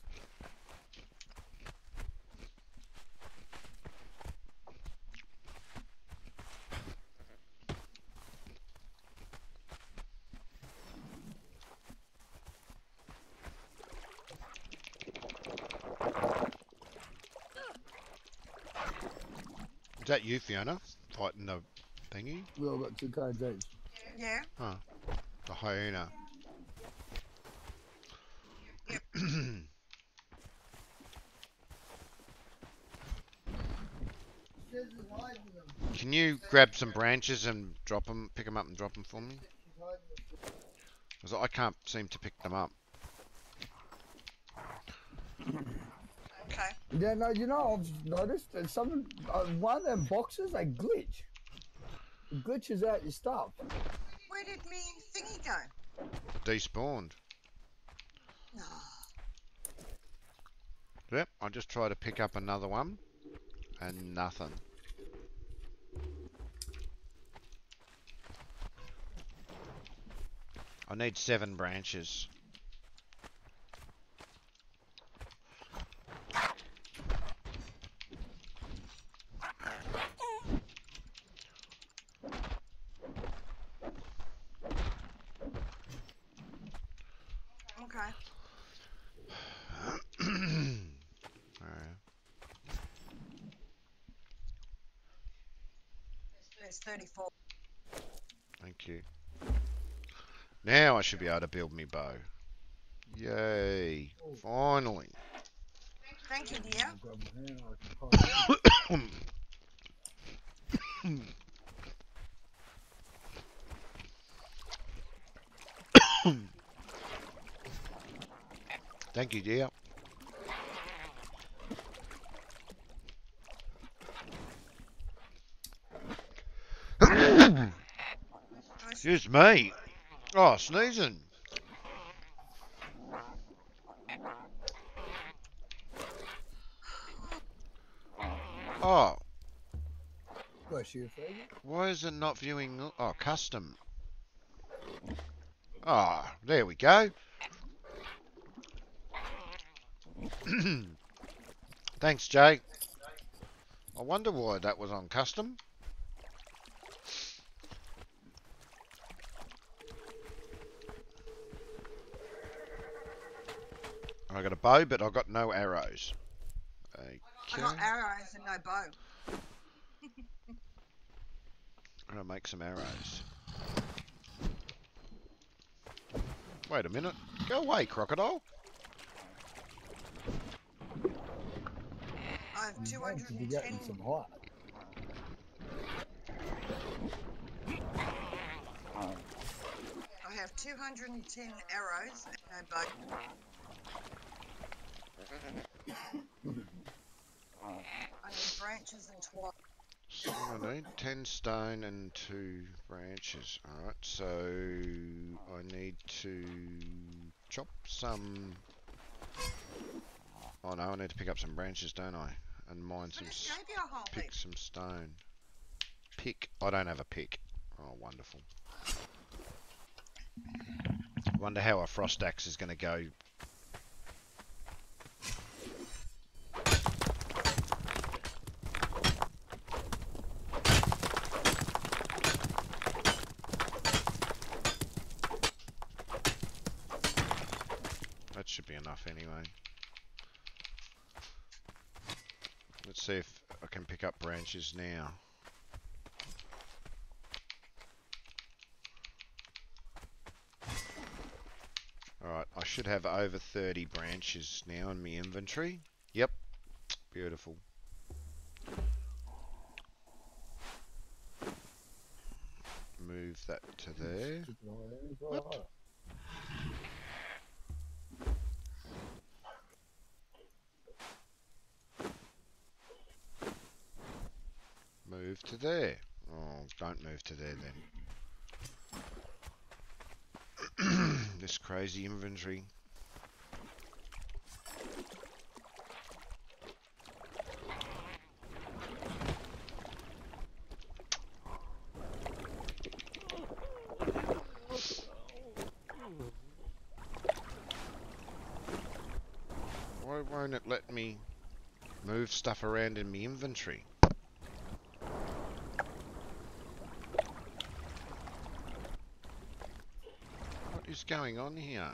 That you, Fiona? Fighting the thingy? We all got two cards each. Yeah. Huh. The hyena. Can you grab some branches and drop them, pick them up and drop them for me? Because I can't seem to pick them up. Okay. Yeah, no, you know, I've noticed that some uh, one of them boxes they glitch. It glitches out your stuff. Where did me thingy go? Despawned. Yep, I just try to pick up another one and nothing. I need seven branches. Okay. Alright. There's 34. Thank you. Now I should be able to build me bow. Yay. Finally. Thank you, dear. Grab my hand, I can find Thank you, dear. Excuse me. Oh, sneezing. Oh, Bless you, Fraser. why is it not viewing? Oh, custom. Ah, there we go. Thanks, Jay. I wonder why that was on custom. I got a bow, but I got no arrows. I got arrows and no bow. I'm gonna make some arrows. Wait a minute. Go away, crocodile. I have You should be getting 210. some hot. I have 210 arrows and no bow. I need branches and twine. So I need 10 stone and 2 branches. Alright, so I need to chop some... Oh no, I need to pick up some branches, don't I? And mine some... just s- gave you a whole heap. Pick some stone. Pick. I don't have a pick. Oh, wonderful. Wonder how a frost axe is going to go. That should be enough anyway. Let's see if I can pick up branches now. Alright, I should have over 30 branches now in my inventory. Yep, beautiful. Move that to there. Keep it all in, it's all hot. Move to there. Oh, don't move to there then. this crazy inventory. Why won't it let me move stuff around in my inventory? What is going on here?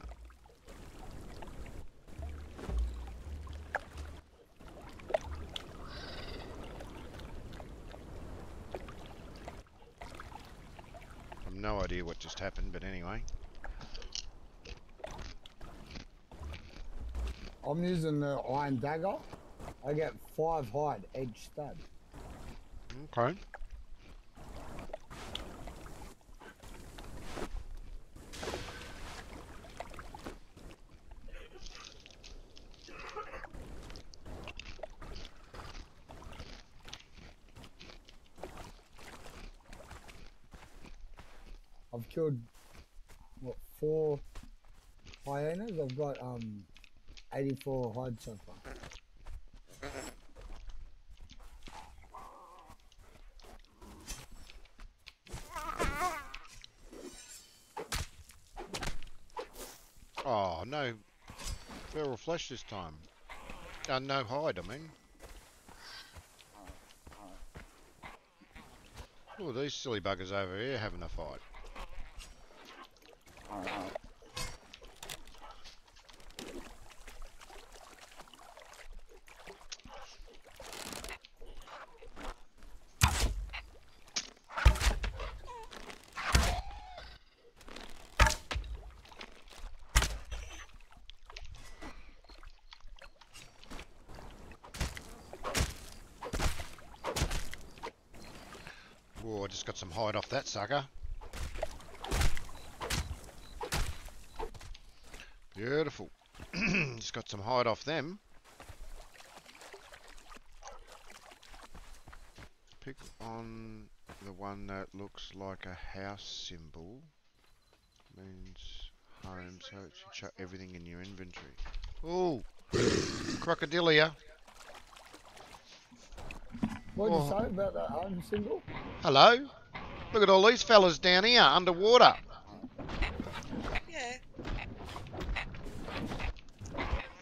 I've no idea what just happened, but anyway. I'm using the iron dagger. I get five hide edge stud. Okay. I've killed what four hyenas. I've got um 84 hide far. Oh, no feral flesh this time. Uh, no hide, I mean. Oh, these silly buggers over here having a hide. Whoa, I just got some hide off that sucker. Beautiful. just got some hide off them. Pick on the one that looks like a house symbol. Means home, so it should show everything in your inventory. Oh, crocodilia. What did you Oh. say about that home symbol? Hello. Look at all these fellas down here underwater. Yeah.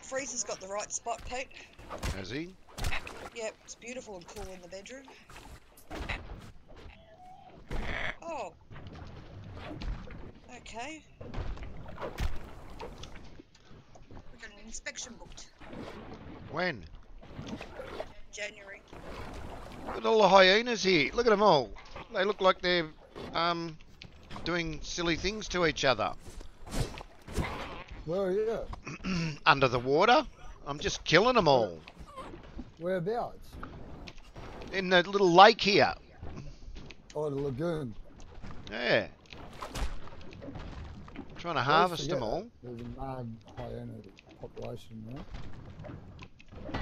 Freezer's got the right spot, Pete. Has he? Yep, it's beautiful and cool in the bedroom. Oh. Okay. We've got an inspection booked. When? January. Look at all the hyenas here. Look at them all. They look like they're um doing silly things to each other Where are you? under the water. I'm just killing them all Whereabouts? in the little lake here. Oh, the lagoon. Yeah. Trying to harvest them all. There's a mad hyena population there.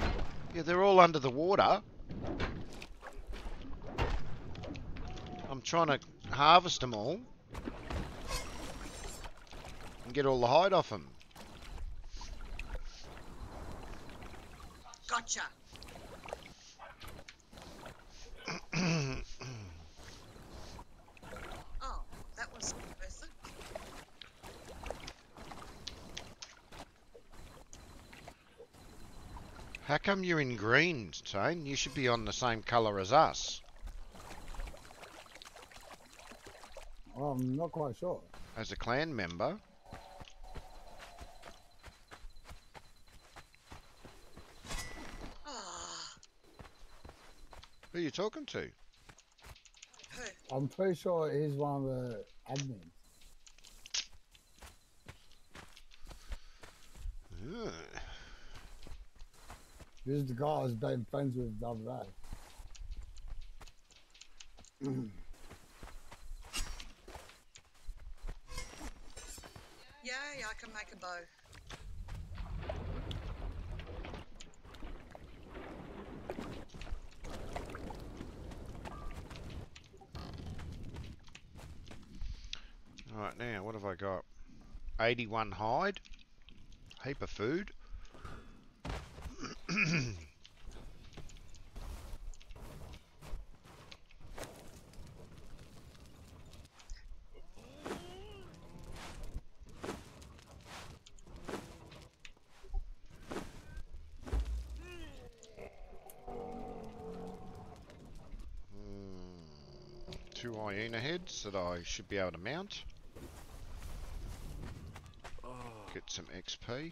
Yeah, they're all under the water. I'm trying to harvest them all and get all the hide off them. Gotcha. Oh, that was worth it. How come you're in green, Tane? You should be on the same colour as us. Oh, I'm not quite sure. As a clan member. Who are you talking to? I'm pretty sure he's one of the admins. Ugh. This is the guy I was being friends with the other day. Yeah, make a bow. Alright, now, what have I got? 81 hide. Heap of food. Two hyena heads that I should be able to mount. Get some XP.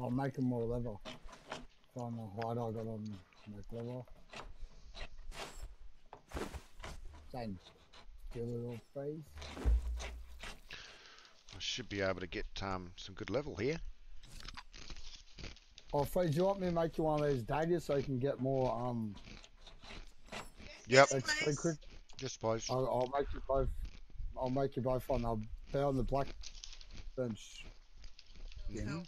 I'll make him more leather. Find the hide I got on make leather. Same. Steal it all face. I should be able to get um, some good level here. Oh, Fred, do you want me to make you one of those daggers so you can get more um Yep. XP quick? Just please. I'll, I'll make you both. I'll make you both on. I'll be on the black bench. Yeah. Mhm.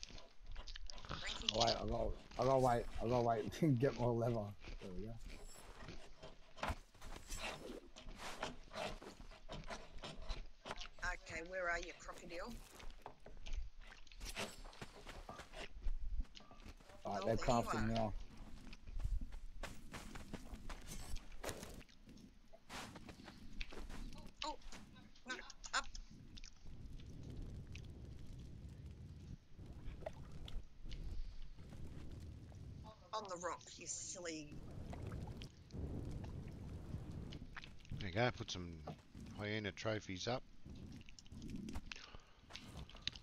I'll wait. I'll go. I'll go wait. I'll go wait and get more leather. There we go. Okay, where are you, crocodile? Alright, Oh, they're there crafting now. Oh, no, up. On the rock, you silly. There you go. Put some hyena trophies up.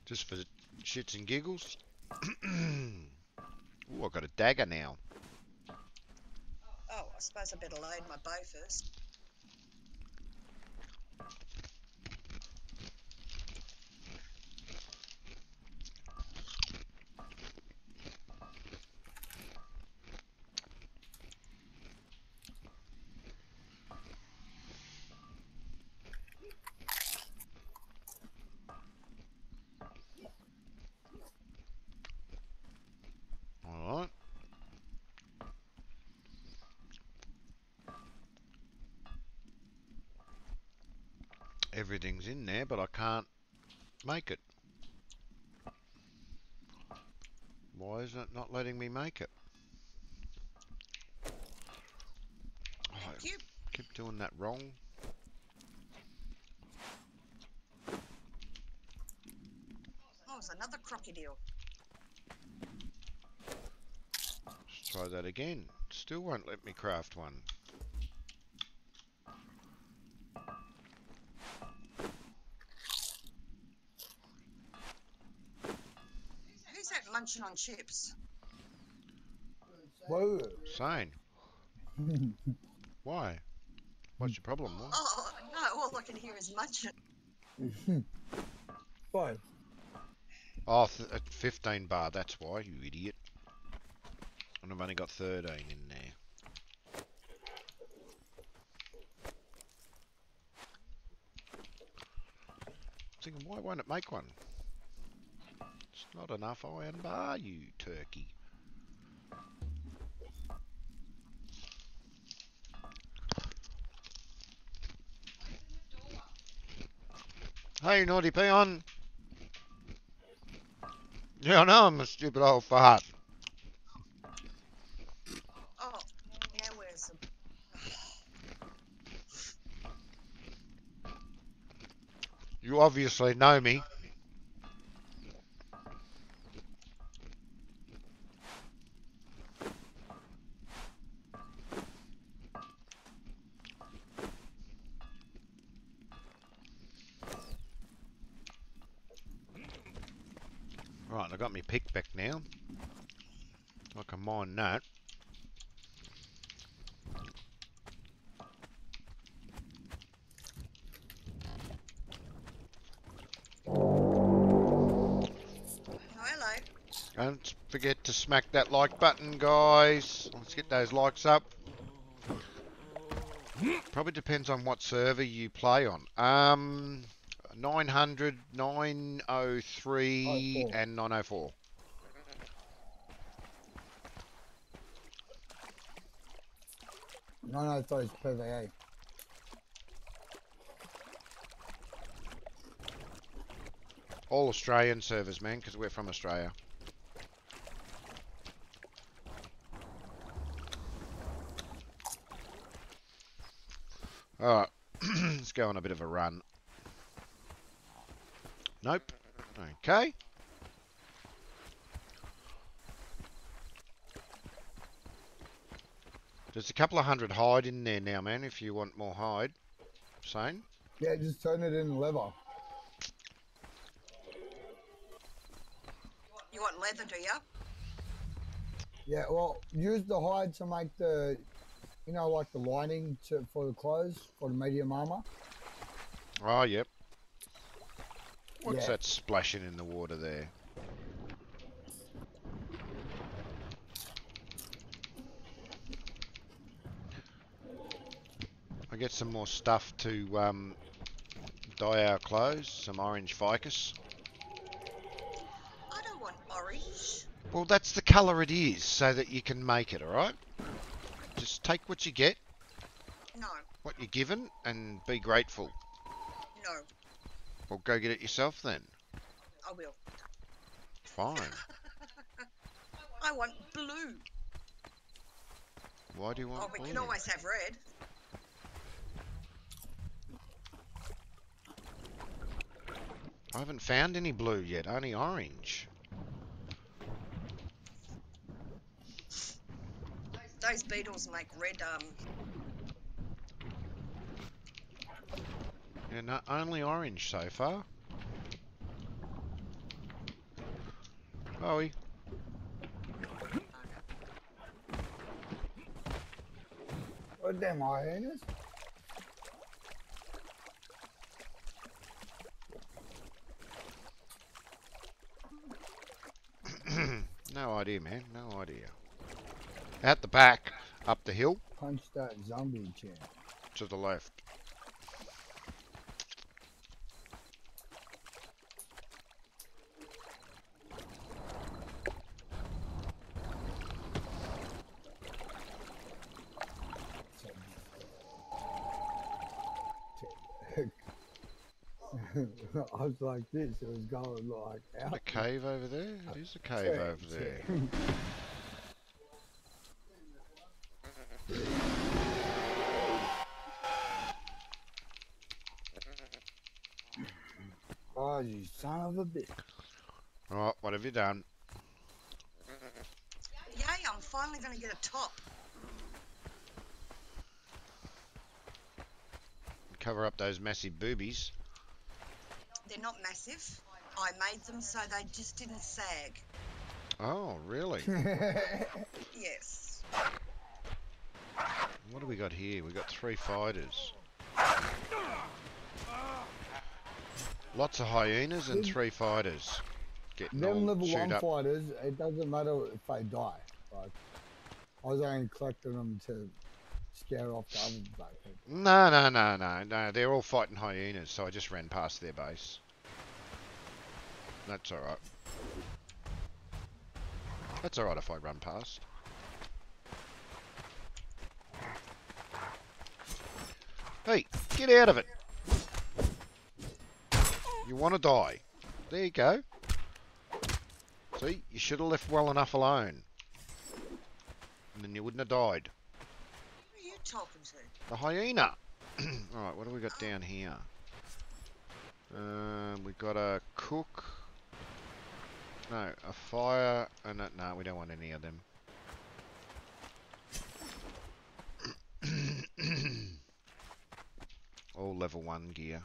Just for the shits and giggles. Ooh, I've got a dagger now. Oh, I suppose I better load my bow first. Alright. Everything's in there, but I can't make it. Why is it not letting me make it? Oh, I keep doing that wrong. Oh, it's another crocodile. Let's try that again. Still won't let me craft one. Who's that munching on chips? Whoa! Sane. Why? What's your problem? What? Oh, no, all I can hear is munching. Five. Oh, th- at 15 bar, that's why, you idiot. And I've only got 13 in there. I'm Thinking, why won't it make one? Not enough iron bar, you turkey. Hey, naughty peon! Yeah, I know I'm a stupid old fart. You obviously know me. Right, I got my pick back now. I can mine that. Oh, hello. Don't forget to smack that like button, guys. Let's get those likes up. Probably depends on what server you play on. Um, 900, 903, Oh, four. and 904. Nine oh three no, I thought it was PVA. All Australian servers, man, because we're from Australia. Alright, let's go on a bit of a run. Nope. Okay. There's a couple of hundred hide in there now, man, if you want more hide. Same. Yeah, just turn it in leather. You want leather, do you? Yeah, well, use the hide to make the, you know, like the lining to, for the clothes for the medium armor. Oh, yep. What's Yeah. that splashing in the water there? I get some more stuff to um, dye our clothes, some orange ficus. I don't want orange. Well, that's the colour it is, so that you can make it, alright? Take what you get, No, what you're given, and be grateful. no, Well, go get it yourself then. I will. Fine. I want blue. Why do you want blue? Oh, we can always have red. I haven't found any blue yet, only orange. Those beetles make red, um, Yeah, no, only orange so far. Bowie. What damn hyenas? no idea, man. No idea. At the back, up the hill, Punch that zombie champ. to the left. I was like this, it was going like out. a cave over there? It is a cave over there. You son of a bitch. Right, what have you done? yay, I'm finally going to get a top. Cover up those massive boobies. They're not massive. I made them so they just didn't sag. Oh, really? Yes. What do we got here? We got three fighters. Lots of hyenas and three fighters. Getting Them level one up. fighters, it doesn't matter if they die. Like, I was only collecting them to scare off the other black people. No, no, no, no, no. They're all fighting hyenas, so I just ran past their base. That's alright. That's alright if I run past. Hey, get out of it! You want to die. There you go. See, you should have left well enough alone. And then you wouldn't have died. Who are you talking to? The hyena. Alright, what do we got down here? Um, we got a cook. No, a fire, and a, no, we don't want any of them. All level one gear.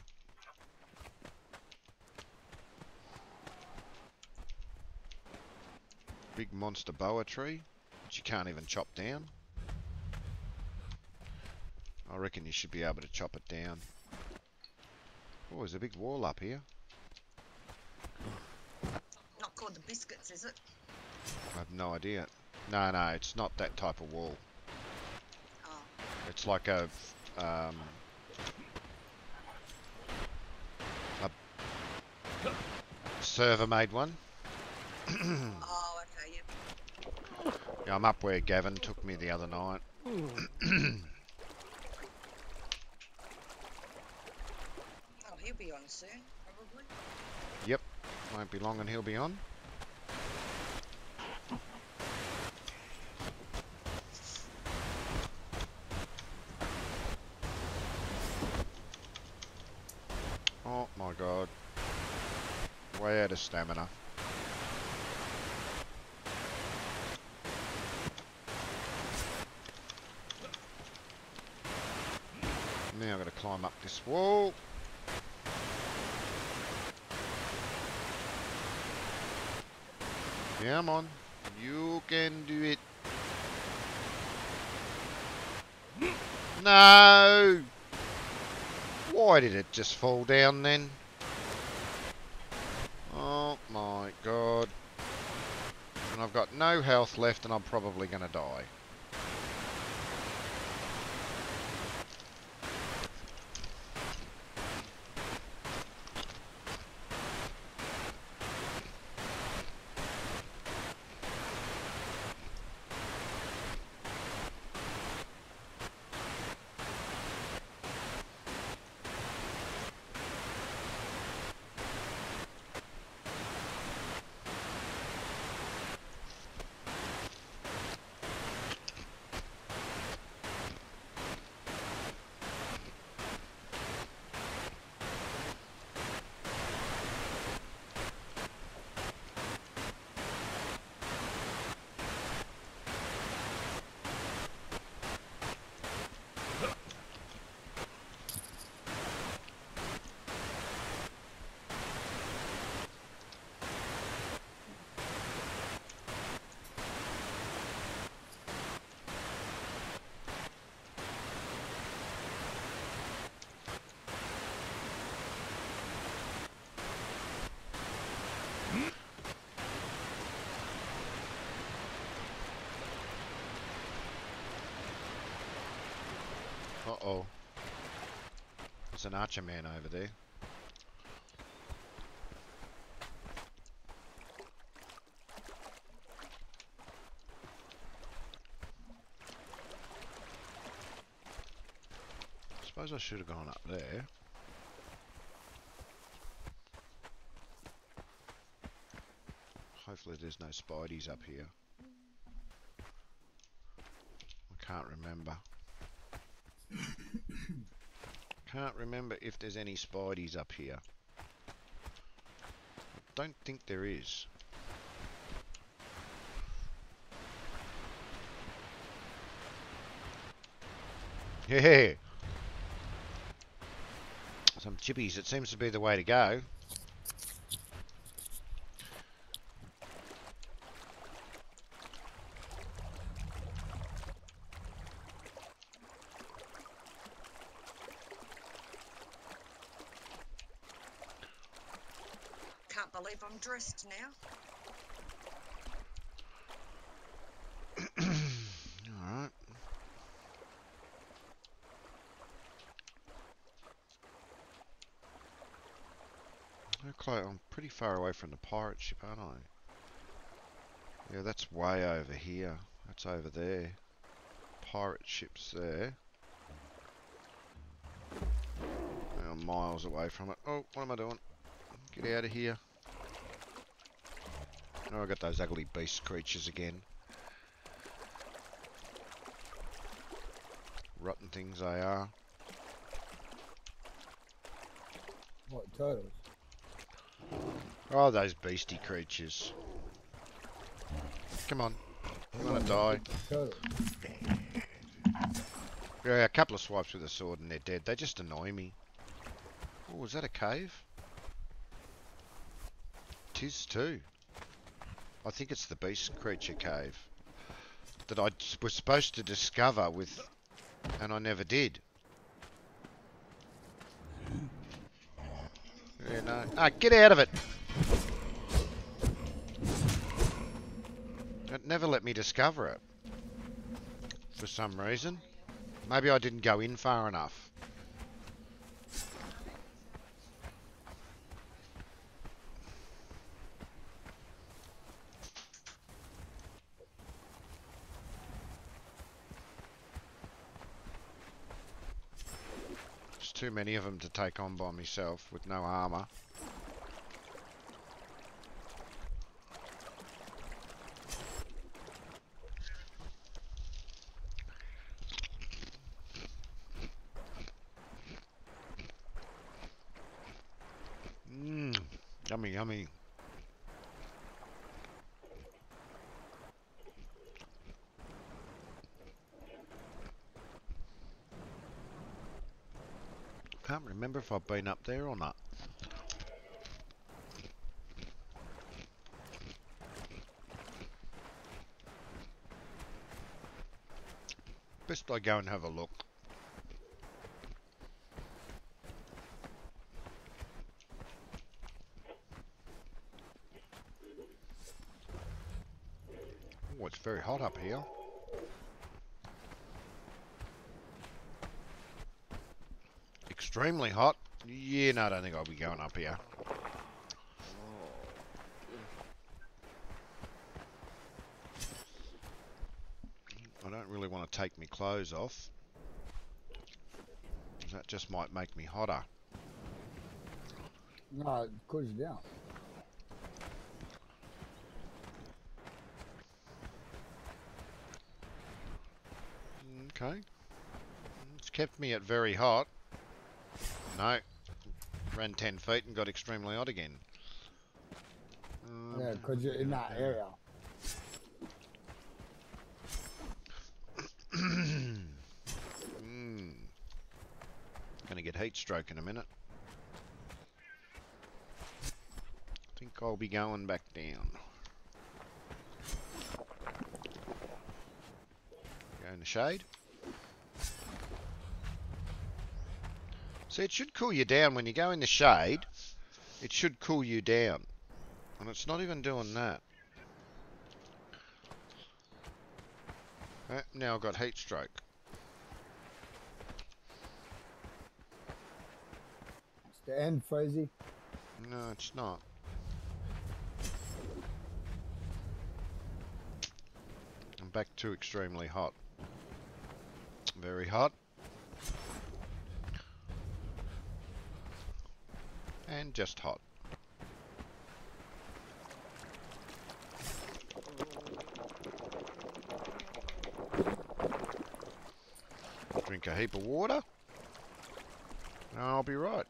Big monster boa tree, which you can't even chop down. I reckon you should be able to chop it down. Oh, there's a big wall up here. Not called the biscuits, is it? I have no idea. No, no, it's not that type of wall. Oh. It's like a, um, a server-made one. Oh, yeah. I'm up where Gavin took me the other night. Oh, he'll be on soon, probably. Yep, won't be long and he'll be on. Oh my god. Way out of stamina. Now I've got to climb up this wall. Come on. You can do it. No! Why did it just fall down then? Oh my god. And I've got no health left and I'm probably going to die. Uh-oh. Archer man over there. I Suppose I should have gone up there. Hopefully there's no spideys up here. I can't remember. Can't remember if there's any spideys up here. I don't think there is. Yeah. Some chippies. It seems to be the way to go. believe I'm dressed now. Alright. How close? I'm pretty far away from the pirate ship, aren't I? Yeah, that's way over here. That's over there. Pirate ship's there. I'm miles away from it. Oh, what am I doing? Get out of here. Oh, I got those ugly beast creatures again. Rotten things they are. What turtles? Oh, those beastie creatures. Come on. I'm gonna die? Yeah, a couple of swipes with a sword and they're dead. They just annoy me. Oh, is that a cave? Tis too. I think it's the beast creature cave that I was supposed to discover with, and I never did. Yeah, no. Ah, get out of it! Never let me discover it. For some reason. Maybe I didn't go in far enough. There's too many of them to take on by myself with no armour. Can't remember if I've been up there or not. Best I go and have a look. Oh, it's very hot up here. Extremely hot. Yeah, no, I don't think I'll be going up here. I don't really want to take my clothes off. That just might make me hotter. No, it cools you down. Okay. It's kept me at very hot. No. Ran 10 feet and got extremely hot again. Um, Yeah, because you're in that area. mm. Gonna get heat stroke in a minute. I think I'll be going back down. Go in the shade. See, it should cool you down when you go in the shade. It should cool you down. And it's not even doing that. Eh, now I've got heat stroke. It's the end, Freezy. No, it's not. I'm back to extremely hot. Very hot. And just hot. Drink a heap of water. And I'll be right.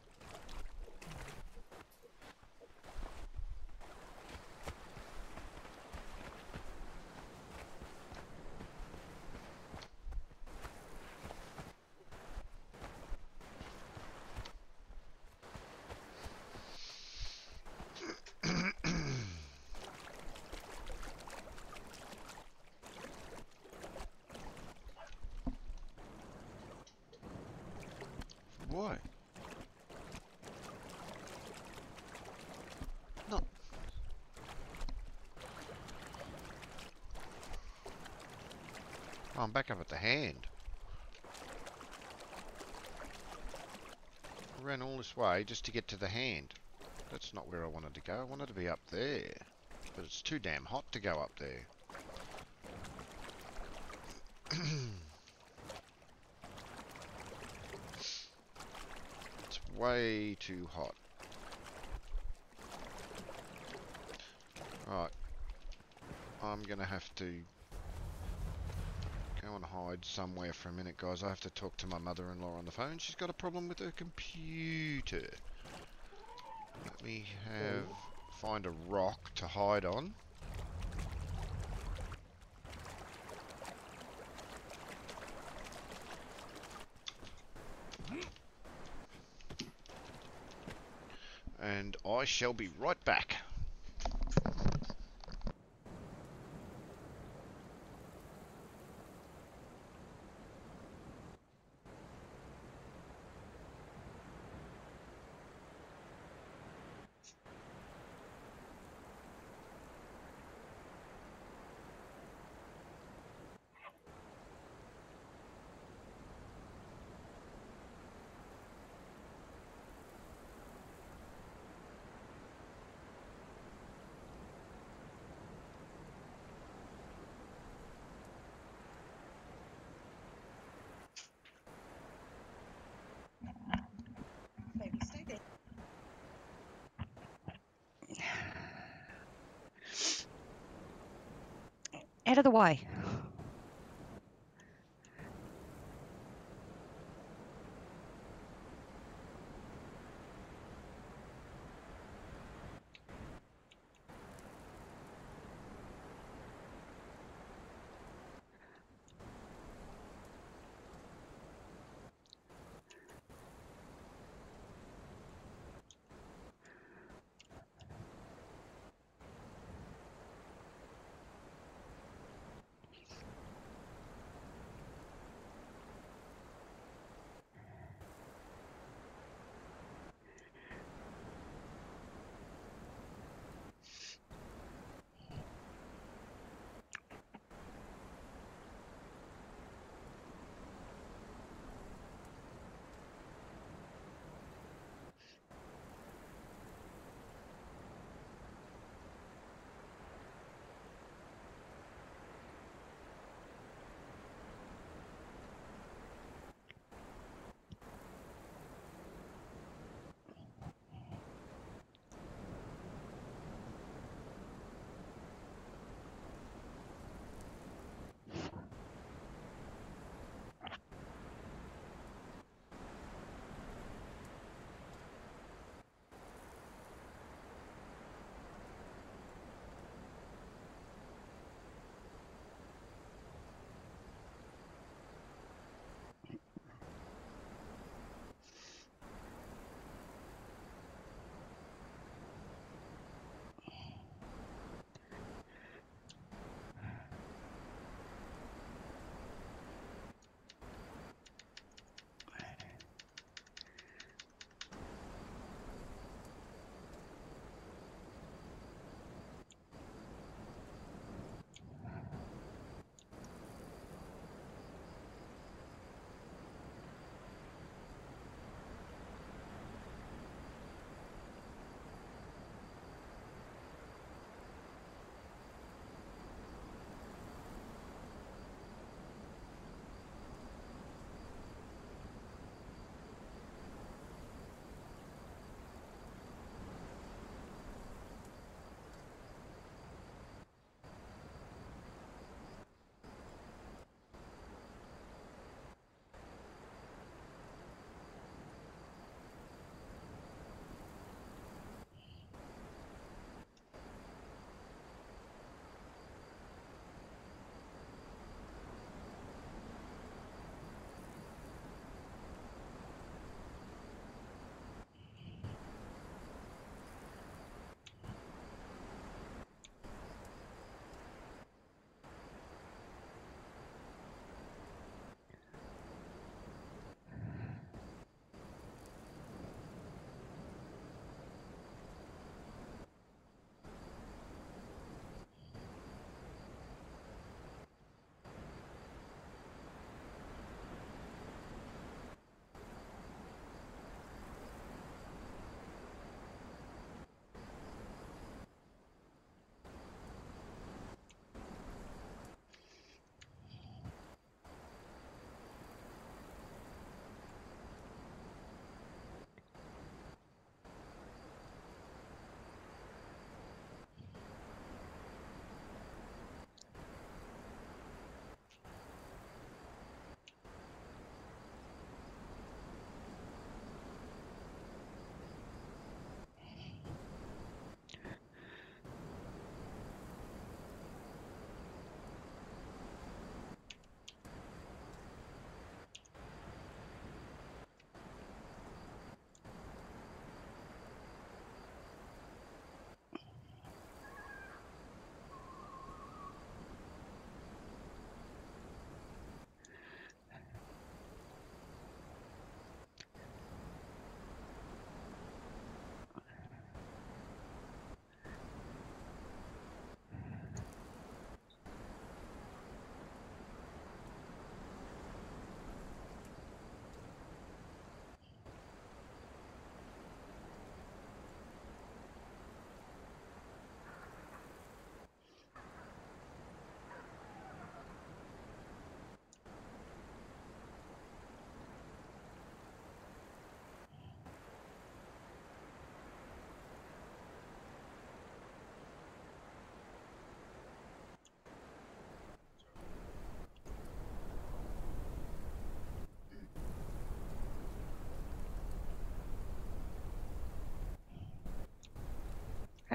Why? Not Oh, I'm back up at the hand. I ran all this way just to get to the hand. That's not where I wanted to go. I wanted to be up there. But it's too damn hot to go up there. it's way too hot. Right. I'm gonna have to go and hide somewhere for a minute, guys. I have to talk to my mother-in-law on the phone. She's got a problem with her computer. Let me have find a rock to hide on. And I shall be right back. Maybe stay there. Out of the way.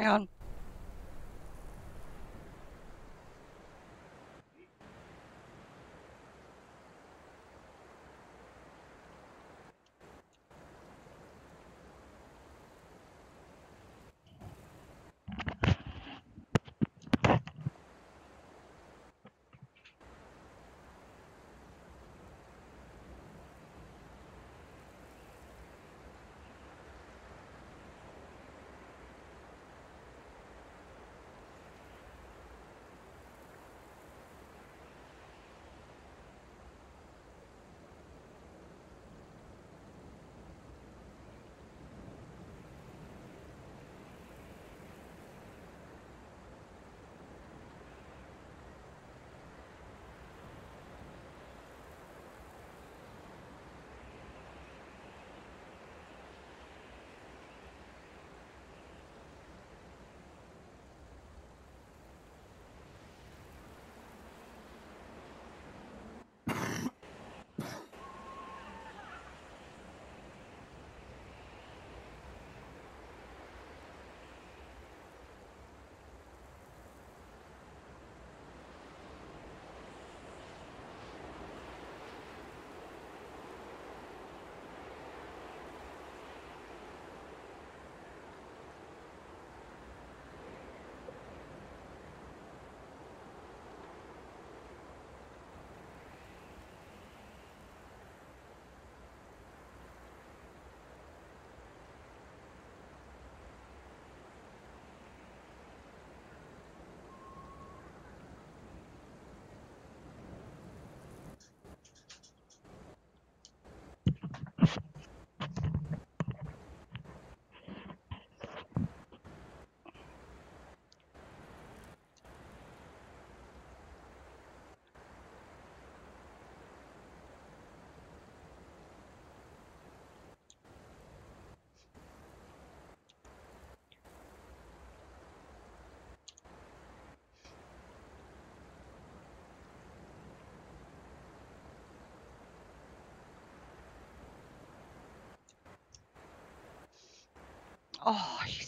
Hang. Oh, you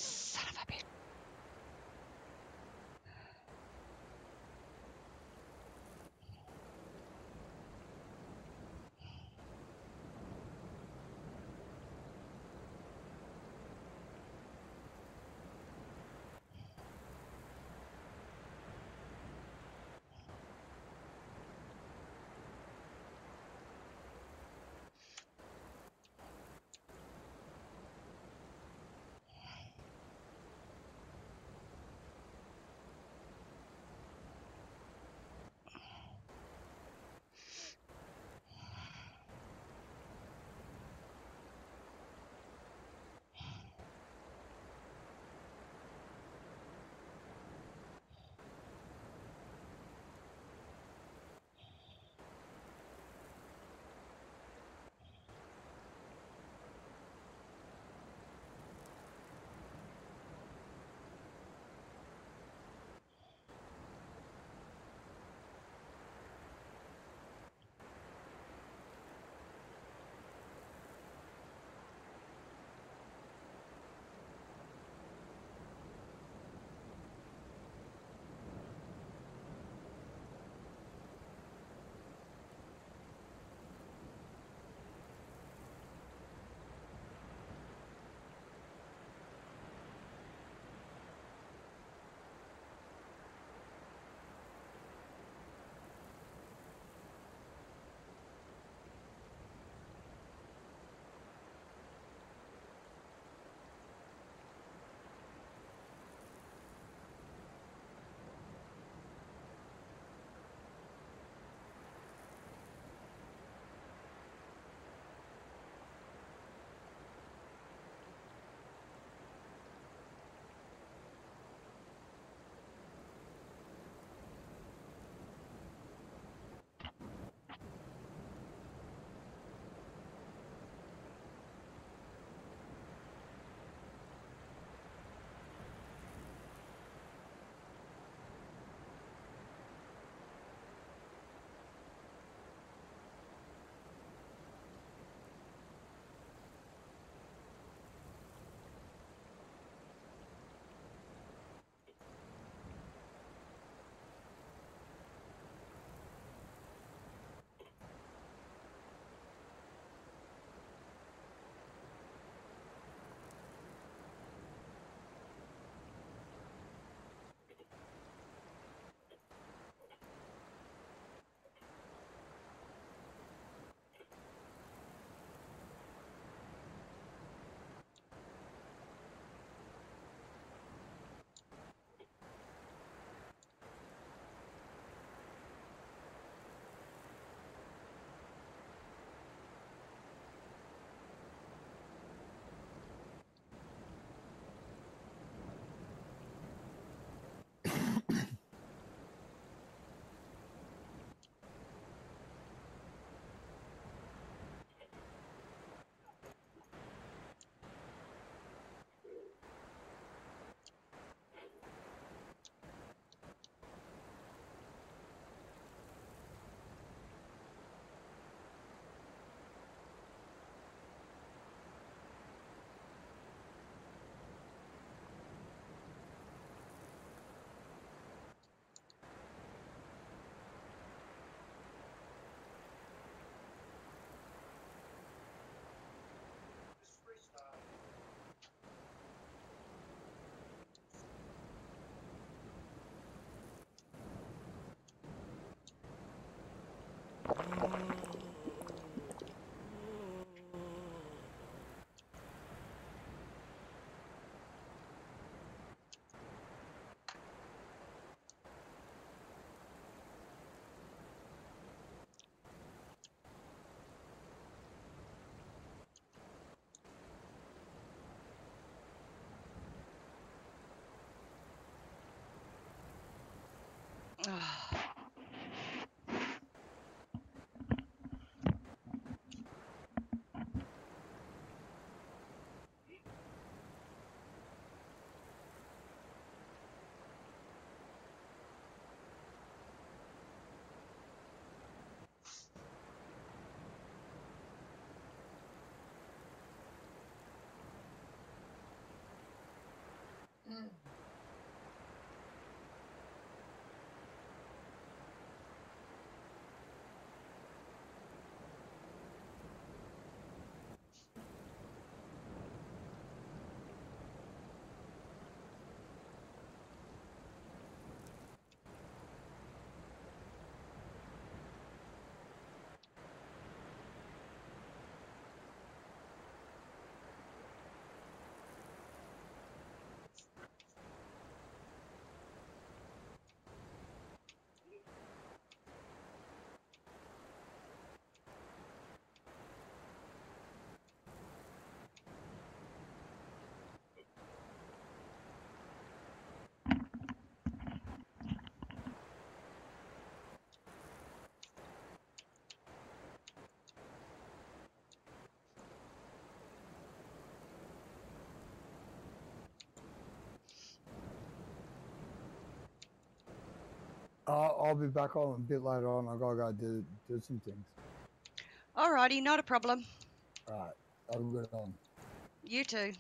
Ugh. I'll, I'll be back on a bit later on. I gotta go do do some things. Alrighty, not a problem. All right, have a good one. You too.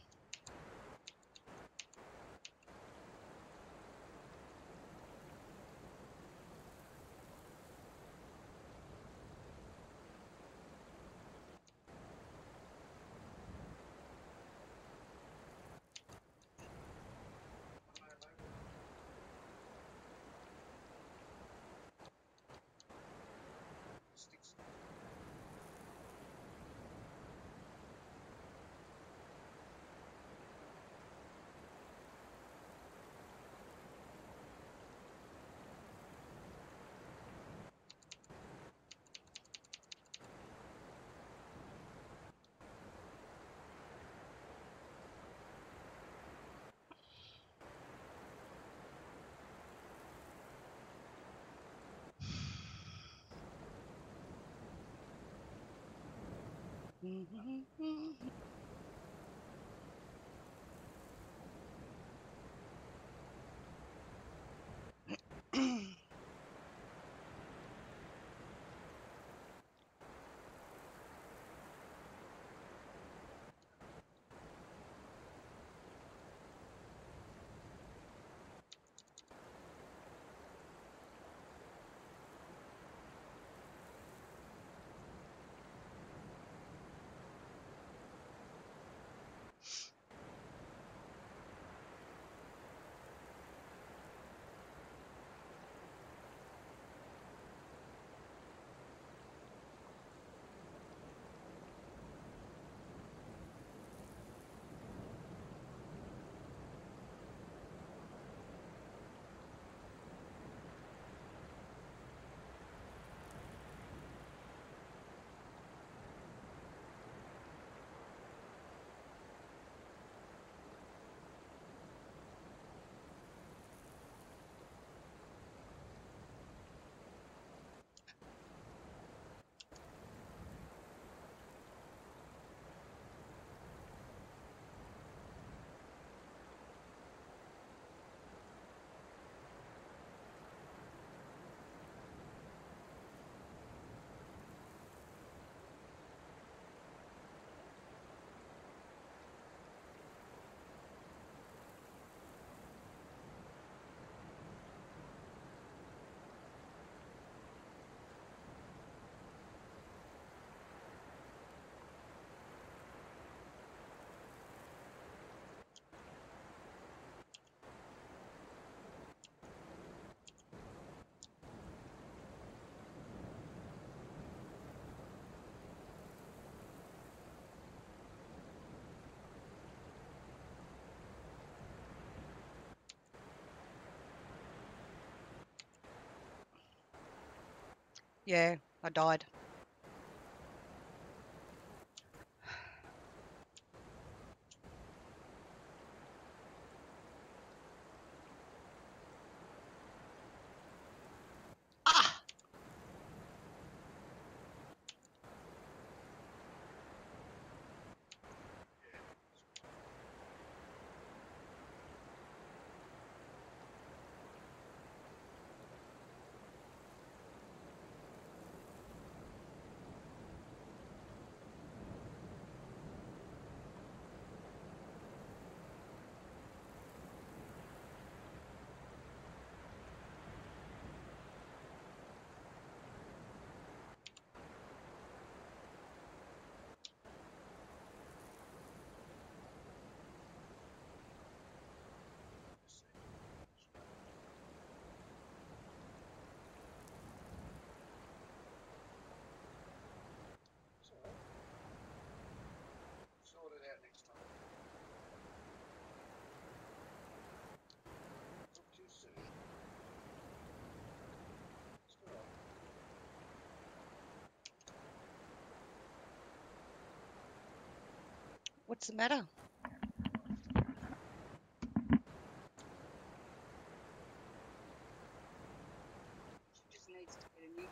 Mm-hmm. Yeah, I died. What's the matter? She just needs to get a new.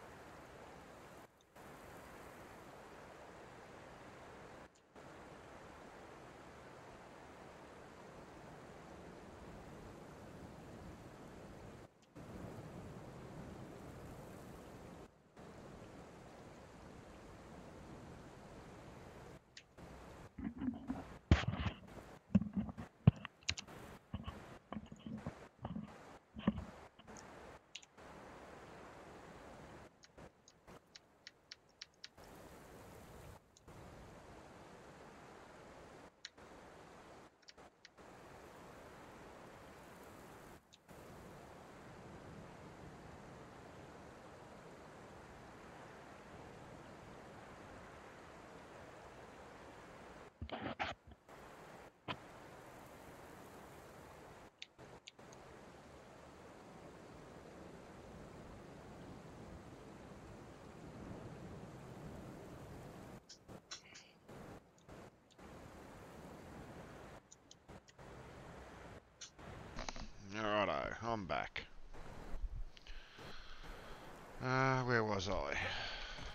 Uh, where was I?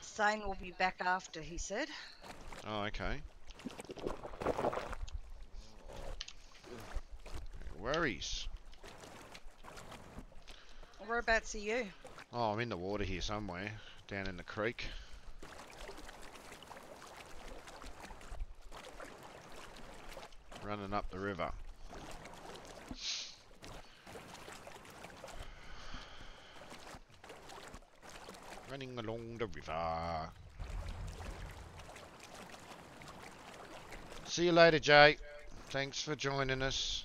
Sane will be back after, he said. Oh, okay. No worries. Whereabouts are you? Oh, I'm in the water here somewhere, down in the creek. Running up the river. Along the river. See you later, Jay. Thanks for joining us.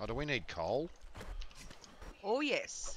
Oh, do we need coal? Oh, yes.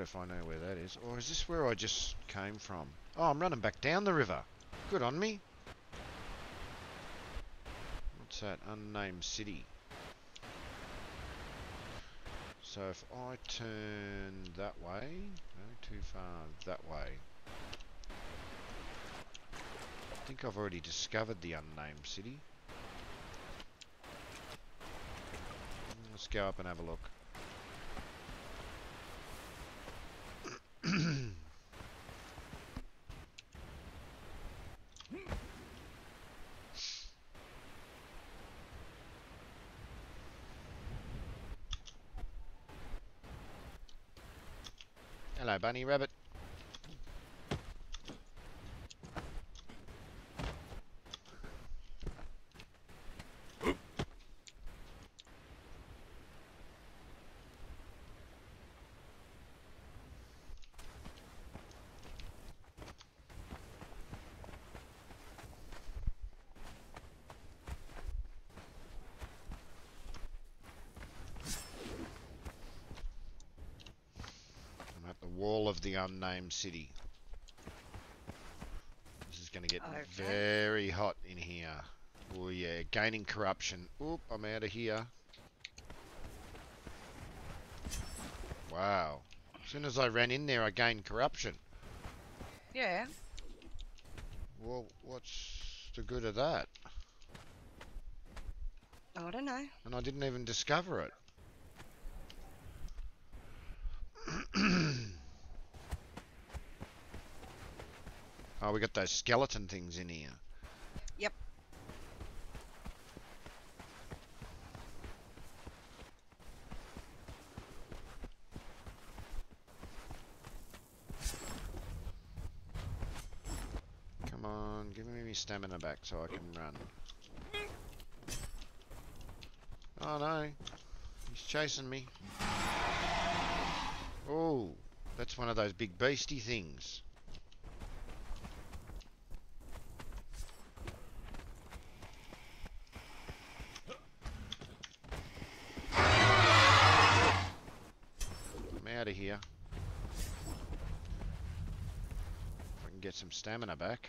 If I know where that is. Or is this where I just came from? Oh, I'm running back down the river. Good on me. What's that? Unnamed city. So if I turn that way, no, too far that way. I think I've already discovered the unnamed city. Let's go up and have a look. Hello, bunny rabbit. I'm at the wall of the unnamed city. This is going to get Okay. very hot in here. Oh yeah, gaining corruption. Oop, I'm out of here. Wow. As soon as I ran in there, I gained corruption. Yeah. Well, what's the good of that? I don't know. And I didn't even discover it. oh, we got those skeleton things in here. Yep. Come on, give me my stamina back so I can run. Oh no, he's chasing me. Oh, that's one of those big beastie things. Of here. If I can get some stamina back.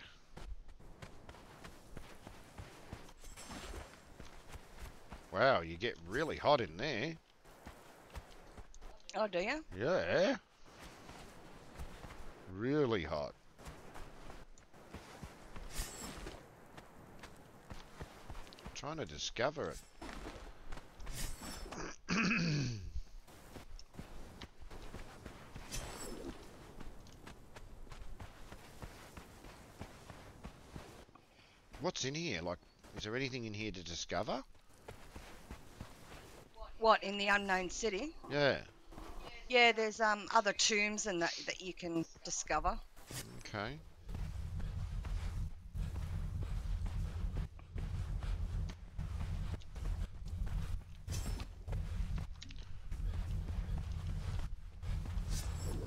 Wow, you get really hot in there. Oh, do you? Yeah. Really hot. trying to discover it. What's in here? Like, is there anything in here to discover? What in the unknown city? Yeah. Yeah, there's um other tombs and that that you can discover. Okay.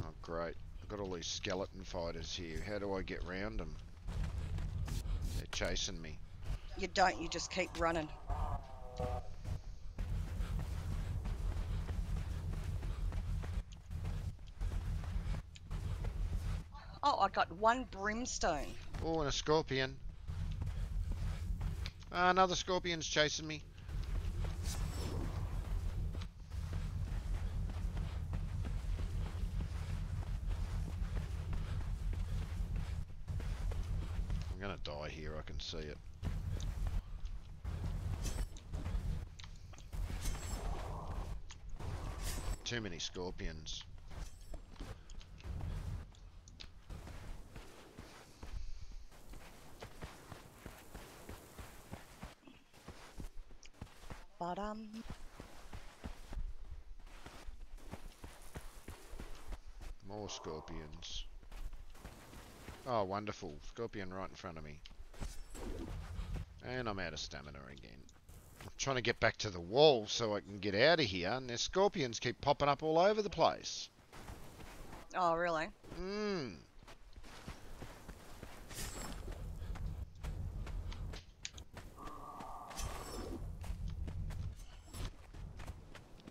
Oh, great. I've got all these skeleton fighters here. How do I get round them? Chasing me. You don't. You just keep running. Oh, I got one brimstone. Oh, and a scorpion. Ah, another scorpion's chasing me. I'm gonna die here, I can see it. Too many scorpions. But um, More scorpions. Oh, wonderful. Scorpion right in front of me. And I'm out of stamina again. I'm trying to get back to the wall so I can get out of here, and their scorpions keep popping up all over the place. oh really? Mmm.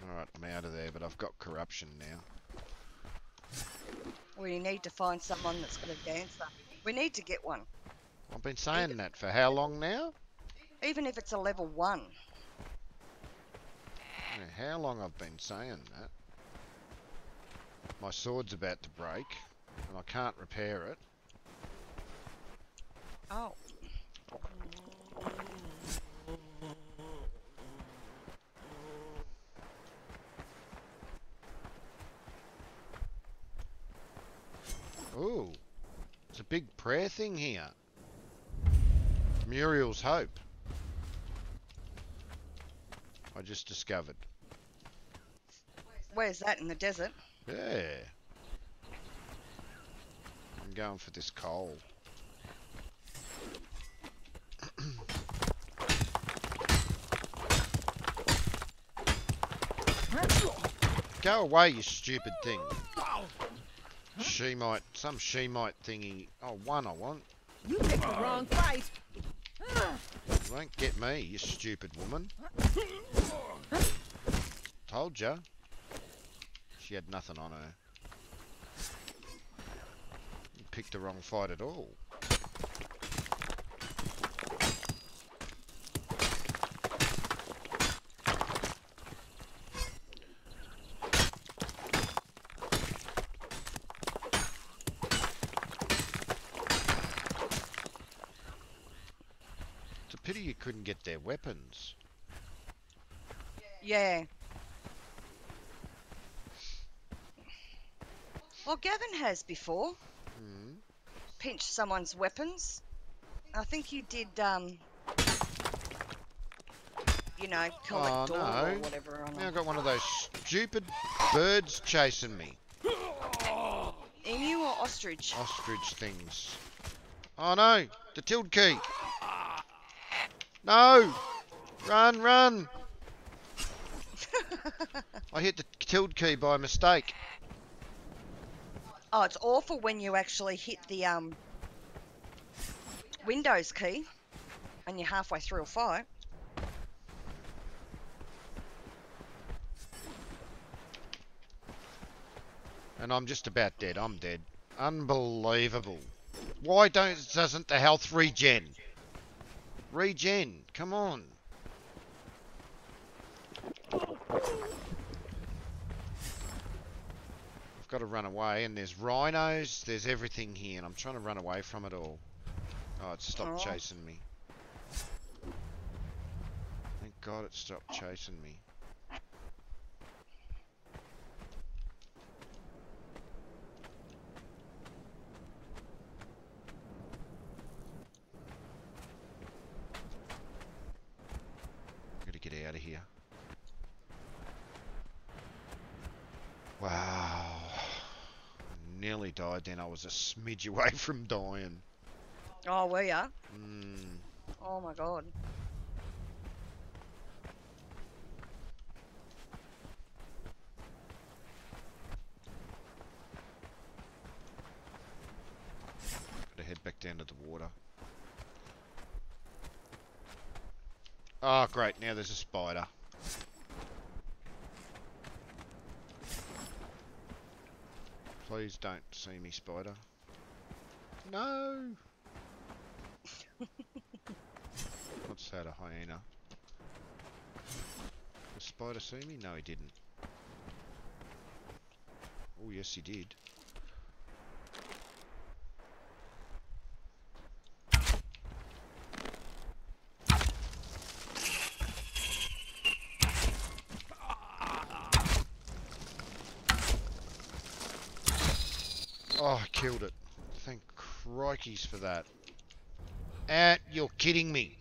Alright, I'm out of there, but I've got corruption now. We need to find someone that's got a dancer. We need to get one, I've been saying that for how long now? Even if it's a level one. How long I've been saying that? My sword's about to break, and I can't repair it. Oh. Ooh, there's a big prayer thing here. Muriel's Hope. I just discovered. Where's that in the desert? Yeah. I'm going for this coal. Go away, you stupid thing. She might, some she might thingy. Oh, one I want. You picked the wrong fight. Won't get me, you stupid woman. Told ya. She had nothing on her. You picked the wrong fight at all. It's a pity you couldn't get their weapons. Yeah. Well, Gavin has before Hmm. pinched someone's weapons. I think you did, um, you know, collect Oh, no. or whatever. On Now I've got one of those stupid birds chasing me. Emu or ostrich? Ostrich things. Oh no! The tilt key! No! Run, run! I hit the tilde key by mistake. Oh, it's awful when you actually hit the um Windows key and you're halfway through a fight. And I'm just about dead. I'm dead. Unbelievable. Why don't doesn't the health regen? Regen, come on. I've got to run away and there's rhinos, there's everything here and I'm trying to run away from it all. Oh, it stopped Oh. chasing me. Thank God it stopped chasing me. Died then. I was a smidge away from dying. Oh, were ya? Mm. Oh my god. Gotta head back down to the water. Oh, great. Now there's a spider. Please don't see me, spider. No! What's that, a hyena? The spider see me? No, he didn't. Oh, yes, he did. Oh, I killed it. Thank crikeys for that. And you're kidding me.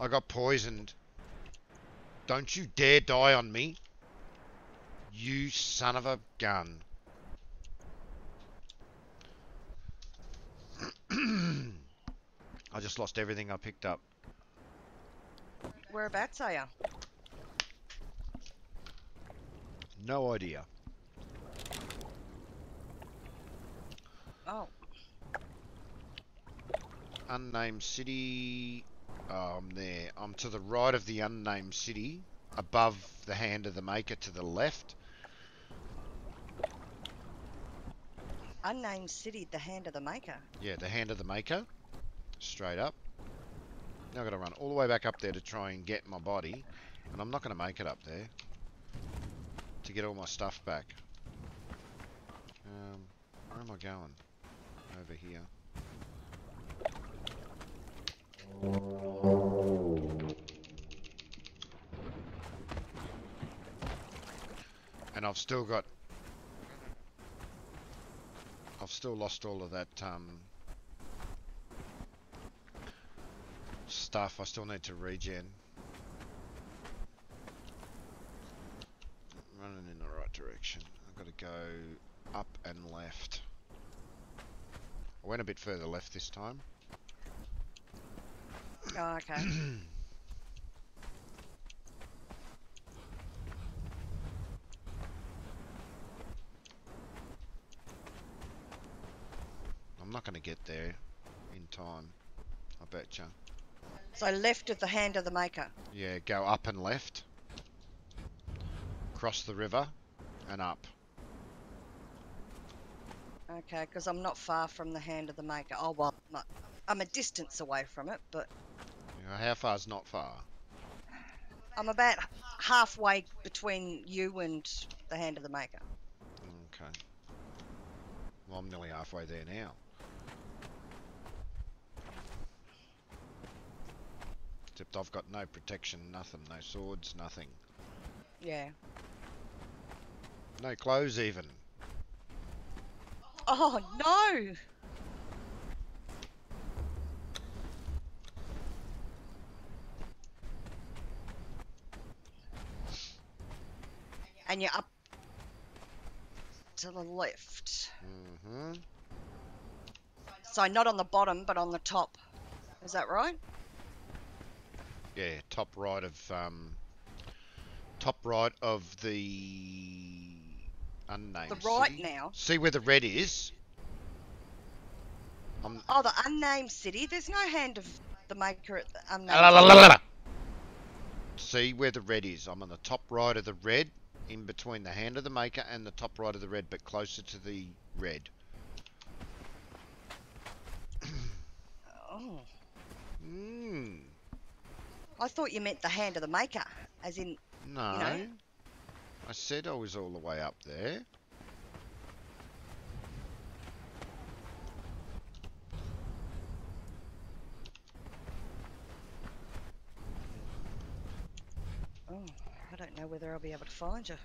I got poisoned. Don't you dare die on me. You son of a gun. I just lost everything I picked up. Whereabouts are you? No idea. Oh, Unnamed city. Oh, I'm there. I'm to the right of the unnamed city, above the hand of the maker to the left. unnamed city, the hand of the maker. Yeah, the hand of the maker. Straight up. Now I've got to run all the way back up there to try and get my body. And I'm not going to make it up there. To get all my stuff back. Um, where am I going? Over here. And I've still got I've still lost all of that um, stuff. I still need to regen. Running in the right direction. I've got to go up and left. I went a bit further left this time. Oh, okay. I'm not going to get there in time. I betcha. so left of the hand of the maker. Yeah, go up and left. Cross the river and up. Okay, because I'm not far from the hand of the maker. Oh well, I'm, a distance away from it, but know, how far's not far? I'm about halfway between you and the hand of the maker. Okay. Well, I'm nearly halfway there now. Except I've got no protection, nothing, no swords, nothing. Yeah. No clothes even. Oh no! And you're up to the left. hmm So not on the bottom, but on the top. Is that right? Yeah, top right of um, top right of the unnamed. The right city. now. See where the red is? I'm Oh, the unnamed city. There's no hand of the maker at the unnamed. La, la, la. See where the red is? I'm on the top right of the red, in between the hand of the maker and the top right of the red, but closer to the red. Oh, Mm, I thought you meant the hand of the maker, as in. no. know? I said I was all the way up there. Oh, I don't know whether I'll be able to find you.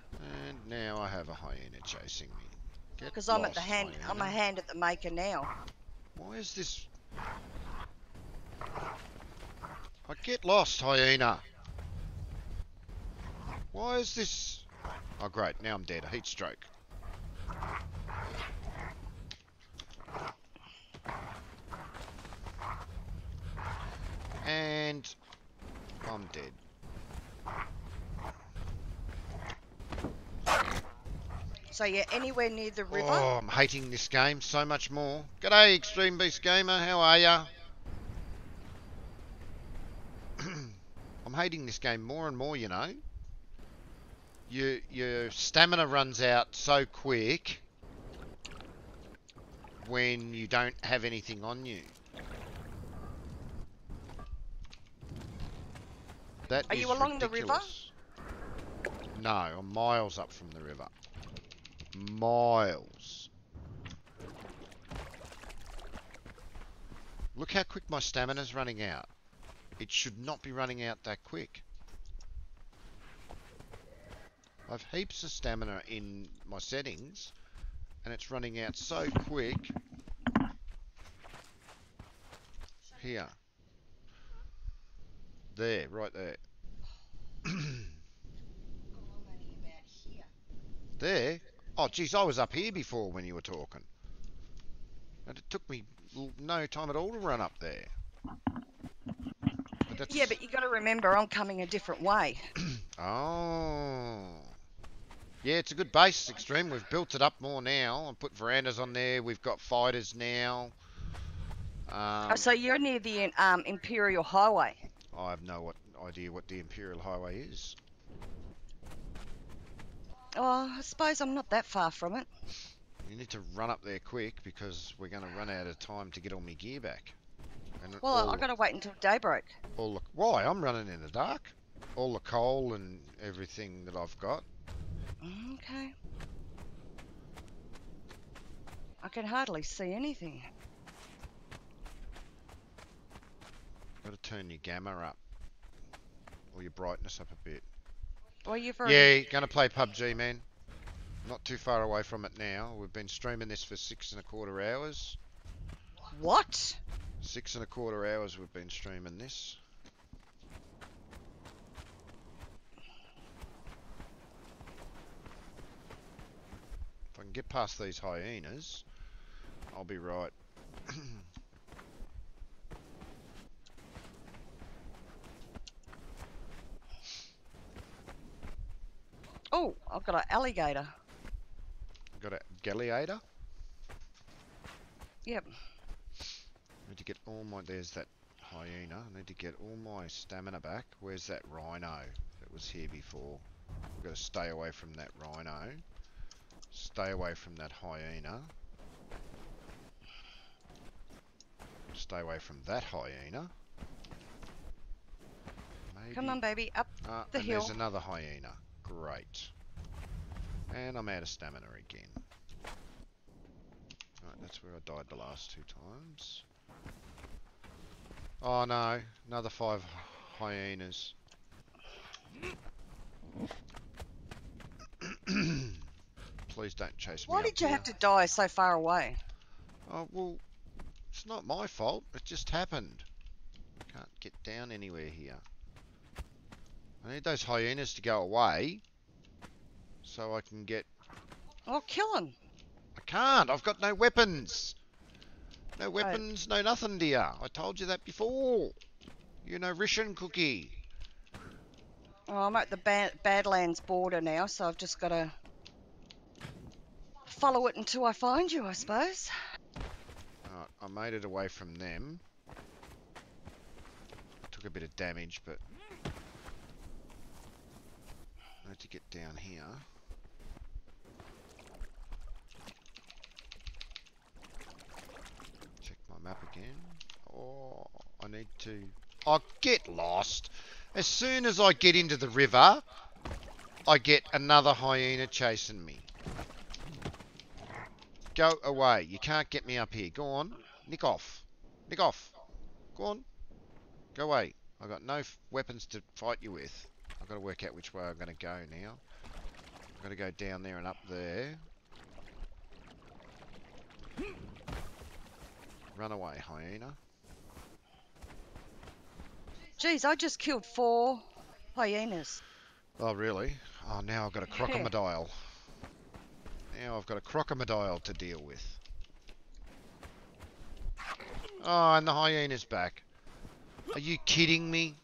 And now I have a hyena chasing me. Because I'm at the hand. Hyena. I'm a hand at the maker now. Why is this? I get lost, hyena. Why is this? Oh great, now I'm dead. A heat stroke. And I'm dead. So you're anywhere near the river? Oh, I'm hating this game so much more. G'day, Extreme Beast Gamer. How are ya? I'm hating this game more and more, you know. Your, your stamina runs out so quick when you don't have anything on you. That Are you along the river? No, I'm miles up from the river. Miles. Look how quick my stamina's running out. It should not be running out that quick. I've heaps of stamina in my settings, and it's running out so quick. Here. There, right there. there? Oh, geez, I was up here before when you were talking. And it took me no time at all to run up there. But. Yeah, but you got to remember, I'm coming a different way. Oh. Yeah, it's a good base, Extreme. We've built it up more now. and put verandas on there. We've got fighters now. Um, Oh, so you're near the um, Imperial Highway. I have no what, idea what the Imperial Highway is. Oh, I suppose I'm not that far from it. You need to run up there quick because we're going to run out of time to get all my gear back. And Well, all, i oh. got to wait until daybreak. Oh, all the, why? I'm running in the dark. All the coal and everything that I've got. Okay. I can hardly see anything. Got to turn your gamma up. Or your brightness up a bit. Well, you've already... Yeah, gonna play PUBG, man. Not too far away from it now. We've been streaming this for six and a quarter hours. What? Six and a quarter hours we've been streaming this. If I can get past these hyenas, I'll be right. Oh, I've got an alligator. Got a galliator. Yep. Need to get all my. There's that hyena. I need to get all my stamina back. Where's that rhino that was here before? We've got to stay away from that rhino. Stay away from that hyena. Stay away from that hyena. Maybe. Come on, baby, up Ah, the and hill. there's another hyena. Great. And I'm out of stamina again. Right, that's where I died the last two times. Oh no, another five hyenas. Please don't chase me Why did you here. have to die so far away? Oh, well, it's not my fault. It just happened. Can't get down anywhere here. I need those hyenas to go away so I can get... Oh, kill him. I can't. I've got no weapons. No weapons, no nothing, dear. I told you that before. You know, Rishan cookie. Oh, I'm at the ba- Badlands border now, so I've just got to follow it until I find you, I suppose. Alright, I made it away from them. Took a bit of damage, but... I need to get down here. Check my map again. Oh, I need to... Oh, get lost! As soon as I get into the river, I get another hyena chasing me. Go away. You can't get me up here. Go on. Nick off. Nick off. Go on. Go away. I've got no weapons to fight you with. I've got to work out which way I'm going to go now. I've got to go down there and up there. Run away, hyena. Geez, I just killed four hyenas. Oh, really? Oh, now I've got a Yeah. crocodile. Now I've got a crocodile to deal with. Oh, and the hyena's back. Are you kidding me?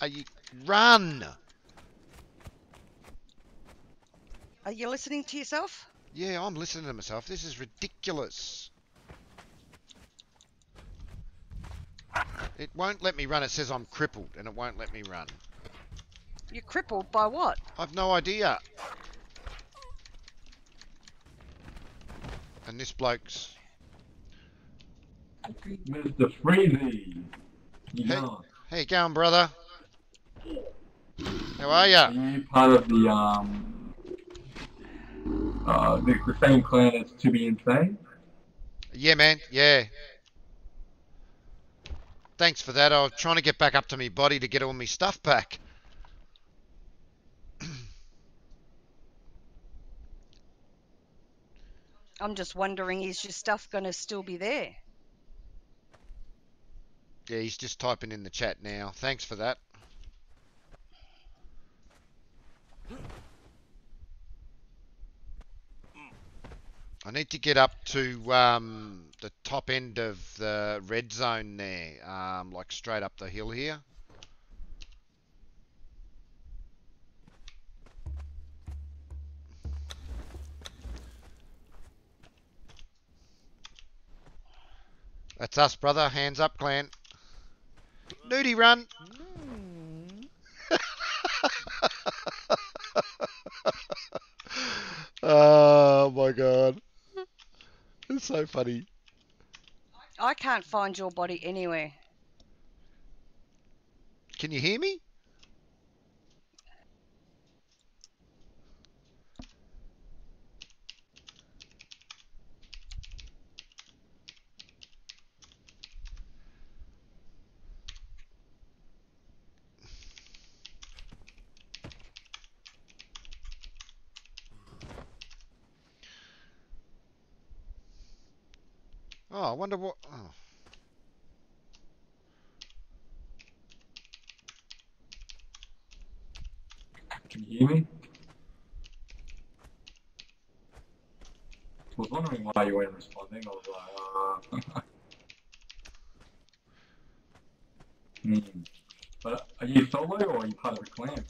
Are you run? Are you listening to yourself? Yeah, I'm listening to myself. This is ridiculous. It won't let me run. It says I'm crippled, and it won't let me run. You're crippled by what? I've no idea. And this bloke's. Mr. Freezy. You Hey. know, How you going, brother? How are ya? are you part of the um uh the, the same clan as To Be Insane? Yeah, man. Yeah. Thanks for that. I was trying to get back up to me body to get all my stuff back. I'm just wondering, is your stuff going to still be there? Yeah, he's just typing in the chat now. Thanks for that. I need to get up to um, the top end of the red zone there, um, like straight up the hill here. That's us, brother. Hands up, clan. Nudie run. oh my god. It's so funny. I can't find your body anywhere. Can you hear me? Oh, I wonder what. Oh. Can you hear me? I was wondering why you weren't responding. I was like, uh... hmm. But are you solo or are you part of a clan?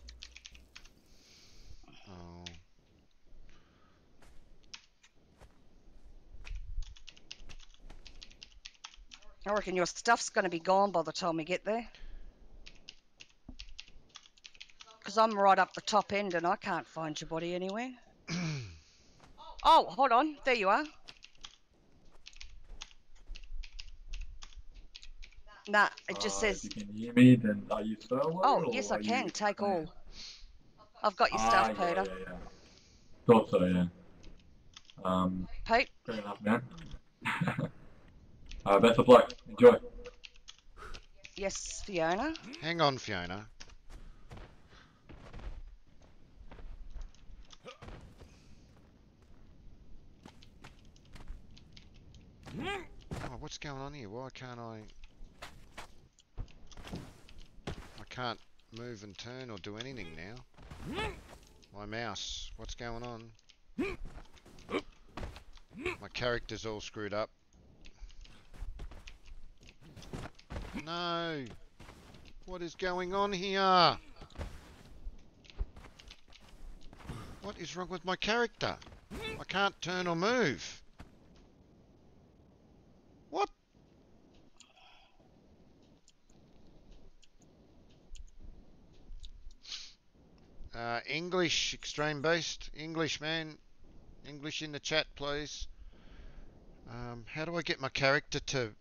I reckon your stuff's going to be gone by the time we get there. Because I'm right up the top end and I can't find your body anywhere. oh, hold on. There you are. Nah, it just Uh, says. If you can hear me, then are you solo? Oh, yes, I are you can. Take all. I've got your Ah, stuff, yeah, Peter. Yeah, yeah. Thought so, yeah. Um, Pete, fair enough, man. uh, best of luck. Enjoy. yes, Fiona. Hang on, Fiona. Oh, what's going on here? Why can't I... I can't move and turn or do anything now. My mouse. What's going on? My character's all screwed up. No! What is going on here? What is wrong with my character? I can't turn or move. What? Uh, English, extreme beast. English, man. English in the chat, please. Um, how do I get my character to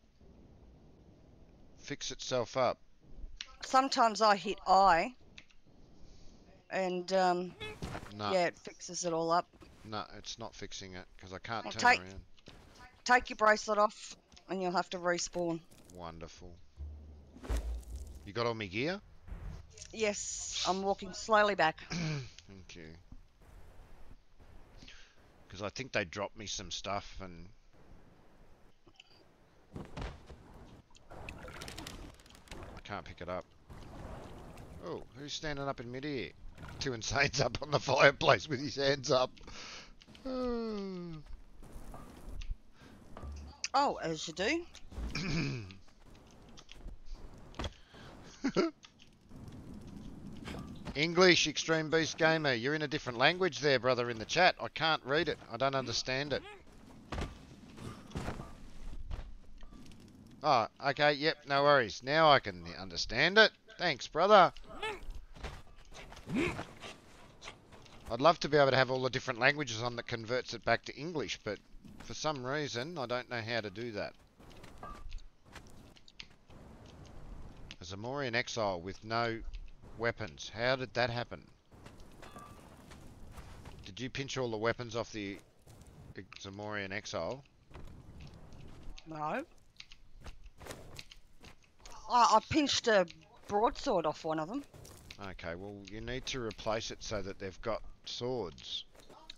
fix itself up? Sometimes I hit I. And, um, No, yeah, it fixes it all up. no, it's not fixing it because I can't Well, turn take- around. Take your bracelet off and you'll have to respawn. Wonderful. You got all my gear? Yes, I'm walking slowly back. Thank you. Because I think they dropped me some stuff and. Can't pick it up. Oh, who's standing up in midair? Two insanes up on the fireplace with his hands up. Oh. Oh, as you do. English, Extreme Beast Gamer. You're in a different language there, brother, in the chat. I can't read it. I don't understand it. Oh, okay, yep, no worries. Now I can understand it. Thanks, brother. I'd love to be able to have all the different languages on that converts it back to English, but for some reason, I don't know how to do that. A Zamorian exile with no weapons. How did that happen? Did you pinch all the weapons off the Zamorian exile? No. I, I pinched a broadsword off one of them. Okay, well, you need to replace it so that they've got swords.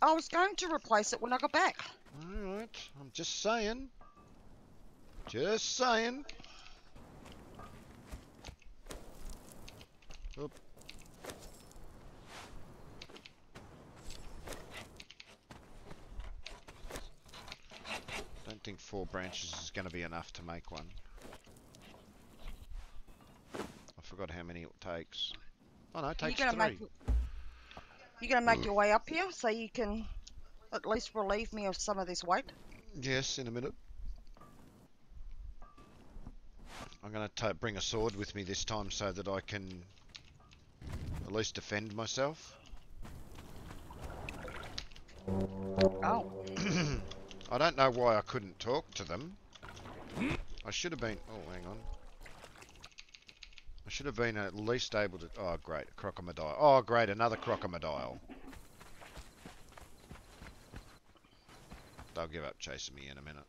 I was going to replace it when I got back. Alright, I'm just saying. Just saying. Oop. Don't think four branches is going to be enough to make one. I forgot how many it takes. Oh no, it you takes gonna three. make you gonna make your way up here so you can at least relieve me of some of this weight? Yes, in a minute. I'm going to bring a sword with me this time so that I can at least defend myself. Oh. I don't know why I couldn't talk to them. I should have been... Oh, hang on. I should have been at least able to... Oh, great. Crocodile. Oh, great. Another crocodile. They'll give up chasing me in a minute.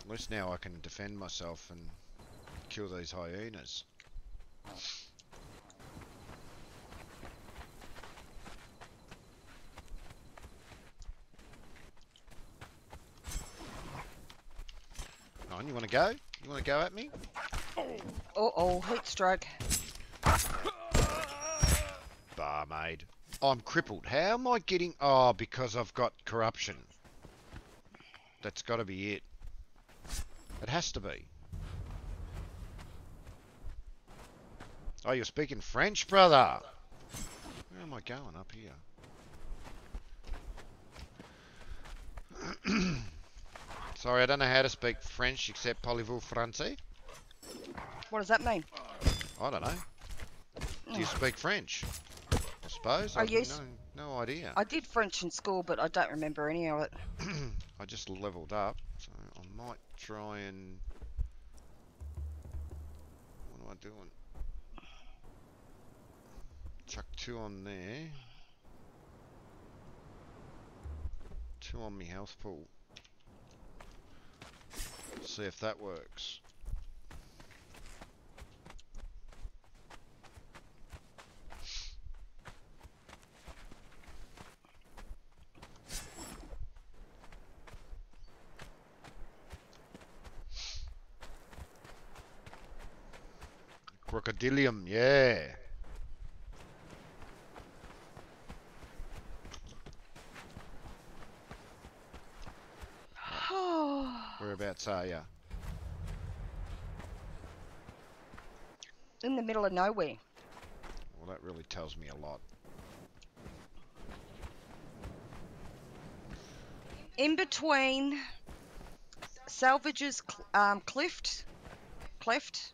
At least now I can defend myself and kill these hyenas. On, you want to go? You want to go at me? Uh oh, heat stroke. Barmaid. I'm crippled. How am I getting... Oh, because I've got corruption. That's got to be it. It has to be. Oh, you're speaking French, brother. Where am I going? Up here. Sorry, I don't know how to speak French except parlez-vous français? What does that mean? I don't know. Do you mm. speak French? I suppose. I used- no, no idea. I did French in school, but I don't remember any of it. I just leveled up, so I might try and. What am I doing? Chuck two on there. Two on me health pool. See if that works. Crocodilium, yeah. Whereabouts are ya? In the middle of nowhere. Well, that really tells me a lot. In between Salvage's cl- um, Clift, Cleft,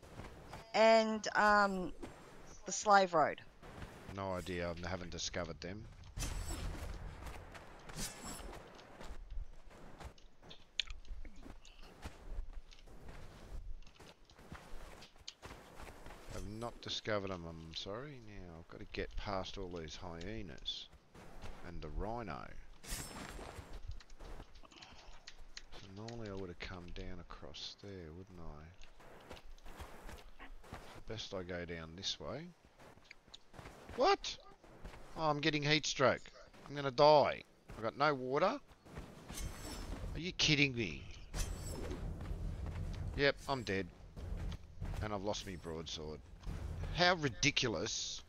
and um, the Slave Road. No idea, I haven't discovered them. I've not discovered them, I'm sorry. Now, I've got to get past all these hyenas. And the rhino. So normally I would have come down across there, wouldn't I? Best I go down this way. What? Oh, I'm getting heat stroke. I'm gonna die. I've got no water. Are you kidding me? Yep, I'm dead. And I've lost me broadsword. How ridiculous.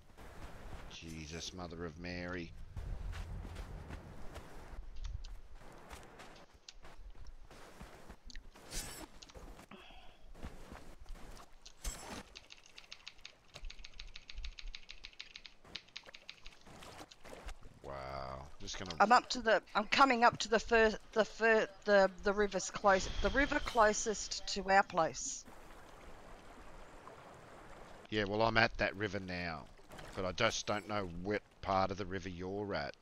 Jesus, Mother of Mary. Wow. I'm up to the. I'm coming up to the first. The first. The the river's close. The river closest to our place. Yeah, well, I'm at that river now, but I just don't know what part of the river you're at.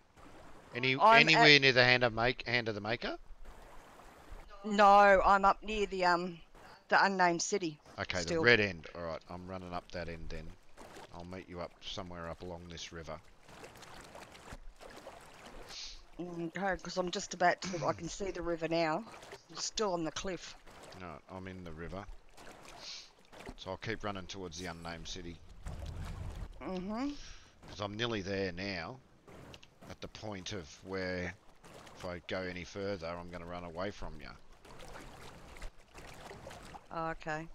Any I'm anywhere at- near the hand of make hand of the maker? No, I'm up near the um, the unnamed city. Okay, the red end. All right, I'm running up that end then. I'll meet you up somewhere up along this river. Okay, because I'm just about to. I can see the river now. I'm still on the cliff. No, I'm in the river. So I'll keep running towards the unnamed city. Mhm. Because I'm nearly there now. At the point of where, if I go any further, I'm going to run away from you. Okay.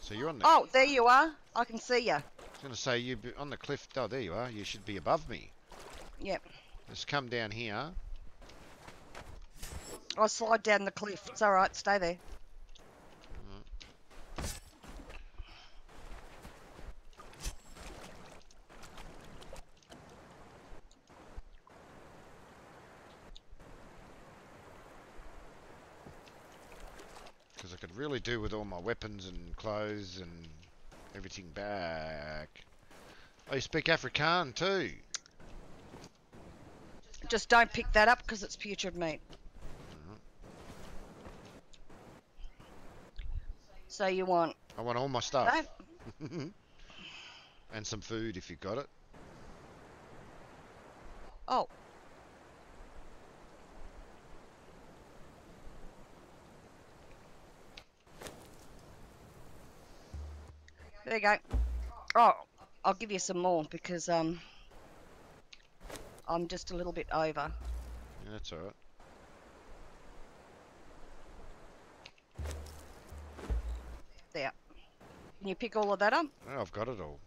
So you're on the. Oh, there you are. I can see you. I was going to say you be on the cliff. Oh, there you are. You should be above me. Yep. Just come down here. I'll slide down the cliff. It's all right. Stay there. Really do with all my weapons and clothes and everything back. Oh, you speak Afrikaan too. Just don't pick that up because it's putrid meat. So you want I want all my stuff. and some food if you got it. Oh. There you go. Oh, I'll give you some more because um I'm just a little bit over. Yeah, that's alright. There. Can you pick all of that up? Oh, I've got it all.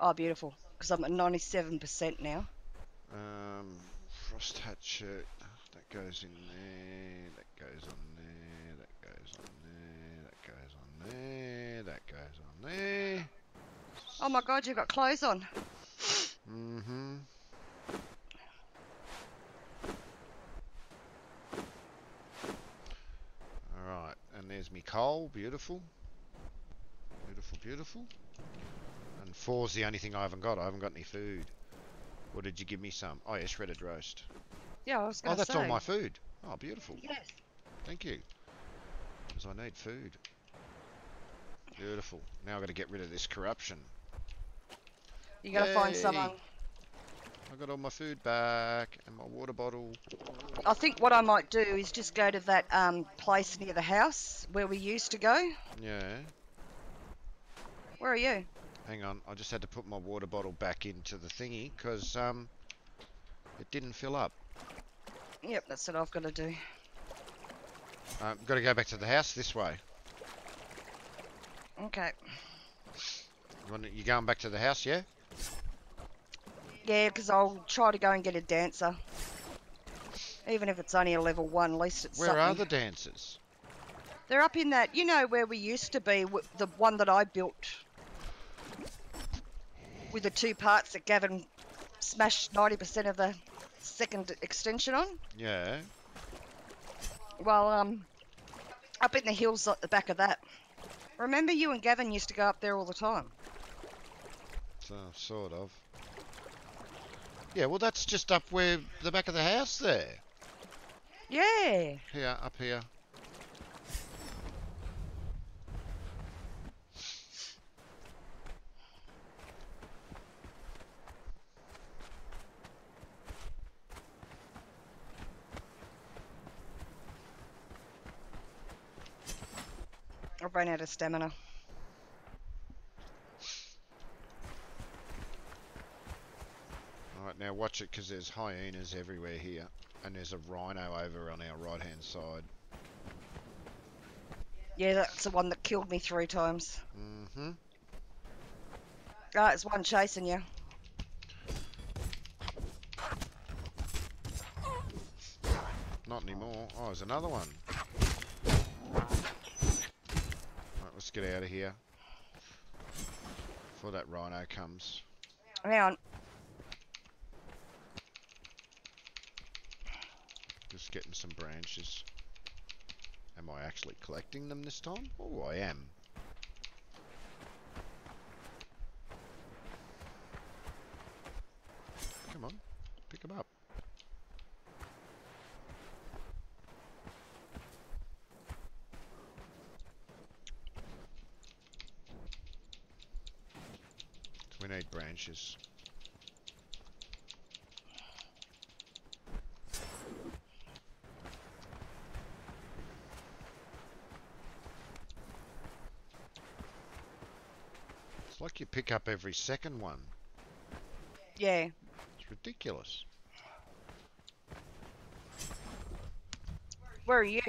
Oh, beautiful. Because I'm at 97% now. Um, frost hat shirt. That goes in there. That goes on there. That goes on there. That goes on there. That goes on there. Oh my god, you've got clothes on. Mm-hmm. Alright, and there's me coal, beautiful. Beautiful, beautiful. And four's the only thing I haven't got. I haven't got any food. Or did you give me some? Oh yeah, shredded roast. Yeah, I was going to say. Oh, that's say. all my food. Oh, beautiful. Yes. Thank you. Because I need food. Beautiful. Now I've got to get rid of this corruption. You got to find Yay. someone. I got all my food back and my water bottle. I think what I might do is just go to that um, place near the house where we used to go. Yeah. Where are you? Hang on, I just had to put my water bottle back into the thingy because um, it didn't fill up. Yep, that's what I've got to do. Um, got to go back to the house this way. Okay. You, going back to the house, yeah? Yeah, because I'll try to go and get a dancer. Even if it's only a level one, at least it's Where something. are the dancers? They're up in that, you know, where we used to be, the one that I built with the two parts that Gavin smashed 90% of the second extension on. Yeah. Well, um, up in the hills at the back of that. Remember you and Gavin used to go up there all the time? So, sort of. Yeah, well, that's just up where the back of the house there. Yeah. Here, up here. I've run out of stamina. Alright, now watch it because there's hyenas everywhere here. And there's a rhino over on our right hand side. Yeah, that's the one that killed me three times. Mm-hmm. Ah, it's one chasing you. Not anymore. Oh, there's another one. Alright, let's get out of here. Before that rhino comes. Hang on. Just getting some branches. Am I actually collecting them this time? Oh, I am. Come on, pick them up. Branches. It's like you pick up every second one. Yeah. It's ridiculous. Where are you?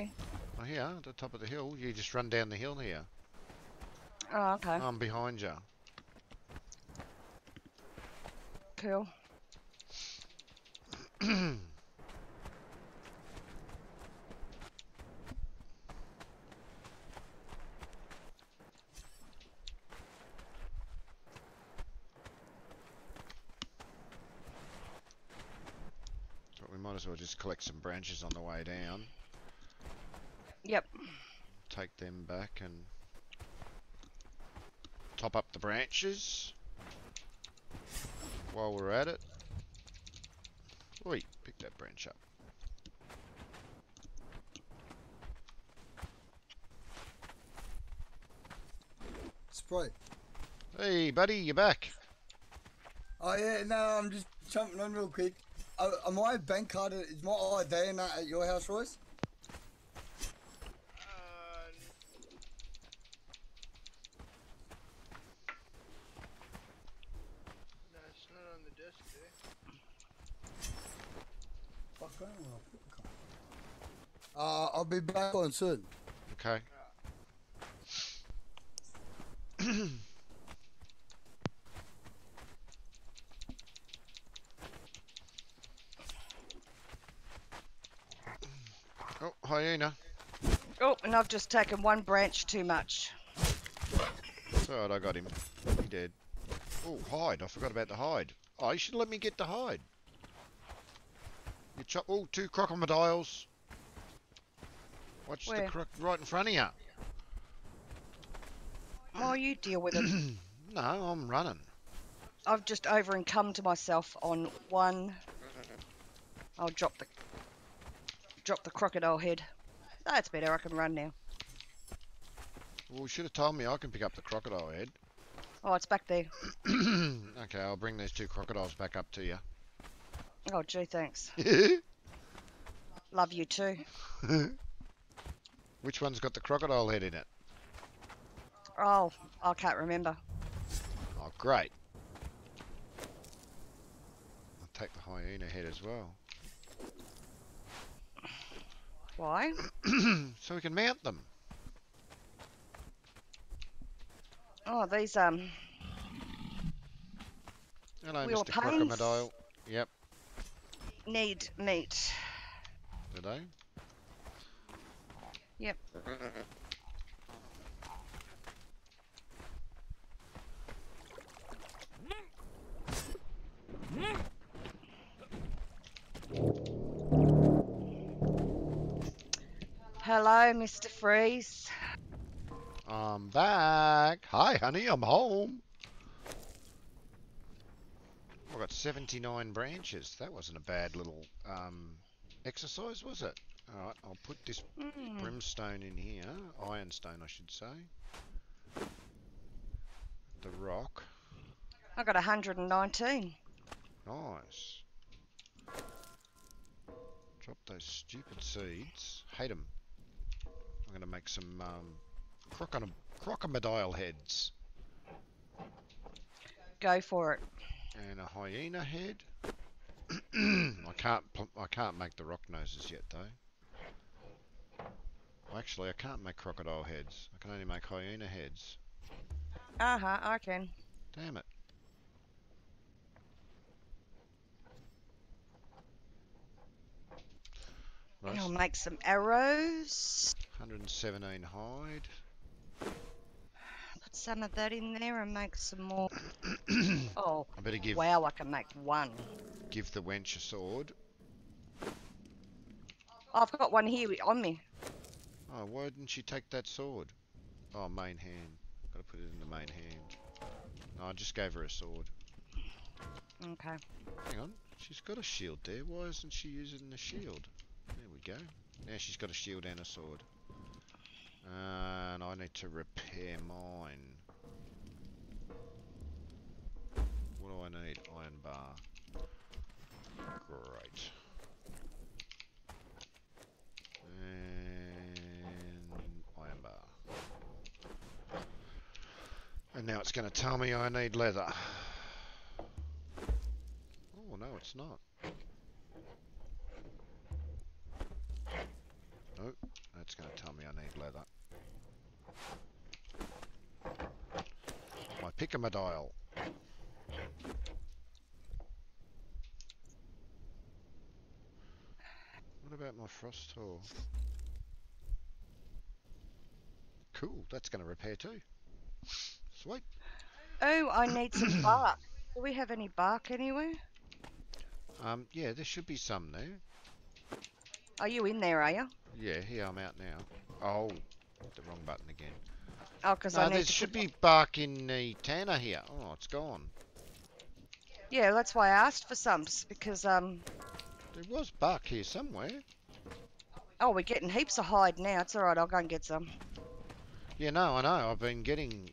Oh, here, at the top of the hill. You just run down the hill here. Oh, okay. I'm behind you. We might as well just collect some branches on the way down. Yep. Take them back and top up the branches while we're at it. Oi, pick that branch up. Sprite. Hey, buddy, you're back. Oh yeah, no, I'm just jumping on real quick. Uh, am I bank card? Is my ID in that at your house, Royce? Uh, no, it's not on the desk there. Fuck, I don't know. Uh, I'll back on soon. Okay. oh, hyena. Oh, and I've just taken one branch too much. It's alright, I got him. He dead. Oh, hide. I forgot about the hide. Oh, you should let me get the hide. You chop. Oh, two crocodiles. Watch Where? the croc right in front of you. Oh, you deal with it. no, I'm running. I've just over and come to myself on one. I'll drop the drop the crocodile head. That's better. I can run now. Well, you should have told me I can pick up the crocodile head. Oh, it's back there. okay, I'll bring these two crocodiles back up to you. Oh, gee, thanks. Love you too. Which one's got the crocodile head in it? Oh, I can't remember. Oh, great. I'll take the hyena head as well. Why? so we can mount them. Oh, these um. Hello, Wheel Mr. Crocodile. Yep, Need meat. did I? Yep. Hello, Mr. Freeze. I'm back. Hi, honey, I'm home. I've got 79 branches. That wasn't a bad little um, exercise, was it? Alright, I'll put this Mm. brimstone in here. Ironstone, I should say. The rock. I got 119. Nice. Drop those stupid seeds. Hate them. I'm going to make some um, crocodile, crocodile heads. Go for it. and a hyena head. I can't I can't make the rock noses yet though. Actually, I can't make crocodile heads. I can only make hyena heads. Uh huh. I can. Damn it. Right, I'll make some arrows. 117 hide. Put some of that in there and make some more. oh, I better give wow! I can make one. give the wench a sword. I've got one here on me. Oh, why didn't she take that sword? Oh, main hand. Gotta put it in the main hand. No, I just gave her a sword. Okay. Hang on. She's got a shield there. Why isn't she using the shield? There we go. Now she's got a shield and a sword. Uh, and I need to repair mine. What do I need? Iron bar. Great. And iron bar. And now it's going to tell me I need leather. Oh, no, it's not. Nope, that's going to tell me I need leather. My Pickamadile. What about my frost tor? Cool, that's going to repair too. Sweet. Oh, I need some bark. Do we have any bark anywhere? Um, yeah, there should be some there. Are you in there, are you? Yeah, here I'm out now. Oh, the wrong button again. Oh, because No, I need there should be bark in the tanner here. Oh, it's gone. Yeah, that's why I asked for some, because, um... There was bark here somewhere. Oh, we're getting heaps of hide now. It's alright, I'll go and get some. Yeah, no, I know. I've been getting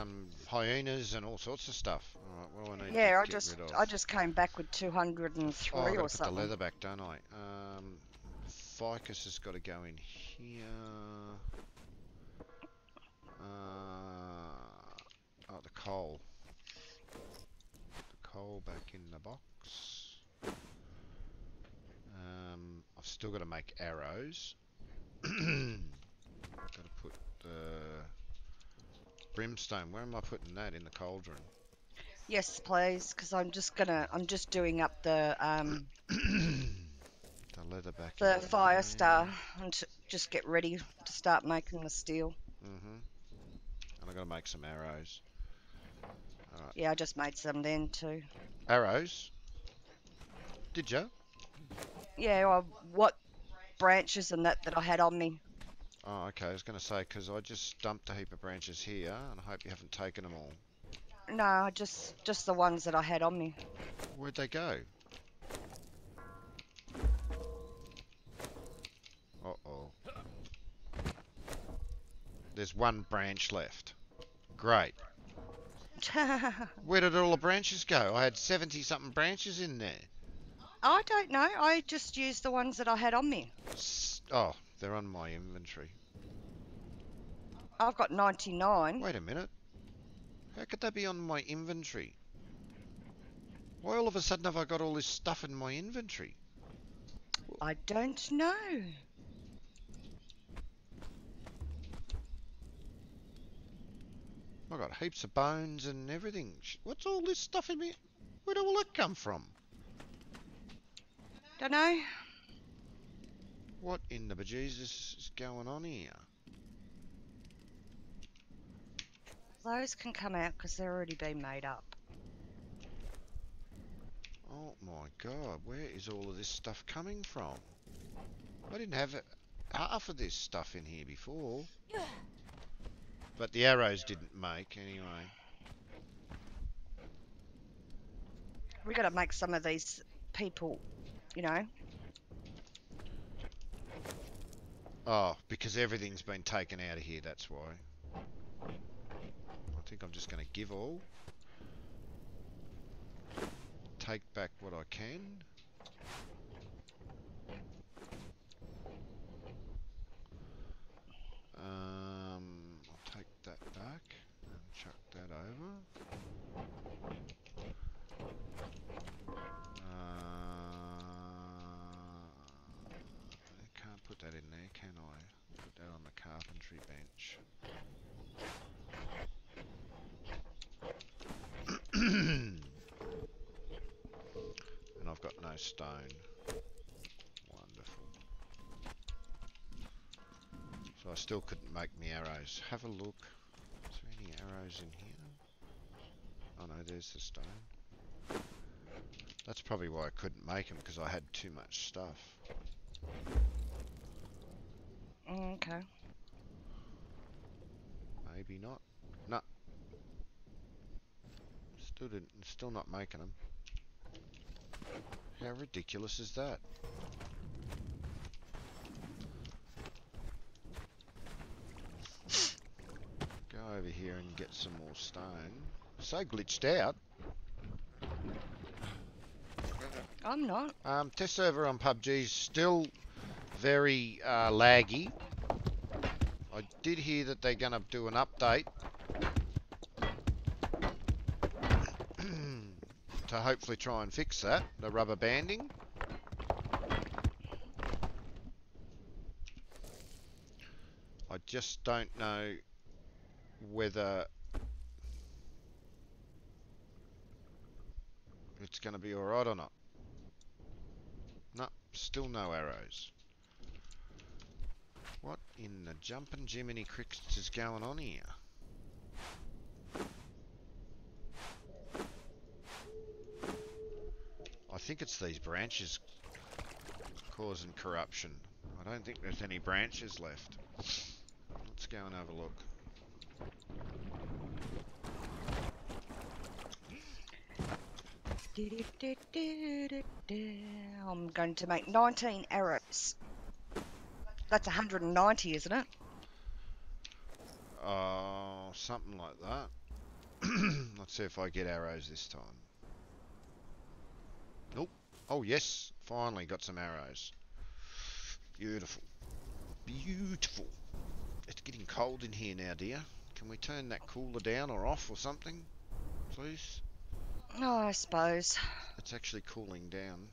um, hyenas and all sorts of stuff. Alright, what do I need Yeah, to I just? I just came back with 203 oh, I've got or something. the leather back, don't I? Um, ficus has got to go in here. Uh, oh, the coal. The coal back in the box. Um, I've still got to make arrows. got to put the brimstone. Where am I putting that? In the cauldron. Yes, please, because I'm just gonna I'm just doing up the um The leather back. the fire star and just get ready to start making the steel. Mm-hmm. And I gotta make some arrows. Yeah, I just made some then too. Arrows? Did you? Yeah, well, what branches and that that I had on me. Oh, okay. I was gonna say because I just dumped a heap of branches here, and I hope you haven't taken them all. No, just just the ones that I had on me. Where'd they go? Uh oh. There's one branch left. Great. Where did all the branches go? I had 70 something branches in there. I don't know. I just used the ones that I had on me. S- Oh, they're on my inventory. I've got 99. Wait a minute. How could that be on my inventory? Why all of a sudden have I got all this stuff in my inventory? I don't know. I got heaps of bones and everything. What's all this stuff in me? Where'd all that come from? Don't know. What in the bejesus is going on here? Those can come out because they're already been made up. Oh my god, where is all of this stuff coming from? I didn't have half of this stuff in here before. But the arrows didn't make anyway. We got to make some of these people, you know. Oh, because everything's been taken out of here, that's why. I think I'm just going to give all. Take back what I can. Um, I'll take that back and chuck that over. Uh, I can't put that in there, can I? Put that on the carpentry bench. and I've got no stone. Wonderful. So I still couldn't make me arrows. Have a look. Is there any arrows in here? Oh no, there's the stone. That's probably why I couldn't make them, because I had too much stuff. Mm, Okay. Maybe not. No. Still didn't. Still not making them. How ridiculous is that? Go over here and get some more stone. So glitched out. I'm not. Um, test server on PUBG is still very uh, laggy. I did hear that they're going to do an update to hopefully try and fix that, the rubber banding. I just don't know whether it's going to be alright or not. No, still no arrows. What in the jumping Jiminy Crickets is going on here? I think it's these branches causing corruption. I don't think there's any branches left. Let's go and have a look. I'm going to make 19 arrows. That's 190, isn't it? Uh, something like that. Let's see if I get arrows this time. Nope. Oh, yes. Finally got some arrows. Beautiful. Beautiful. It's getting cold in here now, dear. Can we turn that cooler down or off or something? Please? Oh, I suppose. It's actually cooling down.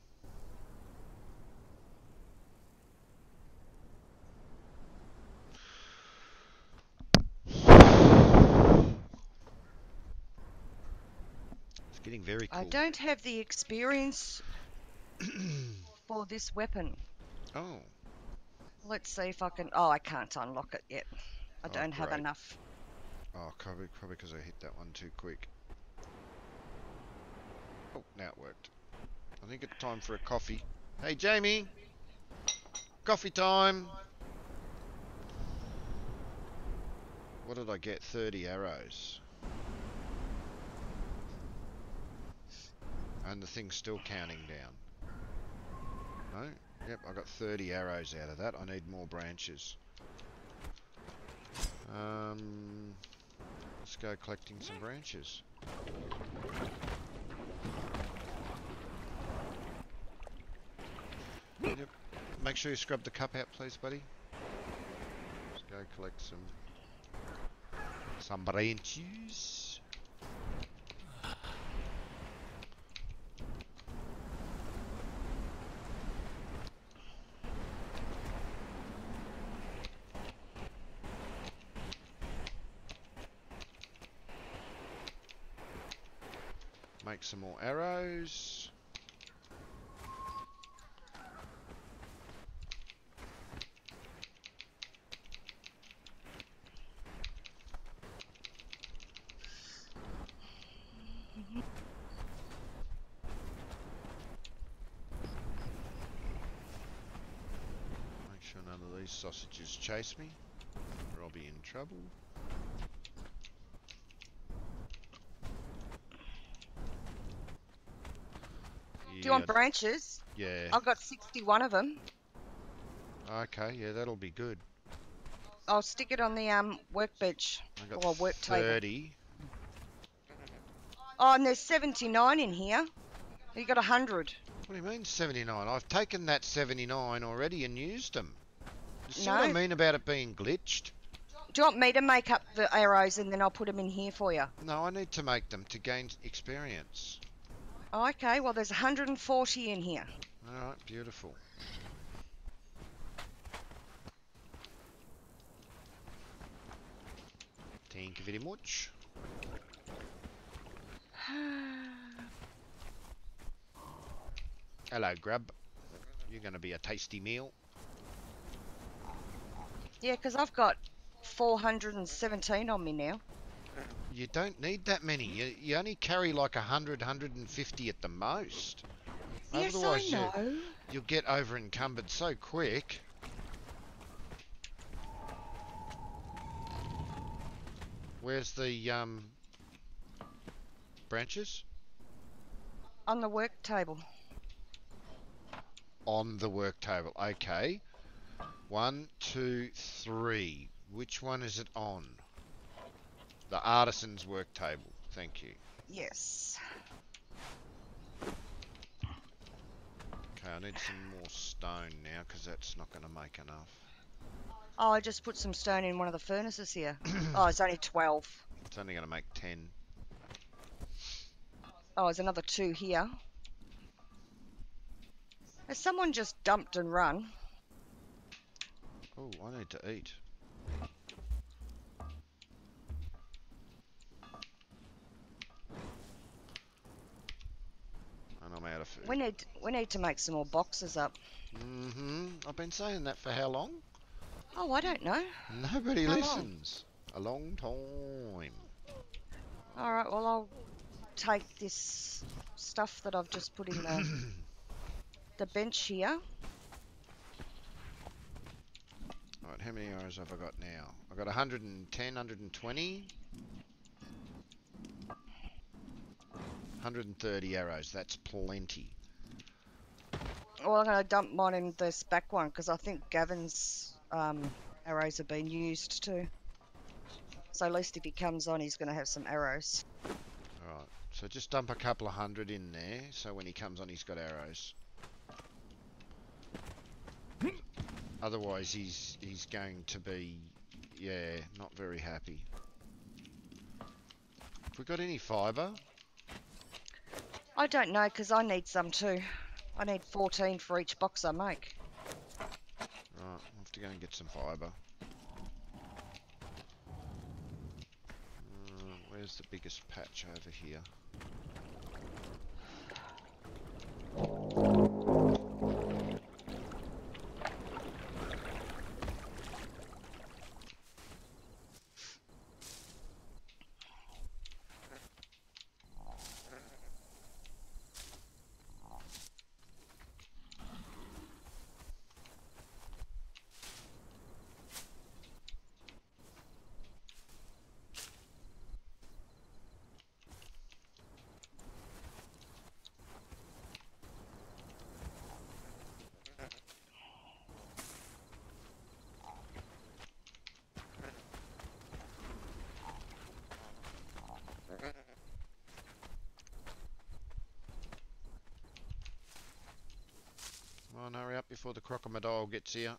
Getting very cool. I don't have the experience for this weapon. Oh, Let's see if I can. Oh, I can't unlock it yet. I Oh, don't have enough. oh, probably probably because I hit that one too quick. Oh, now it worked. I think it's time for a coffee. Hey, Jamie. Coffee time. What did I get? 30 arrows. And the thing's still counting down. No? Yep, I got 30 arrows out of that. I need more branches. Um, let's go collecting some branches. Yep. Make sure you scrub the cup out, please, buddy. Let's go collect some some branches. Make some more arrows. Make sausages chase me, or I'll be in trouble. Do you want Yeah, branches? Yeah. I've got 61 of them. Okay, yeah, that'll be good. I'll stick it on the um workbench or work table. 30. Oh, and there's 79 in here. You got 100. What do you mean 79? I've taken that 79 already and used them. See what I No. mean about it being glitched? Do you want me to make up the arrows and then I'll put them in here for you? No, I need to make them to gain experience. Oh, okay, well, there's 140 in here. Alright, beautiful. Thank you very much. Hello, Grub. You're going to be a tasty meal. Yeah, because I've got 417 on me now. You don't need that many. You, you only carry like 100, 150 at the most. Yes, Otherwise, I know. You, you'll get over encumbered so quick. Where's the um, branches? On the work table. On the work table, okay. One, two, three. Which one is it on? The artisan's work table. Thank you. Yes. Okay, I need some more stone now because that's not going to make enough. Oh, I just put some stone in one of the furnaces here. oh, it's only 12. It's only going to make 10. Oh, there's another two here. Has someone just dumped and run? Oh, I need to eat. And I'm out of food. We need we need to make some more boxes up. Mm-hmm. I've been saying that for how long? Oh, I don't know. Nobody How long? listens. A long time. All right, well I'll take this stuff that I've just put in the the bench here. Alright, how many arrows have I got now? I've got 110, 120. 130 arrows, that's plenty. Well, I'm going to dump mine in this back one because I think Gavin's um, arrows have been used too. So at least if he comes on, he's going to have some arrows. Alright, so just dump a couple of hundred in there, so when he comes on he's got arrows. Otherwise he's he's going to be, yeah, not very happy. Have we got any fibre? I don't know because I need some too. I need 14 for each box I make. Right, I'll have to go and get some fibre. Uh, where's the biggest patch over here? Come hurry up before the crocodile gets here.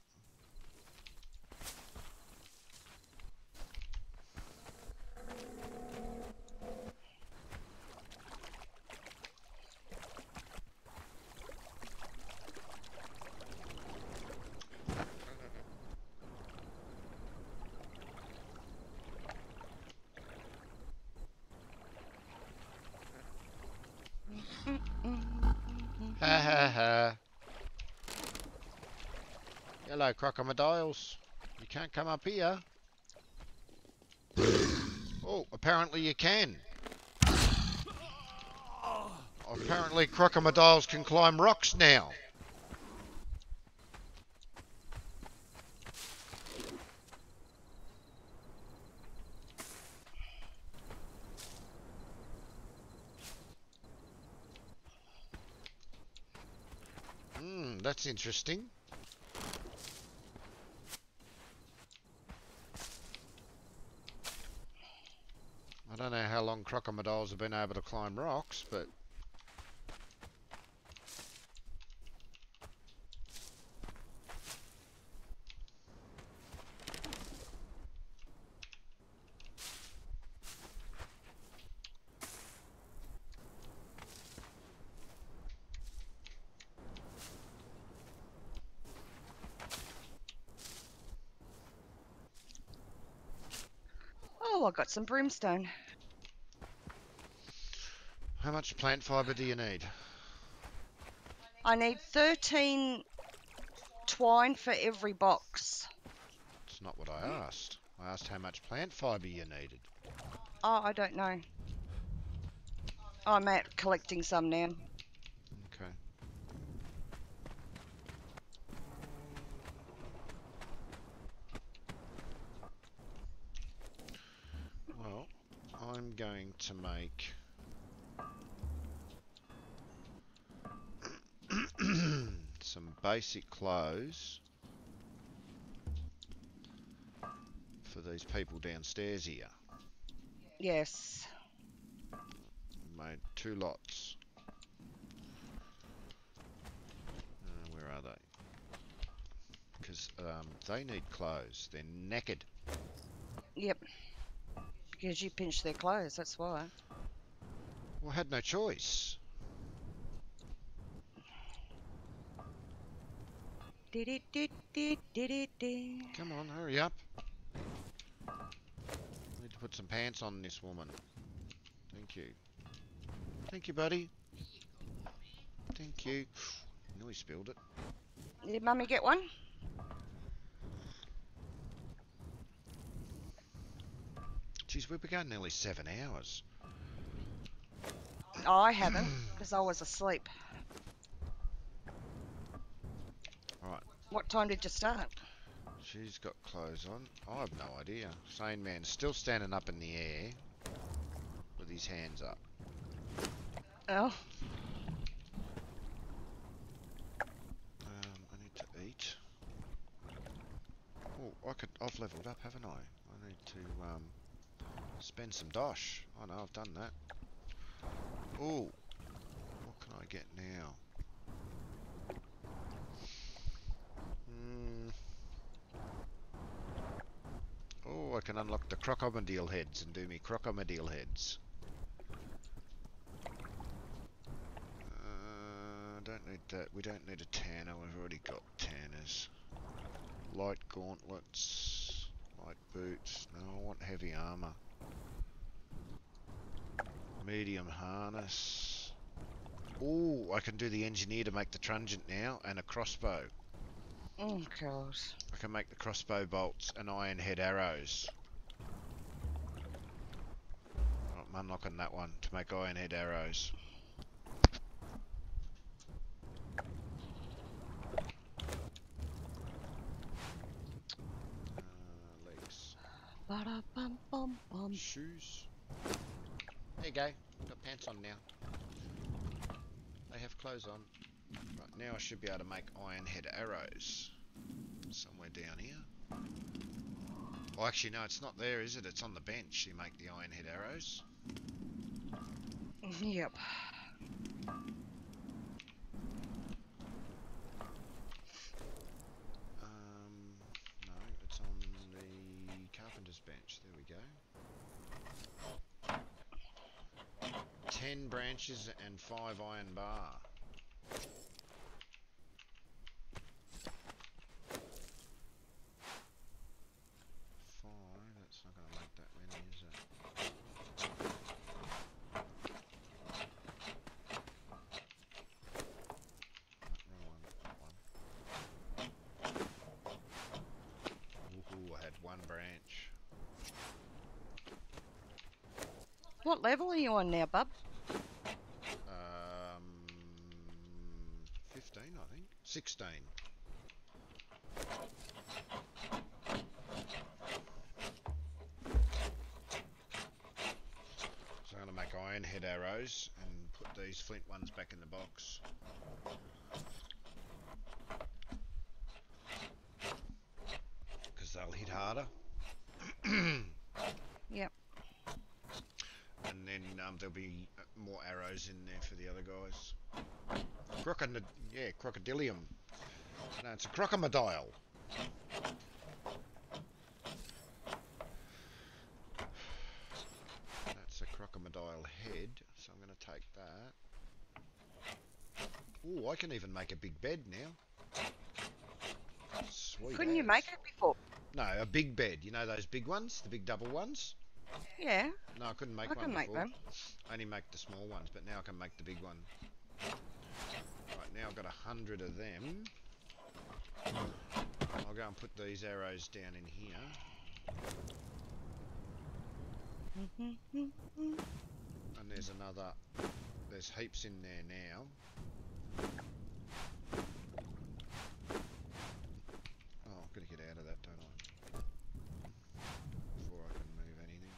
Ha ha ha. Crocodiles. You can't come up here. Oh, apparently you can. Apparently crocodiles can climb rocks now. Hmm, that's interesting. I don't know how long crocodiles have been able to climb rocks, but Oh, I got some brimstone. How much plant fibre do you need? I need 13 twine for every box. It's not what I asked. I asked how much plant fibre you needed. Oh, I don't know. I'm out collecting some now. Okay. Well, I'm going to make basic clothes for these people downstairs here. Yes. Made two lots. Uh, where are they? Because um, they need clothes. They're knackered. Yep. Because you pinched their clothes, that's why. Well, I had no choice. Come on, hurry up. I Need to put some pants on this woman. Thank you. Thank you, buddy. Thank you. Nearly spilled it. Did mummy get one? Jeez, we've been going nearly seven hours. Oh, I haven't, because I was asleep. What time did you start? she's got clothes on. I have no idea. Sane man's still standing up in the air with his hands up. Oh, Um, I need to eat. Oh, I could. I've leveled up, haven't I? I need to um spend some dosh. Oh no, I've done that. Oh, what can I get now? Oh, I can unlock the crocodile heads and do me crocodile heads. Uh, don't need that. We don't need a tanner. We've already got tanners. Light gauntlets, light boots. No, I want heavy armor. Medium harness. Oh, I can do the engineer to make the truncheon now, and a crossbow. Oh God. I can make the crossbow bolts and iron head arrows. I'm unlocking that one to make iron head arrows. Uh. Ba-da-bum-bum-bum. Shoes. There you go. Got pants on now. They have clothes on. Right, now I should be able to make iron head arrows. Somewhere down here. Oh, actually, no, it's not there, is it? It's on the bench. You make the iron head arrows. Yep. Um, no, it's on the carpenter's bench. There we go. Ten branches and five iron bar. Five, that's not going to make that many, is it? No, wrong one, that one. Ooh, I had one branch. What level are you on now, bub? Um, 15, I think. 16. So I'm going to make iron head arrows and put these flint ones back in the box. Because they'll hit harder. Yep. and then um, there'll be more arrows in there for the other guys. Crocodile, yeah, crocodilium. No, it's a crocodile. That's a crocodile head, so I'm going to take that. Oh, I can even make a big bed now. Sweet. Couldn't you make it before? No, a big bed. You know those big ones, the big double ones. Yeah. No, I couldn't make I one can make before. them. I only make the small ones, but now I can make the big one. Right, now I've got a hundred of them. I'll go and put these arrows down in here. Mm-hmm. And there's another... There's heaps in there now. Oh, I've got to get out of that, don't I? Before I can move anything.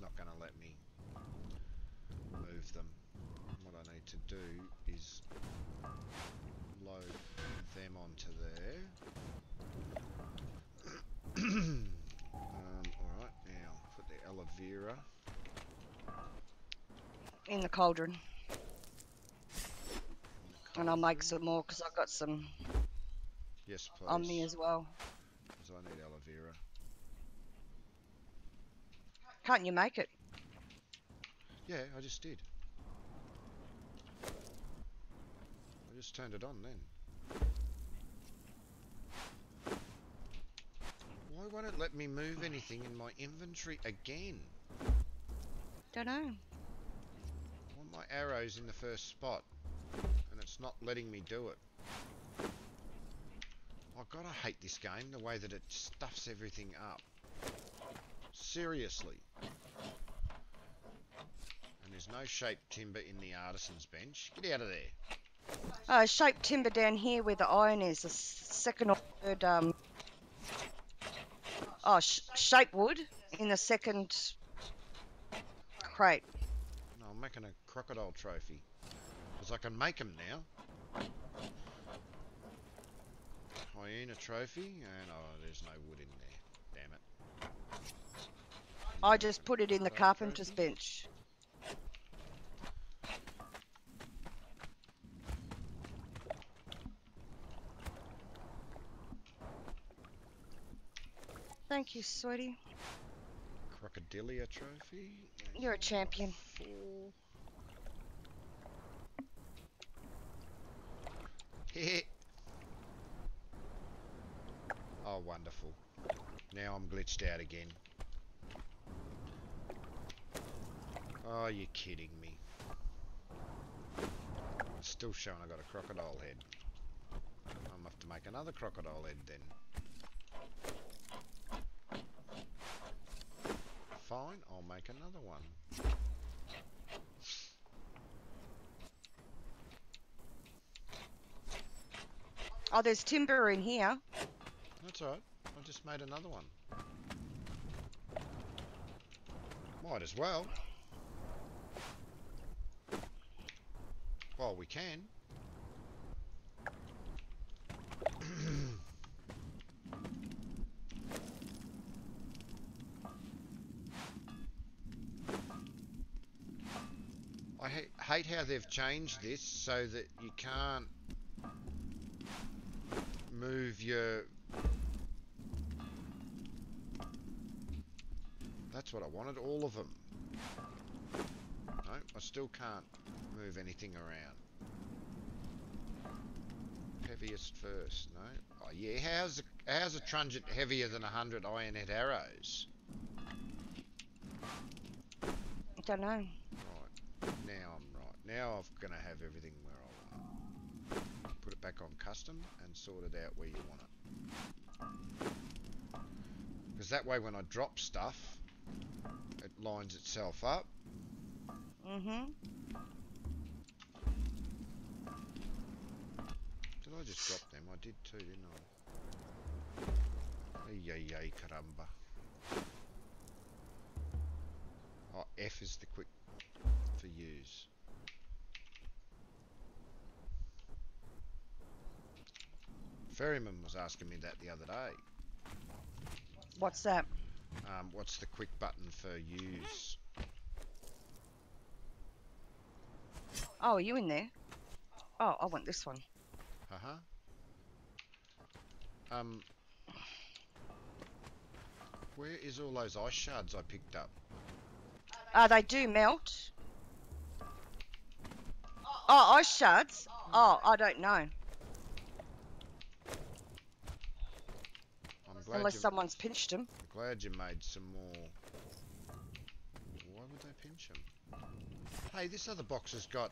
it's not going to let me move them. What I need to do is load them onto there. um, Alright, now put the aloe vera. In the cauldron. And I'll make some more because I've got some Yes, please. on me as well. Because I need aloe vera. Can't you make it? Yeah, I just did. Just turned it on then. Why won't it let me move anything in my inventory again? Don't know. I want my arrows in the first spot, and it's not letting me do it. I gotta hate this game, the way that it stuffs everything up. Seriously. And there's no shaped timber in the artisan's bench. Get out of there. Uh, shaped timber down here where the iron is, the second or third, um, oh, sh- shape wood in the second crate. No, I'm making a crocodile trophy. Because I can make them now. Hyena trophy, and oh, there's no wood in there. Damn it. I just put it in the carpenter's bench. Thank you, sweetie. Crocodilia trophy. You're a champion. Four. Oh, wonderful. Now I'm glitched out again. Oh, you're kidding me. It's still showing I got a crocodile head. I'm have to make another crocodile head then. Fine, I'll make another one. Oh, there's timber in here. That's alright. I just made another one. Might as well. Well, we can. I ha- hate how they've changed this so that you can't move your That's what I wanted, all of them. No, I still can't move anything around. Heaviest first, no? Oh yeah, how's a, how's a truncheon heavier than 100 iron head arrows? I don't know. Right, now. Now I'm gonna have everything where I want it. Put it back on custom and sort it out where you want it. Because that way when I drop stuff, it lines itself up. Mm-hmm. Did I just drop them? I did too, didn't I? Ay, ay, ay, caramba. Oh, F is the quick for use. Ferryman was asking me that the other day. What's that? Um, what's the quick button for use? Oh, are you in there? Oh, I want this one. Uh-huh. Um, where is all those ice shards I picked up? Uh, they do melt. Oh, ice shards? Oh, I don't know. I'm glad Unless you, someone's pinched them. glad you made some more. Why would they pinch them? Hey, this other box has got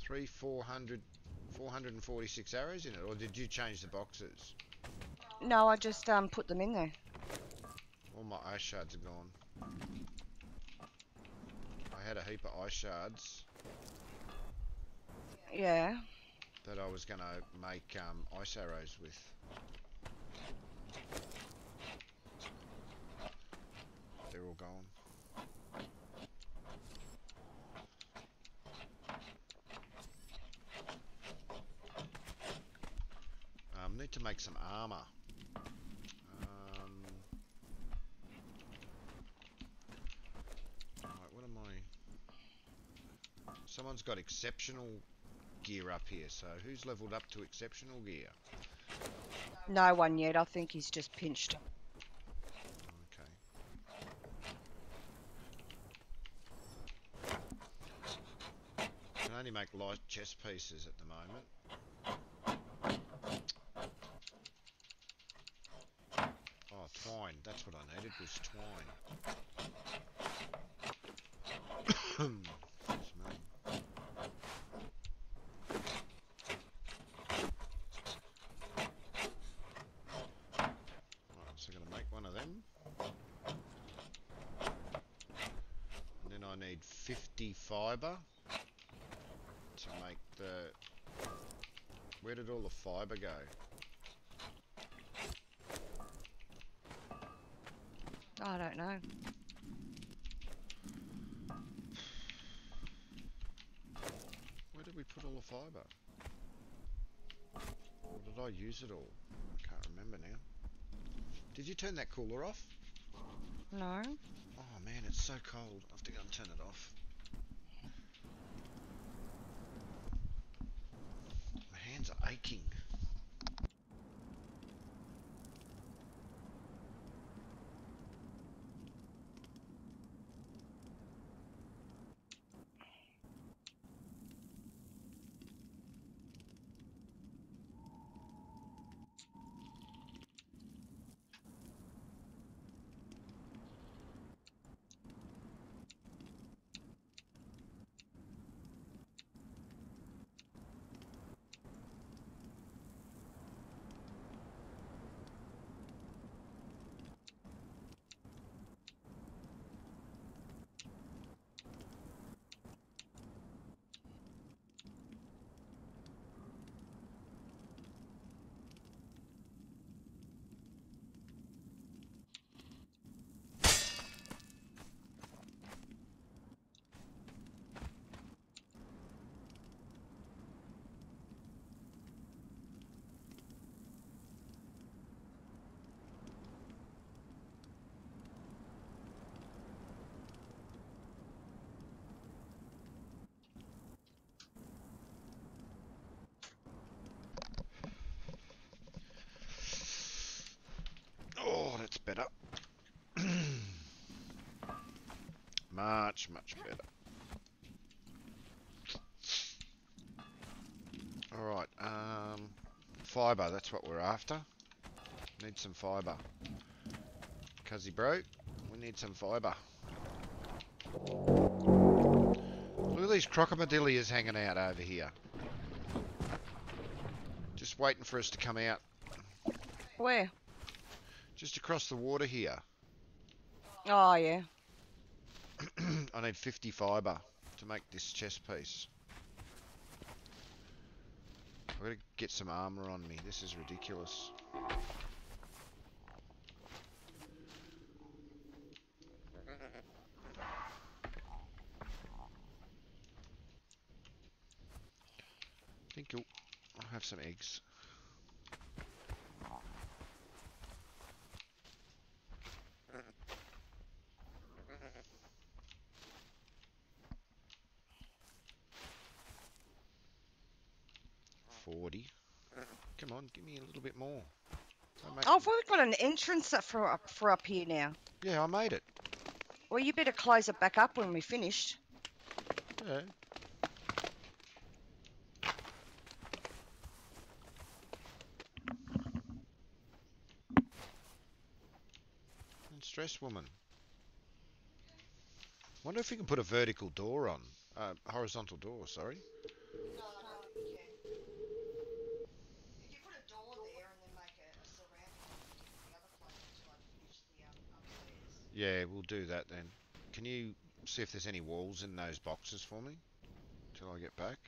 three, four hundred, four hundred and forty-six arrows in it, or did you change the boxes? No, I just um put them in there. All my ice shards are gone. I had a heap of ice shards Yeah. that I was going to make um, ice arrows with. They're all gone. Um, need to make some armor. Um, right, what am I? Someone's got exceptional gear up here, so who's leveled up to exceptional gear? No one yet. I think he's just pinched. Okay. Can only make light chest pieces at the moment. Oh, twine. That's what I needed was twine. Hmm. Smell. Right, so I'm gonna make one of them. And then I need 50 fibre to make the... Where did all the fibre go? I don't know. Where did we put all the fibre? Or did I use it all? I can't remember now. Did you turn that cooler off? No. Oh man, it's so cold. I have to go and turn it off. My hands are aching. Oh, that's better. much, much better. Alright, um, fibre, that's what we're after. Need some fibre. Cuzzy bro, we need some fibre. Look at these crocodilias hanging out over here. Just waiting for us to come out. Where? Just across the water here. Oh yeah. I need 50 fibre to make this chest piece. I've got to get some armour on me. This is ridiculous. Thank you. I'll have some eggs. Forty. Come on, give me a little bit more. Oh, we've got an entrance up for up for up here now. Yeah, I made it. Well, you better close it back up when we finished. Yeah. And stress woman. Wonder if we can put a vertical door on. Uh, horizontal door, sorry. Yeah, we'll do that then. Can you see if there's any walls in those boxes for me? Till I get back.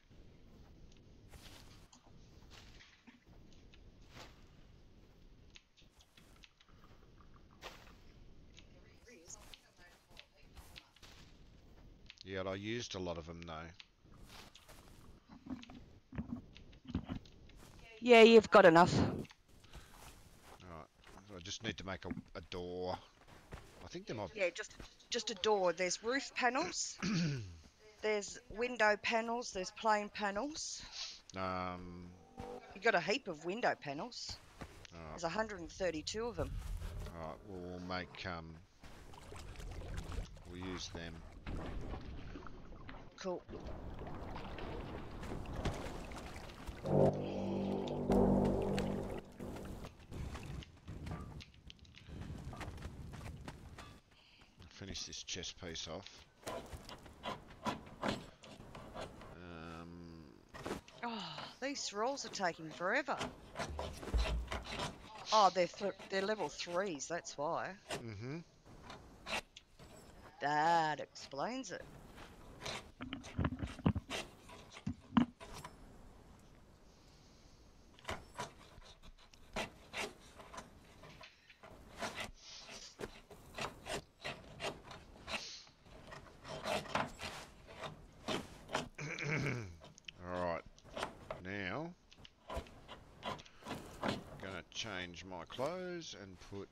Yeah, I used a lot of them though. Yeah, you've got enough. Alright, so I just need to make a, a door. I think might. Yeah, just just a door. There's roof panels. there's window panels. There's plain panels. Um. You got a heap of window panels. Alright, There's 132 of them. alright, we'll make um. We'll use them. Cool. Finish this chest piece off. Um. Oh, these rolls are taking forever. Oh, they're th- they're level threes. That's why. Mm-hmm. That explains it. Alright. Now gonna change my clothes and put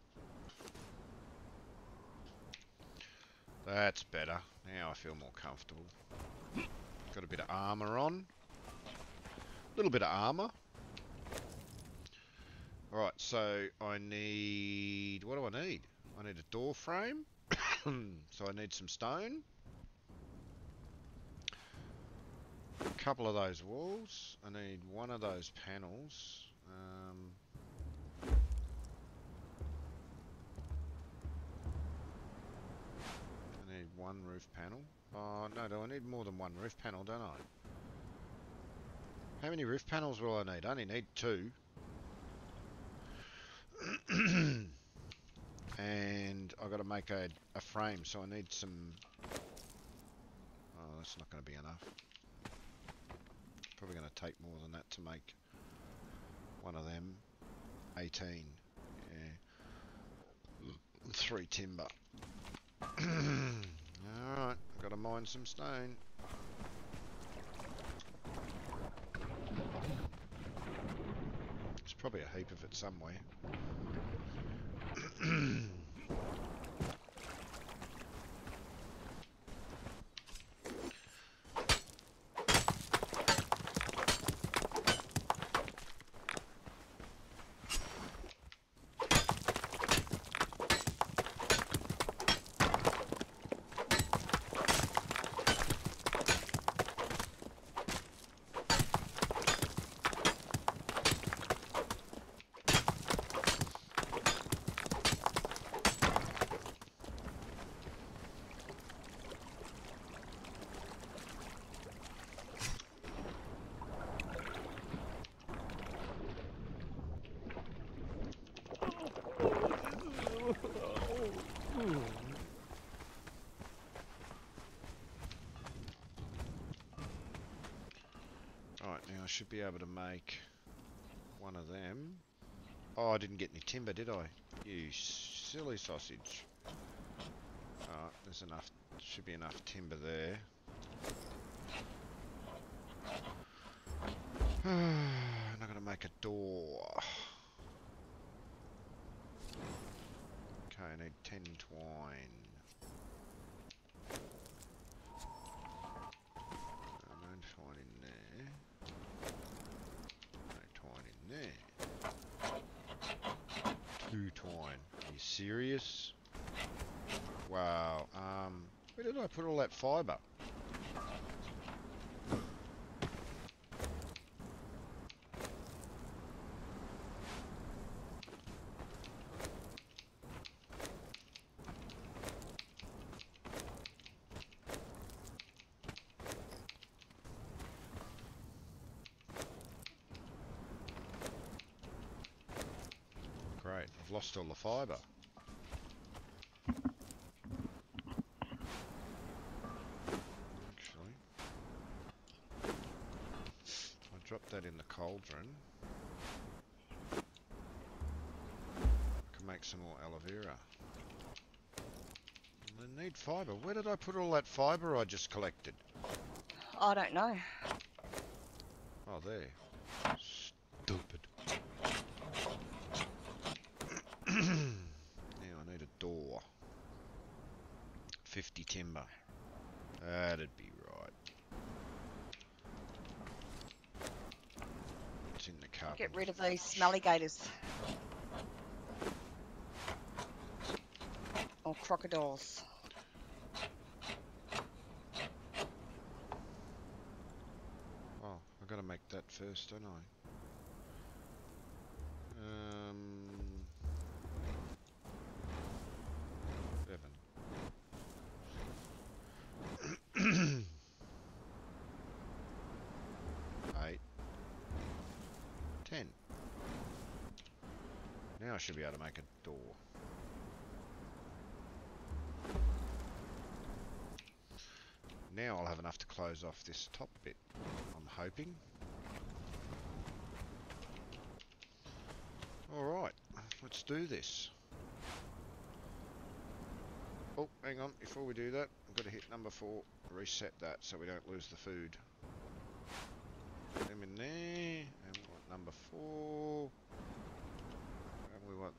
That's better. Now I feel more comfortable. Got a bit of armor on. A little bit of armor. Alright, so I need what do I need? I need a door frame. so I need some stone. A couple of those walls. I need one of those panels. Um, one roof panel. Oh no, do I need more than one roof panel, don't I? How many roof panels will I need? I only need two. and I've got to make a, a frame, so I need some... Oh, that's not going to be enough. Probably going to take more than that to make one of them. 18. Yeah. Three timber. Alright, I've got to mine some stone. There's probably a heap of it somewhere. Alright, now I should be able to make one of them. Oh, I didn't get any timber, did I? You silly sausage. Alright, there's enough, should be enough timber there. I'm not gonna make a door. Okay, I need 10 twine. Uh, No twine in there. No twine in there. Two twine. Are you serious? Wow. Um, where did I put all that fibre? Great. I've lost all the fibre. Actually, I dropped that in the cauldron. I can make some more aloe vera. I need fibre. Where did I put all that fibre I just collected? I don't know. Oh, there. Stupid. 50 timber. That'd be right. It's in the cup. Get rid of these smelly gators. Or crocodiles. Oh, I gotta make that first, don't I? Um, seven. Eight. Ten. Now I should be able to make a door. Now I'll have enough to close off this top bit, I'm hoping. Alright, let's do this. Oh, hang on, before we do that, I've got to hit number four, reset that so we don't lose the food. Put them in there, and number four, and we want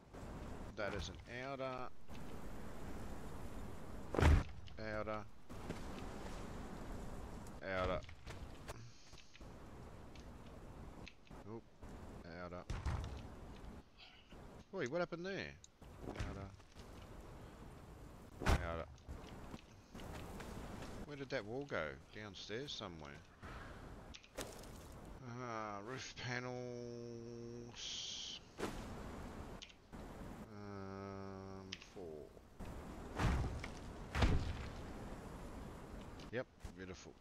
that as an outer, outer, outer, oop, outer. Wait, what happened there? Outer. Outer. Where did that wall go? Downstairs somewhere. Ah, roof panels. Um, four. Yep, beautiful.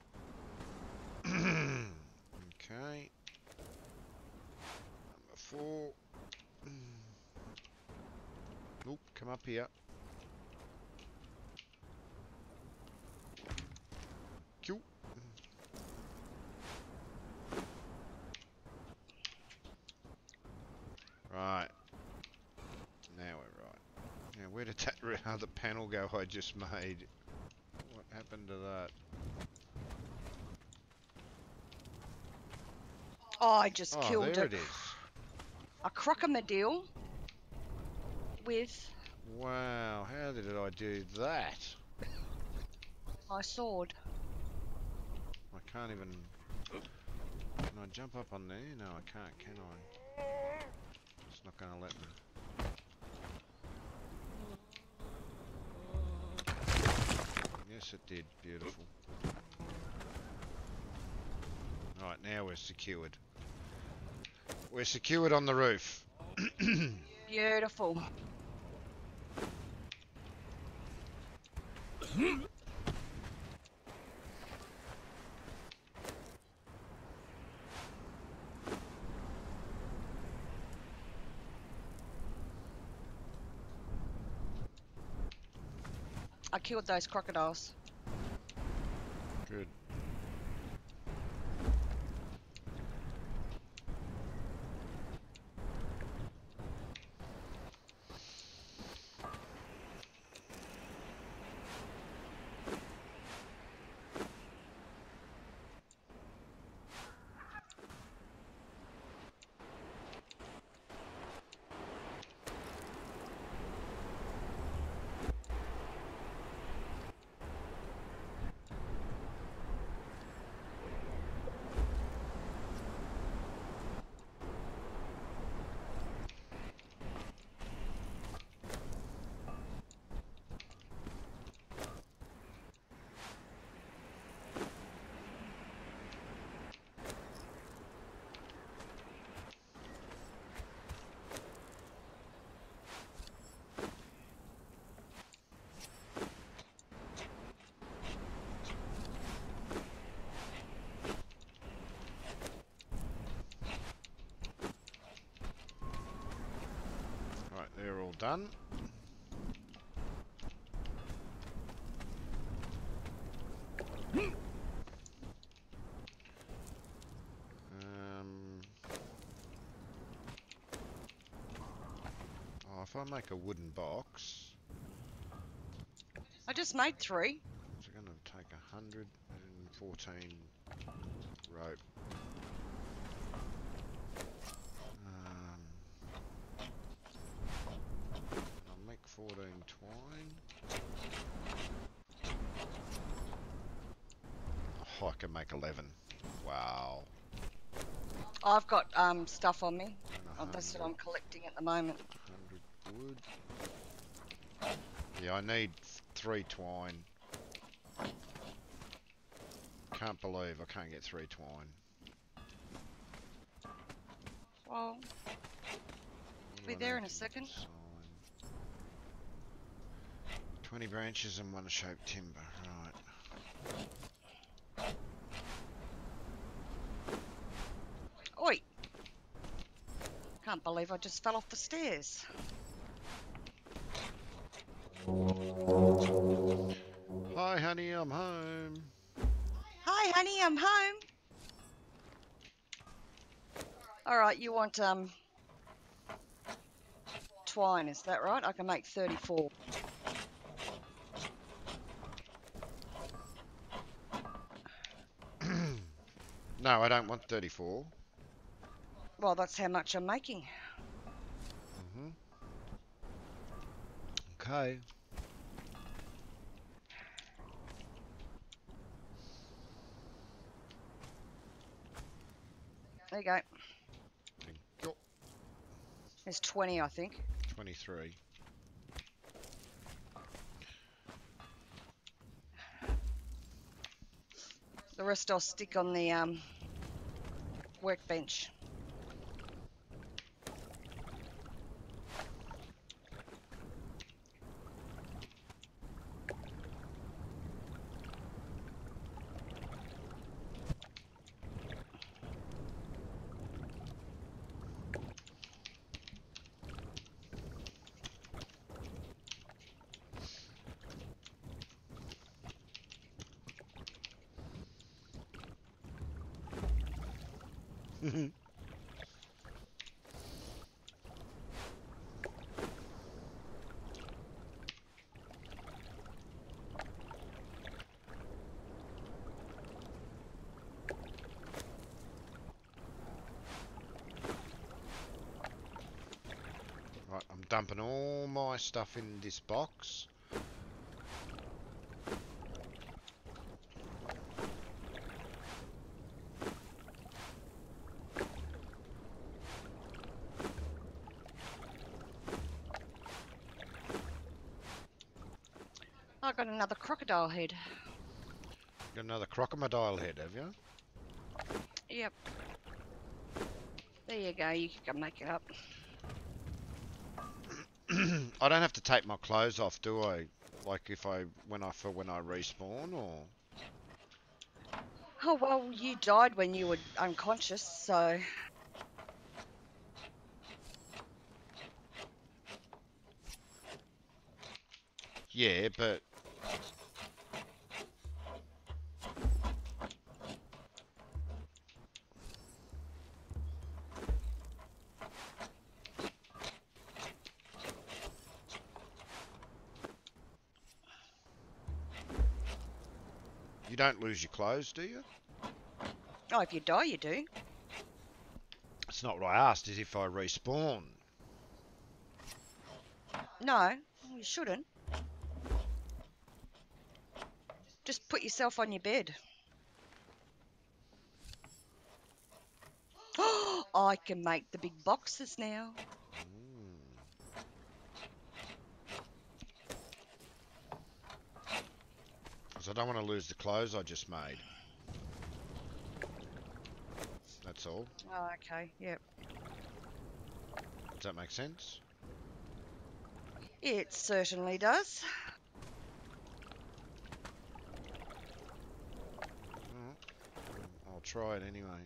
okay. Number four. Nope, come up here. Q. Right. Now we're right. Now where did that other panel go I just made? What happened to that? Oh, I just Oh, killed there a, it is. a crocodile with Wow, how did I do that? my sword. I can't even... Can I jump up on there? No, I can't, can I? It's not going to let me. Yes, it did. Beautiful. Right, now we're secured. We're secured on the roof. Beautiful. I killed those crocodiles. if I make a wooden box... I just made three. It's going to take 114 rope. Um, I'll make 14 twine. Oh, I can make 11. Wow. I've got um, stuff on me. Oh, that's what I'm collecting at the moment. Yeah, I need three twine. Can't believe I can't get three twine. Well, be there in a second. sign? 20 branches and one shaped timber, right. oi! Can't believe I just fell off the stairs. Honey, I'm home. Hi, honey, I'm home. All right, you want um twine, is that right? I can make 34. No, I don't want 34. Well, that's how much I'm making. hmm Okay. There you go. Thank you. There's 20, I think. 23. The rest I'll stick on the um workbench. Right, I'm dumping all my stuff in this box. I got another crocodile head. Got another crocodile head, have you? Yep. There you go. You can make it up. I don't have to take my clothes off, do I? Like if I when I for when I respawn or Oh well, you died when you were unconscious, so yeah, but don't lose your clothes, do you? oh, if you die, you do. It's not what I asked. Is if I respawn. No, you shouldn't. Just put yourself on your bed. I can make the big boxes now. Mm. Because I don't want to lose the clothes I just made. That's all. Oh, okay. Yep. Does that make sense? It certainly does. I'll try it anyway.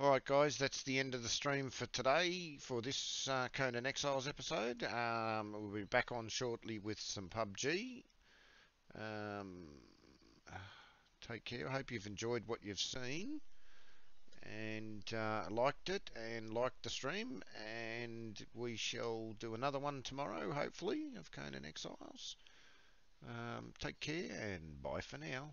Alright guys, that's the end of the stream for today for this uh, Conan Exiles episode. Um, we'll be back on shortly with some PUBG. Um, take care. I hope you've enjoyed what you've seen and uh, liked it and liked the stream. And we shall do another one tomorrow, hopefully, of Conan Exiles. Um, take care and bye for now.